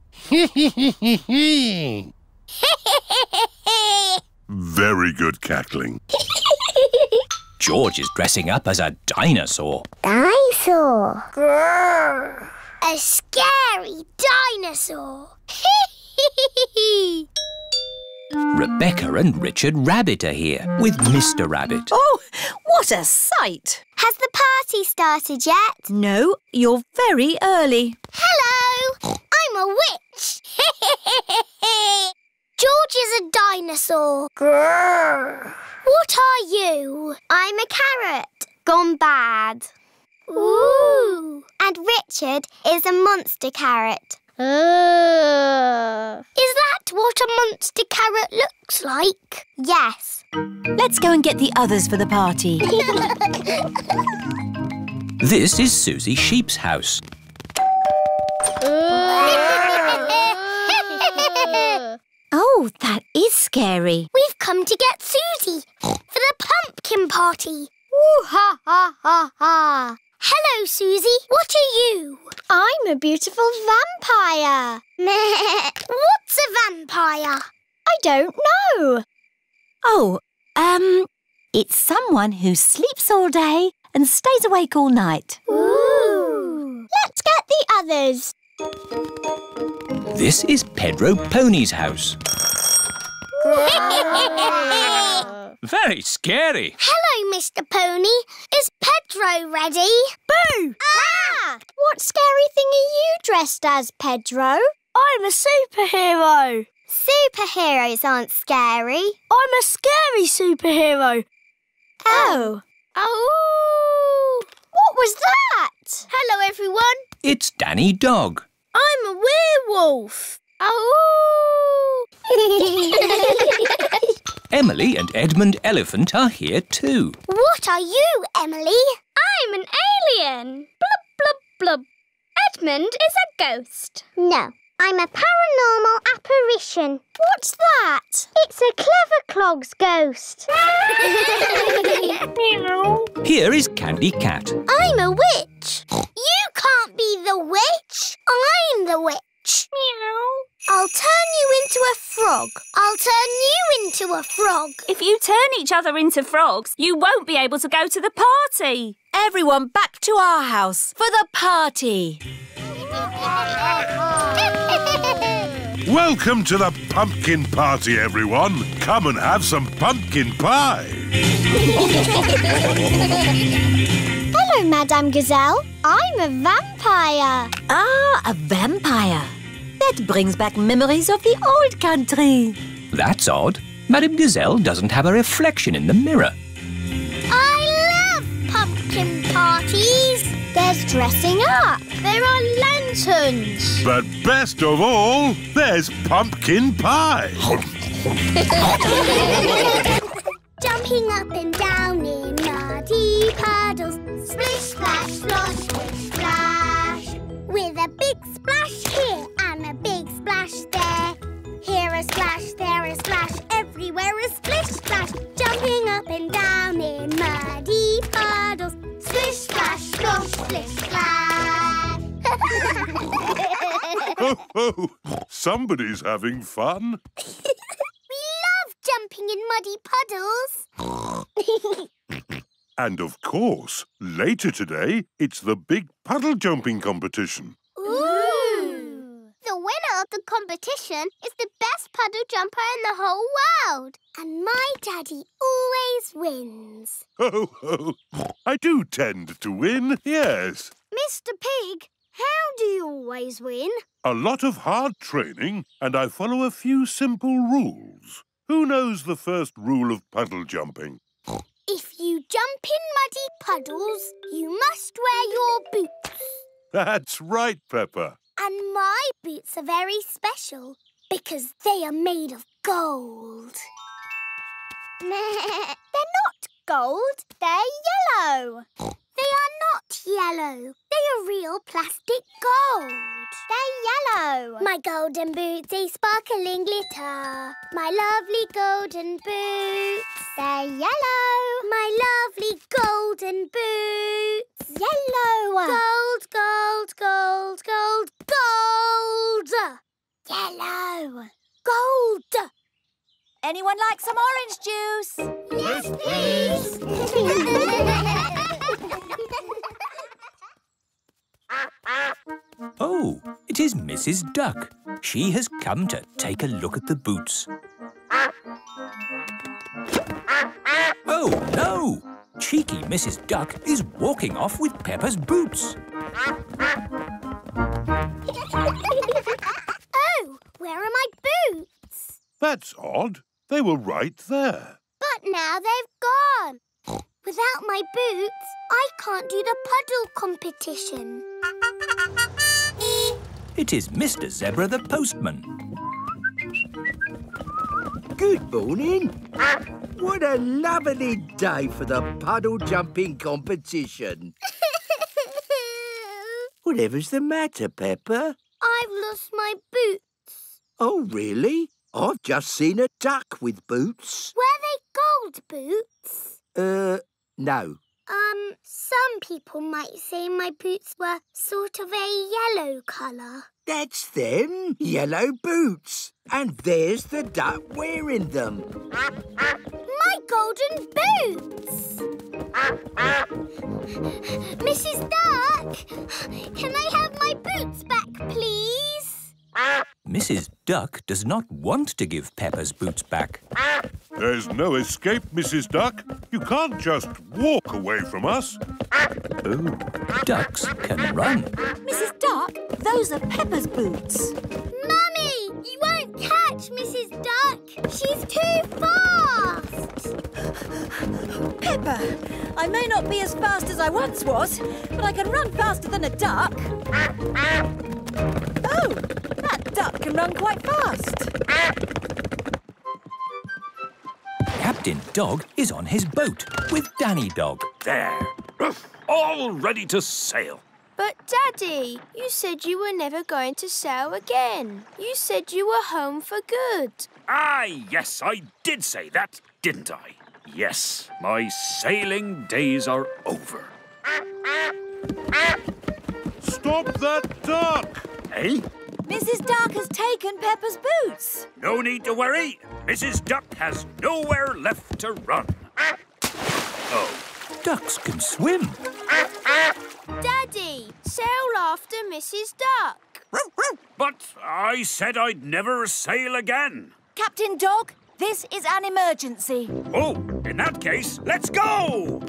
Very good cackling. George is dressing up as a dinosaur. Dinosaur. A scary dinosaur. Rebecca and Richard Rabbit are here with Mr. Rabbit. Oh, what a sight! Has the party started yet? No, you're very early. Hello. I'm a witch. George is a dinosaur. Grrr. What are you? I'm a carrot. Gone bad. Ooh. And Richard is a monster carrot. Is that what a monster carrot looks like? Yes. Let's go and get the others for the party. This is Susie Sheep's house. oh, that is scary. We've come to get Susie for the pumpkin party. Ooh ha ha ha ha. Hello, Susie. What are you? I'm a beautiful vampire. What's a vampire? I don't know. Oh, um, it's someone who sleeps all day and stays awake all night. Ooh. Let's get the others. This is Pedro Pony's house. Very scary. Hello, Mr. Pony. Is Pedro ready? Boo! Ah! What scary thing are you dressed as, Pedro? I'm a superhero. Superheroes aren't scary. I'm a scary superhero. Oh. Oh! What was that? Hello, everyone. It's Danny Dog. I'm a werewolf. Oh! Emily and Edmund Elephant are here too. what are you, Emily? I'm an alien. Blub, blub, blub. Edmund is a ghost. No, I'm a paranormal apparition. What's that? It's a clever clog's ghost. Here is Candy Cat. I'm a witch. You can't be the witch. I'm the witch. Meow. I'll turn you into a frog. I'll turn you into a frog. If you turn each other into frogs, you won't be able to go to the party. Everyone back to our house for the party. Welcome to the pumpkin party, everyone. Come and have some pumpkin pie. Hello, Madame Gazelle. I'm a vampire. Ah, a vampire. That brings back memories of the old country. That's odd. Madame Gazelle doesn't have a reflection in the mirror. I love pumpkin parties. There's dressing up. There are lanterns. But best of all, there's pumpkin pie. Jumping up and down in muddy puddles. Splish, splash, splosh, splish, splash. With a big splash here and a big splash there. Here a splash, there a splash, everywhere a splish, splash. Jumping up and down in muddy puddles. Splish, splash, splosh, splish, splash. Ho, ho. Somebody's having fun. We love jumping in muddy puddles. And of course, later today, it's the big puddle jumping competition. Winner of the competition is the best puddle jumper in the whole world. And my daddy always wins. Ho, ho. I do tend to win, yes. Mr. Pig, how do you always win? A lot of hard training, and I follow a few simple rules. Who knows the first rule of puddle jumping? If you jump in muddy puddles, you must wear your boots. That's right, Peppa. And my boots are very special because they are made of gold. they're not gold, they're yellow. They are not yellow. They are real plastic gold. They're yellow. My golden boots, they sparkling glitter. My lovely golden boots. They're yellow. My lovely golden boots. Yellow. Gold, gold, gold, gold, gold. Yellow. Gold. Anyone like some orange juice? Yes, please. Oh, it is Mrs. Duck. She has come to take a look at the boots. Oh, no! Cheeky Mrs. Duck is walking off with Peppa's boots. oh, where are my boots? That's odd. They were right there. But now they've gone. Without my boots, I can't do the puddle competition. It is Mr. Zebra the postman. Good morning. What a lovely day for the puddle jumping competition. Whatever's the matter, Peppa? I've lost my boots. Oh, really? I've just seen a duck with boots. Were they gold boots? Uh, no. Um, some people might say my boots were sort of a yellow colour. That's them, yellow boots. And there's the duck wearing them. My golden boots! Mrs. Duck, can I have my boots back, please? Mrs. Duck does not want to give Peppa's boots back. There's no escape, Mrs. Duck. You can't just walk away from us. Oh, ducks can run. Mrs. Duck, those are Peppa's boots. Mummy, you won't catch Mrs. Duck. She's too fast. Peppa, I may not be as fast as I once was, but I can run faster than a duck. Oh, that duck can run quite fast. Captain Dog is on his boat with Danny Dog. There. All ready to sail. But, Daddy, you said you were never going to sail again. You said you were home for good. Ah, yes, I did say that, didn't I? Yes, my sailing days are over. Stop that duck! Hey? Eh? Mrs. Duck has taken Peppa's boots. No need to worry. Mrs. Duck has nowhere left to run. Oh, Ducks can swim. Daddy, sail after Mrs. Duck. but I said I'd never sail again. Captain Dog, this is an emergency. Oh, in that case, let's go!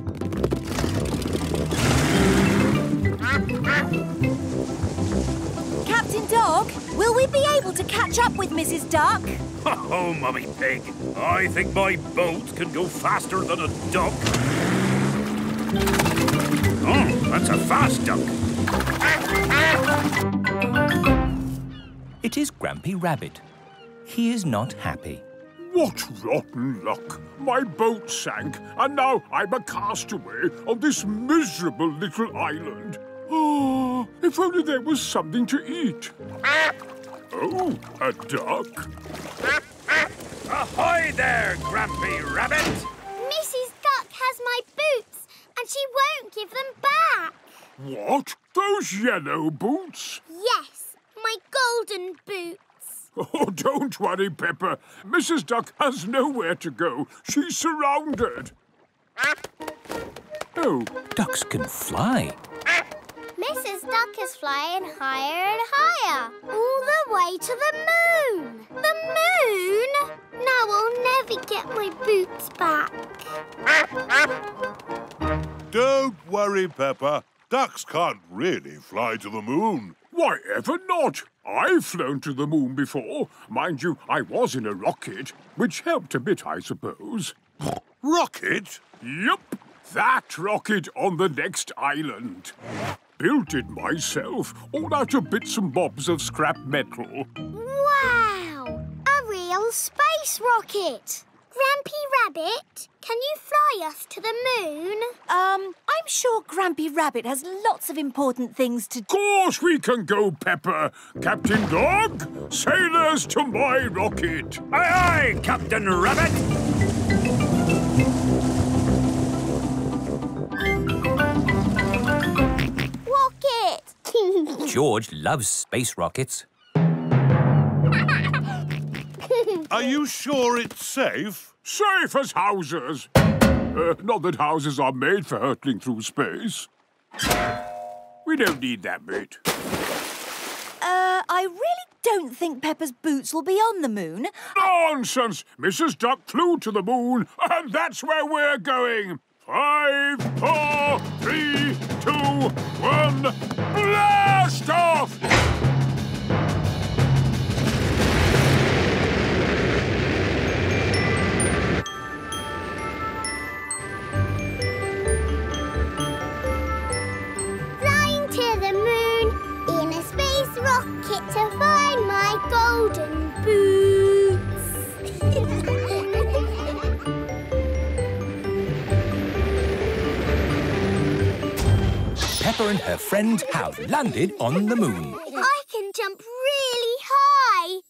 Captain Dog, will we be able to catch up with Mrs. Duck? Oh, Mummy Pig, I think my boat can go faster than a duck. Oh, that's a fast duck. It is Grampy Rabbit. He is not happy. What rotten luck! My boat sank, and now I'm a castaway on this miserable little island. Oh, if only there was something to eat. Oh, a duck. Ahoy there, Grampy Rabbit! Mrs. Duck has my boots, and she won't give them back. What? Those yellow boots? Yes, my golden boots. Oh, don't worry, Peppa. Mrs. Duck has nowhere to go. She's surrounded. Oh. Ducks can fly. Mrs. Duck is flying higher and higher, all the way to the moon. The moon? Now I'll never get my boots back. Don't worry, Peppa. Ducks can't really fly to the moon. Why, ever not. I've flown to the moon before. Mind you, I was in a rocket, which helped a bit, I suppose. Rocket? Yup, that rocket on the next island. Built it myself, all out of bits and bobs of scrap metal. Wow! A real space rocket! Grampy Rabbit, can you fly us to the moon? Um, I'm sure Grampy Rabbit has lots of important things to do. Of course we can go, Peppa. Captain Dog, sailors to my rocket. Aye, aye, Captain Rabbit! George loves space rockets. Are you sure it's safe? Safe as houses. Uh, not that houses are made for hurtling through space. We don't need that bit. Uh, I really don't think Peppa's boots will be on the moon. Nonsense! Mrs. Duck flew to the moon, and that's where we're going. Five, four, three, two, one, blast off! Flying to the moon in a space rocket to find my golden Peppa and her friend have landed on the moon. I can jump really high.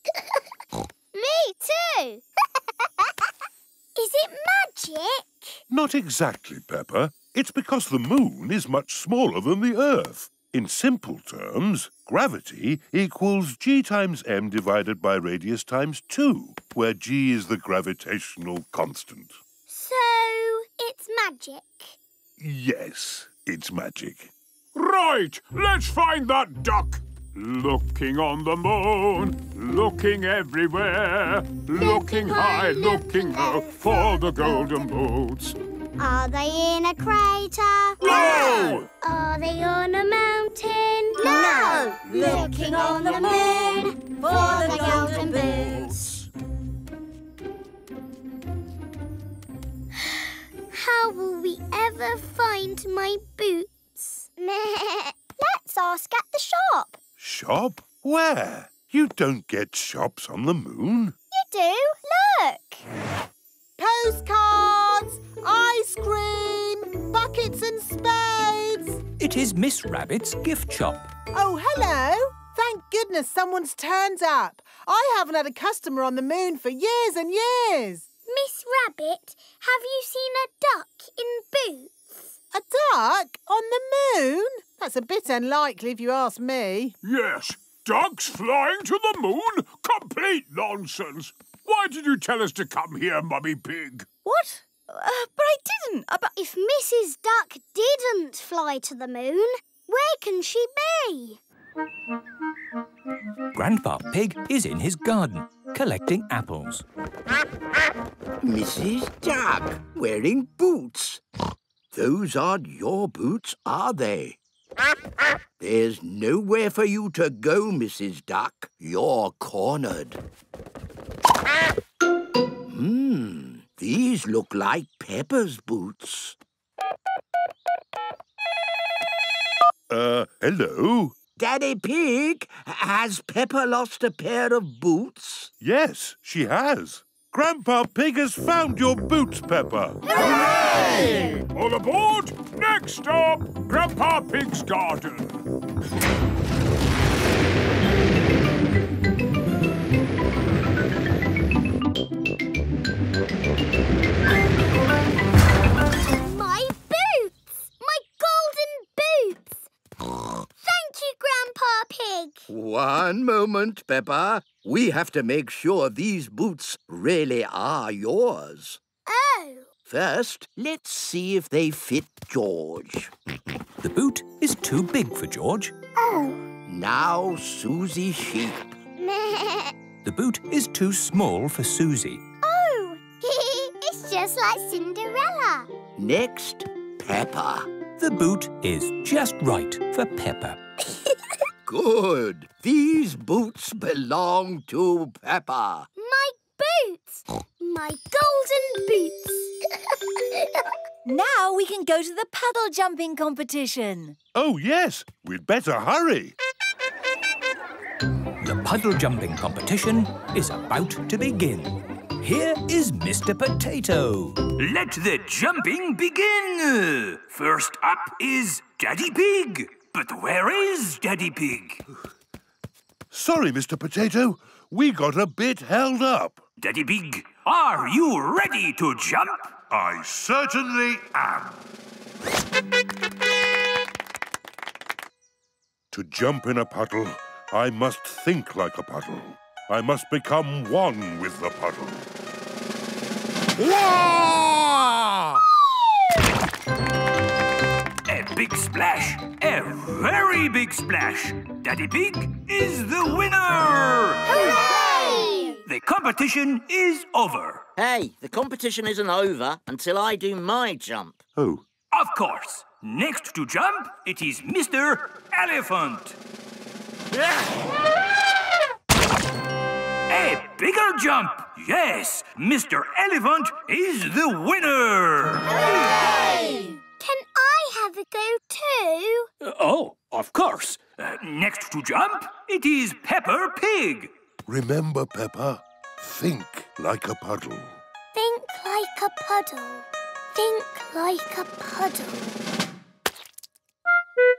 Me too. Is it magic? Not exactly, Peppa. It's because the moon is much smaller than the Earth. In simple terms, gravity equals g times m divided by radius times 2, where g is the gravitational constant. So it's magic. Yes, it's magic. Right, let's find that duck. Looking on the moon, looking everywhere, looking high, looking low for the golden boots. Are they in a crater? No! Are they on a mountain? No! Looking on the moon for the golden boots. How will we ever find my boots? Let's ask at the shop. Shop? Where? You don't get shops on the moon. You do. Look. Postcards, ice cream, buckets and spades. It is Miss Rabbit's gift shop. Oh, hello. Thank goodness someone's turned up. I haven't had a customer on the moon for years and years. Miss Rabbit, have you seen a duck in boots? A duck on the moon? That's a bit unlikely if you ask me. Yes, ducks flying to the moon? Complete nonsense. Why did you tell us to come here, Mummy Pig? What? Uh, but I didn't. Uh, but... If Mrs. Duck didn't fly to the moon, where can she be? Grandpa Pig is in his garden, collecting apples. Mrs. Duck, wearing boots. Those aren't your boots, are they? There's nowhere for you to go, Mrs. Duck. You're cornered. Hmm, these look like Peppa's boots. Uh, hello? Daddy Pig, has Peppa lost a pair of boots? Yes, she has. Grandpa Pig has found your boots, Peppa. Hooray! All aboard! Next stop, Grandpa Pig's garden. My boots! My golden boots! Thank you, Grandpa Pig. One moment, Peppa. We have to make sure these boots really are yours. Oh. First, let's see if they fit George. The boot is too big for George. Oh. Now, Susie Sheep. The boot is too small for Susie. Oh, it's just like Cinderella. Next, Peppa. The boot is just right for Peppa. Good. These boots belong to Peppa. My boots. My golden boots. Now we can go to the puddle jumping competition. Oh, yes. We'd better hurry. The puddle jumping competition is about to begin. Here is Mr. Potato. Let the jumping begin. First up is Daddy Pig. But where is Daddy Pig? Sorry, Mr. Potato. We got a bit held up. Daddy Pig, are you ready to jump? I certainly am. To jump in a puddle, I must think like a puddle. I must become one with the puddle. A big splash, a very big splash. Daddy Pig is the winner! Hooray! The competition is over. Hey, the competition isn't over until I do my jump. Oh. Of course. Next to jump, it is Mr. Elephant. A bigger jump. Yes, Mr. Elephant is the winner. Can I have a go too? Uh, oh, of course. Uh, next to jump, it is Peppa Pig. Remember, Peppa, think like a puddle. Think like a puddle. Think like a puddle.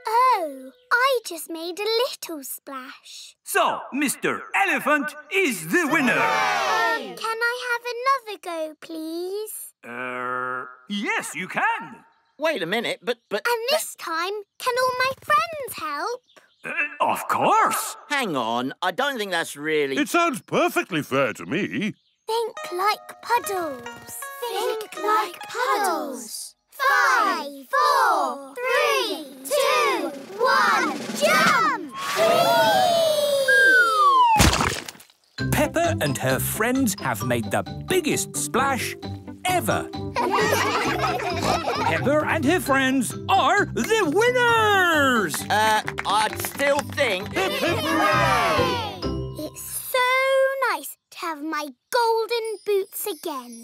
Oh, I just made a little splash. So, Mr. Elephant is the winner. Can I have another go, please? Uh, yes, you can. Wait a minute, but but And this time, can all my friends help? Uh, of course. hang on. I don't think that's really. It sounds perfectly fair to me. Think like puddles. Think like puddles. Five, four, three, two, one, jump! Peppa and her friends have made the biggest splash ever. Peppa and her friends are the winners! Uh, I'd still think. It's so nice to have my golden boots again.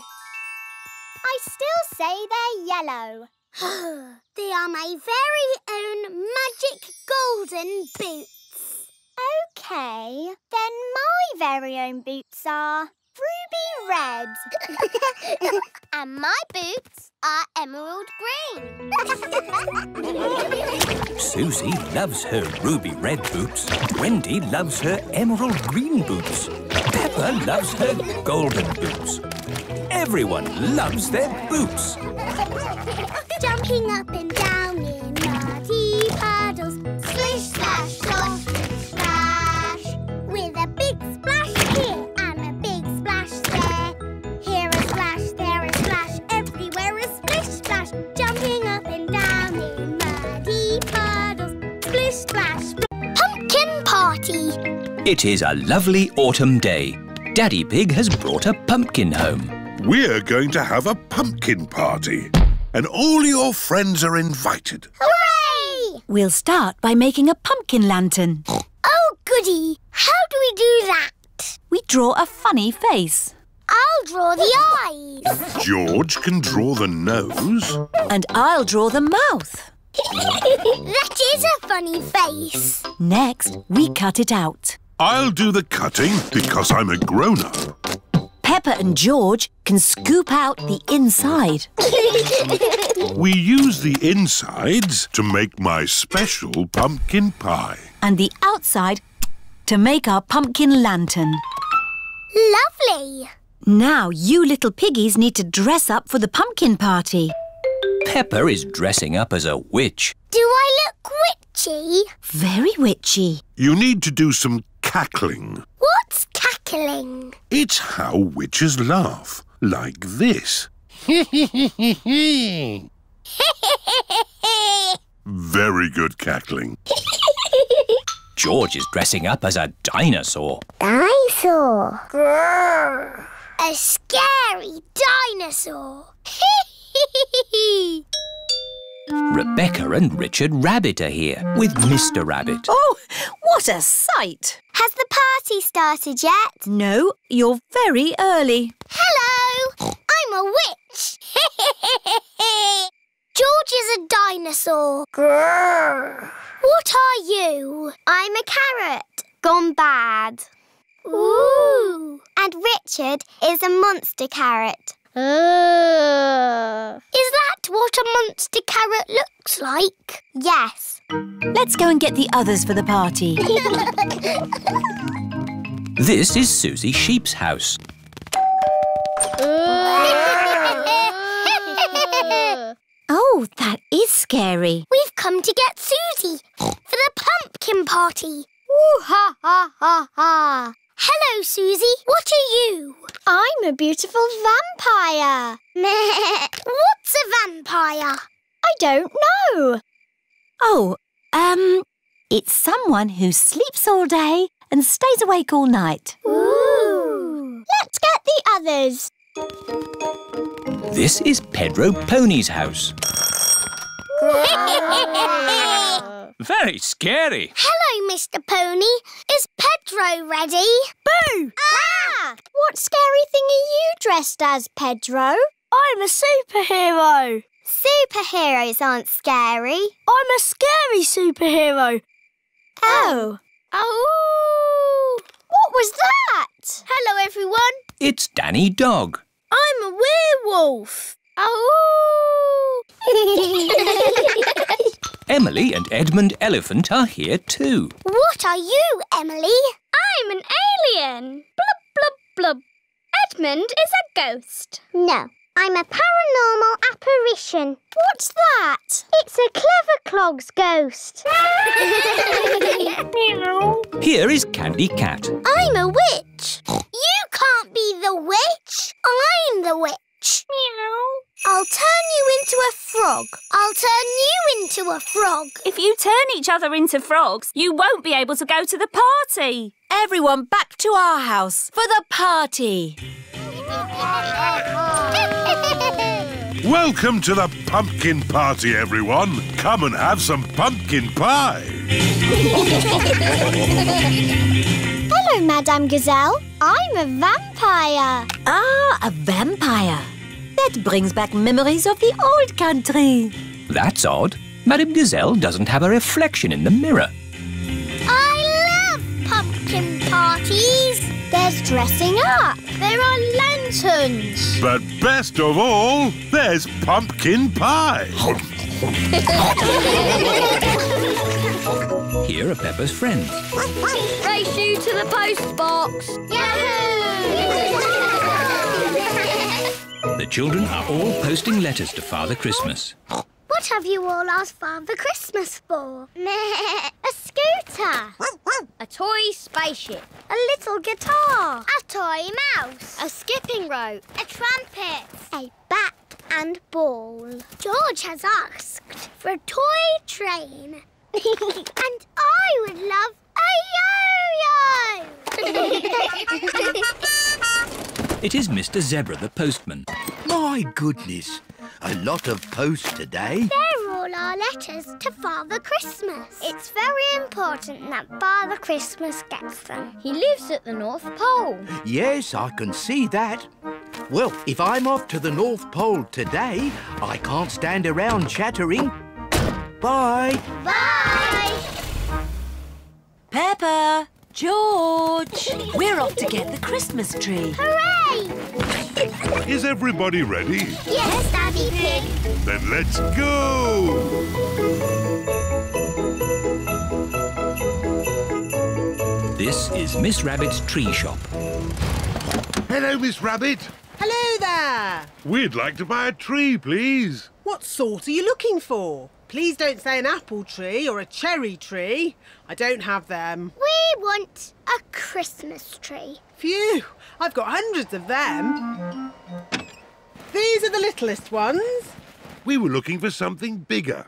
I still say they're yellow. they are my very own magic golden boots. OK, then my very own boots are ruby red. and my boots are emerald green. Susie loves her ruby red boots. Wendy loves her emerald green boots. Peppa loves her golden boots. Everyone loves their boots. Jumping up and down It is a lovely autumn day. Daddy Pig has brought a pumpkin home. We're going to have a pumpkin party. And all your friends are invited. Hooray! We'll start by making a pumpkin lantern. Oh, goody. How do we do that? We draw a funny face. I'll draw the eyes. George can draw the nose. And I'll draw the mouth. that is a funny face. Next, we cut it out. I'll do the cutting because I'm a grown-up. Peppa and George can scoop out the inside. We use the insides to make my special pumpkin pie. and the outside to make our pumpkin lantern. Lovely. Now you little piggies need to dress up for the pumpkin party. Peppa is dressing up as a witch. Do I look witchy. Very witchy. You need to do some cackling. What's cackling? It's how witches laugh, like this. Very good cackling. George is dressing up as a dinosaur. Dinosaur. Grrr. A scary dinosaur. Rebecca and Richard Rabbit are here with Mr. Rabbit. Oh, what a sight! Has the party started yet? No, you're very early. Hello. I'm a witch. George is a dinosaur. Grrr. What are you? I'm a carrot. Gone bad. Ooh. And Richard is a monster carrot. Uh. Is that what a monster carrot looks like? Yes. Let's go and get the others for the party. This is Susie Sheep's house. oh, that is scary. We've come to get Susie for the pumpkin party. Ooh ha ha ha ha. Hello, Susie. What are you? I'm a beautiful vampire. What's a vampire? I don't know. Oh, um, it's someone who sleeps all day and stays awake all night. Ooh. Let's get the others. This is Pedro Pony's house. Very scary. Hello, Mr. Pony. Is Pedro ready? Boo! Ah! What scary thing are you dressed as, Pedro? I'm a superhero. Superheroes aren't scary. I'm a scary superhero. Oh. Oh! What was that? Hello, everyone. It's Danny Dog. I'm a werewolf. Oh! Emily and Edmund Elephant are here too. what are you, Emily? I'm an alien. Blub, blub, blub. Edmund is a ghost. No, I'm a paranormal apparition. What's that? It's a clever clog's ghost. Here is Candy Cat. I'm a witch. You can't be the witch. I'm the witch. Meow. I'll turn you into a frog. I'll turn you into a frog. If you turn each other into frogs, you won't be able to go to the party. Everyone back to our house for the party. Welcome to the pumpkin party, everyone. Come and have some pumpkin pie. Hello, Madame Gazelle. I'm a vampire. Ah, a vampire. That brings back memories of the old country. That's odd. Madame Gazelle doesn't have a reflection in the mirror. I love pumpkin parties. There's dressing up. There are lanterns. But best of all, there's pumpkin pie. Here are Peppa's friends. Race you to the post box. The children are all posting letters to Father Christmas. What have you all asked Father Christmas for? a scooter. A toy spaceship. A little guitar. A toy mouse. A skipping rope. A trumpet. A bat and ball. George has asked for a toy train. and I would love a yo-yo. It is Mr. Zebra the postman. My goodness, a lot of post today. They're all our letters to Father Christmas. It's very important that Father Christmas gets them. He lives at the North Pole. Yes, I can see that. Well, if I'm off to the North Pole today, I can't stand around chattering. Bye. Bye! Peppa, George, we're off to get the Christmas tree. Hooray! Is everybody ready? Yes, Daddy Pig. Then let's go! This is Miss Rabbit's tree shop. Hello, Miss Rabbit. Hello there. We'd like to buy a tree, please. What sort are you looking for? Please don't say an apple tree or a cherry tree. I don't have them. We want a Christmas tree. Phew, I've got hundreds of them. These are the littlest ones. We were looking for something bigger.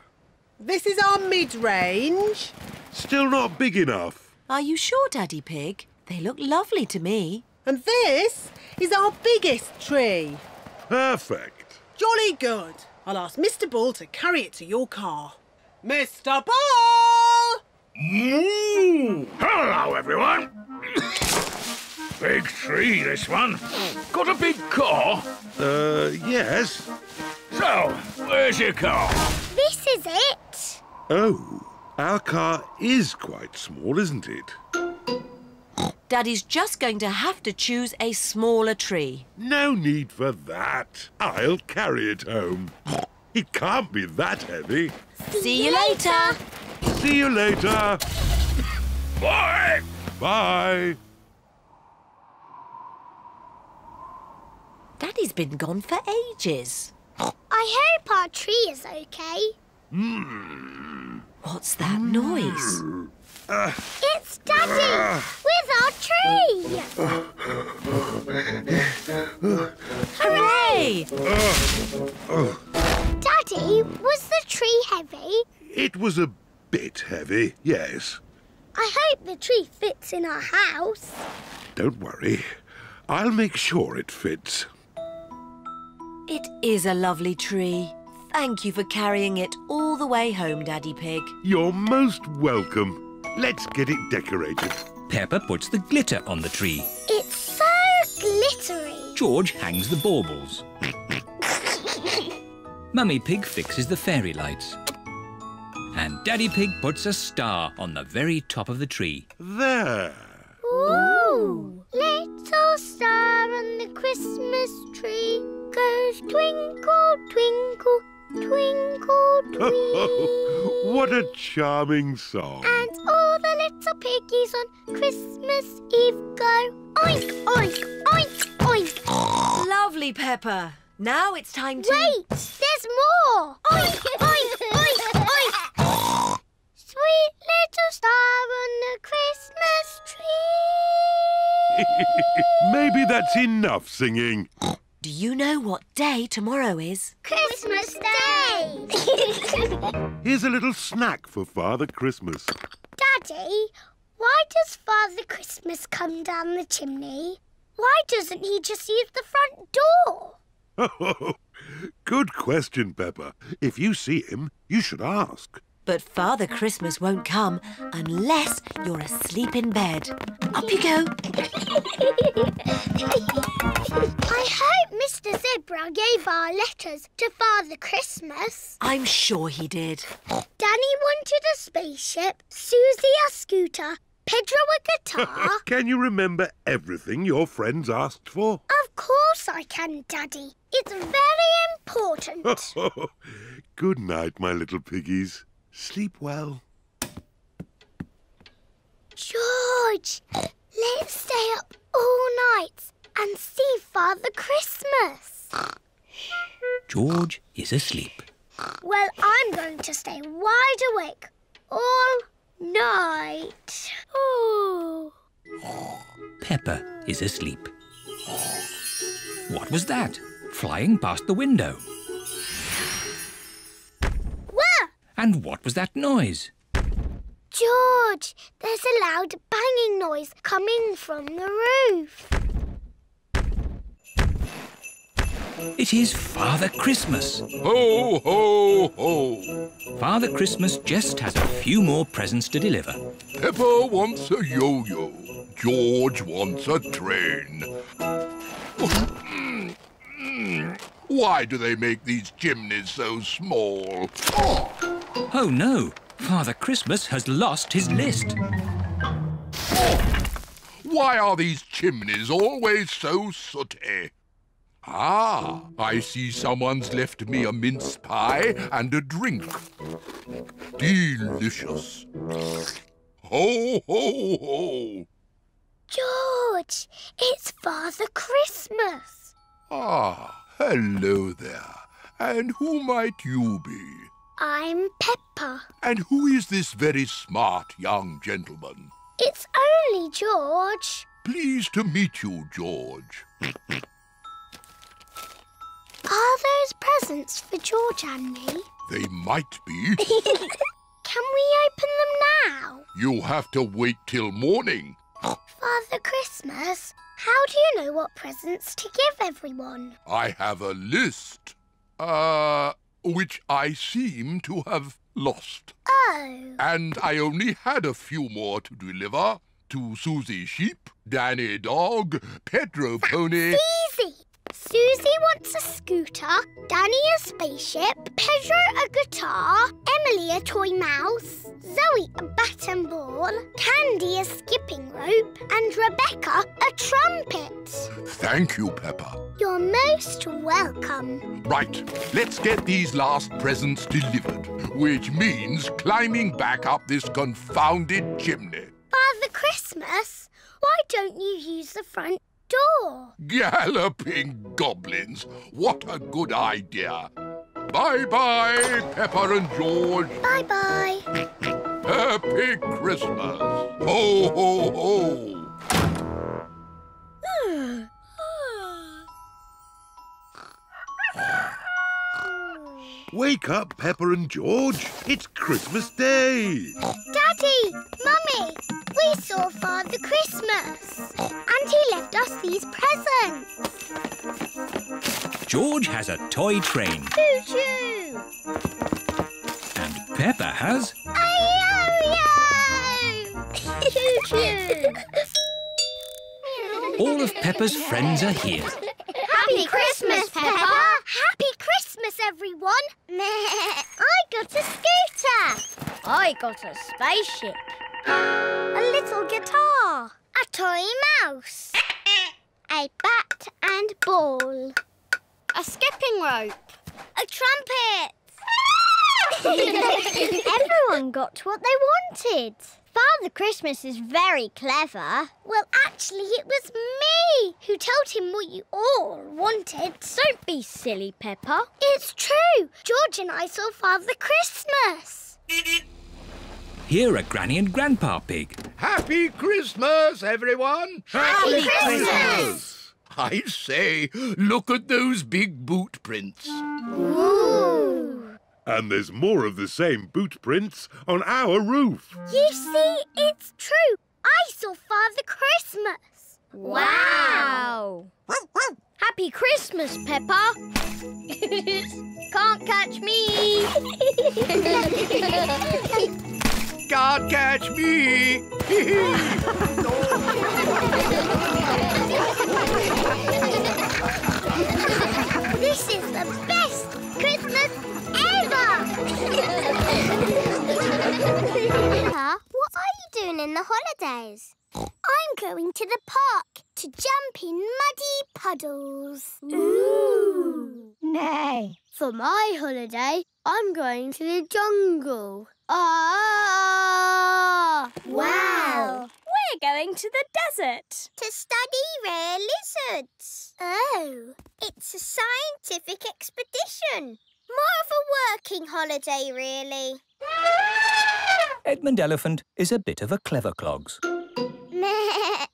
This is our mid-range. Still not big enough. Are you sure, Daddy Pig? They look lovely to me. And this is our biggest tree. Perfect. Jolly good. I'll ask Mr. Bull to carry it to your car. Mr. Bull! Moo! Hello, everyone. big tree, this one. Got a big car? Uh, yes. So, where's your car? This is it. Oh, our car is quite small, isn't it? Daddy's just going to have to choose a smaller tree. No need for that. I'll carry it home. It can't be that heavy. See you later. See you later. Bye. Bye. Daddy's been gone for ages. I hope our tree is okay. Hmm. What's that noise? Uh, It's Daddy with our tree. Hooray! Daddy, was the tree heavy? it was a bit heavy, yes. I hope the tree fits in our house. Don't worry. I'll make sure it fits. It is a lovely tree. Thank you for carrying it all the way home, Daddy Pig. You're most welcome. Let's get it decorated. Peppa puts the glitter on the tree. It's so glittery. George hangs the baubles. Mummy Pig fixes the fairy lights. And Daddy Pig puts a star on the very top of the tree. There. Ooh. Little star on the Christmas tree goes twinkle, twinkle, twinkle, twinkle. what a charming song. And all the little piggies on Christmas Eve go oink, oink, oink, oink. Lovely, Peppa. Now it's time to... Wait, there's more. Oink, oink, oink, oink. Sweet little star on the Christmas tree. Maybe that's enough singing. Do you know what day tomorrow is? Christmas Day. Here's a little snack for Father Christmas. Daddy, why does Father Christmas come down the chimney? Why doesn't he just use the front door? Good question, Peppa. If you see him, you should ask. But Father Christmas won't come unless you're asleep in bed. Up you go. I hope Mr. Zebra gave our letters to Father Christmas. I'm sure he did. Danny wanted a spaceship, Susie a scooter, Pedro a guitar. Can you remember everything your friends asked for? of course I can, Daddy. It's very important. Good night, my little piggies. Sleep well. George, let's stay up all night and see Father Christmas. George is asleep. Well, I'm going to stay wide awake all night. Oh. Peppa is asleep. What was that? Flying past the window. And what was that noise? George, there's a loud banging noise coming from the roof. It is Father Christmas. Ho, ho, ho. Father Christmas just has a few more presents to deliver. Peppa wants a yo-yo. George wants a train. Why do they make these chimneys so small? Oh no! Father Christmas has lost his list. Why are these chimneys always so sooty? Ah, I see someone's left me a mince pie and a drink. Delicious. Ho, ho, ho. George, it's Father Christmas. Ah, hello there. And who might you be? I'm Peppa. And who is this very smart young gentleman? It's only George. Pleased to meet you, George. Are those presents for George and me? They might be. Can we open them now? You'll have to wait till morning. Father Christmas, how do you know what presents to give everyone? I have a list. Uh, which I seem to have lost. Oh. And I only had a few more to deliver to Susie Sheep, Danny Dog, Pedro Pony. Easy. Susie wants a scooter, Danny a spaceship, Pedro a guitar, Emily a toy mouse, Zoe a bat and ball, Candy a skipping rope, and Rebecca a trumpet. Thank you, Peppa. You're most welcome. Right, let's get these last presents delivered, which means climbing back up this confounded chimney. Father Christmas, why don't you use the front door? Galloping goblins! What a good idea! Bye-bye, Peppa and George. Bye-bye. Happy Christmas! Ho, ho, ho! Wake up, Peppa and George. It's Christmas Day. Daddy, Mummy, we saw Father Christmas. And he left us these presents. George has a toy train Choo-choo. and Peppa has... A Yo-yo. Choo-choo. All of Peppa's friends are here. Happy Christmas, Peppa. Happy Christmas, everyone. I got a scooter. I got a spaceship. A little guitar. A toy mouse. A bat and ball. A skipping rope. A trumpet. Everyone got what they wanted. Father Christmas is very clever. Well, actually, it was me who told him what you all wanted. Don't be silly, Peppa. It's true. George and I saw Father Christmas. Here are Granny and Grandpa Pig. Happy Christmas, everyone! Happy Christmas! I say, look at those big boot prints. Ooh. And there's more of the same boot prints on our roof. You see, it's true. I saw Father Christmas. Wow. Happy Christmas, Peppa. Can't catch me. Can't catch me! this is the best Christmas ever! Peppa, what are you doing in the holidays? I'm going to the park to jump in muddy puddles. Ooh! Nay. For my holiday, I'm going to the jungle. Ah! Wow! We're going to the desert. To study rare lizards. Oh, it's a scientific expedition. More of a working holiday, really. Edmund Elephant is a bit of a clever clogs. I'm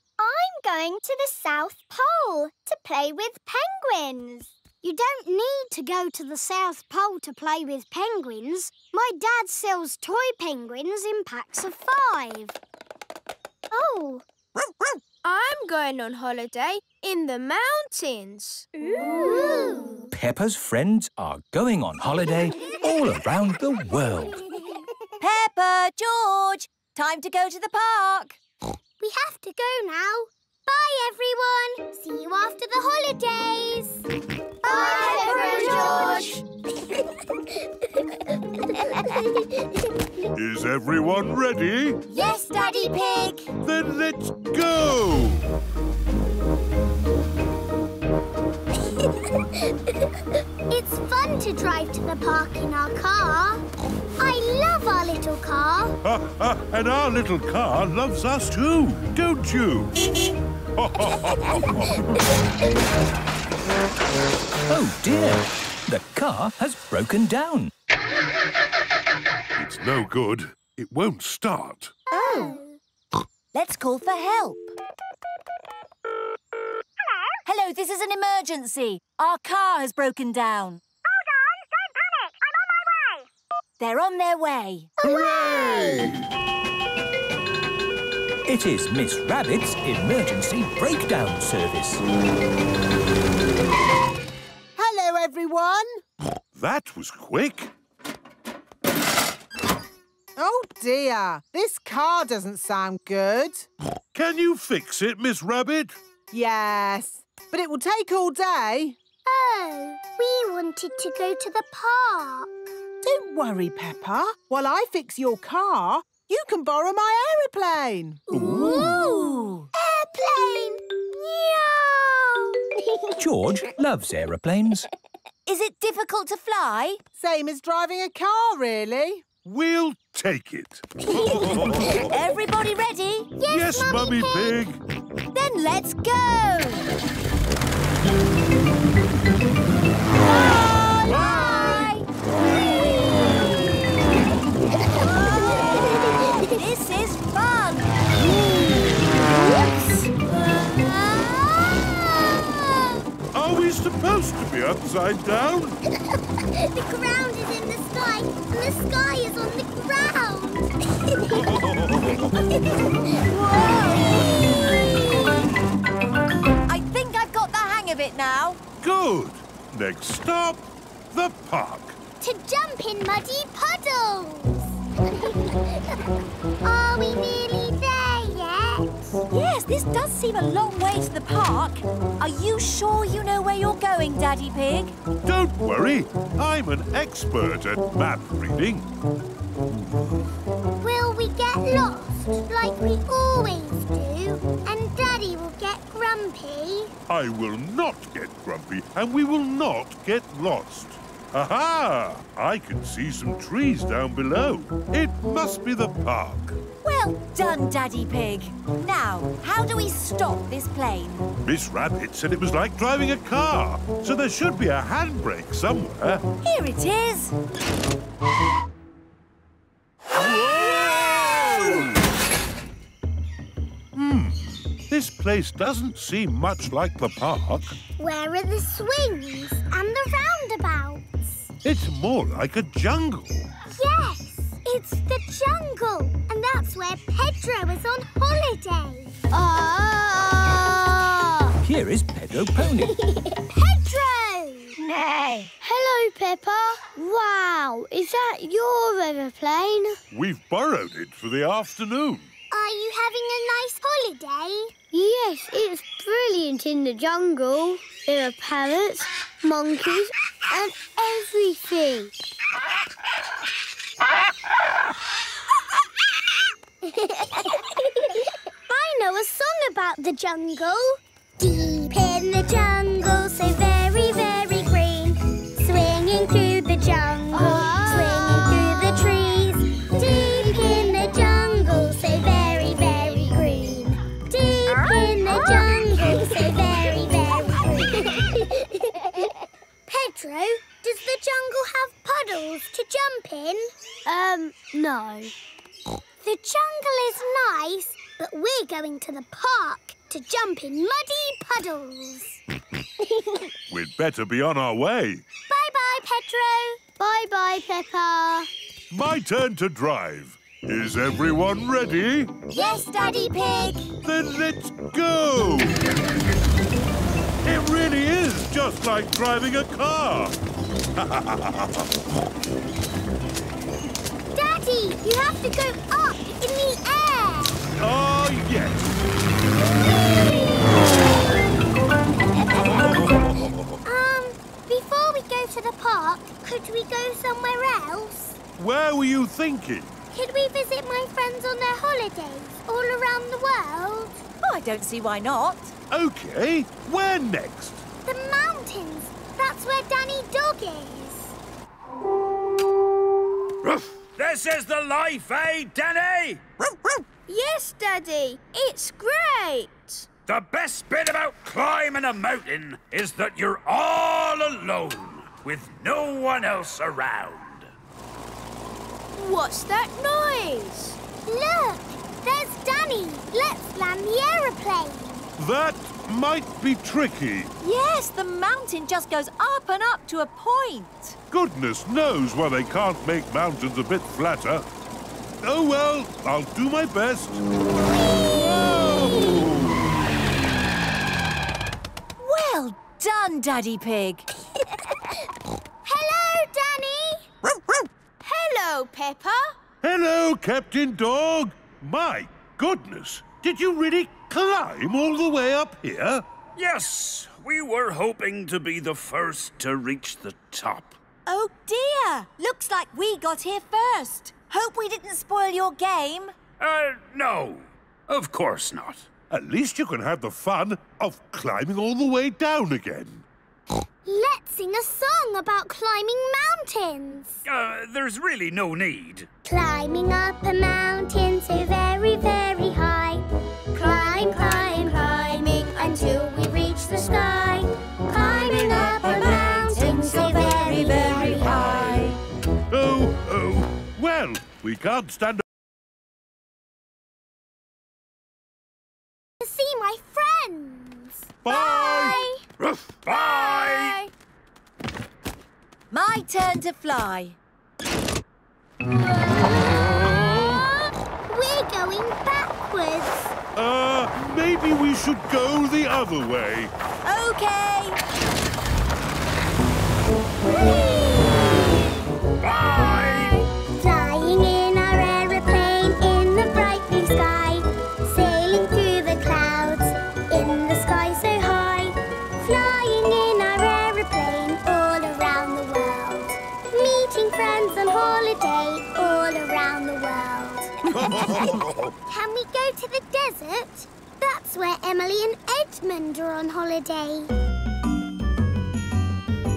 going to the South Pole to play with penguins. You don't need to go to the South Pole to play with penguins. My dad sells toy penguins in packs of five. Oh. I'm going on holiday in the mountains. Ooh. Peppa's friends are going on holiday all around the world. Peppa, George, time to go to the park. We have to go now. Bye, everyone. See you after the holidays. Bye, George. Is everyone ready? yes, Daddy Pig. Then let's go! It's fun to drive to the park in our car. I love our little car. Ha, ha, and our little car loves us too, don't you? Oh dear, the car has broken down. It's no good. It won't start. Oh. Let's call for help. Hello, Hello, this is an emergency. Our car has broken down. Hold on, don't panic. I'm on my way. They're on their way. It is Miss Rabbit's emergency breakdown service. Hello, everyone. That was quick. Oh, dear. This car doesn't sound good. Can you fix it, Miss Rabbit? Yes, but it will take all day. Oh, we wanted to go to the park. Don't worry, Peppa. While I fix your car, you can borrow my aeroplane. Ooh! Airplane! Meow! George loves aeroplanes. Is it difficult to fly? Same as driving a car, really. We'll take it. Everybody ready? yes, Mummy Pig. Then let's go! This supposed to be upside down? the ground is in the sky, and the sky is on the ground. I think I've got the hang of it now. Good. Next stop, the park. to jump in muddy puddles. Are we nearly there yet? Yes, this does seem a long way to the park. Are you sure you know where you're going, Daddy Pig? Don't worry, I'm an expert at map reading. Will we get lost like we always do? And Daddy will get grumpy? I will not get grumpy and we will not get lost. Aha! I can see some trees down below. It must be the park. Well done, Daddy Pig. Now, how do we stop this plane? Miss Rabbit said it was like driving a car, so there should be a handbrake somewhere. Here it is. Hmm. This place doesn't seem much like the park. Where are the swings and the roundabouts? It's more like a jungle. Yes, it's the jungle. And that's where Pedro is on holiday. Ah! Here is Pedro Pony. Pedro! Nay. Hello, Peppa. Wow, is that your aeroplane? We've borrowed it for the afternoon. Are you having a nice holiday? Yes, it's brilliant in the jungle. There are parrots, monkeys, and everything. I know a song about the jungle. Deep in the jungle, so very, very green. Swinging through Pedro, does the jungle have puddles to jump in? Um, no. The jungle is nice, but we're going to the park to jump in muddy puddles. We'd better be on our way. Bye-bye, Pedro. Bye-bye, Peppa. My turn to drive. Is everyone ready? Yes, Daddy Pig. Then let's go! It really is just like driving a car. Daddy, you have to go up in the air. Oh, yes. Um, before we go to the park, could we go somewhere else? Where were you thinking? Could we visit my friends on their holidays all around the world? Oh, I don't see why not. OK, where next? The mountains. That's where Danny Dog is. This is the life, eh, Danny? Yes, Daddy. It's great. The best bit about climbing a mountain is that you're all alone, with no one else around. What's that noise? Look, there's Danny. Let's land the aeroplane. That might be tricky. Yes, the mountain just goes up and up to a point. Goodness knows why they can't make mountains a bit flatter. Oh well, I'll do my best. Well done, Daddy Pig. Hello, Danny. Hello, Peppa. Hello, Captain Dog. My goodness, did you really climb all the way up here? Yes, we were hoping to be the first to reach the top. Oh dear! Looks like we got here first. Hope we didn't spoil your game. Uh, no. Of course not. At least you can have the fun of climbing all the way down again. Let's sing a song about climbing mountains. Uh, there's really no need. Climbing up a mountain so very, very high. Climb, climb, climbing until we reach the sky. Climbing up a mountain so very, very high. Oh, oh. Well, we can't stand To see my friends. Bye. Bye. My turn to fly. We're going backwards. Uh, maybe we should go the other way. Okay. Flying Can we go to the desert? That's where Emily and Edmund are on holiday.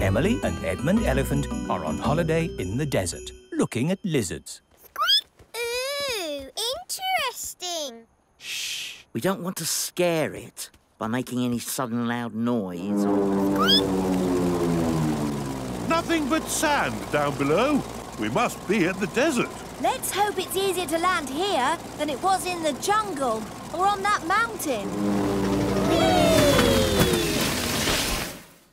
Emily and Edmund Elephant are on holiday in the desert, looking at lizards. Ooh, interesting. Shh, We don't want to scare it by making any sudden loud noise or... Nothing but sand down below. We must be at the desert. Let's hope it's easier to land here than it was in the jungle or on that mountain.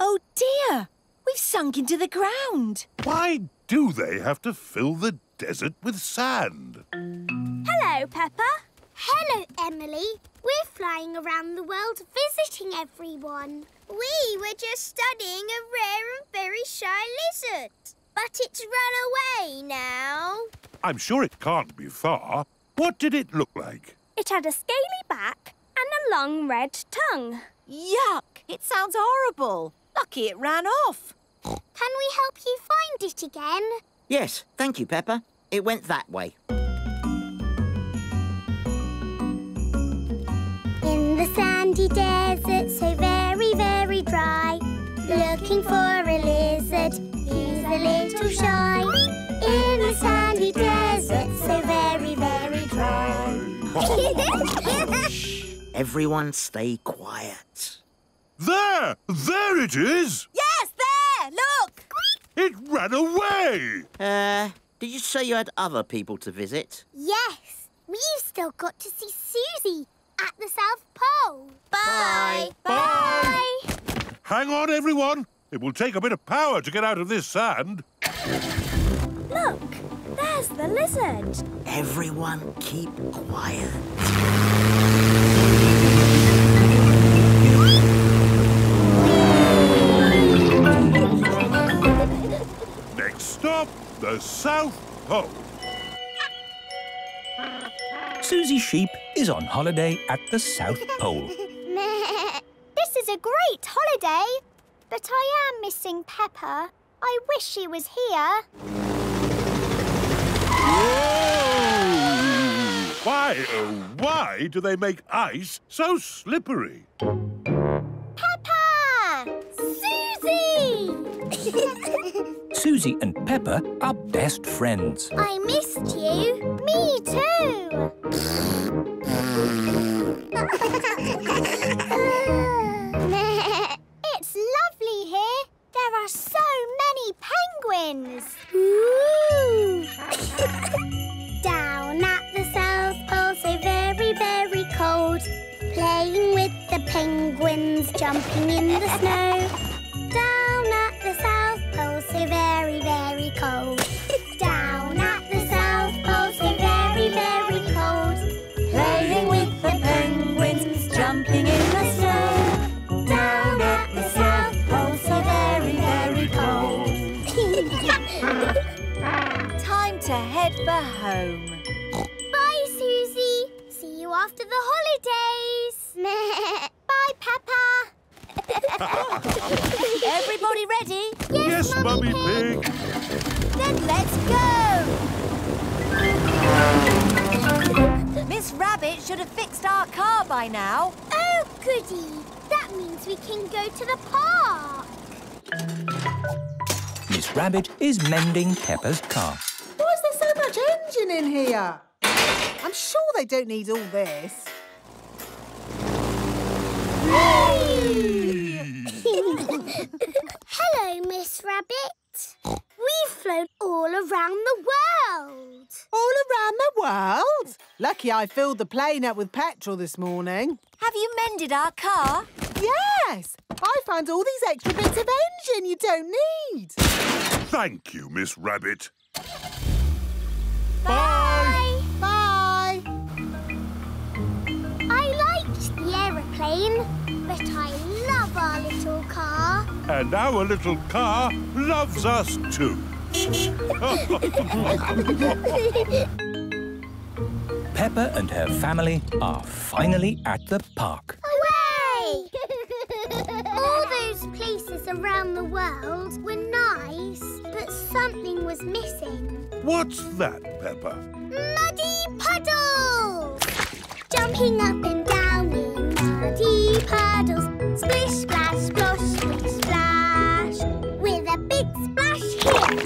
Oh dear! We've sunk into the ground. Why do they have to fill the desert with sand? Hello, Peppa. Hello, Emily. We're flying around the world visiting everyone. We were just studying a rare and very shy lizard. But it's run away now. I'm sure it can't be far. What did it look like? It had a scaly back and a long red tongue. Yuck! It sounds horrible. Lucky it ran off. Can we help you find it again? Yes, thank you, Peppa. It went that way. In the sandy desert, so very, very dry. Looking for a lizard, he's a little shy. In the sandy desert, so very, very dry. Everyone stay quiet. There! There it is! Yes, there! Look! It ran away! Uh, did you say you had other people to visit? yes, we've still got to see Susie at the South Pole. Bye. Bye. Hang on, everyone. It will take a bit of power to get out of this sand. Look, there's the lizard. Everyone keep quiet. Next stop, the South Pole. Susie Sheep is on holiday at the South Pole. this is a great holiday, but I am missing Peppa. I wish she was here. Why, oh, why do they make ice so slippery? Peppa! Susie! Susie and Peppa are best friends. I missed you. Me too. lovely here. There are so many penguins. Ooh! Down at the South Pole, so very, very cold. Playing with the penguins, jumping in the snow. Down at the South Pole, so very, very cold. To head for home. Bye, Susie. See you after the holidays. Bye, Peppa. Everybody ready? Yes, Mummy Pig. Then let's go! Miss Rabbit should have fixed our car by now. Oh, goody. That means we can go to the park. Miss Rabbit is mending Peppa's car. Why is there so much engine in here? I'm sure they don't need all this. Hello, Miss Rabbit. We've flown all around the world. All around the world? Lucky I filled the plane up with petrol this morning. Have you mended our car? Yes! I found all these extra bits of engine you don't need. Thank you, Miss Rabbit. Bye. Bye. I liked the aeroplane, but I love our little car. And our little car loves us too. Peppa and her family are finally at the park. Hooray! All those places around the world were nice, but something was missing. What's that, Peppa? Muddy puddles! Jumping up and down in muddy puddles. Splish, splash, splosh, splish, splash. With a big splash here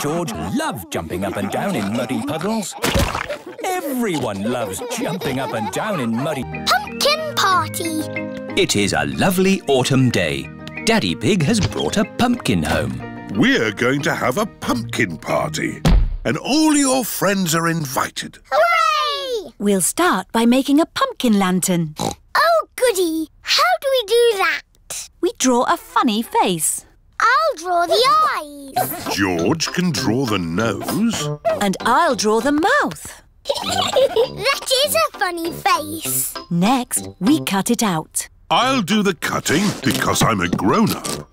George love jumping up and down in muddy puddles. Everyone loves jumping up and down in muddy... Pumpkin party! It is a lovely autumn day. Daddy Pig has brought a pumpkin home. We're going to have a pumpkin party. And all your friends are invited. Hooray! We'll start by making a pumpkin lantern. Oh, goody! How do we do that? We draw a funny face. I'll draw the eyes. George can draw the nose. And I'll draw the mouth. that is a funny face. Next, we cut it out. I'll do the cutting because I'm a grown-up.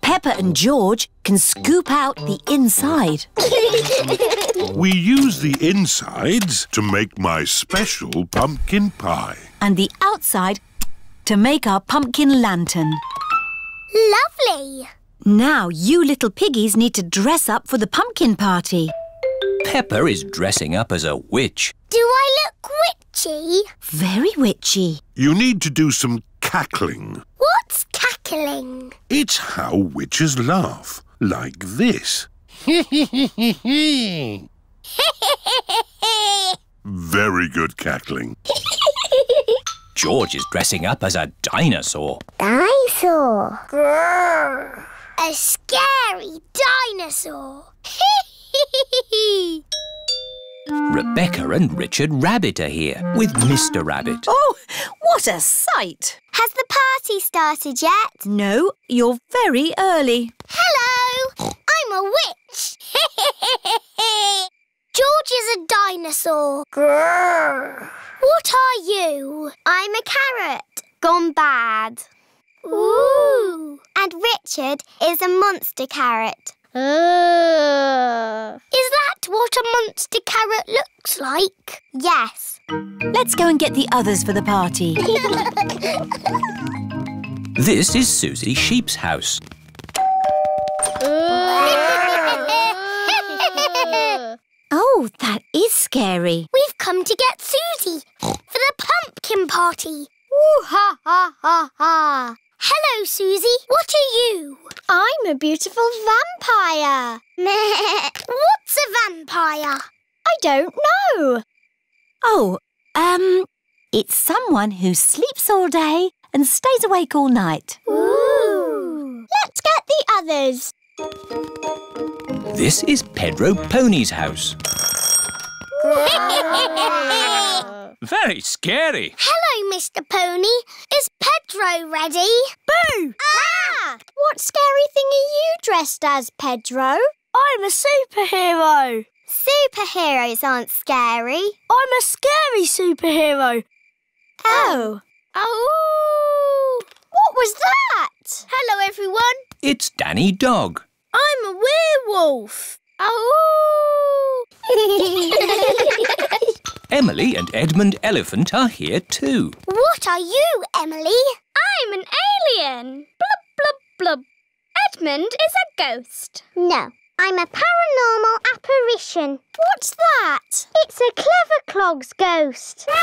Peppa and George can scoop out the inside. We use the insides to make my special pumpkin pie. and the outside to make our pumpkin lantern. Lovely. Now you little piggies need to dress up for the pumpkin party. Peppa is dressing up as a witch. Do I look witchy? Very witchy. You need to do some cackling. What's cackling? It's how witches laugh, like this. Very good cackling. George is dressing up as a dinosaur. Dinosaur. A scary dinosaur. Rebecca and Richard Rabbit are here with Mr. Rabbit. Oh, what a sight! Has the party started yet? No, you're very early. Hello. I'm a witch. George is a dinosaur. Grrr. What are you? I'm a carrot. Gone bad. Ooh. And Richard is a monster carrot. Is that what a monster carrot looks like? Yes. Let's go and get the others for the party. This is Susie Sheep's house. Oh, that is scary. We've come to get Susie for the pumpkin party. Ooh ha ha ha ha. Hello, Susie. What are you? I'm a beautiful vampire. What's a vampire? I don't know. Oh, um, it's someone who sleeps all day and stays awake all night. Ooh. Let's get the others. This is Pedro Pony's house. Very scary. Hello, Mr. Pony. Is Pedro ready? Boo! Ah! What scary thing are you dressed as, Pedro? I'm a superhero. Superheroes aren't scary. I'm a scary superhero. Oh. Oh! What was that? Hello, everyone. It's Danny Dog. I'm a werewolf. Oh! Emily and Edmund Elephant are here too. what are you, Emily? I'm an alien. Blub, blub, blub. Edmund is a ghost. No, I'm a paranormal apparition. What's that? It's a clever clog's ghost.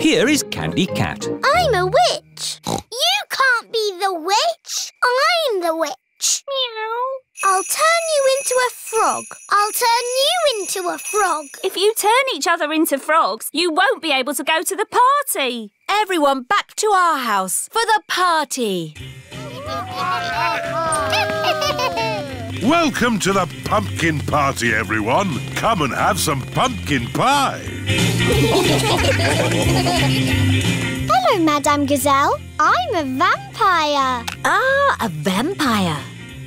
Here is Candy Cat. I'm a witch. You can't be the witch. I'm the witch. Meow. I'll turn you into a frog. I'll turn you into a frog. If you turn each other into frogs, you won't be able to go to the party. Everyone back to our house for the party. Welcome to the pumpkin party, everyone. Come and have some pumpkin pie. Hello, Madame Gazelle. I'm a vampire. Ah, a vampire.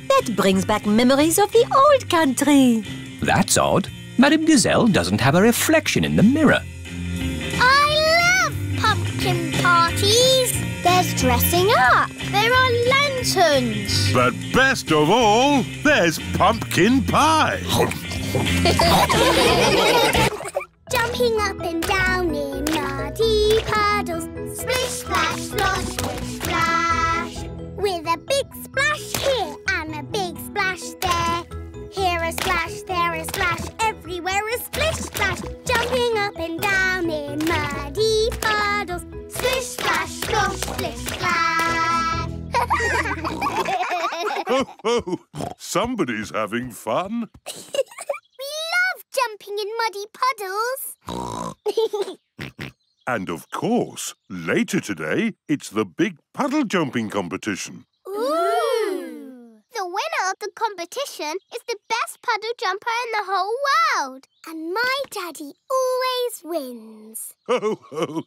That brings back memories of the old country. That's odd. Madame Gazelle doesn't have a reflection in the mirror. I love pumpkin parties. There's dressing up. There are lanterns. But best of all, there's pumpkin pie. Jumping up and down in muddy puddles. Splish, splash, slosh, splish, splash. With a big splash here and a big splash there. Here a splash, there a splash, everywhere a splish, splash. Jumping up and down in muddy puddles. Splish, splash, slosh, splish, splash. Ho, ho. Somebody's having fun. jumping in muddy puddles. And of course, later today, it's the big puddle jumping competition. Ooh! The winner of the competition is the best puddle jumper in the whole world. And my daddy always wins. Ho, ho.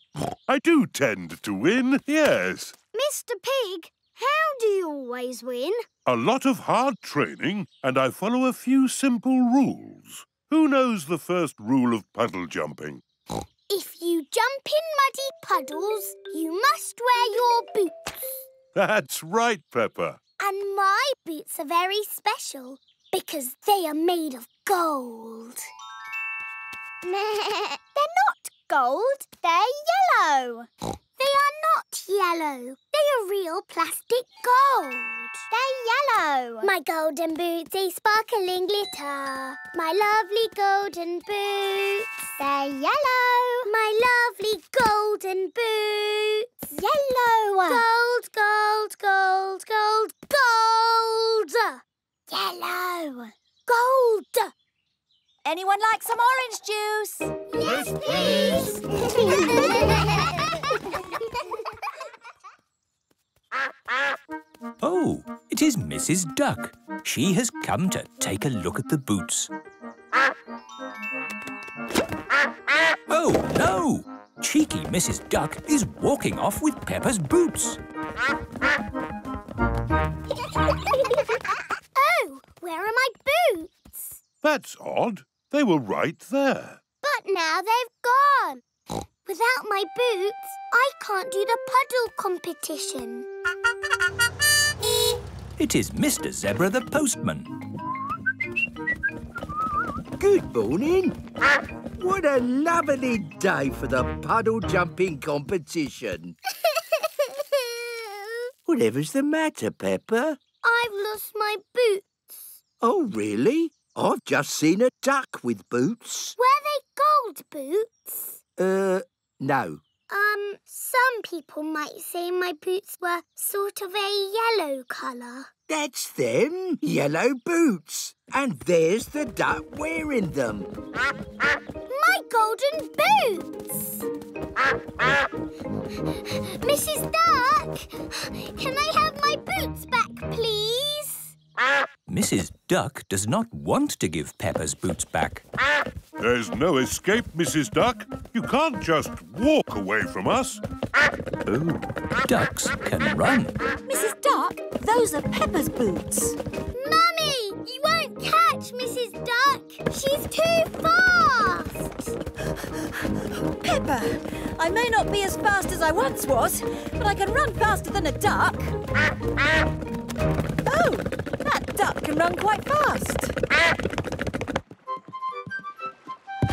I do tend to win, yes. Mr. Pig, how do you always win? A lot of hard training, and I follow a few simple rules. Who knows the first rule of puddle jumping? If you jump in muddy puddles, you must wear your boots. That's right, Peppa. And my boots are very special because they are made of gold. they're not gold, they're yellow. They are not yellow. They are real plastic gold. They're yellow. My golden boots, they sparkling glitter. My lovely golden boots. They're yellow. My lovely golden boots. Yellow. Gold, gold, gold, gold, gold. Yellow. Gold. Anyone like some orange juice? Yes, please. Oh, it is Mrs. Duck. She has come to take a look at the boots. Oh, no! Cheeky Mrs. Duck is walking off with Peppa's boots. oh, where are my boots? That's odd. They were right there. But now they've gone. Without my boots, I can't do the puddle competition. It is Mr. Zebra the postman. Good morning. What a lovely day for the puddle jumping competition. Whatever's the matter, Peppa? I've lost my boots. Oh, really? I've just seen a duck with boots. Were they gold boots? Uh, no. Um, some people might say my boots were sort of a yellow colour. That's them, yellow boots. And there's the duck wearing them. My golden boots! Mrs. Duck, can I have my boots back, please? Mrs. Duck does not want to give Peppa's boots back. There's no escape, Mrs. Duck. You can't just walk away from us. Oh, ducks can run. Mrs. Duck, those are Peppa's boots. Mummy, you won't catch Mrs. Duck. She's too fast. Peppa, I may not be as fast as I once was, but I can run faster than a duck. Oh, that duck can run quite fast.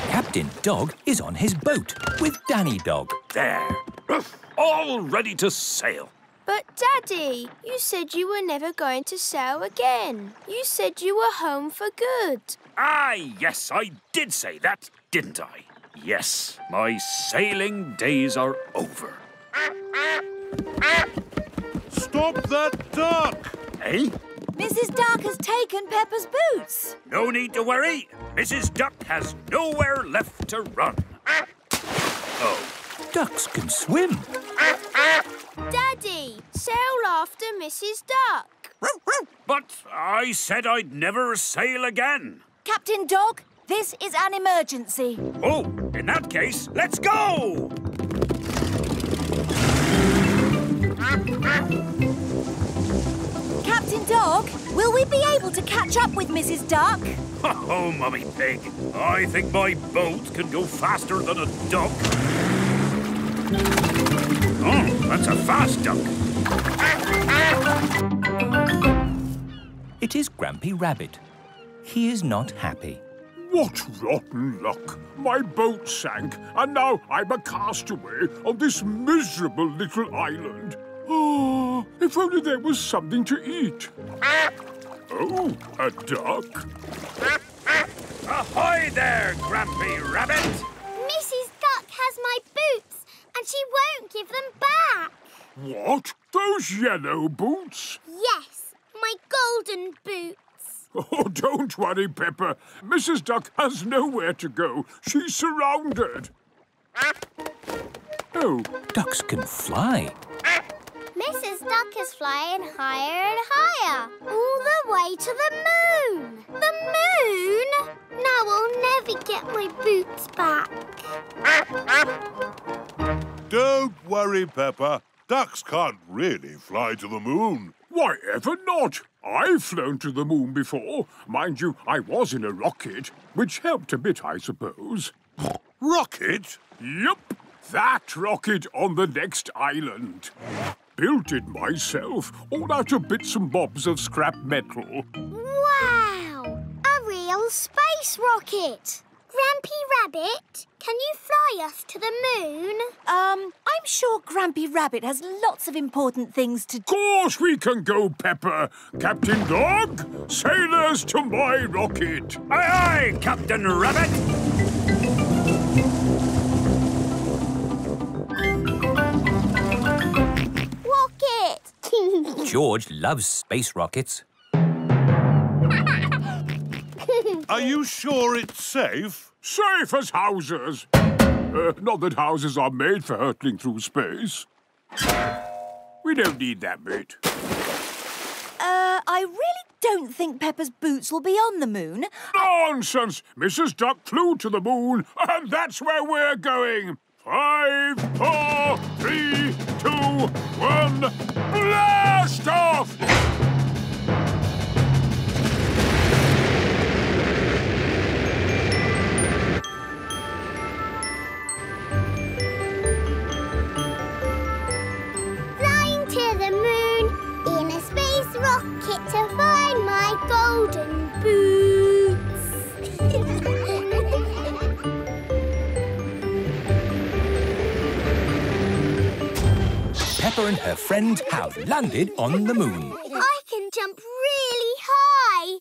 Captain Dog is on his boat with Danny Dog. There. All ready to sail. But, Daddy, you said you were never going to sail again. You said you were home for good. Ah, yes, I did say that, didn't I? Yes, my sailing days are over. Stop that duck! Eh? Mrs. Duck has taken Peppa's boots. No need to worry. Mrs. Duck has nowhere left to run. Oh, Ducks can swim. Daddy, sail after Mrs. Duck. but I said I'd never sail again. Captain Dog, this is an emergency. Oh, in that case, let's go! Captain Dog, will we be able to catch up with Mrs. Duck? Oh, Mummy Pig, I think my boat can go faster than a duck. Oh, that's a fast duck. It is Grampy Rabbit. He is not happy. What rotten luck! My boat sank, and now I'm a castaway on this miserable little island. Oh, if only there was something to eat. Oh, a duck. Ahoy there, Grampy Rabbit! Mrs. Duck has my boots, and she won't give them back. What? Those yellow boots? Yes, my golden boots. Oh, don't worry, Peppa. Mrs. Duck has nowhere to go. She's surrounded. Oh, Ducks can fly. Mrs. Duck is flying higher and higher, all the way to the moon. The moon? Now I'll never get my boots back. Don't worry, Peppa. Ducks can't really fly to the moon. why ever not? I've flown to the moon before. Mind you, I was in a rocket, which helped a bit, I suppose. Rocket? Yup, that rocket on the next island. Built it myself, all out of bits and bobs of scrap metal. Wow! A real space rocket! Grampy Rabbit, can you fly us to the moon? Um, I'm sure Grampy Rabbit has lots of important things to do. course we can go, Peppa. Captain Dog, sailors to my rocket. Aye, aye, Captain Rabbit! George loves space rockets. Are you sure it's safe? Safe as houses. Uh, not that houses are made for hurtling through space. We don't need that bit. Uh, I really don't think Peppa's boots will be on the moon. Nonsense! Mrs. Duck flew to the moon, and that's where we're going. Five, four, three, two, one, blast off! Flying to the moon in a space rocket to find my golden Peppa and her friend have landed on the moon. I can jump really high.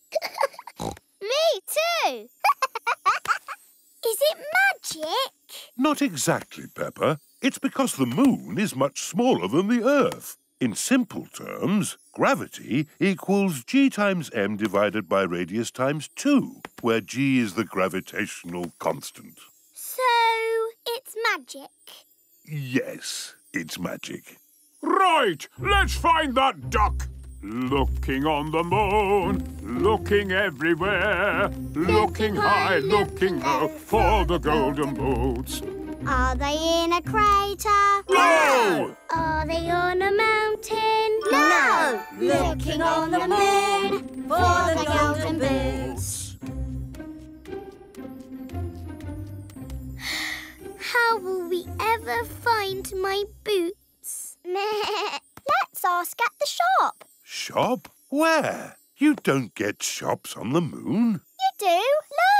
Me too. Is it magic? Not exactly, Peppa. It's because the moon is much smaller than the Earth. In simple terms, gravity equals g times m divided by radius times 2, where g is the gravitational constant. So it's magic. Yes, it's magic. Right, let's find that duck. Looking on the moon, looking everywhere, looking high, looking low for the golden boots. Are they in a crater? No! Are they on a mountain? No! Looking on the moon for the golden boots. How will we ever find my boots? Let's ask at the shop. Shop? Where? You don't get shops on the moon. You do.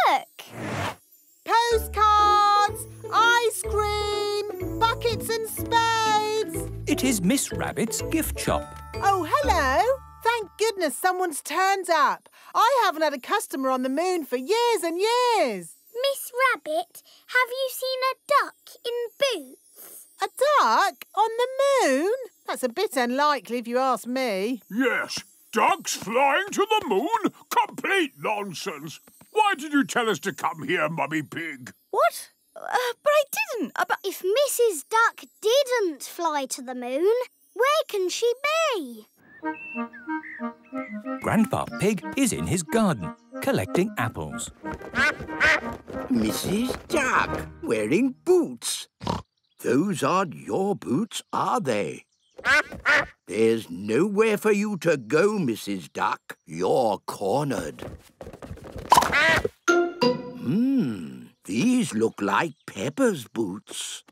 Look. Postcards, ice cream, buckets and spades. It is Miss Rabbit's gift shop. Oh, hello. Thank goodness someone's turned up. I haven't had a customer on the moon for years and years. Miss Rabbit, have you seen a duck in boots? A duck on the moon? That's a bit unlikely if you ask me. Yes, ducks flying to the moon? Complete nonsense. Why did you tell us to come here, Mummy Pig? What? Uh, but I didn't. Uh, but if Mrs. Duck didn't fly to the moon, where can she be? Grandpa Pig is in his garden, collecting apples. Mrs. Duck, wearing boots. Those aren't your boots, are they? There's nowhere for you to go, Mrs. Duck. You're cornered. Hmm, these look like Peppa's boots.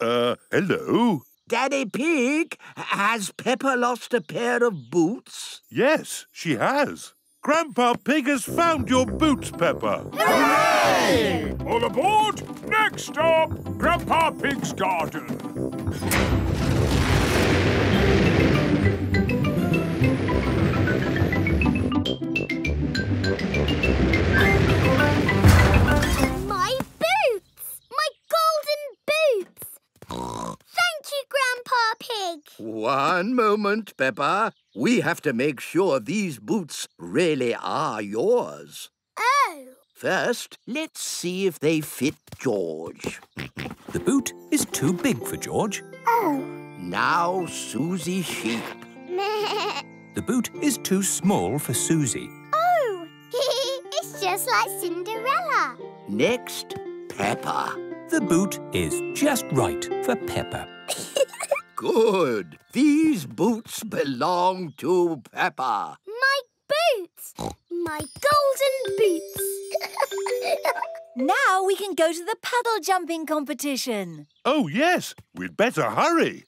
Uh, hello? Daddy Pig, has Peppa lost a pair of boots? Yes, she has. Grandpa Pig has found your boots, Peppa. Hooray! All aboard! Next stop, Grandpa Pig's garden. My boots! My golden boots! Thank you, Grandpa Pig. One moment, Peppa. We have to make sure these boots really are yours. Oh. First, let's see if they fit George. The boot is too big for George. Oh. Now, Susie Sheep. The boot is too small for Susie. oh, it's just like Cinderella. Next, Peppa. The boot is just right for Peppa. Good. These boots belong to Peppa. My boots! My golden boots! Now we can go to the paddle jumping competition. Oh, yes. We'd better hurry.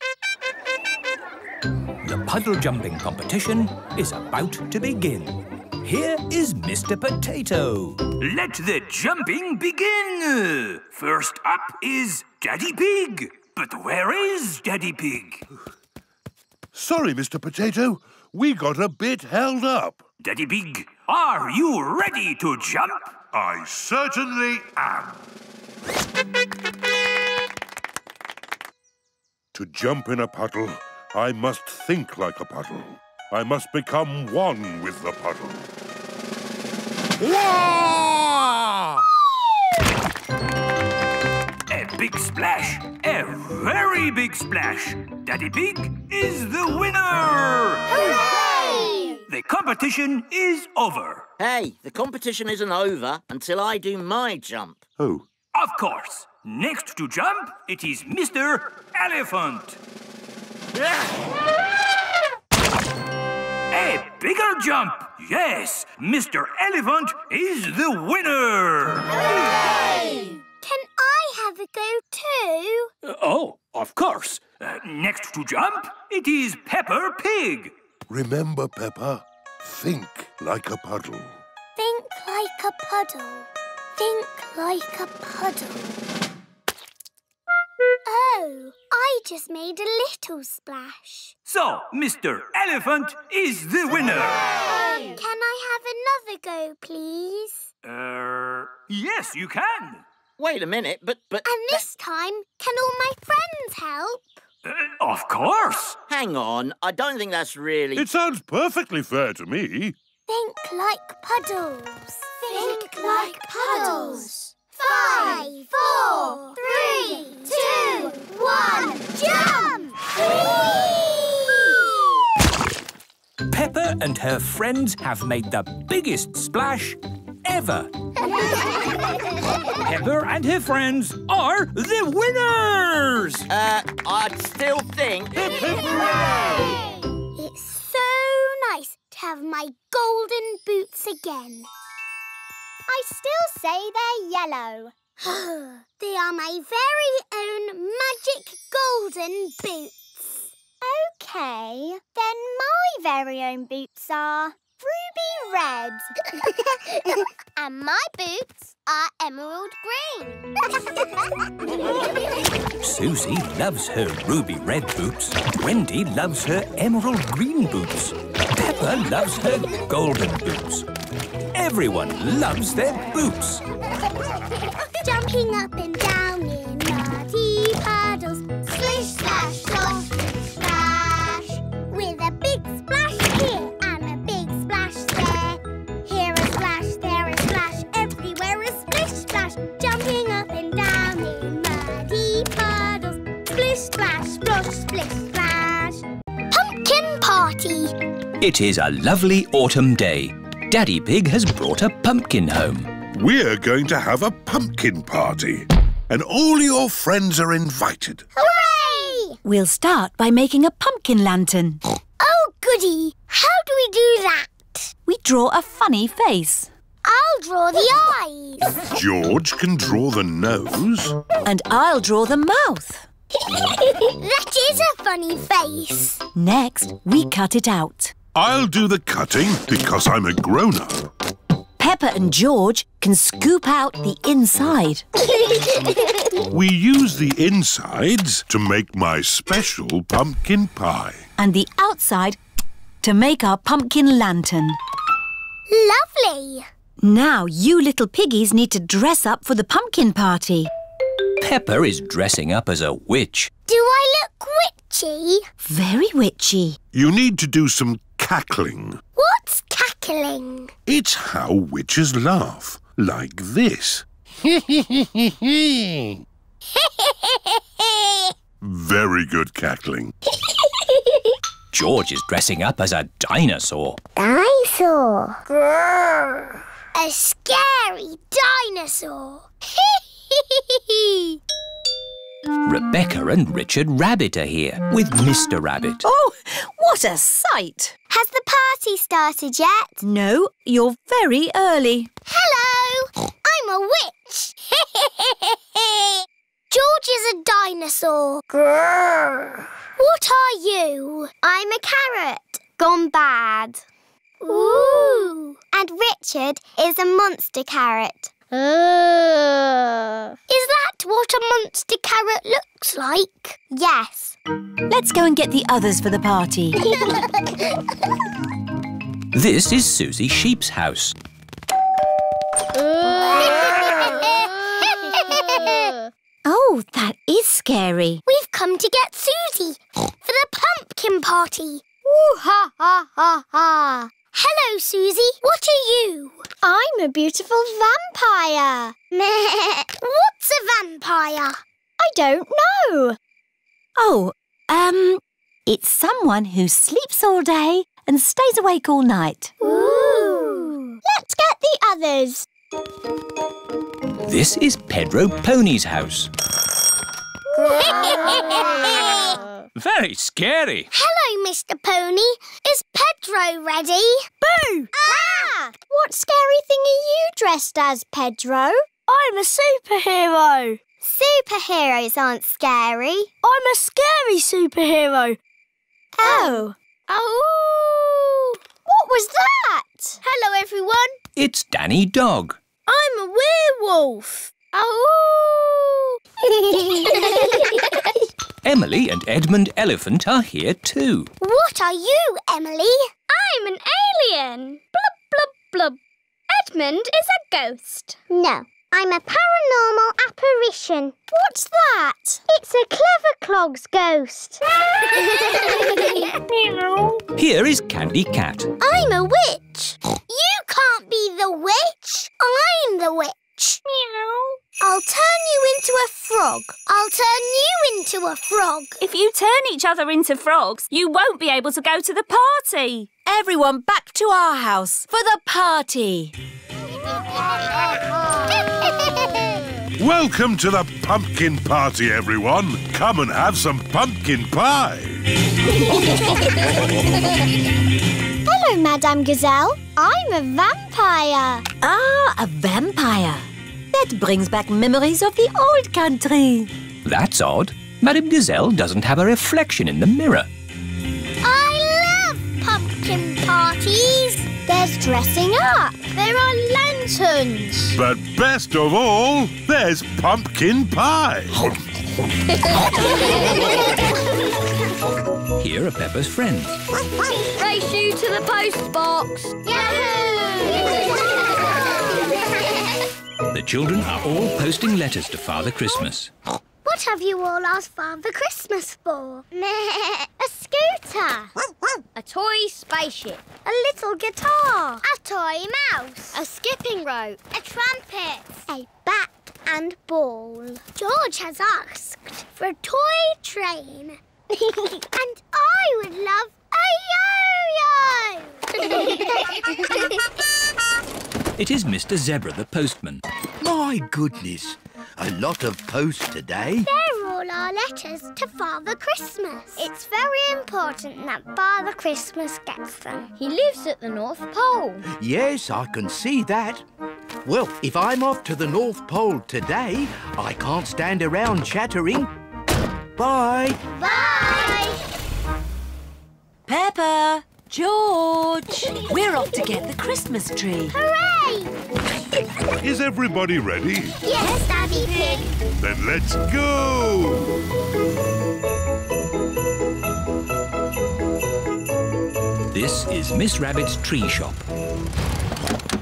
The puddle jumping competition is about to begin. Here is Mr. Potato. Let the jumping begin. First up is Daddy Pig. But where is Daddy Pig? Sorry, Mr. Potato. We got a bit held up. Daddy Pig, are you ready to jump? I certainly am. To jump in a puddle, I must think like a puddle. I must become one with the puddle. A big splash, a very big splash. Daddy Pig is the winner! Hooray! The competition is over. Hey, the competition isn't over until I do my jump. Oh, Of course. Next to jump, it is Mr. Elephant. A bigger jump. Yes, Mr. Elephant is the winner. Can I have a go too? Uh, oh, of course. Uh, next to jump, it is Peppa Pig. remember, Peppa, think like a puddle. Think like a puddle. Think like a puddle. Oh, I just made a little splash. So, Mr. Elephant is the winner. Um, can I have another go, please? Uh, yes, you can. Wait a minute, but but And this time, can all my friends help? Uh, of course. hang on. I don't think that's really. It sounds perfectly fair to me. Think like puddles. Think like puddles. Five, four, three, two, one, jump! Peppa and her friends have made the biggest splash ever. Peppa and her friends are the winners! Uh, I'd still think... It's so nice to have my golden boots again. I still say they're yellow. they are my very own magic golden boots. OK, then my very own boots are ruby red. and my boots are emerald green. Susie loves her ruby red boots. Wendy loves her emerald green boots. Peppa loves her golden boots. Everyone loves their boots. Jumping up and down It is a lovely autumn day. Daddy Pig has brought a pumpkin home. We're going to have a pumpkin party. And all your friends are invited. Hooray! We'll start by making a pumpkin lantern. Oh, goody! How do we do that? We draw a funny face. I'll draw the eyes. George can draw the nose. And I'll draw the mouth. that is a funny face. Next, we cut it out. I'll do the cutting because I'm a grown-up. Peppa and George can scoop out the inside. We use the insides to make my special pumpkin pie. and the outside to make our pumpkin lantern. Lovely. Now you little piggies need to dress up for the pumpkin party. Peppa is dressing up as a witch. Do I look witchy? Very witchy. You need to do some cackling. What's cackling? It's how witches laugh, like this. Very good cackling. George is dressing up as a dinosaur. Dinosaur. Grrr. A scary dinosaur. Rebecca and Richard Rabbit are here with Mr. Rabbit. Oh, what a sight! Has the party started yet? No, you're very early. Hello. I'm a witch. George is a dinosaur. Grrr. What are you? I'm a carrot. Gone bad. Ooh. And Richard is a monster carrot. Is that what a monster carrot looks like? Yes. Let's go and get the others for the party. This is Susie Sheep's house. Oh, that is scary. We've come to get Susie for the pumpkin party. Ooh ha ha ha ha. Hello, Susie. What are you? I'm a beautiful vampire. What's a vampire? I don't know. Oh, um, it's someone who sleeps all day and stays awake all night. Ooh. Let's get the others. This is Pedro Pony's house. Very scary. Hello, Mr. Pony. Is Pedro ready? Boo! Ah! What scary thing are you dressed as, Pedro? I'm a superhero. Superheroes aren't scary. I'm a scary superhero. Oh. Oh! What was that? Hello, everyone. It's Danny Dog. I'm a werewolf. Oh! Emily and Edmund Elephant are here too. what are you, Emily? I'm an alien. Blub, blub, blub. Edmund is a ghost. No, I'm a paranormal apparition. What's that? It's a clever clog's ghost. Here is Candy Cat. I'm a witch. You can't be the witch. I'm the witch. Frog. I'll turn you into a frog. If you turn each other into frogs, you won't be able to go to the party. Everyone back to our house for the party. Welcome to the pumpkin party, everyone. Come and have some pumpkin pie. Hello, Madame Gazelle. I'm a vampire. Ah, a vampire. That brings back memories of the old country. That's odd. Madame Gazelle doesn't have a reflection in the mirror. I love pumpkin parties. There's dressing up. There are lanterns. But best of all, there's pumpkin pie. Here are Peppa's friends. Race you to the post box. The children are all posting letters to Father Christmas. What have you all asked Father Christmas for? a scooter. A toy spaceship. A little guitar. A toy mouse. A skipping rope. A trumpet. A bat and ball. George has asked for a toy train. and I would love a yo-yo. It is Mr. Zebra, the postman. My goodness, a lot of post today. They're all our letters to Father Christmas. It's very important that Father Christmas gets them. He lives at the North Pole. Yes, I can see that. Well, if I'm off to the North Pole today, I can't stand around chattering. Bye. Bye. Peppa, George, we're off to get the Christmas tree. Hooray! Is everybody ready? Yes, Daddy Pig. Then let's go! This is Miss Rabbit's tree shop.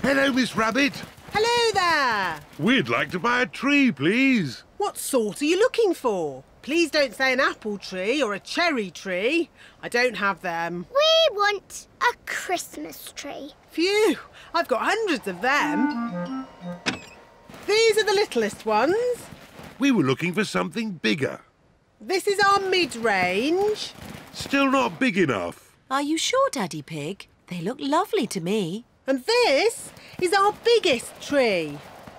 Hello, Miss Rabbit. Hello there. We'd like to buy a tree, please. What sort are you looking for? Please don't say an apple tree or a cherry tree. I don't have them. We want a Christmas tree. Phew, I've got hundreds of them. These are the littlest ones. We were looking for something bigger. This is our mid-range. Still not big enough. Are you sure, Daddy Pig? They look lovely to me. And this is our biggest tree.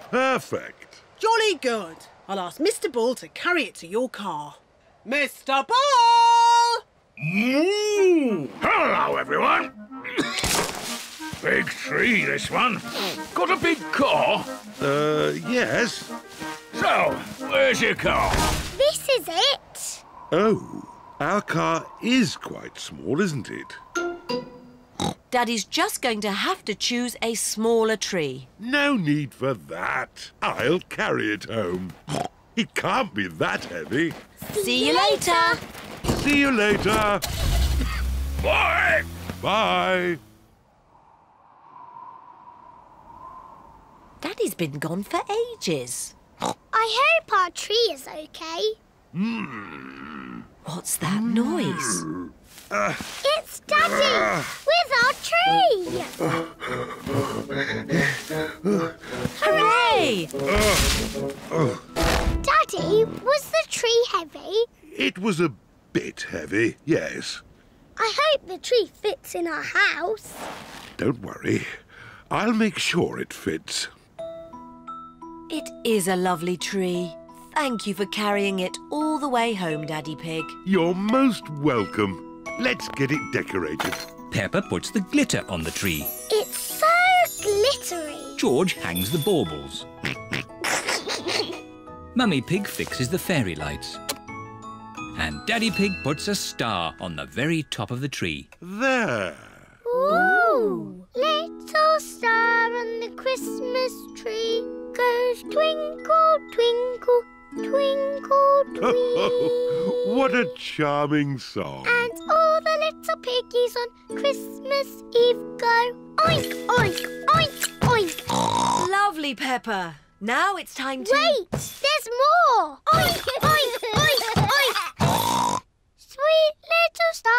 Perfect. Jolly good. I'll ask Mr. Bull to carry it to your car. Mr. Bull! Moo! Hello, everyone. big tree, this one. Got a big car? Uh, yes. So, where's your car? This is it. Oh, our car is quite small, isn't it? Daddy's just going to have to choose a smaller tree. No need for that. I'll carry it home. It can't be that heavy. See you later. See you later. Bye. Bye. Daddy's been gone for ages. I hope our tree is okay. Hmm. What's that noise? Uh, It's Daddy with our tree. Hooray! Daddy, was the tree heavy? it was a bit heavy, yes. I hope the tree fits in our house. Don't worry. I'll make sure it fits. It is a lovely tree. Thank you for carrying it all the way home, Daddy Pig. You're most welcome. Let's get it decorated. Peppa puts the glitter on the tree. It's so glittery. George hangs the baubles. Mummy Pig fixes the fairy lights. And Daddy Pig puts a star on the very top of the tree. There. Ooh. Little star on the Christmas tree goes twinkle, twinkle, twinkle, twinkle. what a charming song. And all the little piggies on Christmas Eve go oink, oink, oink, oink. Lovely, Peppa. Now it's time to... Wait, there's more. Oink, oink, oink, oink. Sweet little star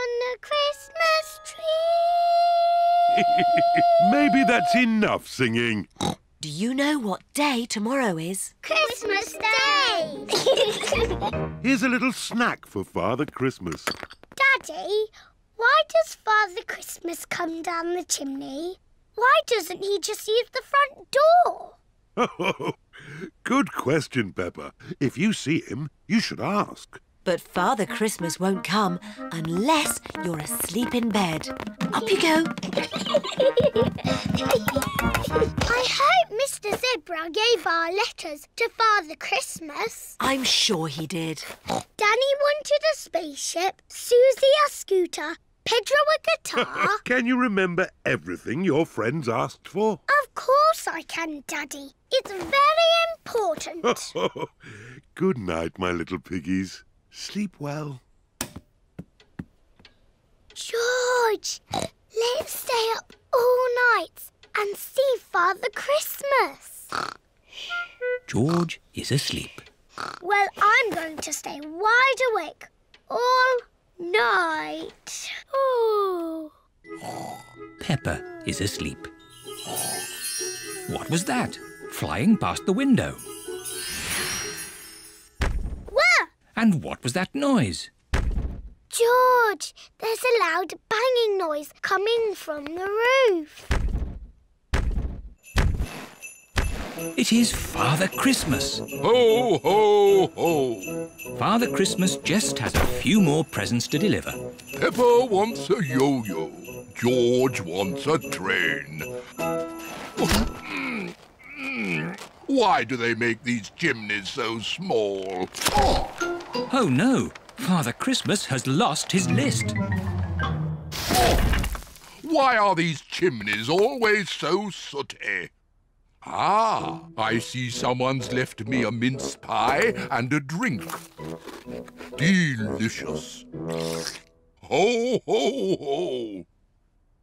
on the Christmas tree. Maybe that's enough singing. Do you know what day tomorrow is? Christmas Day! Here's a little snack for Father Christmas. Daddy, why does Father Christmas come down the chimney? Why doesn't he just use the front door? Good question, Peppa. If you see him, you should ask. But Father Christmas won't come unless you're asleep in bed. Up you go. I hope Mr. Zebra gave our letters to Father Christmas. I'm sure he did. Danny wanted a spaceship, Susie a scooter, Pedro a guitar. Can you remember everything your friends asked for? of course I can, Daddy. It's very important. Good night, my little piggies. Sleep well. George, let's stay up all night and see Father Christmas. George is asleep. Well, I'm going to stay wide awake all night. Oh. Peppa is asleep. What was that? Flying past the window. And what was that noise? George, there's a loud banging noise coming from the roof. It is Father Christmas. Ho, ho, ho! Father Christmas just has a few more presents to deliver. Peppa wants a yo-yo. George wants a train. Mm, mm. Why do they make these chimneys so small? Oh no! Father Christmas has lost his list. Why are these chimneys always so sooty? Ah, I see someone's left me a mince pie and a drink. Delicious. Ho, ho, ho!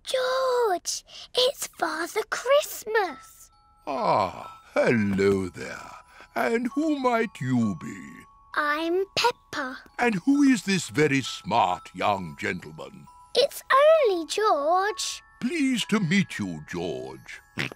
George, it's Father Christmas. Ah, hello there. And who might you be? I'm Peppa. And who is this very smart young gentleman? It's only George. Pleased to meet you, George. Are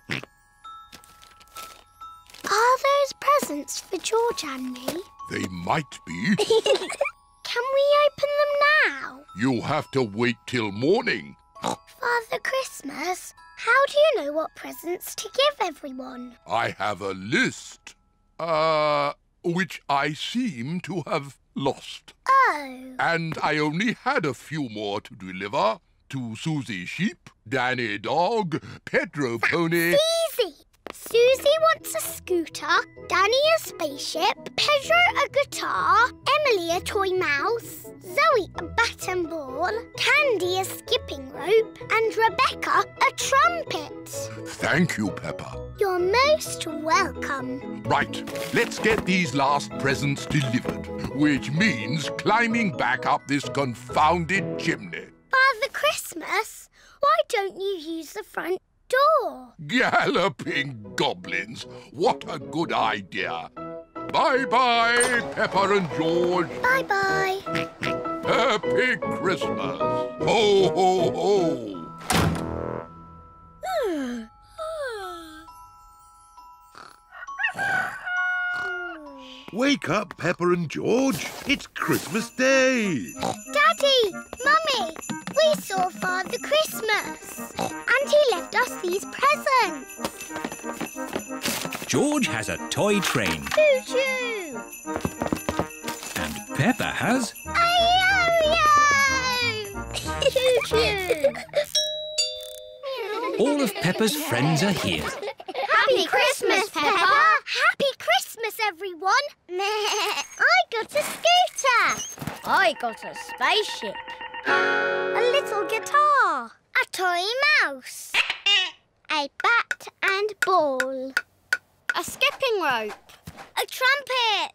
those presents for George and me? They might be. Can we open them now? You'll have to wait till morning. Father Christmas, how do you know what presents to give everyone? I have a list. Uh, which I seem to have lost. Oh. And I only had a few more to deliver to Susie Sheep, Danny Dog, Pedro Pony. Easy. Susie wants a scooter, Danny a spaceship, Pedro a guitar, Emily a toy mouse, Zoe a bat and ball, Candy a skipping rope, and Rebecca a trumpet. Thank you, Peppa. You're most welcome. Right, let's get these last presents delivered, which means climbing back up this confounded chimney. Father Christmas, why don't you use the front door? Galloping goblins! What a good idea! Bye-bye, Peppa and George. Bye-bye. Happy Christmas! Ho, ho, ho! Wake up, Peppa and George. It's Christmas Day. Daddy, Mummy, we saw Father Christmas. And he left us these presents. George has a toy train Choo-choo. and Peppa has... a yo Choo-choo. All of Peppa's friends are here. Happy Christmas, Peppa! Happy Christmas, everyone! I got a scooter! I got a spaceship. A little guitar. A toy mouse. A bat and ball. A skipping rope. A trumpet.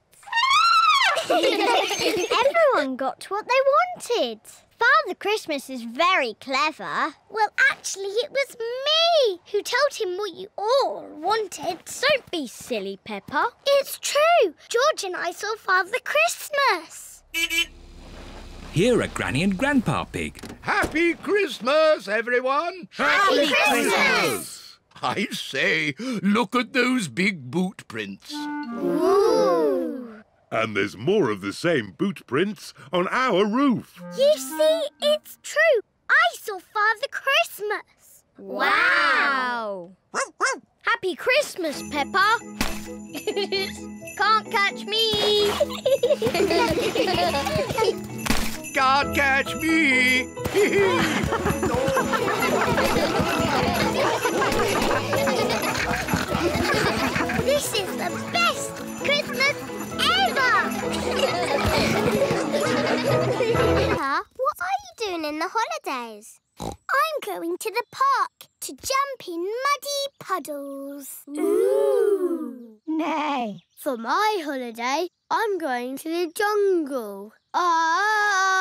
Everyone got what they wanted. Father Christmas is very clever. Well, actually, it was me who told him what you all wanted. Don't be silly, Peppa. It's true. George and I saw Father Christmas. Here are Granny and Grandpa Pig. Happy Christmas, everyone! Happy Christmas! I say, look at those big boot prints. Ooh. And there's more of the same boot prints on our roof. You see, it's true. I saw Father Christmas. Wow. Happy Christmas, Peppa. Can't catch me. Can't catch me! this is the best Christmas ever. Peppa, what are you doing in the holidays? I'm going to the park to jump in muddy puddles. Ooh. Nay. For my holiday, I'm going to the jungle. Ah!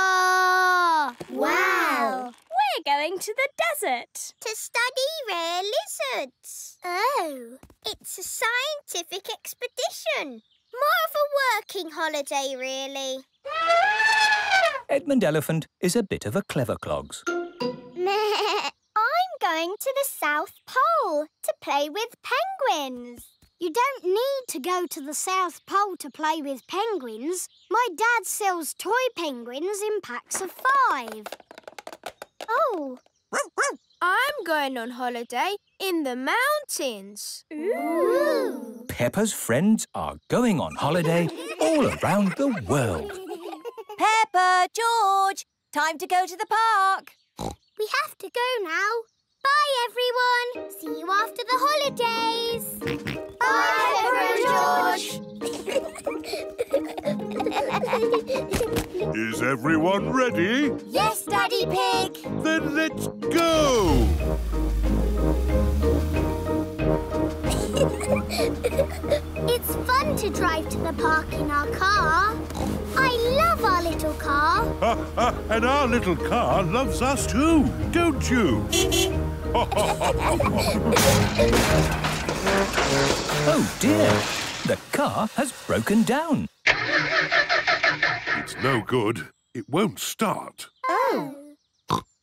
Wow. We're going to the desert. To study rare lizards. Oh, it's a scientific expedition. More of a working holiday, really. Edmund Elephant is a bit of a clever clogs. I'm going to the South Pole to play with penguins. You don't need to go to the South Pole to play with penguins. My dad sells toy penguins in packs of five. Oh. I'm going on holiday in the mountains. Ooh. Peppa's friends are going on holiday all around the world. Peppa, George, time to go to the park. We have to go now. Bye, everyone. See you after the holidays. Bye, George. Is everyone ready? Yes, Daddy Pig. Then let's go! it's fun to drive to the park in our car. I love our little car. Ha, ha, and our little car loves us too, don't you? Oh dear, the car has broken down. it's no good. It won't start. Oh.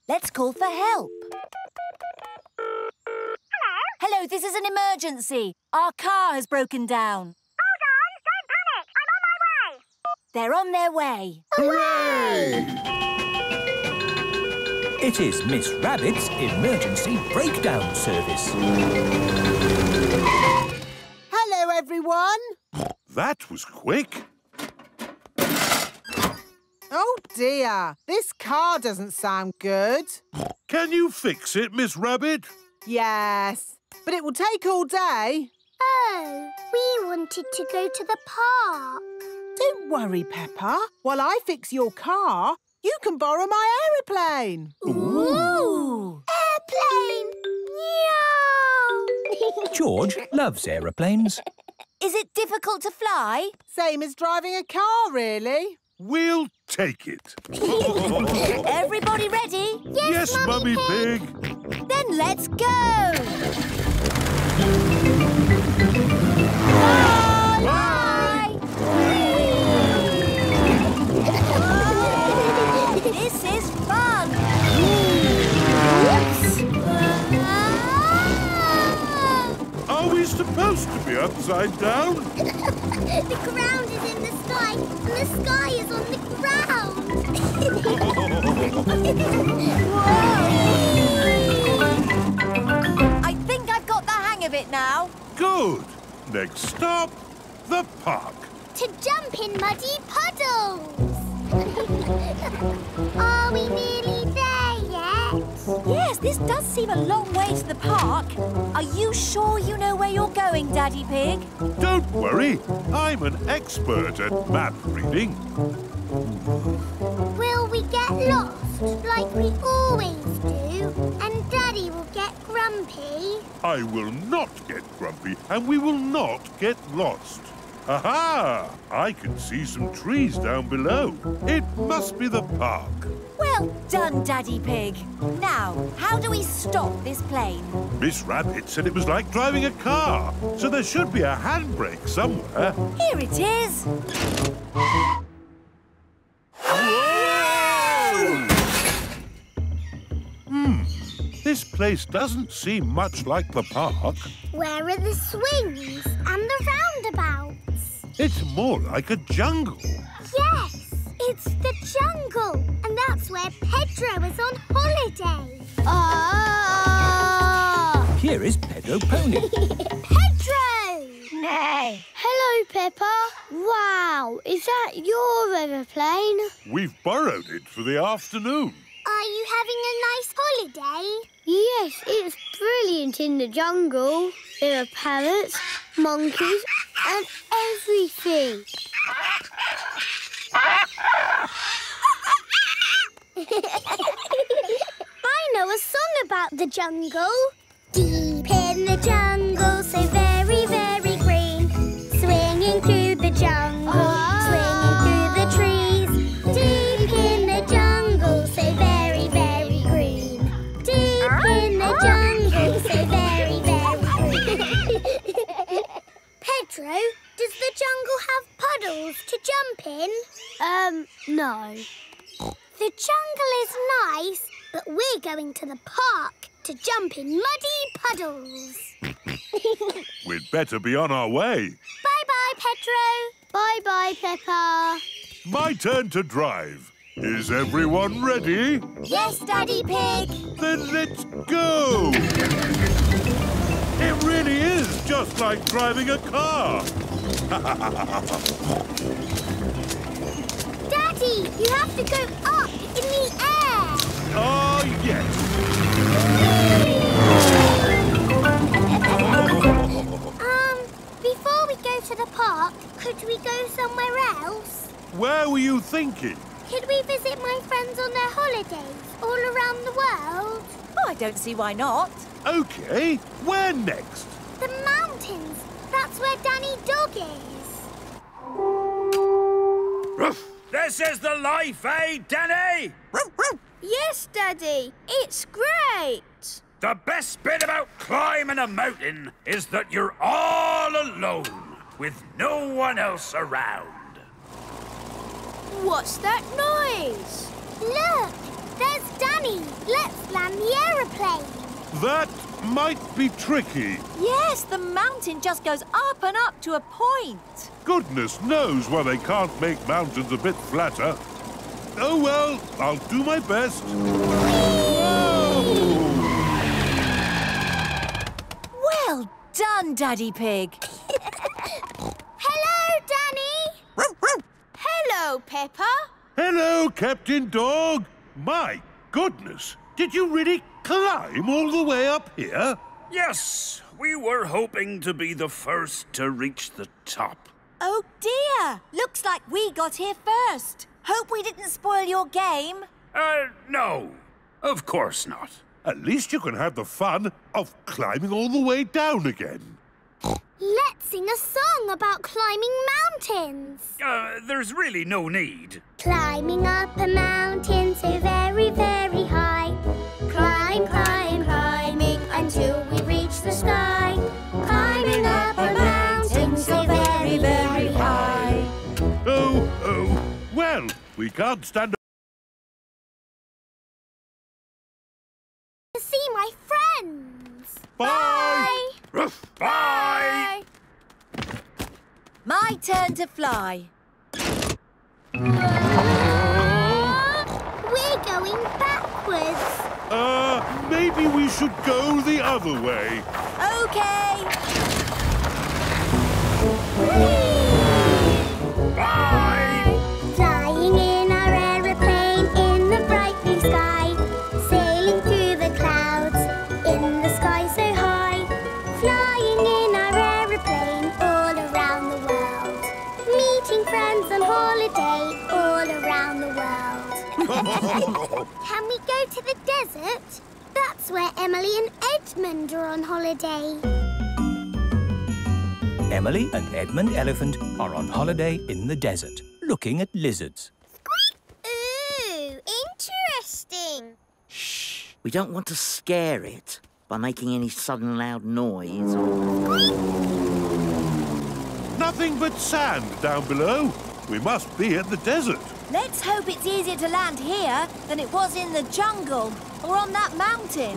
Let's call for help. Hello, this is an emergency. Our car has broken down. Hold on, don't panic. I'm on my way. They're on their way. Hooray! It is Miss Rabbit's emergency breakdown service. Hello, everyone. That was quick. Oh, dear. This car doesn't sound good. Can you fix it, Miss Rabbit? Yes, but it will take all day. Oh, we wanted to go to the park. Don't worry, Peppa. While I fix your car, you can borrow my aeroplane. Ooh! Airplane! Meow! George loves aeroplanes. Is it difficult to fly? Same as driving a car, really. We'll take it. Everybody ready? Yes, Mummy Pig. Then let's go! Upside down? the ground is in the sky, and the sky is on the ground. of it now. Good. Next stop, the park. to jump in muddy puddles. Are we nearly there yet? Yes, this does seem a long way to the park. Are you sure you know where you're going, Daddy Pig? Don't worry, I'm an expert at map reading. Will we get lost like we always do? And Daddy will get grumpy? I will not get grumpy and we will not get lost. Aha! I can see some trees down below. It must be the park. Well done, Daddy Pig. Now, how do we stop this plane? Miss Rabbit said it was like driving a car, so there should be a handbrake somewhere. Here it is. Hmm, this place doesn't seem much like the park. Where are the swings and the roundabouts? It's more like a jungle. Yes, it's the jungle. And that's where Pedro is on holiday. Ah! Here is Pedro Pony. Pedro! Nay. Hello, Peppa. Wow, is that your aeroplane? We've borrowed it for the afternoon. Are you having a nice holiday? Yes, it's brilliant in the jungle. There are parrots, monkeys, and everything. I know a song about the jungle. Deep in the jungle, so very, very Pedro, does the jungle have puddles to jump in? Um, no. The jungle is nice, but we're going to the park to jump in muddy puddles. We'd better be on our way. Bye-bye, Pedro. Bye-bye, Peppa. My turn to drive. Is everyone ready? Yes, Daddy Pig. Then let's go! It really is just like driving a car. Daddy, you have to go up in the air. Oh, yes. Um, before we go to the park, could we go somewhere else? Where were you thinking? Could we visit my friends on their holidays all around the world? Oh, I don't see why not. Okay, where next? The mountains. That's where Danny Dog is. This is the life, eh, Danny? Yes, Daddy. It's great. The best bit about climbing a mountain is that you're all alone, with no one else around. What's that noise? Look, there's Danny. Let's land the aeroplane. That might be tricky. Yes, the mountain just goes up and up to a point. Goodness knows why they can't make mountains a bit flatter. Oh well, I'll do my best. Well done, Daddy Pig. Hello, Danny. Hello, Peppa. Hello, Captain Dog. My goodness, did you really climb all the way up here? Yes, we were hoping to be the first to reach the top. Oh dear! Looks like we got here first. Hope we didn't spoil your game. Uh, no. Of course not. At least you can have the fun of climbing all the way down again. Let's sing a song about climbing mountains. Uh, there's really no need. Climbing up a mountain so very, very high. We can't stand To see my friends. Bye. Bye. My turn to fly. We're going backwards. Uh, maybe we should go the other way. Okay. The desert? That's where Emily and Edmund are on holiday. Emily and Edmund Elephant are on holiday in the desert, looking at lizards. Ooh, interesting. Shh, We don't want to scare it by making any sudden loud noise or... Nothing but sand down below. We must be at the desert. Let's hope it's easier to land here than it was in the jungle or on that mountain.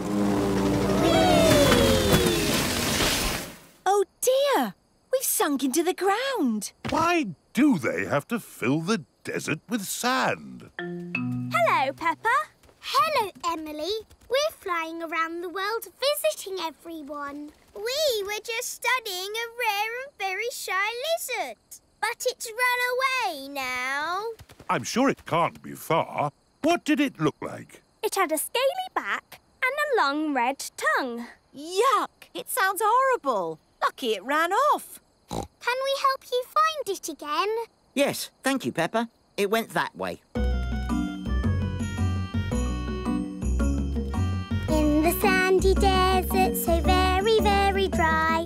Oh, dear! We've sunk into the ground. Why do they have to fill the desert with sand? Hello, Peppa. Hello, Emily. We're flying around the world visiting everyone. We were just studying a rare and very shy lizard. But it's run away now. I'm sure it can't be far. What did it look like? It had a scaly back and a long red tongue. Yuck! It sounds horrible. Lucky it ran off. Can we help you find it again? Yes, thank you, Peppa. It went that way. In the sandy desert, so very, very dry.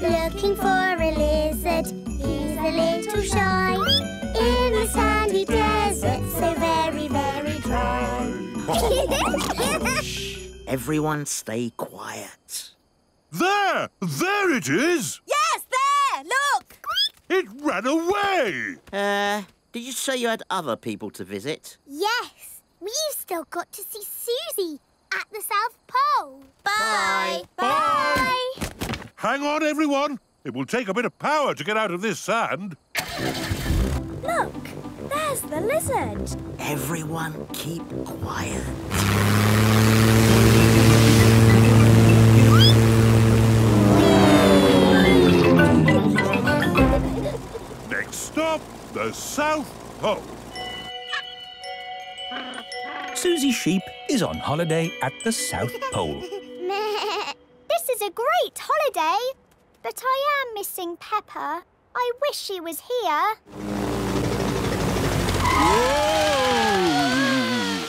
Looking for a lizard, he's a little shy. In the sandy desert, so very, very dry. Everyone stay quiet. There! There it is! Yes, there! Look! It ran away! Uh, did you say you had other people to visit? yes, we've still got to see Susie at the South Pole. Bye. Bye. Hang on, everyone. It will take a bit of power to get out of this sand. Look, there's the lizard. Everyone keep quiet. Next stop, the South Pole. Susie Sheep is on holiday at the South Pole. this is a great holiday, but I am missing Peppa. I wish she was here.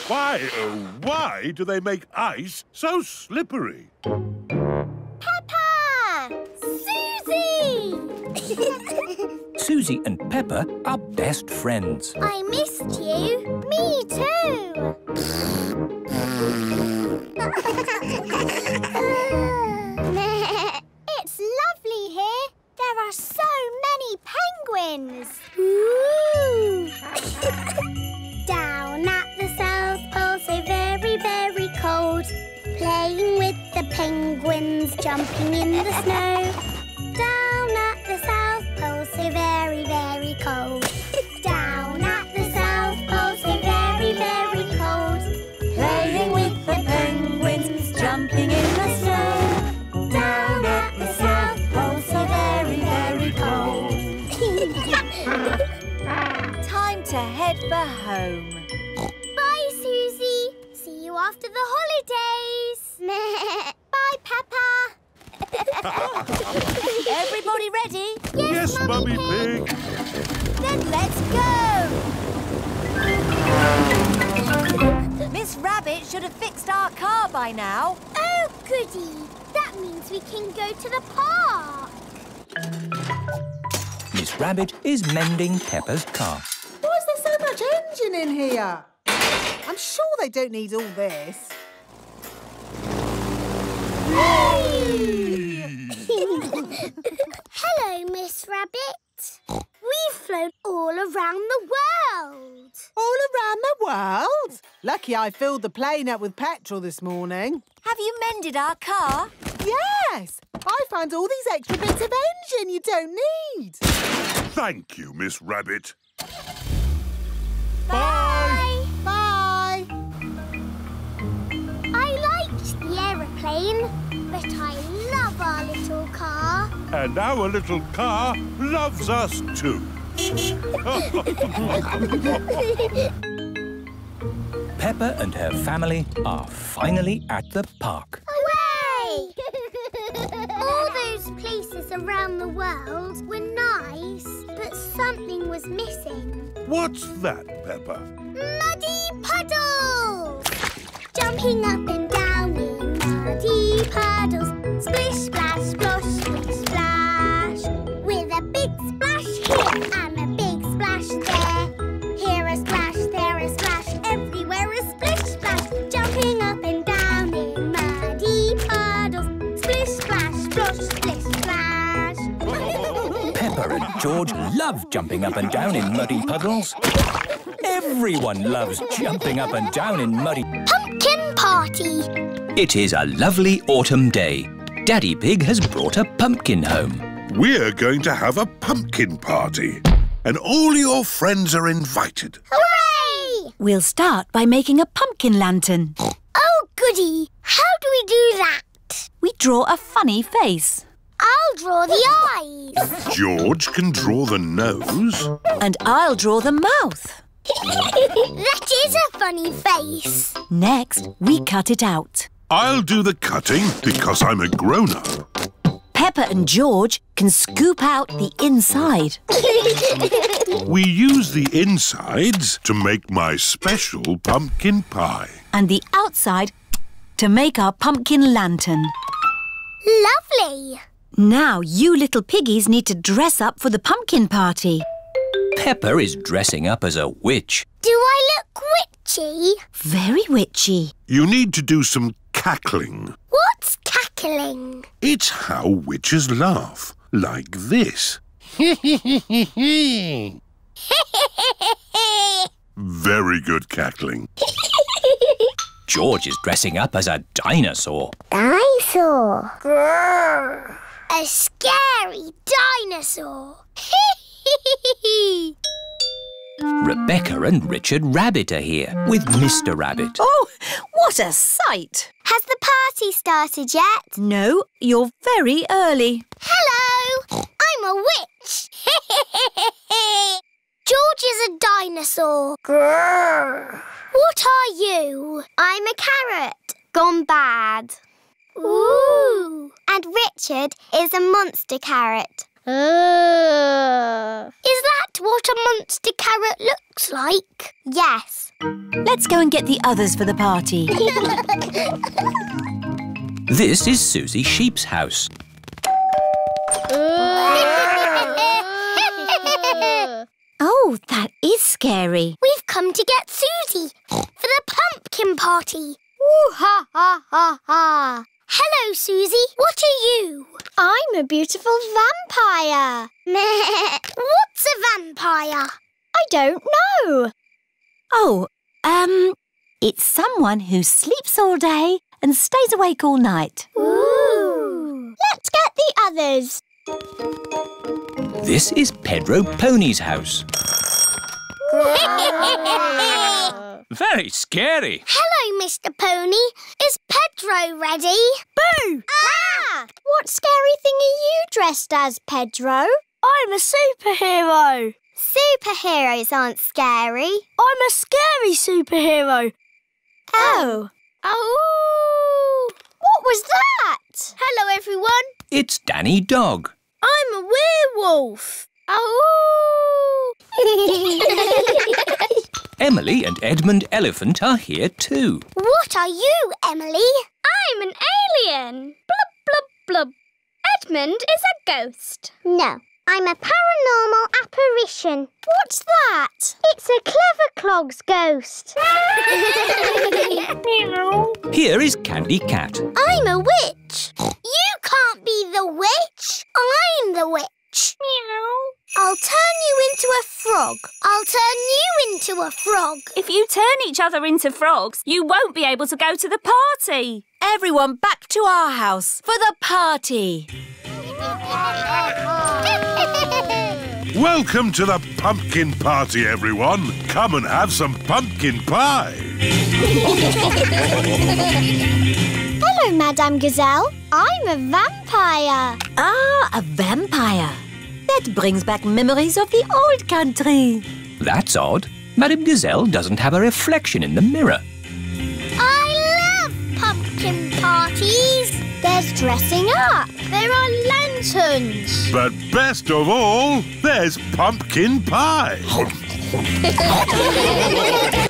Why, oh, why do they make ice so slippery? Peppa! Susie! Susie and Peppa are best friends. I missed you. Me too. here. There are so many penguins. Ooh. Down at the South Pole, so very, very cold. Playing with the penguins, jumping in the snow. Down at the South Pole, so very, very cold. Down head home. Bye, Susie. See you after the holidays. Bye, Peppa. Everybody ready? Yes, Mummy Pig. Then let's go! Miss Rabbit should have fixed our car by now. Oh, goody. That means we can go to the park. Miss Rabbit is mending Peppa's car. Why is there so much engine in here? I'm sure they don't need all this. Hello, Miss Rabbit. We've flown all around the world. All around the world? Lucky I filled the plane up with petrol this morning. Have you mended our car? Yes! I found all these extra bits of engine you don't need. Thank you, Miss Rabbit. Bye. Bye. I liked the aeroplane, but I love our little car. And our little car loves us too. Peppa and her family are finally at the park. Hooray! All those places around the world were nice, but something was missing. What's that, Peppa? Muddy puddles! Jumping up and down in muddy puddles. Splish, splash, splosh, splish, splash. With a big splash here and a big splash there. Here a splash, Peppa and George love jumping up and down in muddy puddles. Everyone loves jumping up and down in muddy... Pumpkin party! It is a lovely autumn day. Daddy Pig has brought a pumpkin home. We're going to have a pumpkin party, and all your friends are invited. Hooray! We'll start by making a pumpkin lantern. Oh, goody. How do we do that? We draw a funny face. I'll draw the eyes. George can draw the nose. And I'll draw the mouth. that is a funny face. Next, we cut it out. I'll do the cutting because I'm a grown-up. Peppa and George can scoop out the inside. We use the insides to make my special pumpkin pie. and the outside to make our pumpkin lantern. Lovely. Now you little piggies need to dress up for the pumpkin party. Peppa is dressing up as a witch. Do I look witchy? Very witchy. You need to do some cackling. What's cackling? It's how witches laugh, like this. Very good cackling. George is dressing up as a dinosaur. Dinosaur. A scary dinosaur. Rebecca and Richard Rabbit are here with Mr. Rabbit. Oh, what a sight! Has the party started yet? No, you're very early. Hello. I'm a witch. George is a dinosaur. Grrr. What are you? I'm a carrot. Gone bad. Ooh. And Richard is a monster carrot. Is that what a monster carrot looks like? Yes. Let's go and get the others for the party. This is Susie Sheep's house. oh, that is scary. We've come to get Susie for the pumpkin party. Ooh ha ha ha ha. Hello, Susie. What are you? I'm a beautiful vampire. What's a vampire? I don't know. Oh, um, it's someone who sleeps all day and stays awake all night. Ooh. Let's get the others. This is Pedro Pony's house. Very scary. Hello, Mr. Pony. Is Pedro ready? Boo! Ah! What scary thing are you dressed as, Pedro? I'm a superhero. Superheroes aren't scary. I'm a scary superhero. Oh. Oh! What was that? Hello, everyone. It's Danny Dog. I'm a werewolf. Oh! Emily and Edmund Elephant are here too. what are you, Emily? I'm an alien. Blub, blub, blub. Edmund is a ghost. No, I'm a paranormal apparition. What's that? It's a clever clog's ghost. Here is Candy Cat. I'm a witch. You can't be the witch. I'm the witch. I'll turn you into a frog. I'll turn you into a frog. If you turn each other into frogs, you won't be able to go to the party. Everyone back to our house for the party. Welcome to the pumpkin party, everyone. Come and have some pumpkin pie. Hello, Madame Gazelle. I'm a vampire. Ah, a vampire. That brings back memories of the old country. That's odd. Madame Gazelle doesn't have a reflection in the mirror. I love pumpkin parties. There's dressing up. There are lanterns. But best of all, there's pumpkin pie.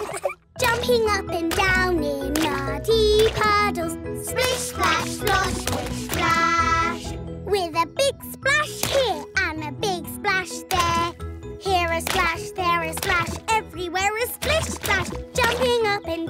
Jumping up and down in muddy puddles. Splish, splash, splosh, splish, splash. With a big splash here and a big splash there. Here a splash, there a splash, everywhere a splish, splash. Jumping up and down.